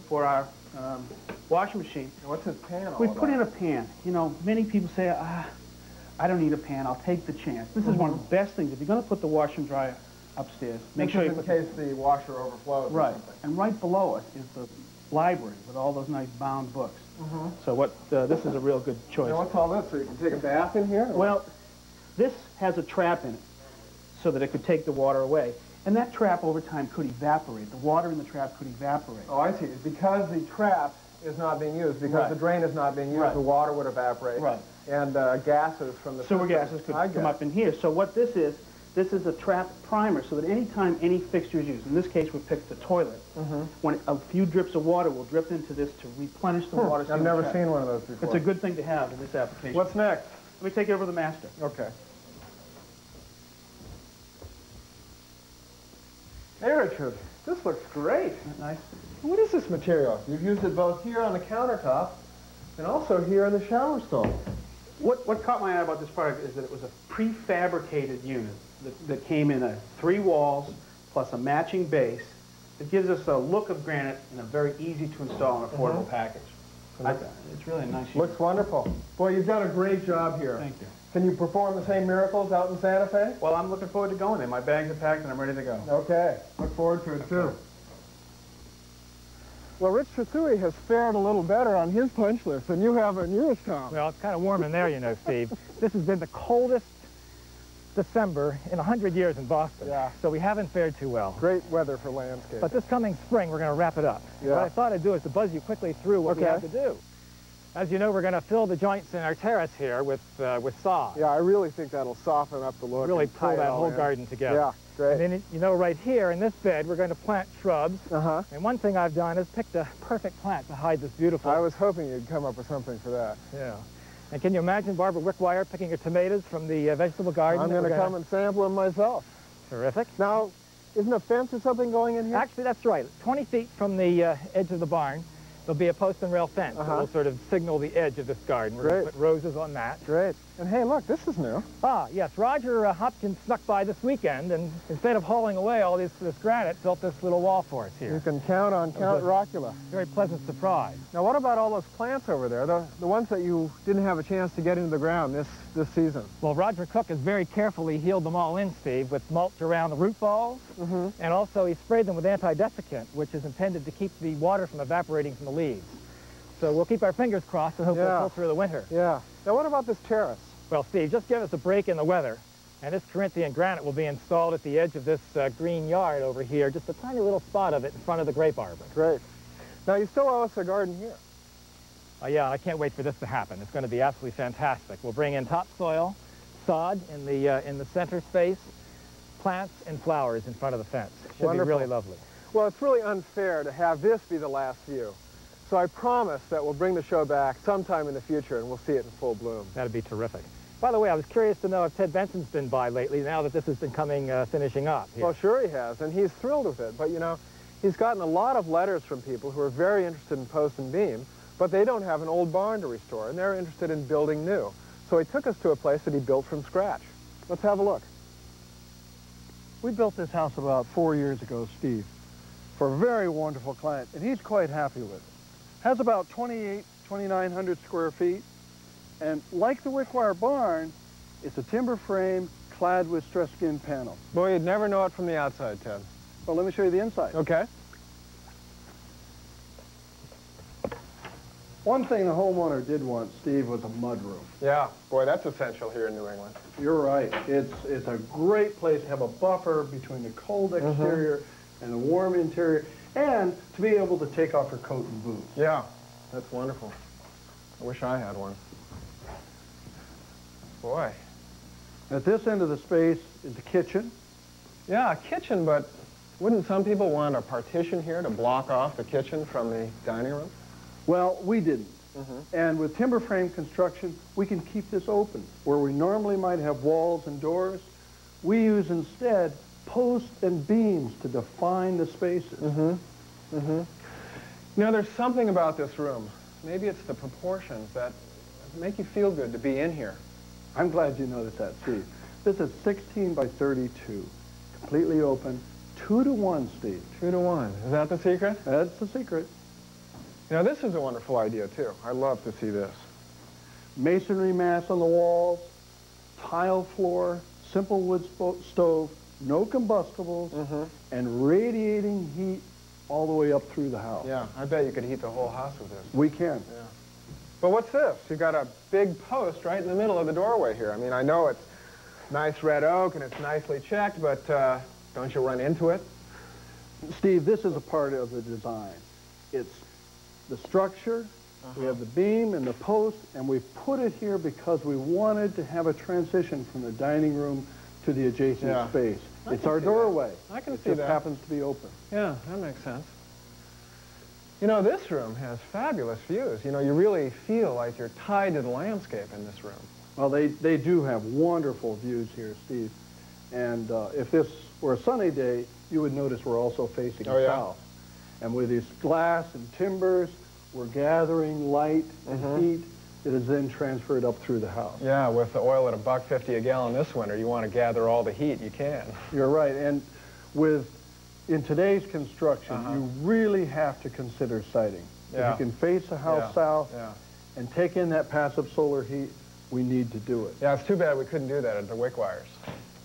for our um, washing machine. What's this pan We've put in a pan. You know, many people say, ah, I don't need a pan. I'll take the chance. This is one of the best things. If you're going to put the washer and dryer upstairs, make This sure you in put case the washer overflows Right. And right below it is the library with all those nice bound books. Mhm. So what uh, this is a real good choice. Now, what's all this? So you can take a bath in here? Well, this has a trap in it so that it could take the water away. And that trap over time could evaporate. The water in the trap could evaporate. Oh, I see. Because the trap is not being used because Right. the drain is not being used. Right. The water would evaporate. Right. And uh, gases from the sewer system. gases could I come get up in here. So what this is, this is a trap primer so that anytime any fixture is used, in this case we picked the toilet, Mhm. when a few drips of water will drip into this to replenish the Hmm, water. I've never seen one of those before. It's a good thing to have in this application. What's next? Let me take you over the master. Okay. Hey, Richard, this looks great. Nice. What is this material? You've used it both here on the countertop and also here in the shower stall. What, what caught my eye about this product is that it was a prefabricated unit that, that came in a three walls plus a matching base. It gives us a look of granite in a very easy to install and affordable Mhm. package. I, it's really a nice unit. Looks wonderful. Boy, you've done a great job here. Thank you. Can you perform the same miracles out in Santa Fe? Well, I'm looking forward to going there. My bags are packed and I'm ready to go. Okay. Look forward to it, too. Well, Rich Trethewey has fared a little better on his punch list than you have on yours, Tom. Well, it's kind of warm in there, you know, Steve. <laughs> this has been the coldest December in 100 years in Boston. Yeah. So we haven't fared too well. Great weather for landscape. But this coming spring, we're going to wrap it up. Yeah. What I thought I'd do is to buzz you quickly through what we Okay. have to do. As you know, we're going to fill the joints in our terrace here with, uh, with sod. Yeah, I really think that'll soften up the look. Really and pull that whole in. garden together. Yeah, great. And then, you know, right here in this bed, we're going to plant shrubs. Uh-huh. And one thing I've done is picked a perfect plant to hide this beautiful... I was hoping you'd come up with something for that. Yeah. And can you imagine Barbara Wickwire picking her tomatoes from the uh, vegetable garden? I'm going to come and sample them myself. Terrific. Now, isn't a fence or something going in here? Actually, that's right. 20 feet from the uh, edge of the barn, there'll be a post and rail fence Uh-huh. that will sort of signal the edge of this garden. We're going to put roses on that. Great. And hey, look, this is new. Ah, yes. Roger uh, Hopkins snuck by this weekend, and instead of hauling away all this, this granite, built this little wall for us here. You can count on Count Rockula. Very pleasant surprise. Now, what about all those plants over there, the, the ones that you didn't have a chance to get into the ground this, this season? Well, Roger Cook has very carefully healed them all in, Steve, with mulch around the root balls, Mm-hmm. and also he sprayed them with anti-desiccant, which is intended to keep the water from evaporating from the leaves. So we'll keep our fingers crossed and hope Yeah. they'll pull through the winter. Yeah. Now, what about this terrace? Well, Steve, just give us a break in the weather, and this Corinthian granite will be installed at the edge of this uh, green yard over here, just a tiny little spot of it in front of the grape arbor. Great. Now, you still owe us a garden here. Uh, yeah, I can't wait for this to happen. It's going to be absolutely fantastic. We'll bring in topsoil, sod in the, uh, in the center space, plants and flowers in front of the fence. Should Wonderful. be really lovely. Well, it's really unfair to have this be the last view. So I promise that we'll bring the show back sometime in the future and we'll see it in full bloom. That'd be terrific. By the way, I was curious to know if Tedd Benson's been by lately, now that this has been coming, uh, finishing up. here. Well, sure he has, and he's thrilled with it. But, you know, he's gotten a lot of letters from people who are very interested in post and beam, but they don't have an old barn to restore, and they're interested in building new. So he took us to a place that he built from scratch. Let's have a look. We built this house about four years ago, Steve, for a very wonderful client, and he's quite happy with it. Has about 28, 2,900 square feet, and like the Wickwire barn, it's a timber frame clad with stress skin panels. Boy, you'd never know it from the outside, Tedd. Well, let me show you the inside. Okay. One thing the homeowner did want, Steve, was a mudroom. Yeah, boy, that's essential here in New England. You're right. It's, it's a great place to have a buffer between the cold Mhm. exterior and the warm interior, and to be able to take off your coat and boots. Yeah, that's wonderful. I wish I had one. Boy. At this end of the space is the kitchen. Yeah, a kitchen, but wouldn't some people want a partition here to block off the kitchen from the dining room? Well, we didn't. Mhm. And with timber frame construction, we can keep this open. Where we normally might have walls and doors, we use instead posts and beams to define the spaces. Mm-hmm. Mm-hmm. You know, there's something about this room. Maybe it's the proportions that make you feel good to be in here. I'm glad you noticed that, Steve. This is 16 by 32, completely open, two to one, Steve. Two to one. Is that the secret? That's the secret. You know, this is a wonderful idea, too. I love to see this. Masonry mass on the walls, tile floor, simple wood spo- stove, no combustibles, Mm-hmm. and radiating heat all the way up through the house. Yeah, I bet you could heat the whole house with this. We can. Yeah. But what's this? You've got a big post right in the middle of the doorway here. I mean, I know it's nice red oak and it's nicely checked, but uh, don't you run into it? Steve, this is a part of the design. It's the structure, we have the beam and the post, and we put it here because we wanted to have a transition from the dining room to the adjacent Yeah. space. I It's our see that. doorway. I can it see just that. happens to be open. Yeah, that makes sense. You know, this room has fabulous views. You know, you really feel like you're tied to the landscape in this room. Well, they, they do have wonderful views here, Steve. And uh, if this were a sunny day, you would notice we're also facing Oh, yeah. south. And with these glass and timbers, we're gathering light and Mhm. heat that is then transferred up through the house. Yeah, with the oil at a buck fifty a gallon this winter, you want to gather all the heat you can. <laughs> You're right. And with in today's construction, Uh-huh. you really have to consider siting. If you can face the house Yeah, south yeah. and take in that passive solar heat, we need to do it. Yeah, it's too bad we couldn't do that at the Wickwires.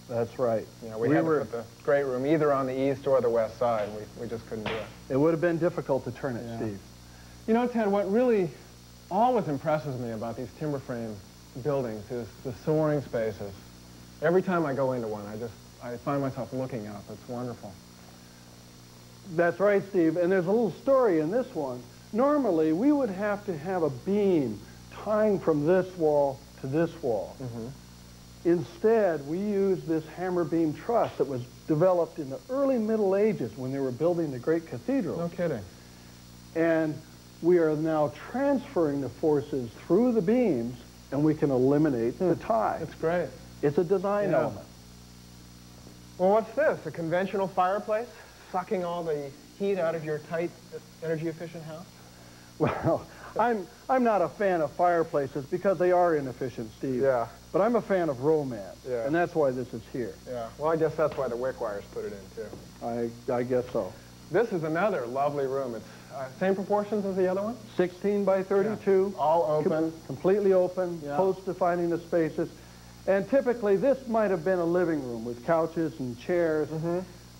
That's right. You know, we, We had were- to put the great room either on the east or the west side. We, we just couldn't do it. It would have been difficult to turn it, Yeah. Steve. You know, Tedd, what really always impresses me about these timber frame buildings is the soaring spaces. Every time I go into one, I just I find myself looking up. It's wonderful. That's right, Steve. And there's a little story in this one. Normally, we would have to have a beam tying from this wall to this wall. Mm-hmm. Instead, we used this hammer beam truss that was developed in the early Middle Ages when they were building the great cathedral. No kidding. And we are now transferring the forces through the beams, and we can eliminate the hmm. tie. That's great. It's a design Yeah. element. Well, what's this? A conventional fireplace sucking all the heat out of your tight, energy-efficient house? Well, I'm, I'm not a fan of fireplaces because they are inefficient, Steve. Yeah. But I'm a fan of romance, Yeah. and that's why this is here. Yeah. Well, I guess that's why the Wickwires put it in too. I, I guess so. This is another lovely room. It's uh, same proportions as the other one. 16 by 32. All com- open. completely open, Yeah. post defining the spaces. And typically, this might have been a living room with couches and chairs. Mm-hmm.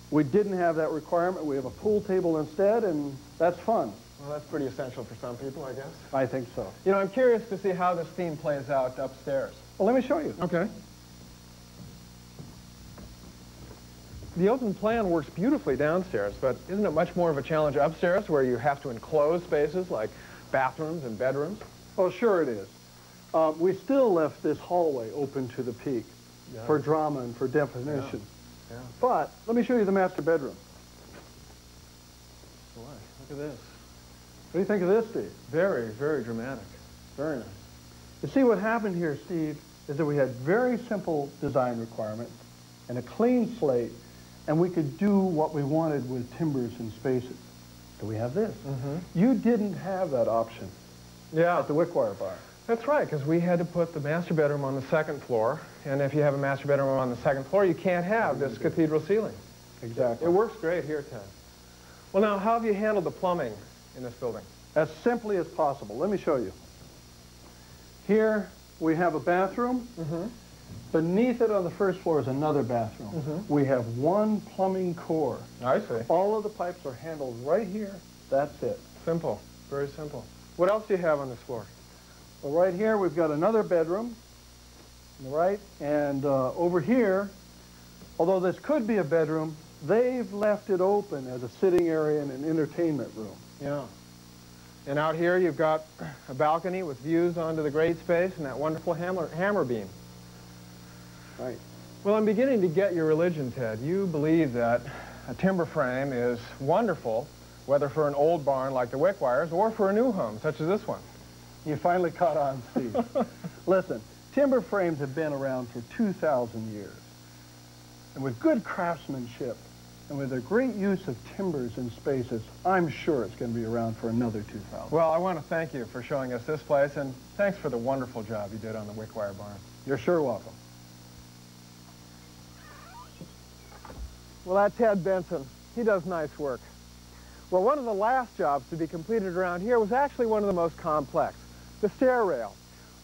We didn't have that requirement. We have a pool table instead, and that's fun. Well, that's pretty essential for some people, I guess. I think so. You know, I'm curious to see how this theme plays out upstairs. Well, let me show you. Okay. The open plan works beautifully downstairs, but isn't it much more of a challenge upstairs where you have to enclose spaces like bathrooms and bedrooms? Well, sure it is. Uh, we still left this hallway open to the peak Yeah. for drama and for definition. Yeah. But let me show you the master bedroom. Boy, look at this. What do you think of this, Steve? Very, very dramatic. Very nice. You see what happened here, Steve, is that we had very simple design requirements and a clean slate, and we could do what we wanted with timbers and spaces. So we have this. Mm-hmm. You didn't have that option Yeah. at the Wickwire Bar. That's right, because we had to put the master bedroom on the second floor, and if you have a master bedroom on the second floor, you can't have this cathedral ceiling. Exactly. It works great here, Tedd. Well, now, how have you handled the plumbing in this building? As simply as possible. Let me show you. Here we have a bathroom. Mm-hmm. Beneath it on the first floor is another bathroom. Mhm. We have one plumbing core. I see. All of the pipes are handled right here. That's it. Simple, very simple. What else do you have on this floor? Well, right here we've got another bedroom, on the right, and uh, over here, although this could be a bedroom, they've left it open as a sitting area and an entertainment room. Yeah. And out here you've got a balcony with views onto the great space and that wonderful hammer, hammer beam. Right. Well, I'm beginning to get your religion, Tedd. You believe that a timber frame is wonderful, whether for an old barn like the Wickwires or for a new home, such as this one. You finally caught on, Steve. <laughs> Listen, timber frames have been around for 2,000 years. And with good craftsmanship and with a great use of timbers and spaces, I'm sure it's going to be around for another 2,000. Well, I want to thank you for showing us this place, and thanks for the wonderful job you did on the Wickwire barn. You're sure welcome. Well, that's Tedd Benson. He does nice work. Well, one of the last jobs to be completed around here was actually one of the most complex, the stair rail.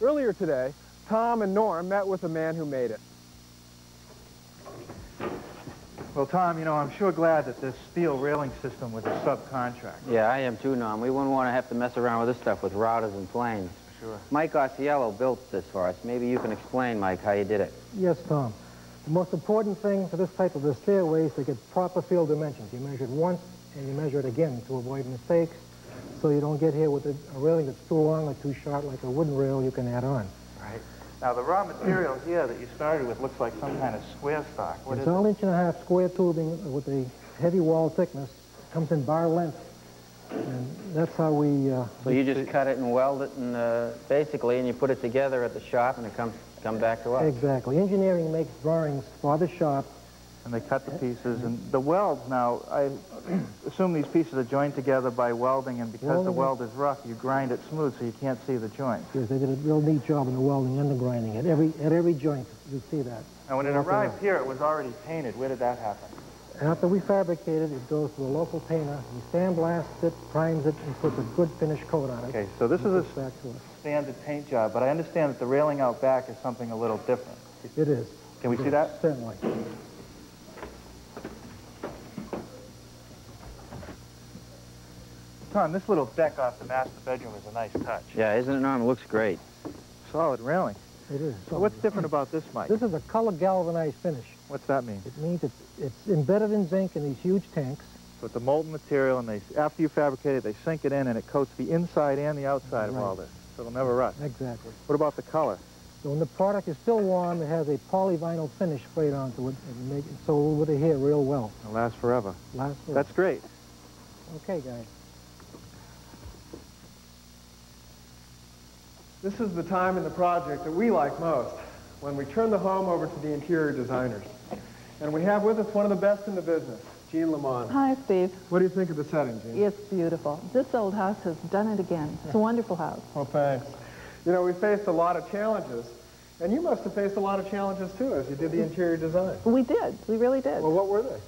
Earlier today, Tom and Norm met with the man who made it. Well, Tom, you know, I'm sure glad that this steel railing system was a subcontract. Yeah, I am too, Norm. We wouldn't want to have to mess around with this stuff with routers and planes. Sure. Mike Osceola built this for us. Maybe you can explain, Mike, how you did it. Yes, Tom. The most important thing for this type of a stairway is to get proper field dimensions. You measure it once and you measure it again to avoid mistakes. so you don't get here with a, a railing that's too long or too short, like a wooden rail you can add on. Right. Now, the raw material here that you started with looks like some kind of square stock. What it's is all it? inch and a half square tubing with a heavy wall thickness. Comes in bar length. And that's how we... Uh, So you just cut it and weld it and uh, basically, and you put it together at the shop and it comes come back to us. Exactly. Engineering makes drawings for the shop. And they cut the pieces. And the welds now, I <clears throat> assume these pieces are joined together by welding, and because the weld is rough, you grind it smooth so you can't see the joint. Yes, they did a real neat job in the welding and the grinding. At every, at every joint, you see that. Now, when it After- arrived here, it was already painted. Where did that happen? After we fabricate it, it goes to a local painter. He sandblasts it, primes it, and puts a good finish coat on it. Okay, so this And is a puts it back to us. standard paint job, but I understand that the railing out back is something a little different. It is. Can we It see is, that? Certainly. Tom, this little deck off the master bedroom is a nice touch. Yeah, isn't it, Norm? It looks great. Solid railing. It is. So what's different about this, Mike? This is a color galvanized finish. What's that mean? It means it's, it's embedded in zinc in these huge tanks. With the molten material, and they after you fabricate it, they sink it in, and it coats the inside and the outside of all this, so it'll never rust. Exactly. What about the color? So when the product is still warm, it has a polyvinyl finish sprayed onto it and make it so it will adhere real well. It'll last forever. Last That's great. Okay, guys. This is the time in the project that we like most, when we turn the home over to the interior designers. And we have with us one of the best in the business, Jean Lamont. Hi, Steve. What do you think of the setting, Jean? It's beautiful. This old house has done it again. It's a wonderful house. Well, thanks. You know, we faced a lot of challenges, and you must have faced a lot of challenges too as you did the interior design. We did. We really did. Well, what were they?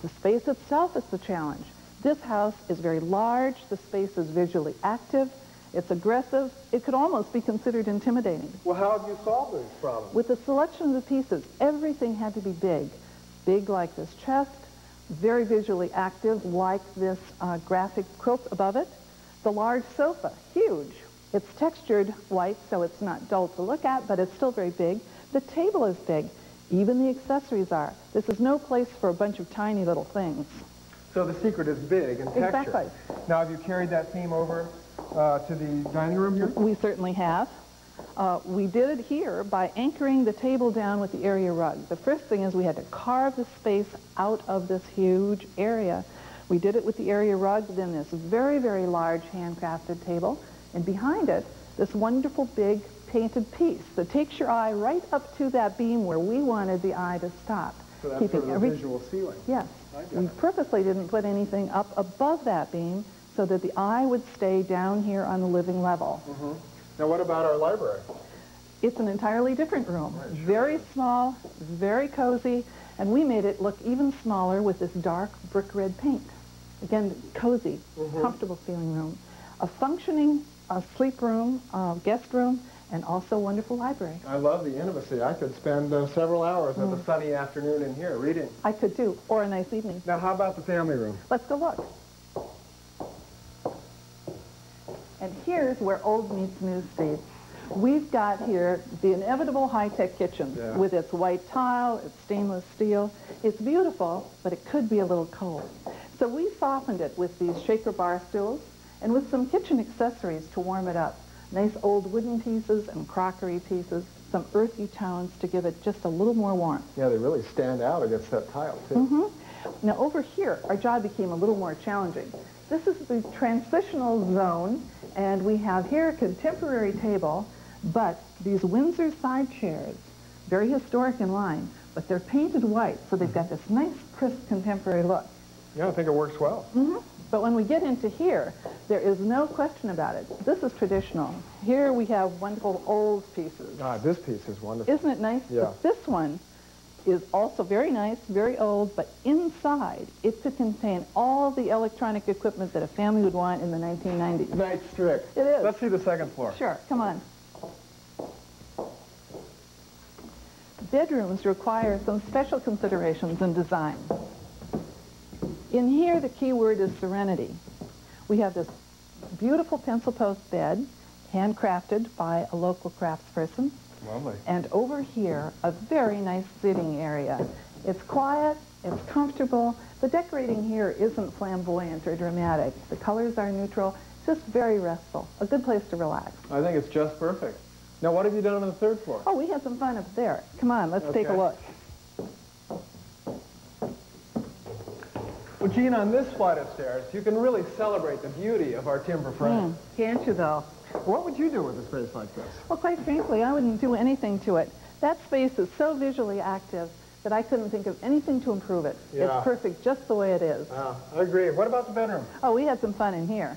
The space itself is the challenge. This house is very large. The space is visually active. It's aggressive. It could almost be considered intimidating. Well, how have you solved these problems? With the selection of the pieces, everything had to be big. Big like this chest, very visually active like this uh, graphic quilt above it. The large sofa, huge. It's textured white, so it's not dull to look at, but it's still very big. The table is big. Even the accessories are. This is no place for a bunch of tiny little things. So the secret is big and texture. Exactly. Now, have you carried that theme over uh, to the dining room here? We certainly have. Uh, we did it here by anchoring the table down with the area rug. The first thing is we had to carve the space out of this huge area. We did it with the area rug, then this very, very large handcrafted table, and behind it, this wonderful big painted piece that takes your eye right up to that beam where we wanted the eye to stop. So that's keeping sort of the every- visual ceiling. Yes. We it. purposely didn't put anything up above that beam so that the eye would stay down here on the living level. Mhm. Now, what about our library? It's an entirely different room. Very small, very cozy, and we made it look even smaller with this dark brick red paint. Again, cozy, Mhm. comfortable feeling room. A functioning uh, sleep room, uh, guest room, and also wonderful library. I love the intimacy. I could spend uh, several hours of Mm. a sunny afternoon in here reading. I could too, or a nice evening. Now, how about the family room? Let's go look. And here's where old meets new, Steve. We've got here the inevitable high-tech kitchen Yeah. with its white tile, its stainless steel. It's beautiful, but it could be a little cold. So we softened it with these shaker bar stools and with some kitchen accessories to warm it up. Nice old wooden pieces and crockery pieces, some earthy tones to give it just a little more warmth. Yeah, they really stand out against that tile, too. hmm Now over here, our job became a little more challenging. This is the transitional zone, and we have here a contemporary table, but these Windsor side chairs, very historic in line, but they're painted white, so they've got this nice, crisp, contemporary look. Yeah, I think it works well. hmm But when we get into here, there is no question about it. This is traditional. Here we have wonderful old pieces. Ah, this piece is wonderful. Isn't it nice? Yeah. But this one is also very nice, very old, but inside it could contain all the electronic equipment that a family would want in the 1990s. Nice trick. It is. Let's see the second floor. Sure, come on. Bedrooms require some special considerations in design. In here, the key word is serenity. We have this beautiful pencil post bed, handcrafted by a local craftsperson. Lovely. And over here, a very nice sitting area. It's quiet, it's comfortable. The decorating here isn't flamboyant or dramatic. The colors are neutral, Just very restful. A good place to relax. I think it's just perfect. Now, what have you done on the third floor? Oh, we had some fun up there. Come on, let's take a look. Well, Jean, on this flight of stairs, you can really celebrate the beauty of our timber frame. Mm, can't you, though? What would you do with a space like this? Well, quite frankly, I wouldn't do anything to it. That space is so visually active that I couldn't think of anything to improve it. Yeah. It's perfect just the way it is. Ah, I agree. What about the bedroom? Oh, we had some fun in here.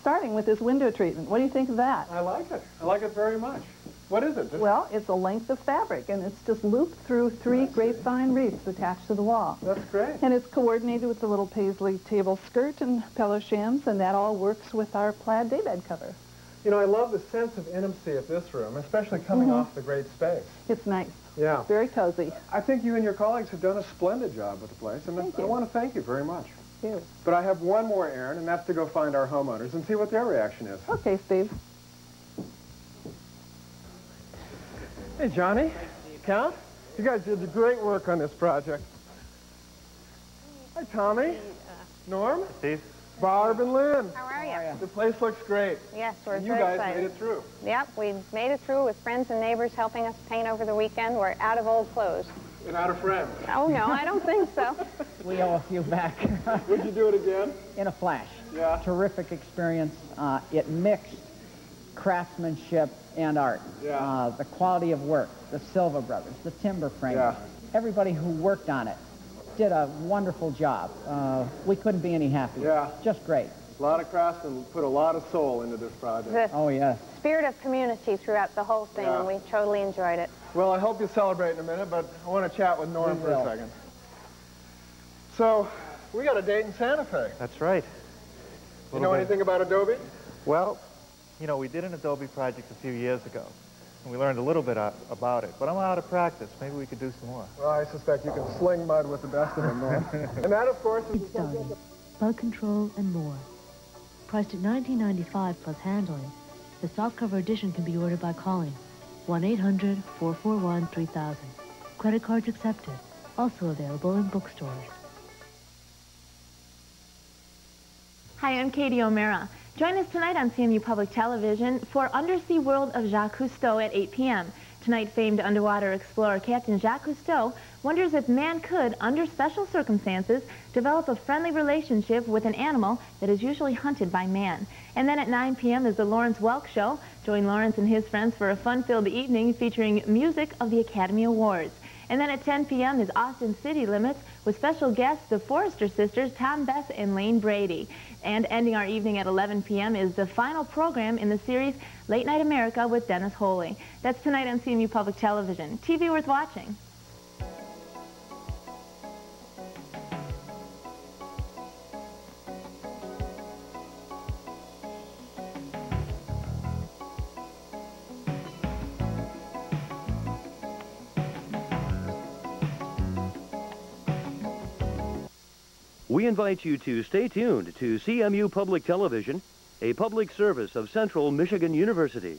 Starting with this window treatment. What do you think of that? I like it. I like it very much. What is it? Well, it's a length of fabric, and it's just looped through three grapevine wreaths attached to the wall. That's great. And it's coordinated with the little paisley table skirt and pillow shams, and that all works with our plaid daybed cover. You know, I love the sense of intimacy of this room, especially coming Mhm. off the great space. It's nice. Yeah. Very cozy. I think you and your colleagues have done a splendid job with the place, and Thank I you. want to thank you very much. Thank you. But I have one more errand, and that's to go find our homeowners and see what their reaction is. Okay, Steve. Hey, Johnny, Count, you guys did great work on this project. Hi, Tommy, Norm, Steve? Barb, and Lynn. How are you? The place looks great. Yes, we're And you guys excited. made it through. Yep, we made it through with friends and neighbors helping us paint over the weekend. We're out of old clothes. And out of friends. Oh, no, I don't think so. <laughs> We owe a few back. <laughs> Would you do it again? In a flash. Yeah. Terrific experience. Uh, it mixed craftsmanship and art. Yeah. Uh, the quality of work, the Silva brothers, the timber framers, Yeah. everybody who worked on it did a wonderful job. Uh, we couldn't be any happier. Yeah. Just great. A lot of craftsmen put a lot of soul into this project. The Oh, yes. spirit of community throughout the whole thing, Yeah. and we totally enjoyed it. Well, I hope you celebrate in a minute, but I want to chat with Norm for a second. So, we got a date in Santa Fe. That's right. You know bit. anything about Adobe? Well, you know, we did an Adobe project a few years ago, and we learned a little bit uh, about it, but I'm out of practice. Maybe we could do some more. Well, I suspect you can sling mud with the best of them, Norm. <laughs> and that, of course, is... Done. Bug control and more. Priced at $19.95 plus handling, the softcover edition can be ordered by calling 1-800-441-3000. Credit cards accepted. Also available in bookstores. Hi, I'm Katie O'Mara. Join us tonight on CMU Public Television for Undersea World of Jacques Cousteau at 8 p.m. Tonight, famed underwater explorer Captain Jacques Cousteau wonders if man could, under special circumstances, develop a friendly relationship with an animal that is usually hunted by man. And then at 9 p.m. is the Lawrence Welk Show. Join Lawrence and his friends for a fun-filled evening featuring music of the Academy Awards. And then at 10 p.m. is Austin City Limits with special guests, the Forester sisters, Tom Beth and Lane Brady. And ending our evening at 11 p.m. is the final program in the series Late Night America with Dennis Wholey. That's tonight on CMU Public Television. TV worth watching. We invite you to stay tuned to CMU Public Television, a public service of Central Michigan University.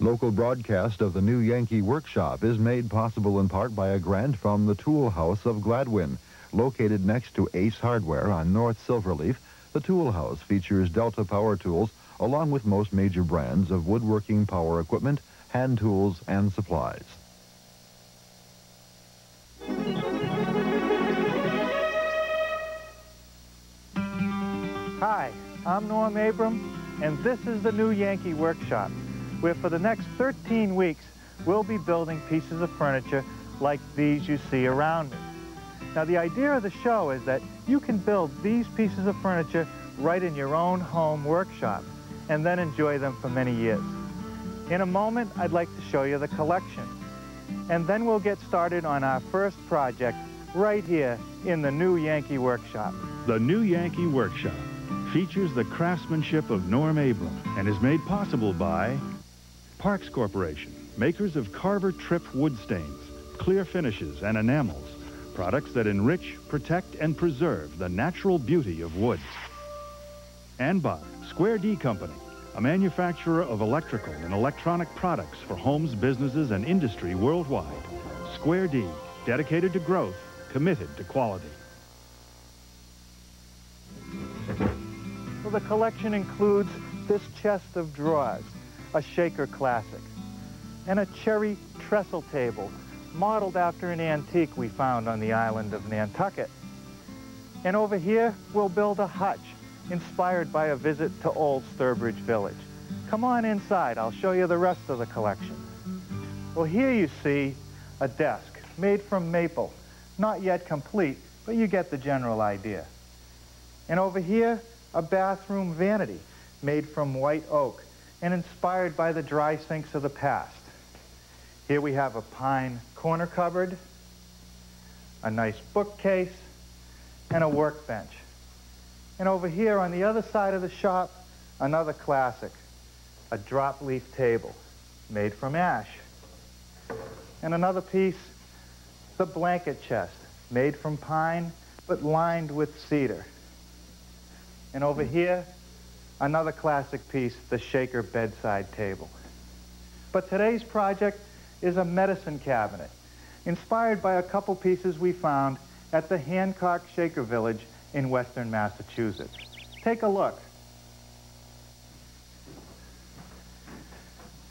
Local broadcast of the new Yankee Workshop is made possible in part by a grant from the Tool House of Gladwin. Located next to Ace Hardware on North Silverleaf, the Tool House features Delta power tools along with most major brands of woodworking power equipment, hand tools, and supplies. Hi, I'm Norm Abram, and this is the new Yankee Workshop, where for the next 13 weeks, we'll be building pieces of furniture like these you see around me. Now, the idea of the show is that you can build these pieces of furniture right in your own home workshop, and then enjoy them for many years. In a moment, I'd like to show you the collection. And then we'll get started on our first project right here in the new Yankee Workshop. The new Yankee Workshop features the craftsmanship of Norm Abram and is made possible by Parks Corporation, makers of Carver Tripp wood stains, clear finishes, and enamels, products that enrich, protect, and preserve the natural beauty of woods. And by Square D Company, a manufacturer of electrical and electronic products for homes, businesses, and industry worldwide. Square D, dedicated to growth, committed to quality. Well, the collection includes this chest of drawers, a shaker classic, and a cherry trestle table modeled after an antique we found on the island of Nantucket. And over here, we'll build a hutch inspired by a visit to Old Sturbridge Village. Come on inside, I'll show you the rest of the collection. Well, here you see a desk made from maple. Not yet complete, but you get the general idea. And over here, a bathroom vanity made from white oak and inspired by the dry sinks of the past. Here we have a pine corner cupboard, a nice bookcase, and a workbench. And over here on the other side of the shop, another classic, a drop leaf table made from ash. And another piece, the blanket chest made from pine but lined with cedar. And over here, another classic piece, the shaker bedside table. But today's project is a medicine cabinet, inspired by a couple pieces we found at the Hancock Shaker Village in western Massachusetts. Take a look.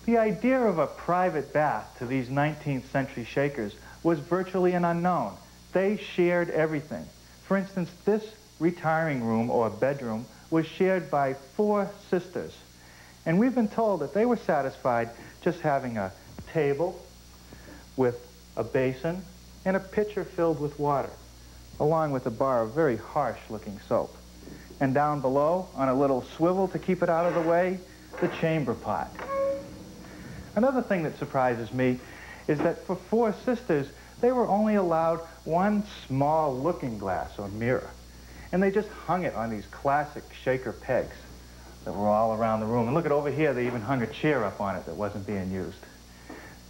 The idea of a private bath to these 19th century Shakers was virtually an unknown. They shared everything. For instance, this retiring room or bedroom was shared by four sisters. And we've been told that they were satisfied just having a table with a basin and a pitcher filled with water, along with a bar of very harsh-looking soap. And down below, on a little swivel to keep it out of the way, the chamber pot. Another thing that surprises me is that for four sisters, they were only allowed one small looking glass or mirror. And they just hung it on these classic shaker pegs that were all around the room. And look at over here, they even hung a chair up on it that wasn't being used.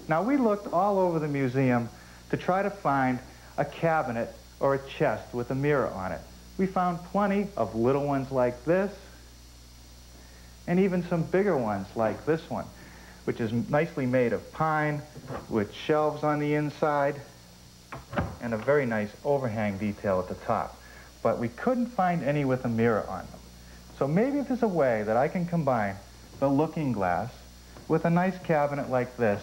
Now, we looked all over the museum to try to find a cabinet or a chest with a mirror on it. We found plenty of little ones like this, and even some bigger ones like this one, which is nicely made of pine with shelves on the inside and a very nice overhang detail at the top. But we couldn't find any with a mirror on them. So maybe there's a way that I can combine the looking glass with a nice cabinet like this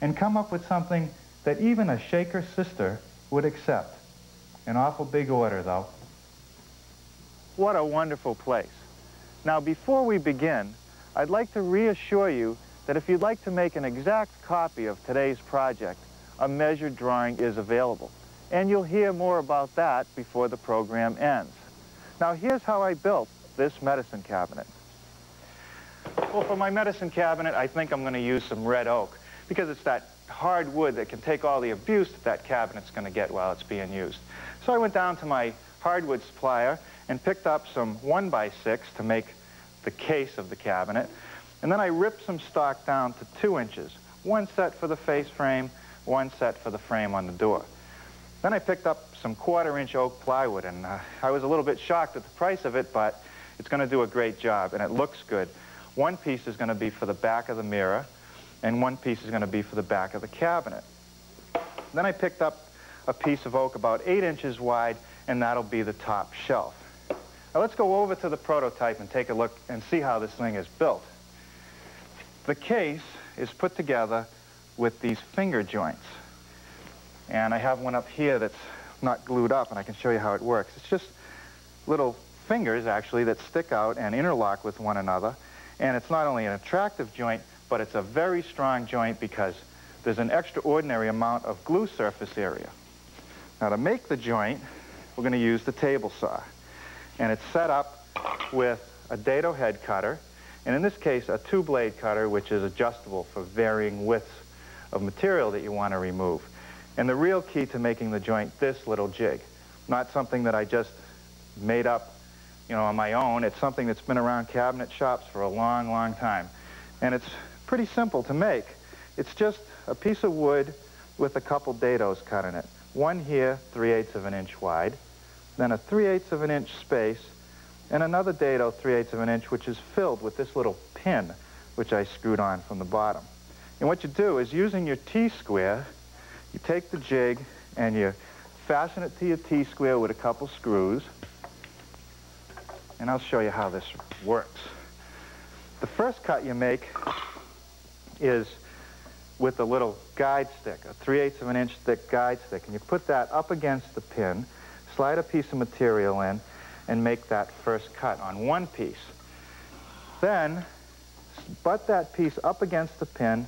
and come up with something that even a shaker sister would accept. An awful big order, though. What a wonderful place. Now, before we begin, I'd like to reassure you that if you'd like to make an exact copy of today's project, a measured drawing is available. And you'll hear more about that before the program ends. Now, here's how I built this medicine cabinet. Well, for my medicine cabinet, I think I'm going to use some red oak because it's that hard wood that can take all the abuse that that cabinet's going to get while it's being used. So I went down to my hardwood supplier and picked up some 1 by 6 to make the case of the cabinet. And then I ripped some stock down to 2 inches, one set for the face frame, one set for the frame on the door. Then I picked up some quarter-inch oak plywood, and uh, I was a little bit shocked at the price of it, but it's going to do a great job, and it looks good. One piece is going to be for the back of the mirror, and one piece is going to be for the back of the cabinet. Then I picked up a piece of oak about 8 inches wide, and that'll be the top shelf. Now let's go over to the prototype and take a look and see how this thing is built. The case is put together with these finger joints. And I have one up here that's not glued up, and I can show you how it works. It's just little fingers, actually, that stick out and interlock with one another. And it's not only an attractive joint, but it's a very strong joint because there's an extraordinary amount of glue surface area. Now, to make the joint, we're going to use the table saw. And it's set up with a dado head cutter, and in this case, a two-blade cutter, which is adjustable for varying widths of material that you want to remove. And the real key to making the joint this little jig, not something that I just made up, you know, on my own. It's something that's been around cabinet shops for a long, long time. And it's pretty simple to make. It's just a piece of wood with a couple dados cut in it. One here, 3 eighths of an inch wide, then a 3 eighths of an inch space, and another dado 3 eighths of an inch, which is filled with this little pin, which I screwed on from the bottom. And what you do is using your T-square, you take the jig and you fasten it to your T-square with a couple screws. and I'll show you how this works. The first cut you make is with a little guide stick, a 3 8 of an inch thick guide stick, and you put that up against the pin, slide a piece of material in, and make that first cut on one piece. Then, butt that piece up against the pin,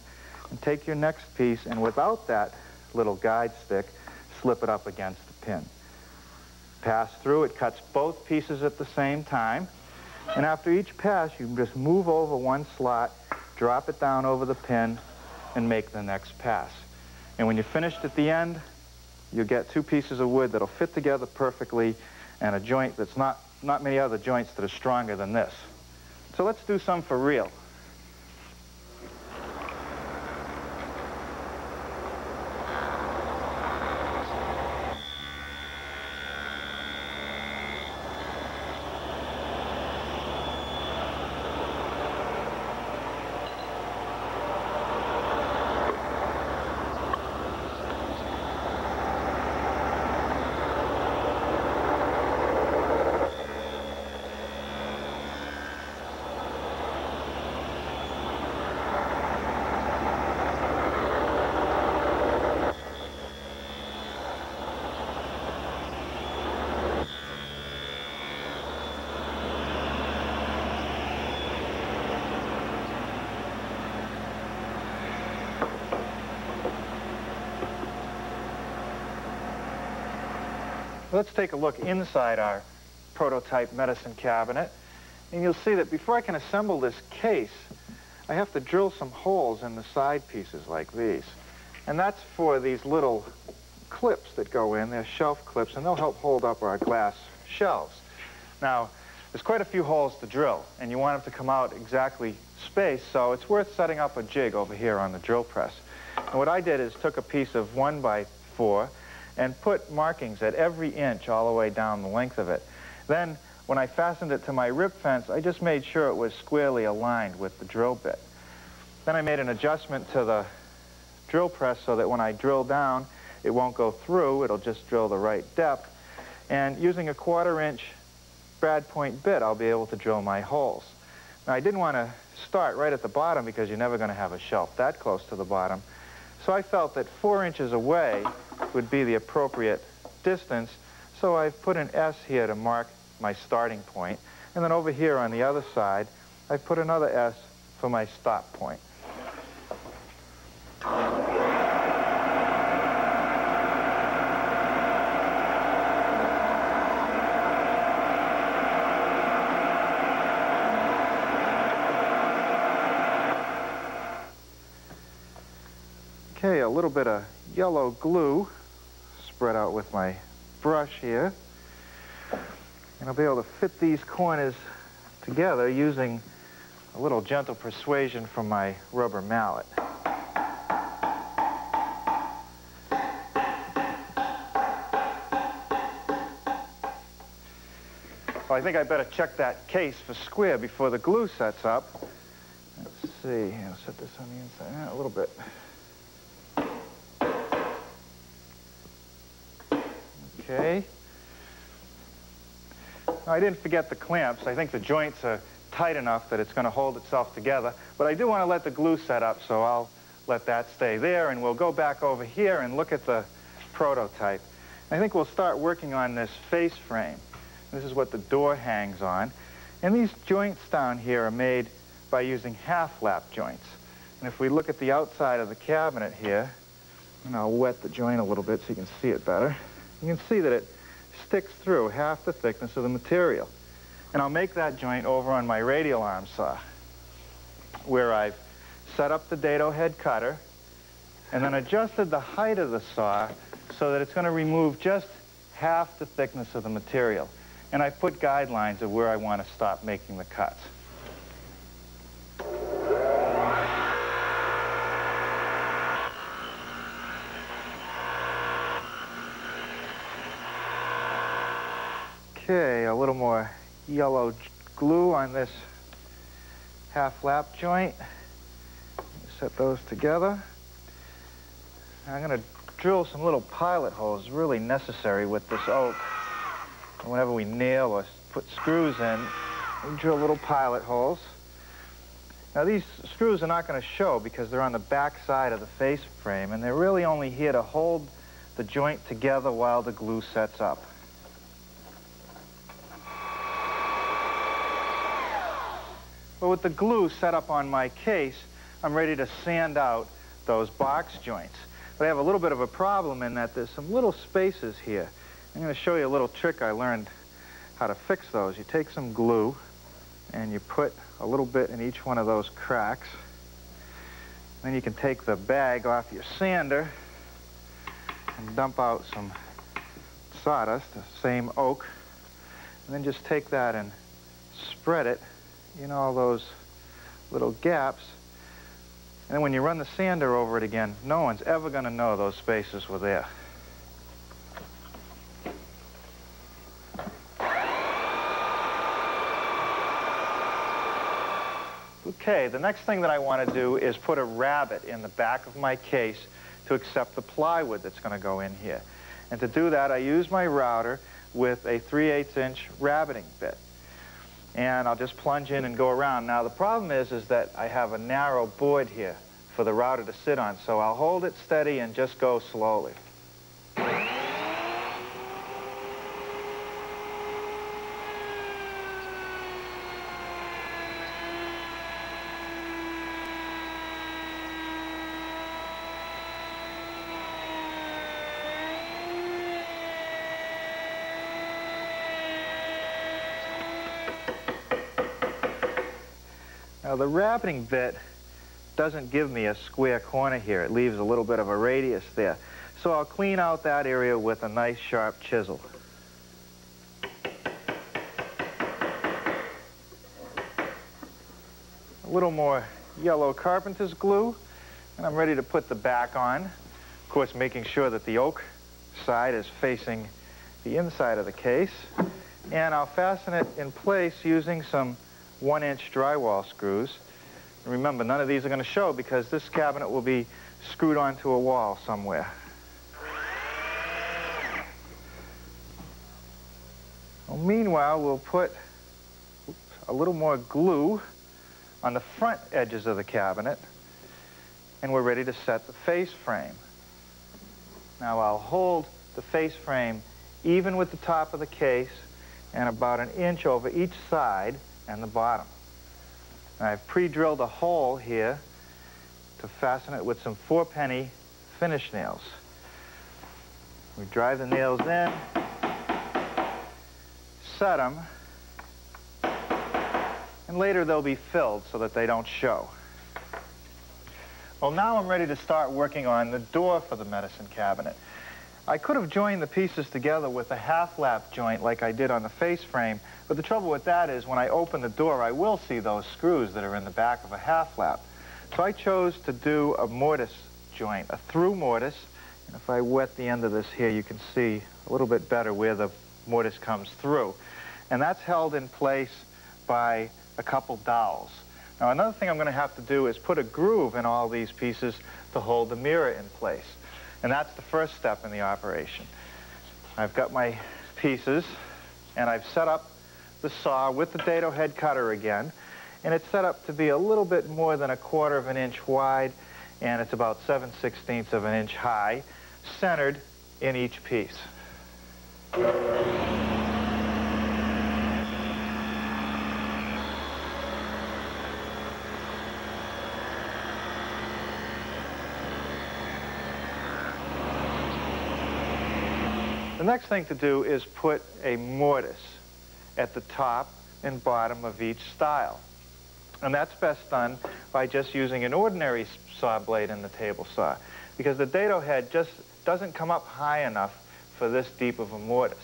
and take your next piece, and without that little guide stick, slip it up against the pin. Pass through, it cuts both pieces at the same time, and after each pass, you just move over one slot, drop it down over the pin, and make the next pass. And when you're finished at the end, you'll get two pieces of wood that'll fit together perfectly and a joint that's not, not many other joints that are stronger than this. So let's do some for real. Let's take a look inside our prototype medicine cabinet. And you'll see that before I can assemble this case, I have to drill some holes in the side pieces like these. And that's for these little clips that go in. They're shelf clips, and they'll help hold up our glass shelves. Now, there's quite a few holes to drill, and you want them to come out exactly spaced, so it's worth setting up a jig over here on the drill press. And what I did is took a piece of one by four and put markings at every inch all the way down the length of it. Then, when I fastened it to my rip fence, I just made sure it was squarely aligned with the drill bit. Then I made an adjustment to the drill press so that when I drill down, it won't go through, it'll just drill the right depth. And using a quarter inch brad point bit, I'll be able to drill my holes. Now, I didn't want to start right at the bottom because you're never going to have a shelf that close to the bottom. So I felt that four inches away would be the appropriate distance. So I've put an S here to mark my starting point. And then over here on the other side, I've put another S for my stop point. Okay, a little bit of yellow glue spread out with my brush here. And I'll be able to fit these corners together using a little gentle persuasion from my rubber mallet. Well, I think I better check that case for square before the glue sets up. Let's see, I'll set this on the inside yeah, a little bit. Okay. Now, I didn't forget the clamps. I think the joints are tight enough that it's going to hold itself together. But I do want to let the glue set up, so I'll let that stay there. And we'll go back over here and look at the prototype. I think we'll start working on this face frame. This is what the door hangs on. And these joints down here are made by using half-lap joints. And if we look at the outside of the cabinet here, and I'll wet the joint a little bit so you can see it better, you can see that it sticks through half the thickness of the material. And I'll make that joint over on my radial arm saw, where I've set up the dado head cutter and then adjusted the height of the saw so that it's going to remove just half the thickness of the material. And I put guidelines of where I want to stop making the cuts. Okay, a little more yellow glue on this half lap joint. Set those together. I'm going to drill some little pilot holes, really necessary with this oak. Whenever we nail or put screws in. We drill little pilot holes. Now these screws are not going to show because they're on the back side of the face frame and they're really only here to hold the joint together while the glue sets up. But with the glue set up on my case, I'm ready to sand out those box joints. But I have a little bit of a problem in that there's some little spaces here. I'm going to show you a little trick I learned how to fix those. You take some glue and you put a little bit in each one of those cracks. Then you can take the bag off your sander and dump out some sawdust, the same oak, and then just take that and spread it in all those little gaps. And then when you run the sander over it again, no one's ever going to know those spaces were there. Okay, the next thing that I want to do is put a rabbet in the back of my case to accept the plywood that's going to go in here. And to do that, I use my router with a 3 8 inch rabbeting bit. And I'll just plunge in and go around. Now, the problem is, is that I have a narrow board here for the router to sit on, so I'll hold it steady and just go slowly. The rabbeting bit doesn't give me a square corner here. It leaves a little bit of a radius there. So I'll clean out that area with a nice sharp chisel. A little more yellow carpenter's glue, and I'm ready to put the back on. Of course, making sure that the oak side is facing the inside of the case. And I'll fasten it in place using some one-inch drywall screws. And remember, none of these are going to show because this cabinet will be screwed onto a wall somewhere. Well, meanwhile, we'll put a little more glue on the front edges of the cabinet, and we're ready to set the face frame. Now I'll hold the face frame even with the top of the case and about an inch over each side and the bottom. I've pre-drilled a hole here to fasten it with some four penny finish nails. We drive the nails in, set them, and later they'll be filled so that they don't show. Well, now I'm ready to start working on the door for the medicine cabinet. I could have joined the pieces together with a half-lap joint like I did on the face frame, but the trouble with that is when I open the door, I will see those screws that are in the back of a half-lap. So I chose to do a mortise joint, a through mortise. And if I wet the end of this here, you can see a little bit better where the mortise comes through. And that's held in place by a couple dowels. Now, another thing I'm going to have to do is put a groove in all these pieces to hold the mirror in place. And that's the first step in the operation. I've got my pieces, and I've set up the saw with the dado head cutter again, and it's set up to be a little bit more than a quarter of an inch wide, and it's about 7 sixteenths of an inch high, centered in each piece. Next thing to do is put a mortise at the top and bottom of each stile. And that's best done by just using an ordinary saw blade in the table saw because the dado head just doesn't come up high enough for this deep of a mortise.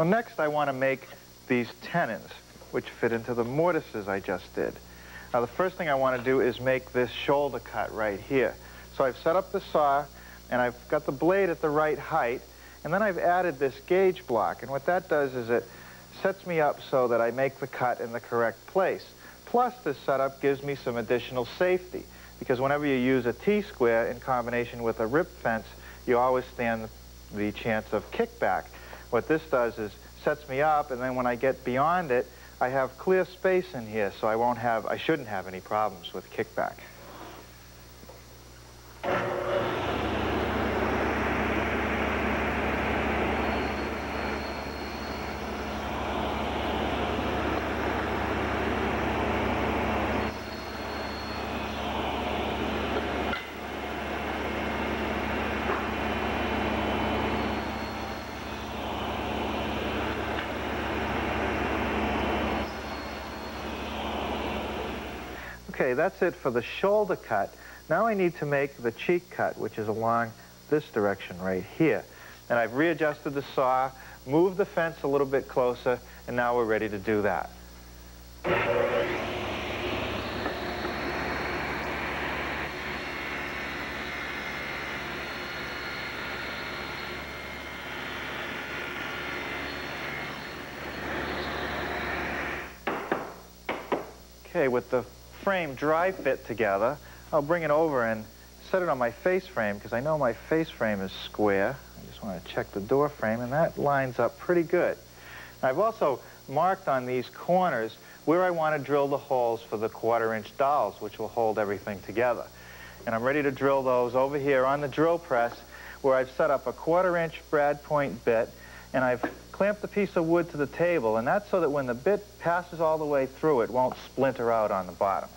Well, next I want to make these tenons, which fit into the mortises I just did. Now, the first thing I want to do is make this shoulder cut right here. So I've set up the saw, and I've got the blade at the right height, and then I've added this gauge block. And what that does is it sets me up so that I make the cut in the correct place. Plus, this setup gives me some additional safety because whenever you use a T-square in combination with a rip fence, you always stand the chance of kickback. What this does is sets me up, and then when I get beyond it, I have clear space in here, so I won't have, I shouldn't have any problems with kickback. Okay, that's it for the shoulder cut. Now I need to make the cheek cut, which is along this direction right here. And I've readjusted the saw, moved the fence a little bit closer, and now we're ready to do that. Okay, with the frame dry fit together, I'll bring it over and set it on my face frame because I know my face frame is square. I just want to check the door frame, and that lines up pretty good. I've also marked on these corners where I want to drill the holes for the quarter-inch dowels, which will hold everything together. And I'm ready to drill those over here on the drill press where I've set up a quarter-inch brad point bit, and I've clamped the piece of wood to the table, and that's so that when the bit passes all the way through, it won't splinter out on the bottom.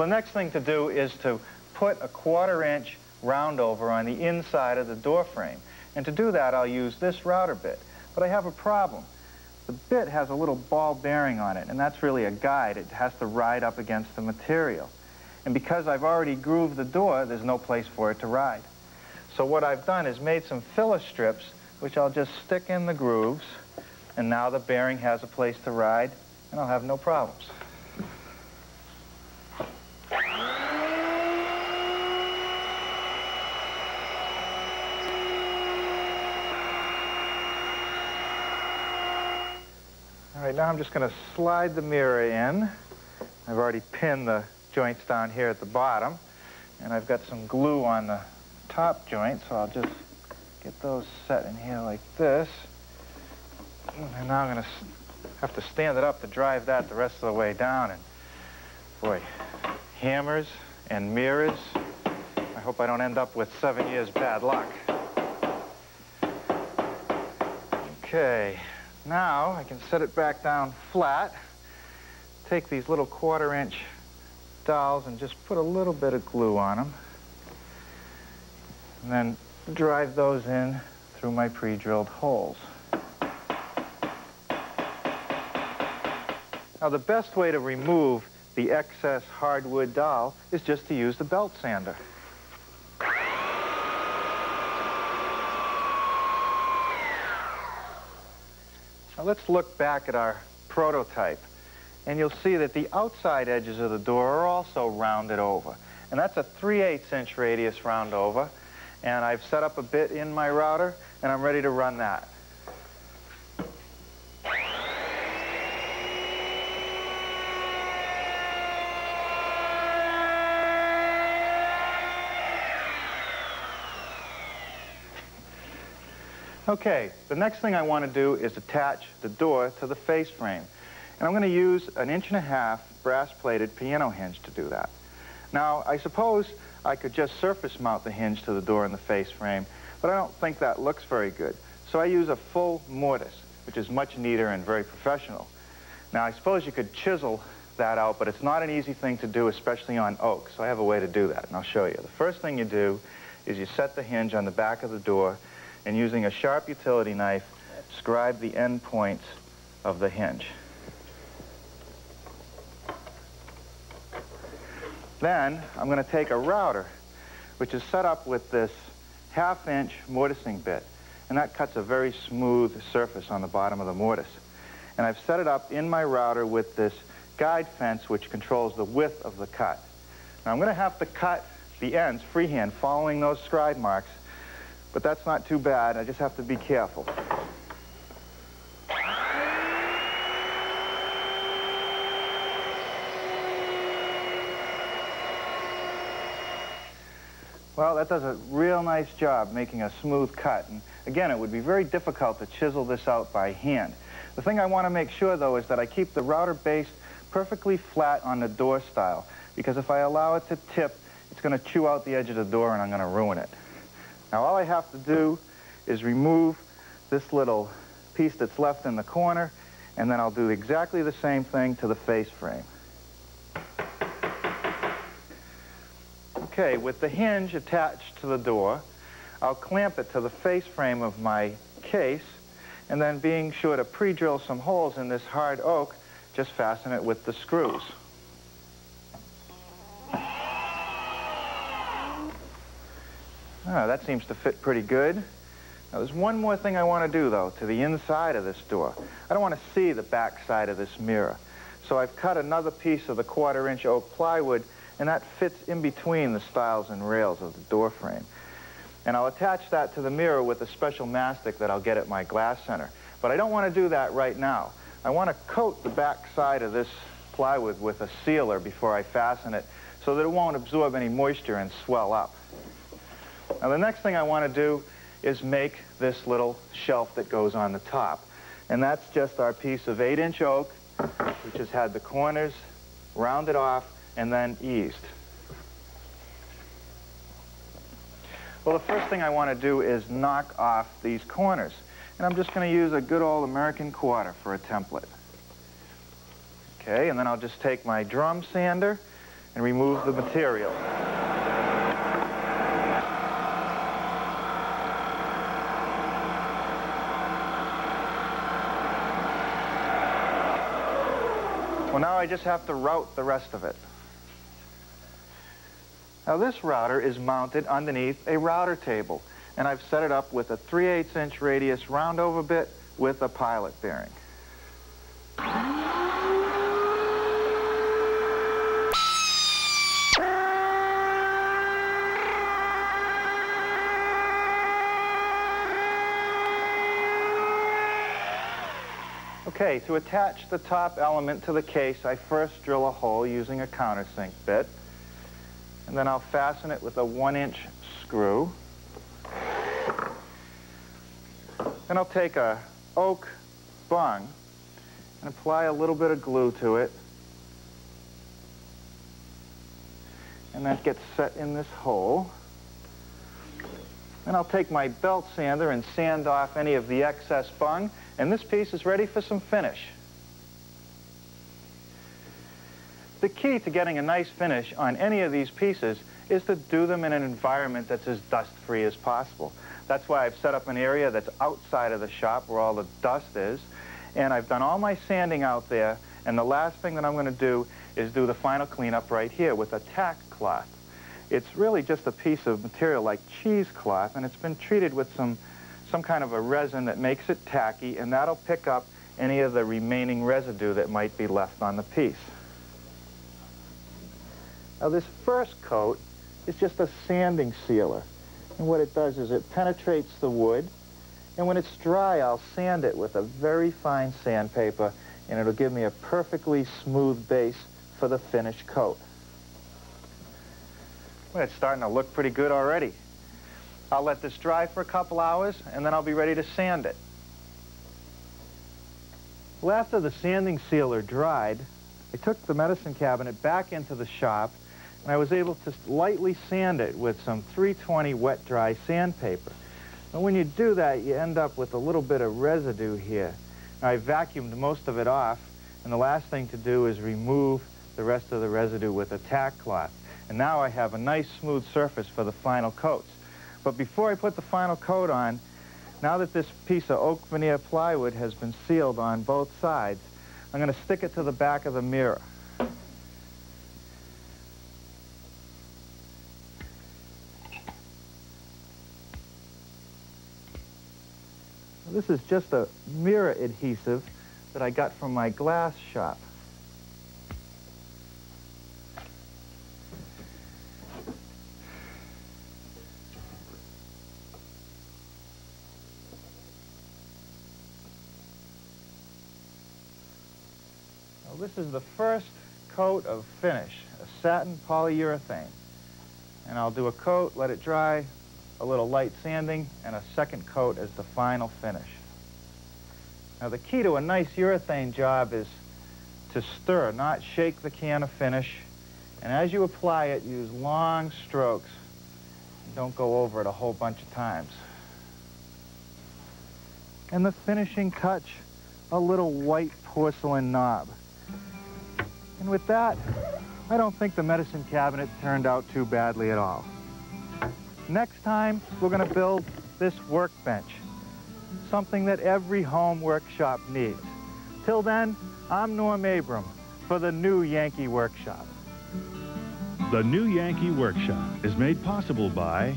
Well, the next thing to do is to put a quarter inch round over on the inside of the door frame. And to do that, I'll use this router bit. But I have a problem. The bit has a little ball bearing on it, and that's really a guide. It has to ride up against the material. And because I've already grooved the door, there's no place for it to ride. So what I've done is made some filler strips, which I'll just stick in the grooves, and now the bearing has a place to ride, and I'll have no problems. All right, now I'm just going to slide the mirror in. I've already pinned the joints down here at the bottom, and I've got some glue on the top joint, so I'll just get those set in here like this. And now I'm going to have to stand it up to drive that the rest of the way down. And boy, hammers and mirrors. I hope I don't end up with seven years bad luck. Okay. Now I can set it back down flat, take these little quarter inch dowels and just put a little bit of glue on them. And then drive those in through my pre-drilled holes. Now the best way to remove the excess hardwood dowel is just to use the belt sander. Now let's look back at our prototype. And you'll see that the outside edges of the door are also rounded over. And that's a 3 8 inch radius round over. And I've set up a bit in my router, and I'm ready to run that. Okay, the next thing I want to do is attach the door to the face frame. And I'm going to use an inch and a half brass-plated piano hinge to do that. Now, I suppose I could just surface mount the hinge to the door in the face frame, but I don't think that looks very good. So I use a full mortise, which is much neater and very professional. Now, I suppose you could chisel that out, but it's not an easy thing to do, especially on oak. So I have a way to do that, and I'll show you. The first thing you do is you set the hinge on the back of the door and using a sharp utility knife, scribe the end points of the hinge. Then I'm going to take a router, which is set up with this half-inch mortising bit. And that cuts a very smooth surface on the bottom of the mortise. And I've set it up in my router with this guide fence, which controls the width of the cut. Now I'm going to have to cut the ends freehand following those scribe marks, but that's not too bad. I just have to be careful. Well, that does a real nice job making a smooth cut. And again, it would be very difficult to chisel this out by hand. The thing I want to make sure, though, is that I keep the router base perfectly flat on the door stile, because if I allow it to tip, it's going to chew out the edge of the door and I'm going to ruin it. Now, all I have to do is remove this little piece that's left in the corner, and then I'll do exactly the same thing to the face frame. Okay, with the hinge attached to the door, I'll clamp it to the face frame of my case, and then being sure to pre-drill some holes in this hard oak, just fasten it with the screws. Ah, that seems to fit pretty good. Now, there's one more thing I want to do, though, to the inside of this door. I don't want to see the back side of this mirror. So I've cut another piece of the quarter-inch oak plywood, and that fits in between the stiles and rails of the door frame. And I'll attach that to the mirror with a special mastic that I'll get at my glass center. But I don't want to do that right now. I want to coat the back side of this plywood with a sealer before I fasten it so that it won't absorb any moisture and swell up. Now the next thing I want to do is make this little shelf that goes on the top. And that's just our piece of 8-inch oak, which has had the corners rounded off and then eased. Well, the first thing I want to do is knock off these corners. And I'm just going to use a good old American quarter for a template. Okay, and then I'll just take my drum sander and remove the material. Well, now I just have to route the rest of it. Now this router is mounted underneath a router table, and I've set it up with a 3 8 inch radius roundover bit with a pilot bearing. Okay, to attach the top element to the case, I first drill a hole using a countersink bit. And then I'll fasten it with a one-inch screw. Then I'll take a oak bung and apply a little bit of glue to it. And that gets set in this hole. Then I'll take my belt sander and sand off any of the excess bung, and this piece is ready for some finish. The key to getting a nice finish on any of these pieces is to do them in an environment that's as dust-free as possible. That's why I've set up an area that's outside of the shop where all the dust is, and I've done all my sanding out there, and the last thing that I'm going to do is do the final cleanup right here with a tack cloth. It's really just a piece of material like cheesecloth, and it's been treated with some, some kind of a resin that makes it tacky, and that'll pick up any of the remaining residue that might be left on the piece. Now this first coat is just a sanding sealer. And what it does is it penetrates the wood, and when it's dry, I'll sand it with a very fine sandpaper, and it'll give me a perfectly smooth base for the finished coat. Well, it's starting to look pretty good already. I'll let this dry for a couple hours, and then I'll be ready to sand it. Well, after the sanding sealer dried, I took the medicine cabinet back into the shop, and I was able to lightly sand it with some 320 wet dry sandpaper. And when you do that, you end up with a little bit of residue here. Now, I vacuumed most of it off, and the last thing to do is remove the rest of the residue with a tack cloth. And now I have a nice smooth surface for the final coats. But before I put the final coat on, now that this piece of oak veneer plywood has been sealed on both sides, I'm going to stick it to the back of the mirror. This is just a mirror adhesive that I got from my glass shop. This is the first coat of finish, a satin polyurethane. And I'll do a coat, let it dry, a little light sanding, and a second coat as the final finish. Now the key to a nice urethane job is to stir, not shake the can of finish. And as you apply it, use long strokes. Don't go over it a whole bunch of times. And the finishing touch, a little white porcelain knob. And with that, I don't think the medicine cabinet turned out too badly at all. Next time, we're going to build this workbench, something that every home workshop needs. Till then, I'm Norm Abram for the new Yankee Workshop. The new Yankee Workshop is made possible by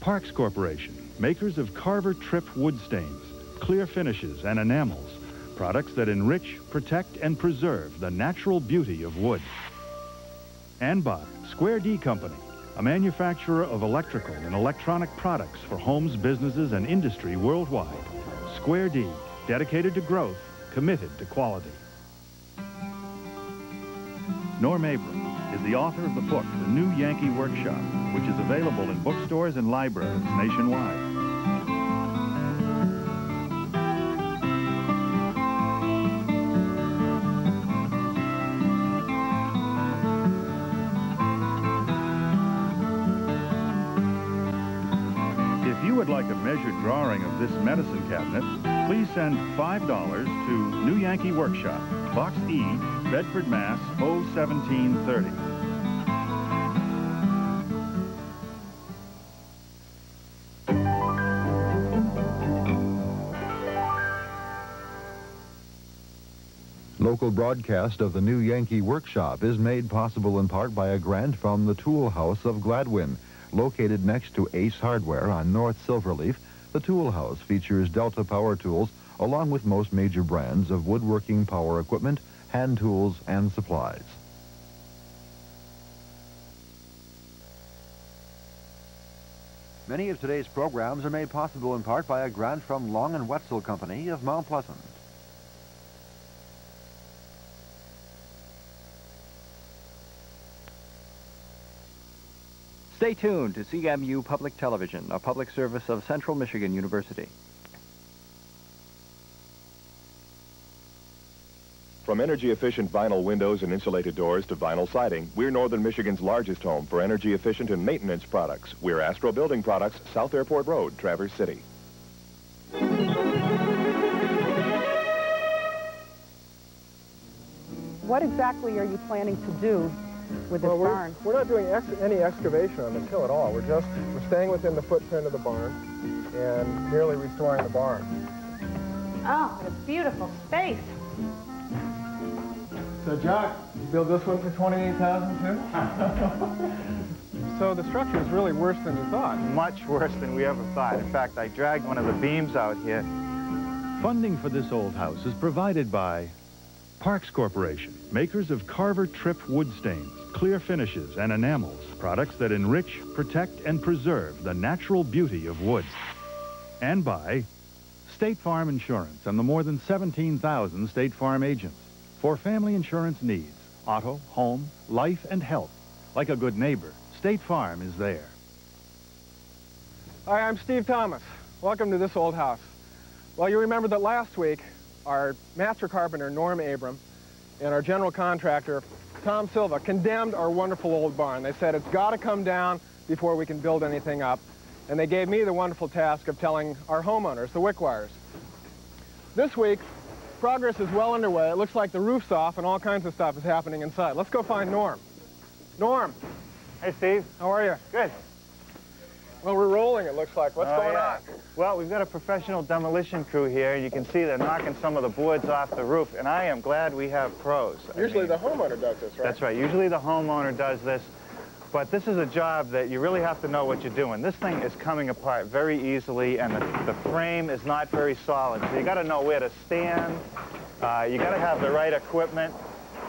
Parks Corporation, makers of Carver Tripp wood stains, clear finishes, and enamels, products that enrich, protect, and preserve the natural beauty of wood. And by Square D Company, a manufacturer of electrical and electronic products for homes, businesses, and industry worldwide. Square D, dedicated to growth, committed to quality. Norm Abram is the author of the book, The New Yankee Workshop, which is available in bookstores and libraries nationwide. This medicine cabinet, please send $5 to New Yankee Workshop, Box E, Bedford, Mass. 01730. Local broadcast of the new Yankee Workshop is made possible in part by a grant from the Tool House of Gladwin. Located next to Ace Hardware on North Silverleaf, the Tool House features Delta power tools along with most major brands of woodworking power equipment, hand tools, and supplies. Many of today's programs are made possible in part by a grant from Long and Wetzel Company of Mount Pleasant. Stay tuned to CMU Public Television, a public service of Central Michigan University. From energy-efficient vinyl windows and insulated doors to vinyl siding, we're Northern Michigan's largest home for energy-efficient and maintenance products. We're Astro Building Products, South Airport Road, Traverse City. What exactly are you planning to do with this well, we're, barn? We're not doing ex any excavation on this hill at all. We're just we're staying within the footprint of the barn and merely restoring the barn. Oh, what a beautiful space. So, Jack, you build this one for 28000 too? <laughs> so the structure is really worse than you thought. Much worse than we ever thought. In fact, I dragged one of the beams out here. Funding for this old house is provided by Parks Corporation, makers of Carver Tripp wood stains, clear finishes, and enamels, products that enrich, protect, and preserve the natural beauty of wood. And by State Farm Insurance and the more than 17,000 State Farm agents. For family insurance needs, auto, home, life, and health, like a good neighbor, State Farm is there. Hi, I'm Steve Thomas. Welcome to this old house. Well, you remember that last week, our master carpenter, Norm Abram, and our general contractor, Tom Silva, condemned our wonderful old barn. They said it's got to come down before we can build anything up. And they gave me the wonderful task of telling our homeowners, the Wickwires. This week, progress is well underway. It looks like the roof's off and all kinds of stuff is happening inside. Let's go find Norm. Norm. Hey, Steve. How are you? Good. Well, we're rolling, it looks like. What's Oh, going yeah. on? Well, we've got a professional demolition crew here. You can see they're knocking some of the boards off the roof, and I am glad we have pros. I Usually mean, the homeowner does this, right? That's right. Usually the homeowner does this. But this is a job that you really have to know what you're doing. This thing is coming apart very easily, and the, the frame is not very solid. So you got to know where to stand. Uh, you got to have the right equipment.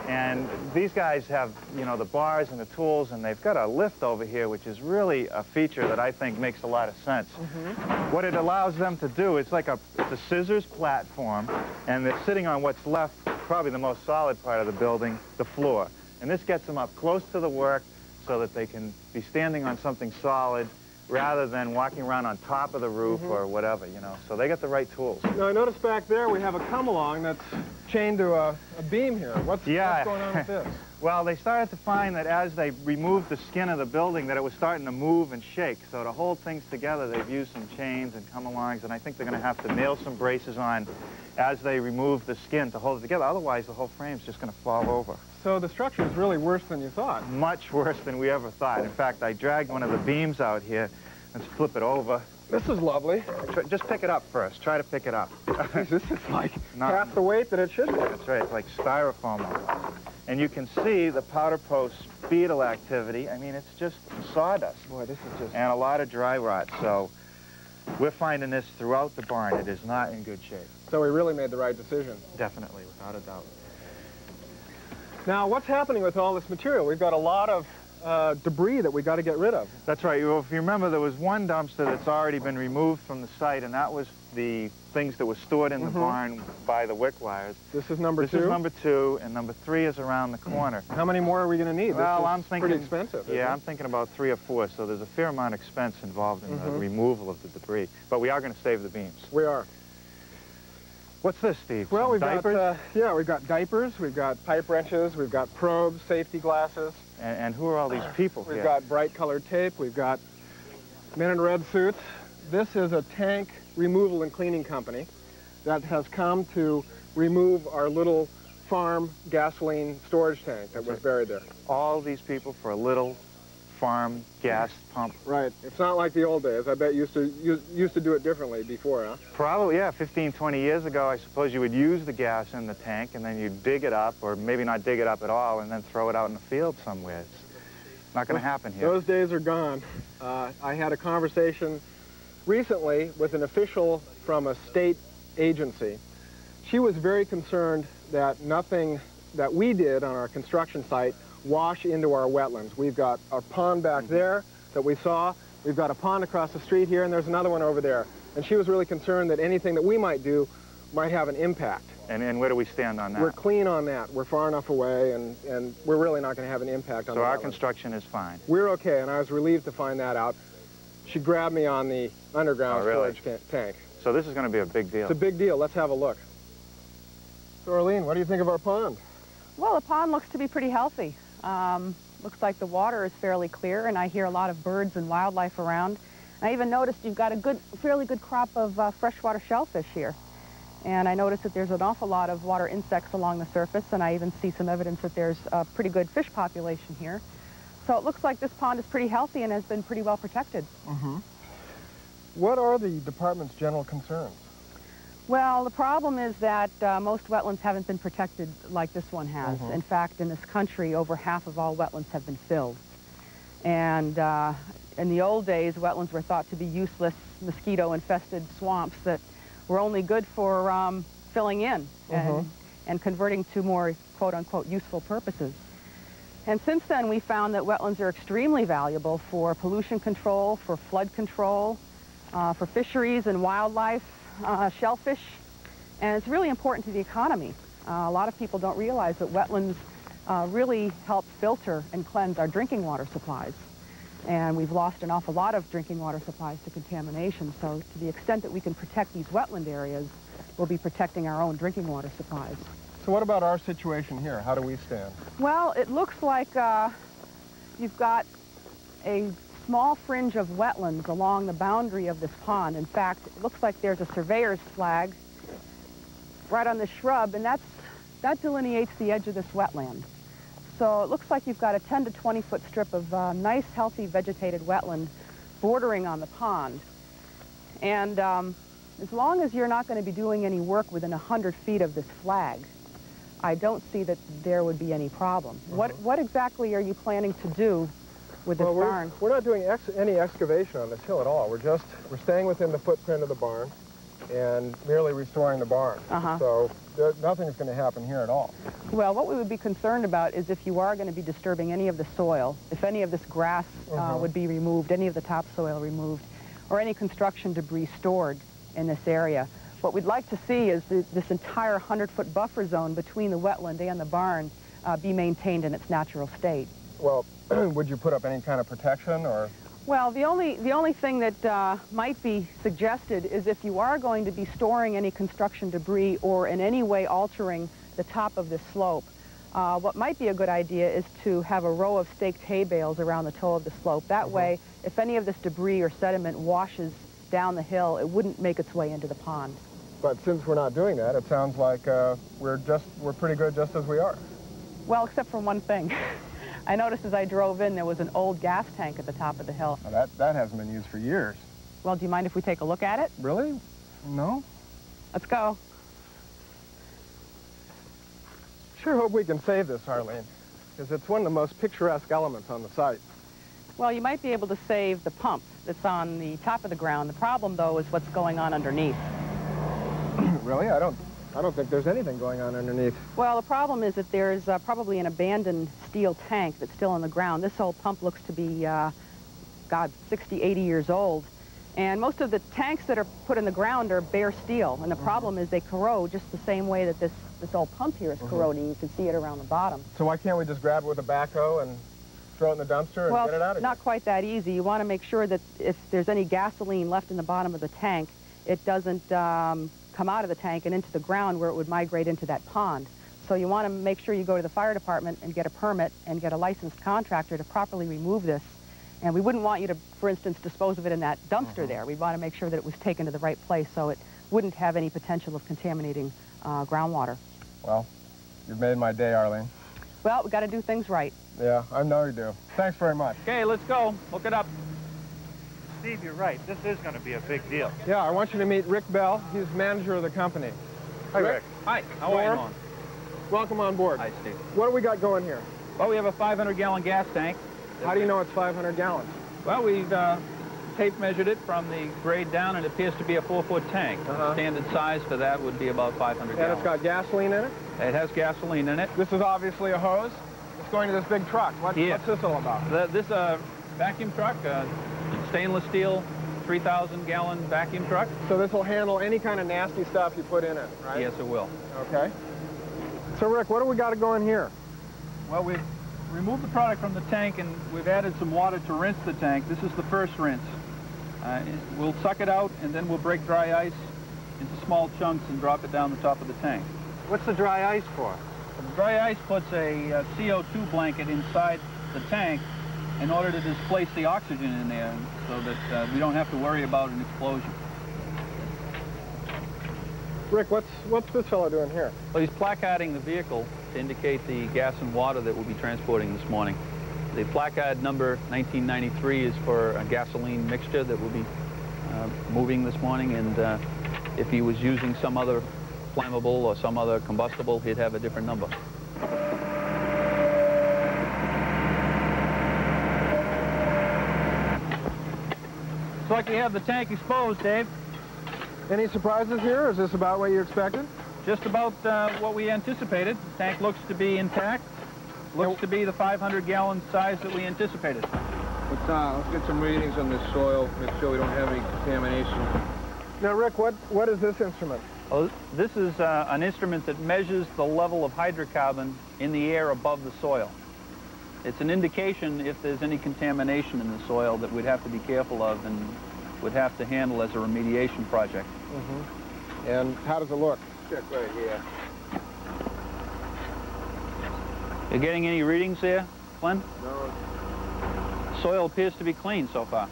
And these guys have, you know, the bars and the tools, and they've got a lift over here, which is really a feature that I think makes a lot of sense. Mm-hmm. What it allows them to do, it's like a, it's a scissors platform, and they're sitting on what's left, probably the most solid part of the building, the floor. And this gets them up close to the work so that they can be standing on something solid rather than walking around on top of the roof Mhm. or whatever, you know. So they got the right tools. Now, I noticed back there we have a come-along that's chained to a, a beam here. What's, Yeah. what's going on with this? <laughs> Well, they started to find that as they removed the skin of the building that it was starting to move and shake. So to hold things together, they've used some chains and come-alongs, and I think they're going to have to nail some braces on as they remove the skin to hold it together. Otherwise, the whole frame's just going to fall over. So the structure is really worse than you thought. Much worse than we ever thought. In fact, I dragged one of the beams out here. Let's flip it over. This is lovely. Try- Just pick it up first. Try to pick it up. <laughs> this is like Not- half the weight that it should be. That's right. It's like styrofoam. And you can see the powder post beetle activity. I mean, it's just sawdust. Boy, this is just... And a lot of dry rot. So we're finding this throughout the barn. It is not in good shape. So we really made the right decision. Definitely, without a doubt. Now, what's happening with all this material? We've got a lot of uh, debris that we got to get rid of. That's right. Well, if you remember, there was one dumpster that's already been removed from the site, and that was the things that were stored in the Mhm. barn by the Wickwires. This is number this two? is number two, and number three is around the corner. How many more are we going to need? Well, this I'm thinking pretty expensive. Yeah? I'm thinking about three or four. So there's a fair amount of expense involved in the Mhm. removal of the debris. But we are going to save the beams. We are. What's this, Steve? Well, Some we've diapers? got uh, yeah, we've got diapers, we've got pipe wrenches, we've got probes, safety glasses. And, and who are all these people We've here? got bright colored tape. We've got men in red suits. This is a tank removal and cleaning company that has come to remove our little farm gasoline storage tank that was buried there. all these people for a little farm gas pump. Right. It's not like the old days. I bet you used to you used to do it differently before, huh? Probably, yeah, 15, 20 years ago, I suppose you would use the gas in the tank and then you'd dig it up, or maybe not dig it up at all, and then throw it out in the field somewhere. It's not going to happen here. Those days are gone. Uh, I had a conversation recently with an official from a state agency. She was very concerned that nothing that we did on our construction site wash into our wetlands. We've got a pond back Mm-hmm. there that we saw. We've got a pond across the street here, and there's another one over there. And she was really concerned that anything that we might do might have an impact. And, and where do we stand on that? We're clean on that. We're far enough away, and, and we're really not going to have an impact on so our wetlands. construction is fine. We're okay, and I was relieved to find that out. She grabbed me on the underground Oh, really? storage ca- tank. So this is going to be a big deal. It's a big deal. Let's have a look. So, Arlene, what do you think of our pond? Well, the pond looks to be pretty healthy. Um, looks like the water is fairly clear, and I hear a lot of birds and wildlife around. I even noticed you've got a good, fairly good crop of uh, freshwater shellfish here. And I noticed that there's an awful lot of water insects along the surface, and I even see some evidence that there's a pretty good fish population here. So it looks like this pond is pretty healthy and has been pretty well protected. Mm-hmm. What are the department's general concerns? Well, the problem is that uh, most wetlands haven't been protected like this one has. Mhm. In fact, in this country, over half of all wetlands have been filled. And uh, in the old days, wetlands were thought to be useless, mosquito-infested swamps that were only good for um, filling in Mhm. and, and converting to more quote-unquote useful purposes. And since then, we found that wetlands are extremely valuable for pollution control, for flood control, uh, for fisheries and wildlife, uh, shellfish, and it's really important to the economy. Uh, a lot of people don't realize that wetlands uh, really help filter and cleanse our drinking water supplies. And we've lost an awful lot of drinking water supplies to contamination, so to the extent that we can protect these wetland areas, we'll be protecting our own drinking water supplies. So what about our situation here? How do we stand? Well, it looks like uh, you've got a small fringe of wetlands along the boundary of this pond. In fact, it looks like there's a surveyor's flag right on the shrub, and that's, that delineates the edge of this wetland. So it looks like you've got a 10 to 20 foot strip of uh, nice, healthy, vegetated wetland bordering on the pond. And um, as long as you're not going to be doing any work within 100 feet of this flag, I don't see that there would be any problem. What, what exactly are you planning to do with this well, we're, barn. We're not doing ex any excavation on this hill at all. We're just, we're staying within the footprint of the barn and merely restoring the barn. Uh-huh. So there, nothing's going to happen here at all. Well, what we would be concerned about is if you are going to be disturbing any of the soil, if any of this grass uh, Mhm. would be removed, any of the topsoil removed, or any construction debris stored in this area. What we'd like to see is th this entire 100-foot buffer zone between the wetland and the barn uh, be maintained in its natural state. Well, <clears throat> would you put up any kind of protection or? Well, the only, the only thing that uh, might be suggested is if you are going to be storing any construction debris or in any way altering the top of this slope, uh, what might be a good idea is to have a row of staked hay bales around the toe of the slope. That way, if any of this debris or sediment washes down the hill, it wouldn't make its way into the pond. But since we're not doing that, it sounds like uh, we're just, we're pretty good just as we are. Well, except for one thing. <laughs> I noticed as I drove in, there was an old gas tank at the top of the hill. Now that, that hasn't been used for years. Well, do you mind if we take a look at it? Really? No? Let's go. Sure hope we can save this, Arlene, because it's one of the most picturesque elements on the site. Well, you might be able to save the pump that's on the top of the ground. The problem, though, is what's going on underneath. <clears throat> really? I don't, I don't think there's anything going on underneath. Well, the problem is that there's uh, probably an abandoned steel tank that's still on the ground. This old pump looks to be, uh, God, 60, 80 years old. And most of the tanks that are put in the ground are bare steel. And the problem is they corrode just the same way that this, this old pump here is Mhm. corroding. You can see it around the bottom. So why can't we just grab it with a backhoe and throw it in the dumpster and well, get it out of it's not quite that easy. You want to make sure that if there's any gasoline left in the bottom of the tank, it doesn't um, come out of the tank and into the ground where it would migrate into that pond. So you want to make sure you go to the fire department and get a permit and get a licensed contractor to properly remove this. And we wouldn't want you to, for instance, dispose of it in that dumpster there. We'd want to make sure that it was taken to the right place so it wouldn't have any potential of contaminating uh, groundwater. Well, you've made my day, Arlene. Well, we got to do things right. Yeah, I know you do. Thanks very much. Okay, let's go. Look it up. Steve, you're right. This is going to be a big deal. Yeah, I want you to meet Rick Bell. He's manager of the company. Hi, Rick. Hi, how are you Norm. doing? Welcome on board. Hi, Steve. What do we got going here? Well, we have a 500-gallon gas tank. How do you know it's 500 gallons? Well, we've uh, tape measured it from the grade down, and it appears to be a four-foot tank. Uh-huh. Standard size for that would be about 500 And gallons. And it's got gasoline in it? It has gasoline in it. This is obviously a hose. It's going to this big truck. What, Yeah. What's this all about? The, this uh, vacuum truck, uh, stainless steel, 3,000 gallon vacuum truck. So this will handle any kind of nasty stuff you put in it, right? Yes, it will. Okay. So Rick, what do we got to go in here? Well, we've removed the product from the tank and we've added some water to rinse the tank. This is the first rinse. Uh, we'll suck it out and then we'll break dry ice into small chunks and drop it down the top of the tank. What's the dry ice for? The dry ice puts a uh, CO2 blanket inside the tank in order to displace the oxygen in there so that uh, we don't have to worry about an explosion. Rick, what's what's this fellow doing here? Well, he's placarding the vehicle to indicate the gas and water that we'll be transporting this morning. The placard number 1993 is for a gasoline mixture that we'll be uh, moving this morning, and uh, if he was using some other flammable or some other combustible, he'd have a different number. Looks like you have the tank exposed, Dave. Any surprises here, or is this about what you expected? Just about uh, what we anticipated. The tank looks to be intact. Looks to be the 500-gallon size that we anticipated. Let's, uh, let's get some readings on this soil, make sure we don't have any contamination. Now, Rick, what what is this instrument? Oh, this is uh, an instrument that measures the level of hydrocarbon in the air above the soil. It's an indication if there's any contamination in the soil that we'd have to be careful of and would have to handle as a remediation project. Mm-hmm. And how does it look? Check right here. You getting any readings there, Glenn? No. Soil appears to be clean so far.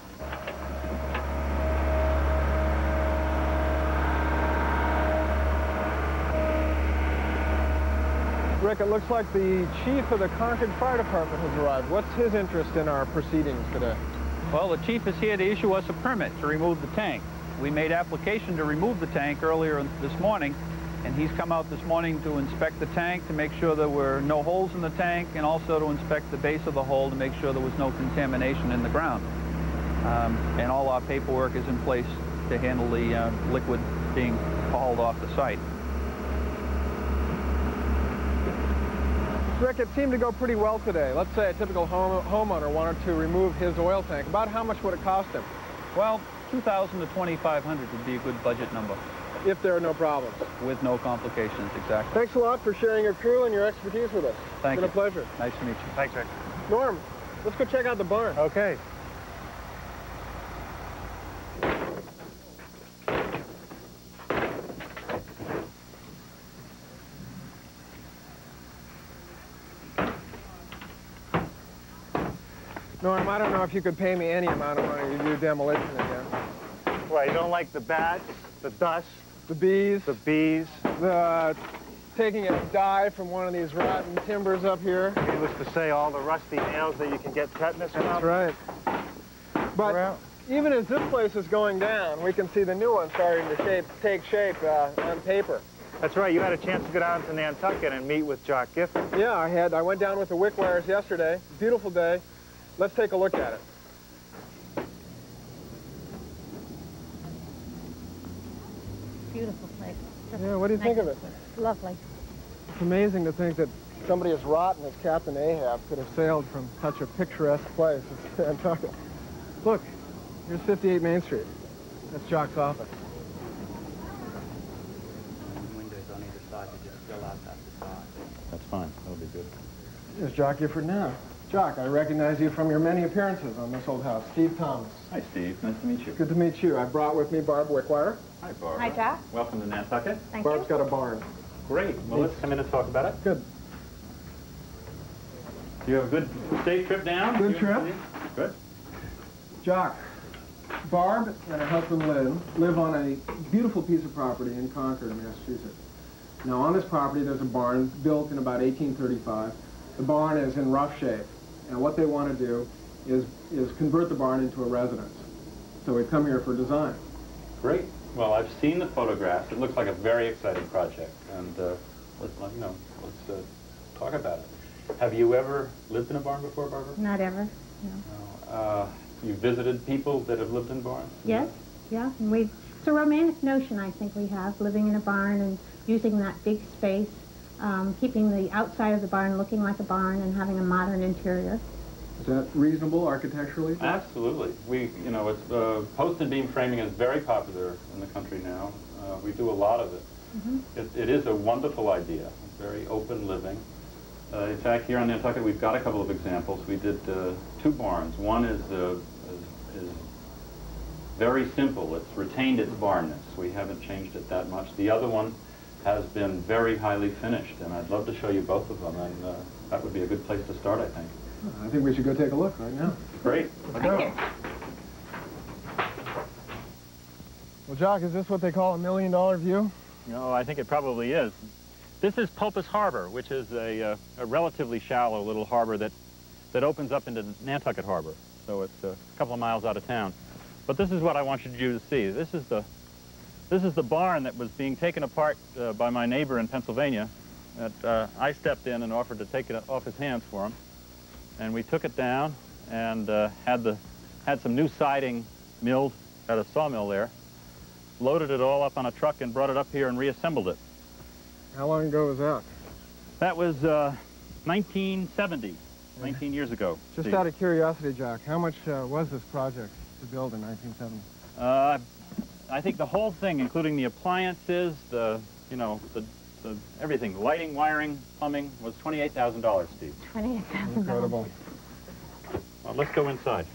Rick, it looks like the chief of the Concord Fire Department has arrived. What's his interest in our proceedings today? Well, the chief is here to issue us a permit to remove the tank. We made application to remove the tank earlier this morning, And he's come out this morning to inspect the tank to make sure there were no holes in the tank and also to inspect the base of the hole to make sure there was no contamination in the ground. Um, and all our paperwork is in place to handle the uh, liquid being hauled off the site. Rick, it seemed to go pretty well today. Let's say a typical home, homeowner wanted to remove his oil tank. About how much would it cost him? Well, 2,000 to 2,500 would be a good budget number. If there are no problems. With no complications, exactly. Thanks a lot for sharing your crew and your expertise with us. Thank it's been you. a pleasure. Nice to meet you. Thanks, Rick. Norm, let's go check out the barn. Okay. Norm, I don't know if you could pay me any amount of money to do demolition again. Well, you don't like the bats, the dust, the bees, the bees, the taking a dye from one of these rotten timbers up here. Needless to say, all the rusty nails that you can get tetanus from. That's right. But even as this place is going down, we can see the new one starting to shape, take shape uh, on paper. That's right. You had a chance to go down to Nantucket and meet with Jock Gifford. Yeah, I had. I went down with the Wickwires yesterday. Beautiful day. Let's take a look at it. Beautiful place. Just Yeah, what do you think of it? Lovely. It's amazing to think that somebody as rotten as Captain Ahab could have sailed from such a picturesque place <laughs> as Nantucket. Look, here's 58 Main Street. That's Jock's office. Windows on either side to just fill out that facade. That's fine. That'll be good. Here's Jock Gifford now. Jock, I recognize you from your many appearances on this old house. Steve Thomas. Hi, Steve. Nice to meet you. Good to meet you. I brought with me Barb Wickwire. Hi, Barb. Hi, Jock. Welcome to Nantucket. Thank Barb's you. got a barn. Great. Well, let's come in and talk about it. Good. You have a good, safe trip down? Good You- trip. Good. Jock, Barb and her husband Lynn live on a beautiful piece of property in Concord, Massachusetts. Now on this property there's a barn built in about 1835. The barn is in rough shape. And what they want to do is, is convert the barn into a residence. So we've come here for design. Great. Well, I've seen the photographs. It looks like a very exciting project. And uh, let's, let- you know, let's uh, talk about it. Have you ever lived in a barn before, Barbara? Not ever, no. Uh, you visited people that have lived in barns? Yes, yeah, and we, it's a romantic notion, I think we have, living in a barn and using that big space, um, keeping the outside of the barn looking like a barn and having a modern interior. Is that reasonable architecturally? Absolutely. We, you know, it's, uh, post and beam framing is very popular in the country now. Uh, we do a lot of it. Mhm. It, it is a wonderful idea, very open living. Uh, in fact, here on Nantucket, we've got a couple of examples. We did uh, two barns. One is, uh, is, is very simple. It's retained its barnness. We haven't changed it that much. The other one has been very highly finished, and I'd love to show you both of them, and uh, that would be a good place to start, I think. I think we should go take a look right now. Great. Let's go. Well, Jock, is this what they call a million dollar view? No, I think it probably is. This is Polpis Harbor, which is a, uh, a relatively shallow little harbor that, that opens up into Nantucket Harbor. So it's a couple of miles out of town. But this is what I want you to see. This is the, this is the barn that was being taken apart uh, by my neighbor in Pennsylvania. That uh, I stepped in and offered to take it off his hands for him. And we took it down and uh, had, the, had some new siding milled at a sawmill there. Loaded it all up on a truck and brought it up here and reassembled it. How long ago was that? That was uh, 1970, 19 years ago. Just Steve. out of curiosity, Jock, how much uh, was this project to build in 1970? I think the whole thing, including the appliances, the, you know, the, the everything, lighting, wiring, plumbing, was $28,000, Steve. $28,000. Incredible. Well, let's go inside.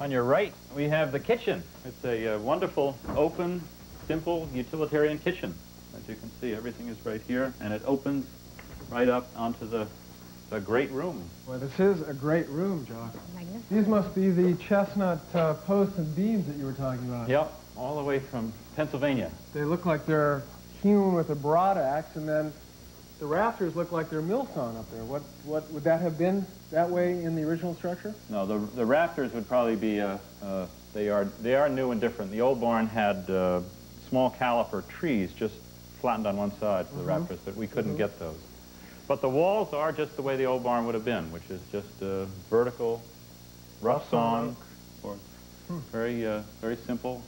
On your right, we have the kitchen. It's a uh, wonderful, open, simple, utilitarian kitchen. As you can see, everything is right here, and it opens right up onto the, the great room. Well, this is a great room, Jock. Magnificent. These must be the chestnut uh, posts and beams that you were talking about. Yep, all the way from Pennsylvania. They look like they're hewn with a broad axe, and then the rafters look like they're mill sawn up there. What, what would that have been that way in the original structure? No, the, the rafters would probably be, uh, uh, they, are, they are new and different. The old barn had uh, small caliper trees just flattened on one side for the Mhm. rafters, but we couldn't Mhm. get those. But the walls are just the way the old barn would have been, which is just uh, vertical, rough sawn, or Hmm. very, uh, very simple.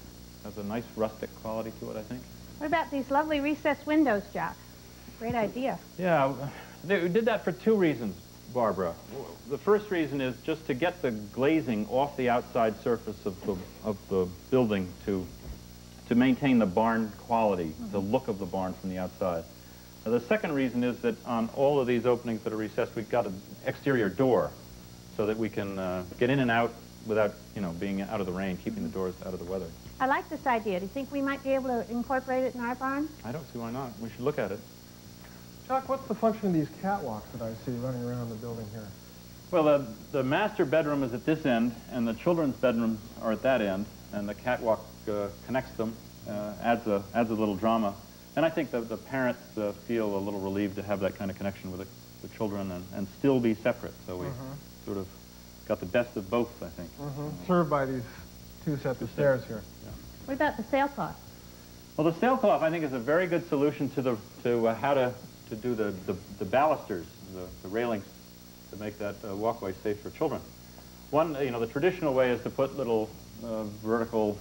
Has a nice rustic quality to it, I think. What about these lovely recessed windows, Jock? Great idea. Yeah, they- we did that for two reasons, Barbara. The first reason is just to get the glazing off the outside surface of the, of the building to, to maintain the barn quality, the look of the barn from the outside. Now, the second reason is that on all of these openings that are recessed, we've got an exterior door so that we can uh, get in and out without, you know, being out of the rain, keeping the doors out of the weather. I like this idea. Do you think we might be able to incorporate it in our barn? I don't see why not. We should look at it. Chuck, what's the function of these catwalks that I see running around the building here? Well, the, the master bedroom is at this end, and the children's bedrooms are at that end, and the catwalk uh, connects them, uh, adds, a, adds a little drama. And I think that the parents uh, feel a little relieved to have that kind of connection with the, the children and, and still be separate. So we Mhm. sort of got the best of both, I think. Mm-hmm. Served by these two sets of stairs here. What about the sailcloth? Well, the sailcloth, I think, is a very good solution to the to uh, how to to do the the, the balusters, the, the railings, to make that uh, walkway safe for children. One, you know, the traditional way is to put little uh, vertical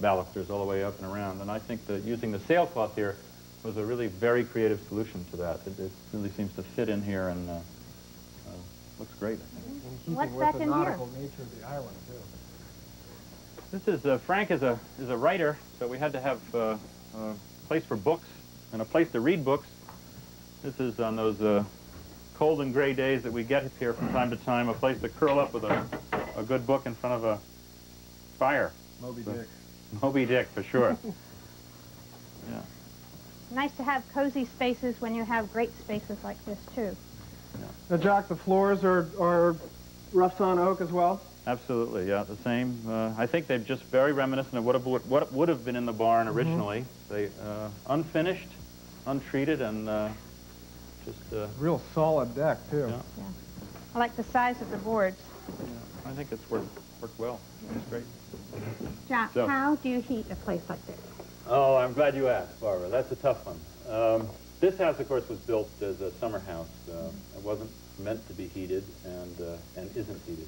balusters all the way up and around, and I think that using the sailcloth here was a really very creative solution to that. It, it really seems to fit in here and uh, uh, looks great. I think. In What's with back the in here? nature of the island, too. This is, uh, Frank is a, is a writer, so we had to have uh, a place for books and a place to read books. This is on those uh, cold and gray days that we get here from time to time, a place to curl up with a, a good book in front of a fire. Moby So- Dick. Moby Dick, for sure. <laughs> yeah. Nice to have cozy spaces when you have great spaces like this, too. Now, Jock, the floors are, are rough sawn oak as well? Absolutely, yeah, the same. Uh, I think they're just very reminiscent of what, have, what would have been in the barn Mhm. originally. They uh, unfinished, untreated, and uh, just uh, Real solid deck, too. Yeah. I like the size of the boards. Yeah, I think it's worked worked well. It's great. Jock, So- how do you heat a place like this? Oh, I'm glad you asked, Barbara. That's a tough one. Um, this house, of course, was built as a summer house. Uh, it wasn't meant to be heated and uh, and isn't heated.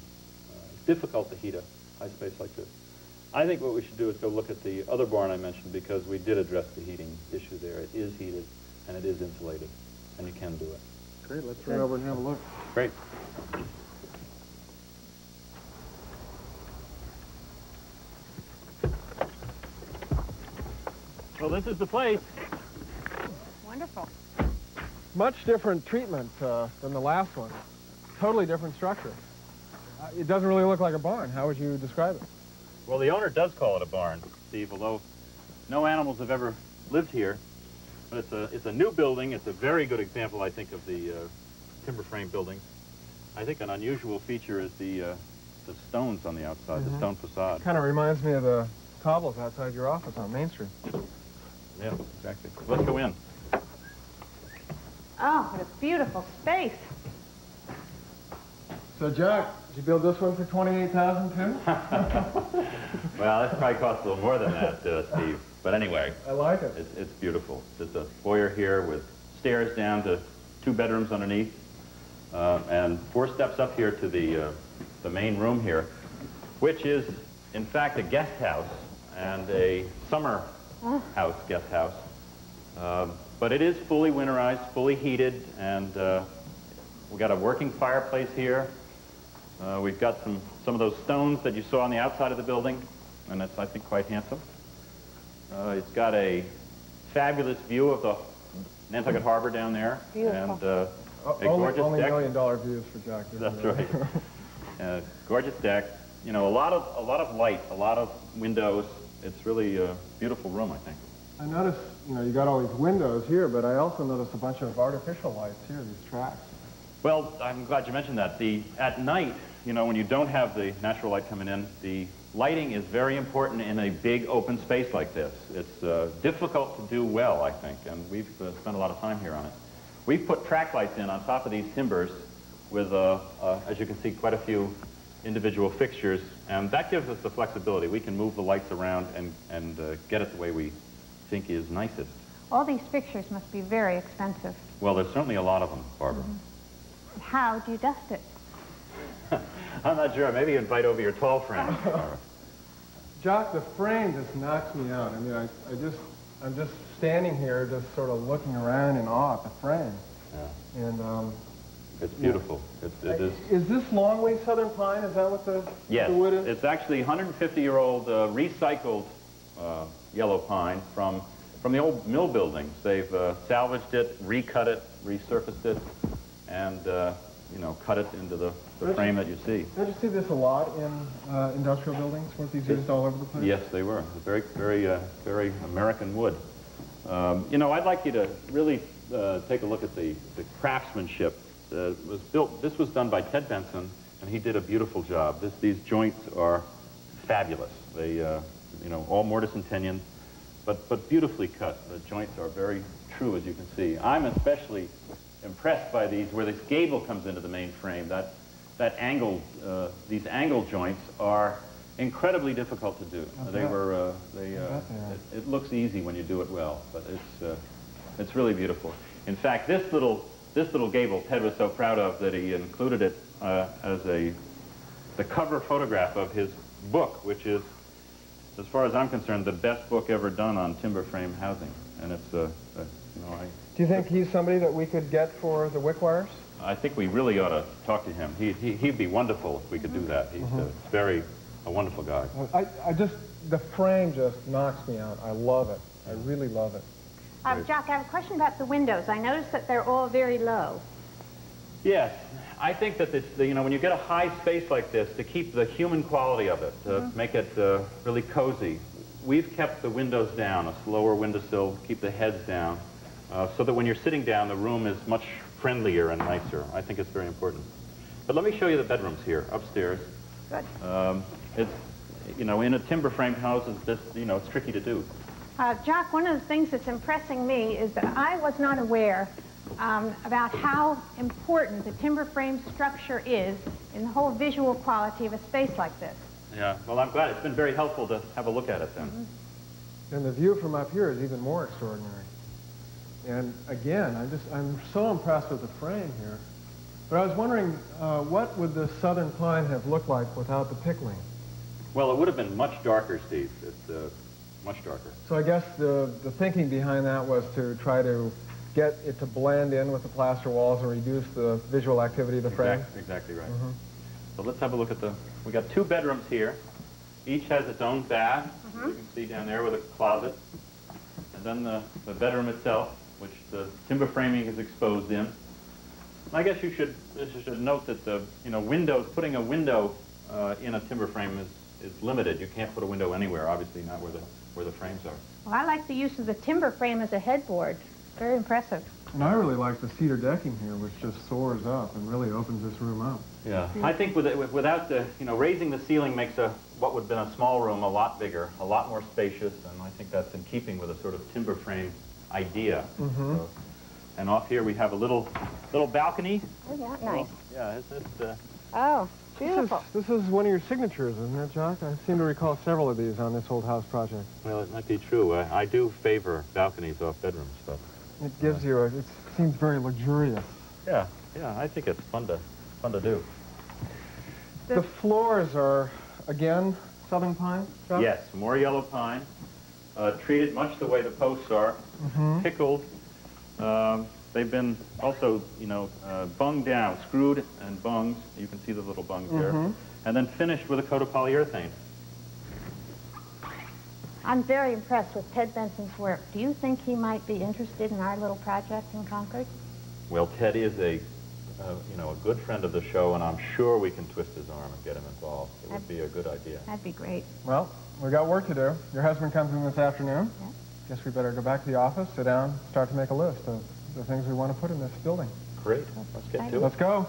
Uh, it's difficult to heat a high space like this. I think what we should do is go look at the other barn I mentioned because we did address the heating issue there. It is heated and it is insulated, and you can do it. Great, let's run over and have a look. Great. Well, this is the place. Wonderful. Much different treatment uh, than the last one. Totally different structure. Uh, it doesn't really look like a barn. How would you describe it? Well, the owner does call it a barn, Steve, although no animals have ever lived here. But it's a, it's a new building. It's a very good example, I think, of the uh, timber frame buildings. I think an unusual feature is the, uh, the stones on the outside, the Mhm. stone facade. Kind of reminds me of the cobbles outside your office on Main Street. Yeah, exactly. Let's go in. Oh, what a beautiful space. So, Jock, did you build this one for 28000 too? <laughs> Well, this probably costs a little more than that, uh, Steve. But anyway. I like it. It's, it's beautiful. There's a foyer here with stairs down to two bedrooms underneath, uh, and four steps up here to the, uh, the main room here, which is, in fact, a guest house and a summer house, guest house. Um, but it is fully winterized, fully heated, and uh, we got a working fireplace here. Uh, we've got some, some of those stones that you saw on the outside of the building, and that's, I think, quite handsome. Uh, it's got a fabulous view of the Nantucket Harbor down there. Beautiful. And uh, O- a only gorgeous only deck. million dollar views for Jock. That's right. <laughs> Uh, gorgeous deck. You know, a lot of a lot of light, a lot of windows. It's really a beautiful room, I think. I noticed, you know, you got all these windows here, but I also noticed a bunch of artificial lights here, these tracks. Well, I'm glad you mentioned that. The at night, you know, when you don't have the natural light coming in, the lighting is very important in a big open space like this. It's uh, difficult to do well, I think, and we've uh, spent a lot of time here on it. We've put track lights in on top of these timbers with, uh, uh, as you can see, quite a few individual fixtures, and that gives us the flexibility. We can move the lights around and, and uh, get it the way we think is nicest. All these fixtures must be very expensive. Well, there's certainly a lot of them, Barbara. How do you dust it? <laughs> I'm not sure. Maybe invite over your tall friend. <laughs> Jock, the frame just knocks me out. I mean, I, I just, I'm just standing here, just sort of looking around in awe at the frame. Yeah. And um, It's beautiful. It, it is. is this Longleaf Southern Pine? Is that what the, Yes, the wood is? it's actually 150-year-old uh, recycled uh, yellow pine from from the old mill buildings. They've uh, salvaged it, recut it, resurfaced it, and uh, you know cut it into the, the Don't frame you- that you see. Don't you see this a lot in uh, industrial buildings? Weren't these used all over the place? Yes, they were. Very, very, uh, very American wood. Um, you know, I'd like you to really uh, take a look at the, the craftsmanship. Uh, was built. This was done by Tedd Benson, and he did a beautiful job. This, these joints are fabulous. They, uh, you know, all mortise and tenon, but but beautifully cut. The joints are very true, as you can see. I'm especially impressed by these, where this gable comes into the main frame. That that angled, uh, these angle joints are incredibly difficult to do. I they were, uh, they, uh, bet they are. it, it looks easy when you do it well, but it's, uh, it's really beautiful. In fact, this little, this little gable, Tedd was so proud of that he included it uh, as a, the cover photograph of his book, which is, as far as I'm concerned, the best book ever done on timber frame housing. And it's, uh, uh, you know, I, Do you think he's somebody that we could get for the Wickwires? I think we really ought to talk to him. He, he, he'd be wonderful if we could do that. He's Mhm. uh, very, a wonderful guy. I, I just, the frame just knocks me out. I love it. I really love it. Uh, Jock, I have a question about the windows. I noticed that they're all very low. Yes, I think that this, you know, when you get a high space like this, to keep the human quality of it, to Mhm. make it uh, really cozy, we've kept the windows down, a slower windowsill, keep the heads down, uh, so that when you're sitting down, the room is much friendlier and nicer. I think it's very important. But let me show you the bedrooms here, upstairs. Good. Um, it's, you know, in a timber framed house, it's just, you know, it's tricky to do. Uh, Jock, one of the things that's impressing me is that I was not aware um, about how important the timber frame structure is in the whole visual quality of a space like this. Yeah, well, I'm glad. It's been very helpful to have a look at it then. And the view from up here is even more extraordinary. And again, I'm just, I'm so impressed with the frame here. But I was wondering, uh, what would the southern pine have looked like without the pickling? Well, it would have been much darker, Steve. It's uh, much darker. So I guess the, the thinking behind that was to try to get it to blend in with the plaster walls and reduce the visual activity of the frame. Exactly, exactly right. Mhm. So let's have a look at the, we got two bedrooms here. Each has its own bath, Mm-hmm. you can see down there with a closet. And then the, the bedroom itself, which the timber framing is exposed in. I guess you should, you should note that the, you know, windows, putting a window uh, in a timber frame is, is limited. You can't put a window anywhere, obviously not where the, where the frames are. Well, I like the use of the timber frame as a headboard. Very impressive. And I really like the cedar decking here, which just soars up and really opens this room up. Yeah, I think with it, without the, you know, raising the ceiling makes a, what would have been a small room a lot bigger, a lot more spacious, and I think that's in keeping with a sort of timber frame idea. Mhm. So- and off here we have a little, little balcony. Oh, yeah, nice. Yeah, it's, it's uh, Oh, This is, this is one of your signatures, isn't it, Jock? I seem to recall several of these on this old house project. well, it might be true. I, I do favor balconies off bedrooms, but It gives you a, it seems very luxurious. yeah, yeah, I think it's fun to, fun to do. The floors are, again, southern pine, Jock? Yes, more yellow pine, uh, treated much the way the posts are, Mhm. pickled. Um, they've been also, you know, uh, bunged down, screwed and bungs. You can see the little bungs there. Mhm. And then finished with a coat of polyurethane. I'm very impressed with Tedd Benson's work. Do you think he might be interested in our little project in Concord? Well, Tedd is a, uh, you know, a good friend of the show, and I'm sure we can twist his arm and get him involved. It would be a good idea. That'd be great. Well, we got work to do. Your husband comes in this afternoon. Guess we better go back to the office, sit down, start to make a list of the things we want to put in this building. Great. Let's get to it. Let's go.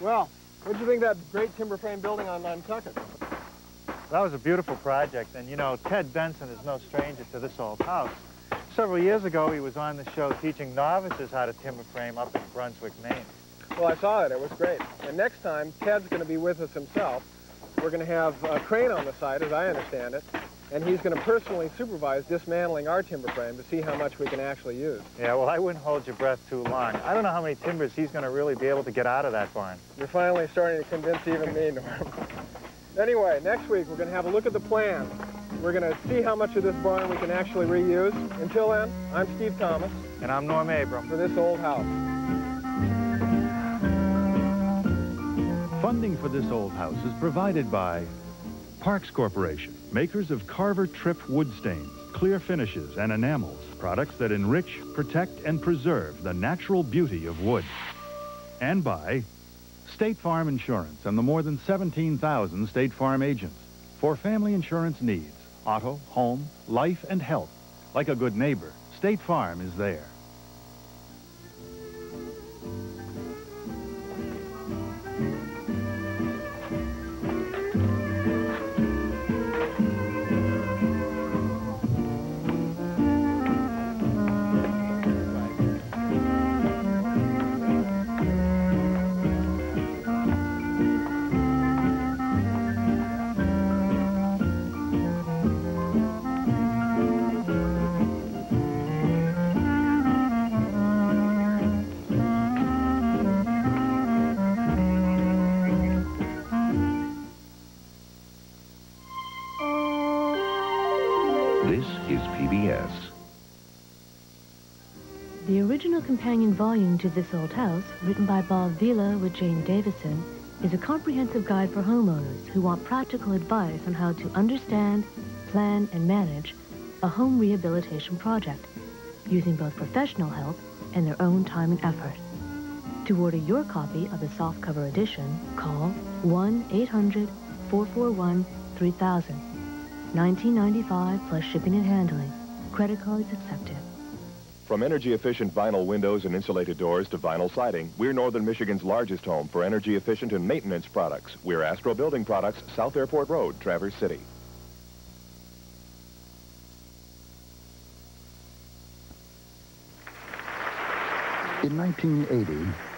Well, what do you think of that great timber frame building on Nantucket? That was a beautiful project, and you know, Tedd Benson is no stranger to this old house. Several years ago, he was on the show teaching novices how to timber frame up in Brunswick, Maine. Well, I saw it. It was great. And next time, Tedd's going to be with us himself. We're going to have a crane on the side, as I understand it. And he's going to personally supervise dismantling our timber frame to see how much we can actually use. Yeah, well, I wouldn't hold your breath too long. I don't know how many timbers he's going to really be able to get out of that barn. You're finally starting to convince even me, Norm. <laughs> anyway, next week we're going to have a look at the plan. We're going to see how much of this barn we can actually reuse. Until then, I'm Steve Thomas. And I'm Norm Abram. For this old house. Funding for this old house is provided by Parks Corporation, makers of Carver Tripp wood stains, clear finishes, and enamels, products that enrich, protect, and preserve the natural beauty of wood. And by State Farm Insurance and the more than 17,000 State Farm agents for family insurance needs, auto, home, life, and health. Like a good neighbor, State Farm is there. Original companion volume to This Old House, written by Bob Vila with Jane Davison, is a comprehensive guide for homeowners who want practical advice on how to understand, plan, and manage a home rehabilitation project, using both professional help and their own time and effort. To order your copy of the softcover edition, call 1-800-441-3000. 1995 plus shipping and handling. Credit cards accepted. From energy-efficient vinyl windows and insulated doors to vinyl siding, we're Northern Michigan's largest home for energy-efficient and maintenance products. We're Astro Building Products, South Airport Road, Traverse City. In 1980,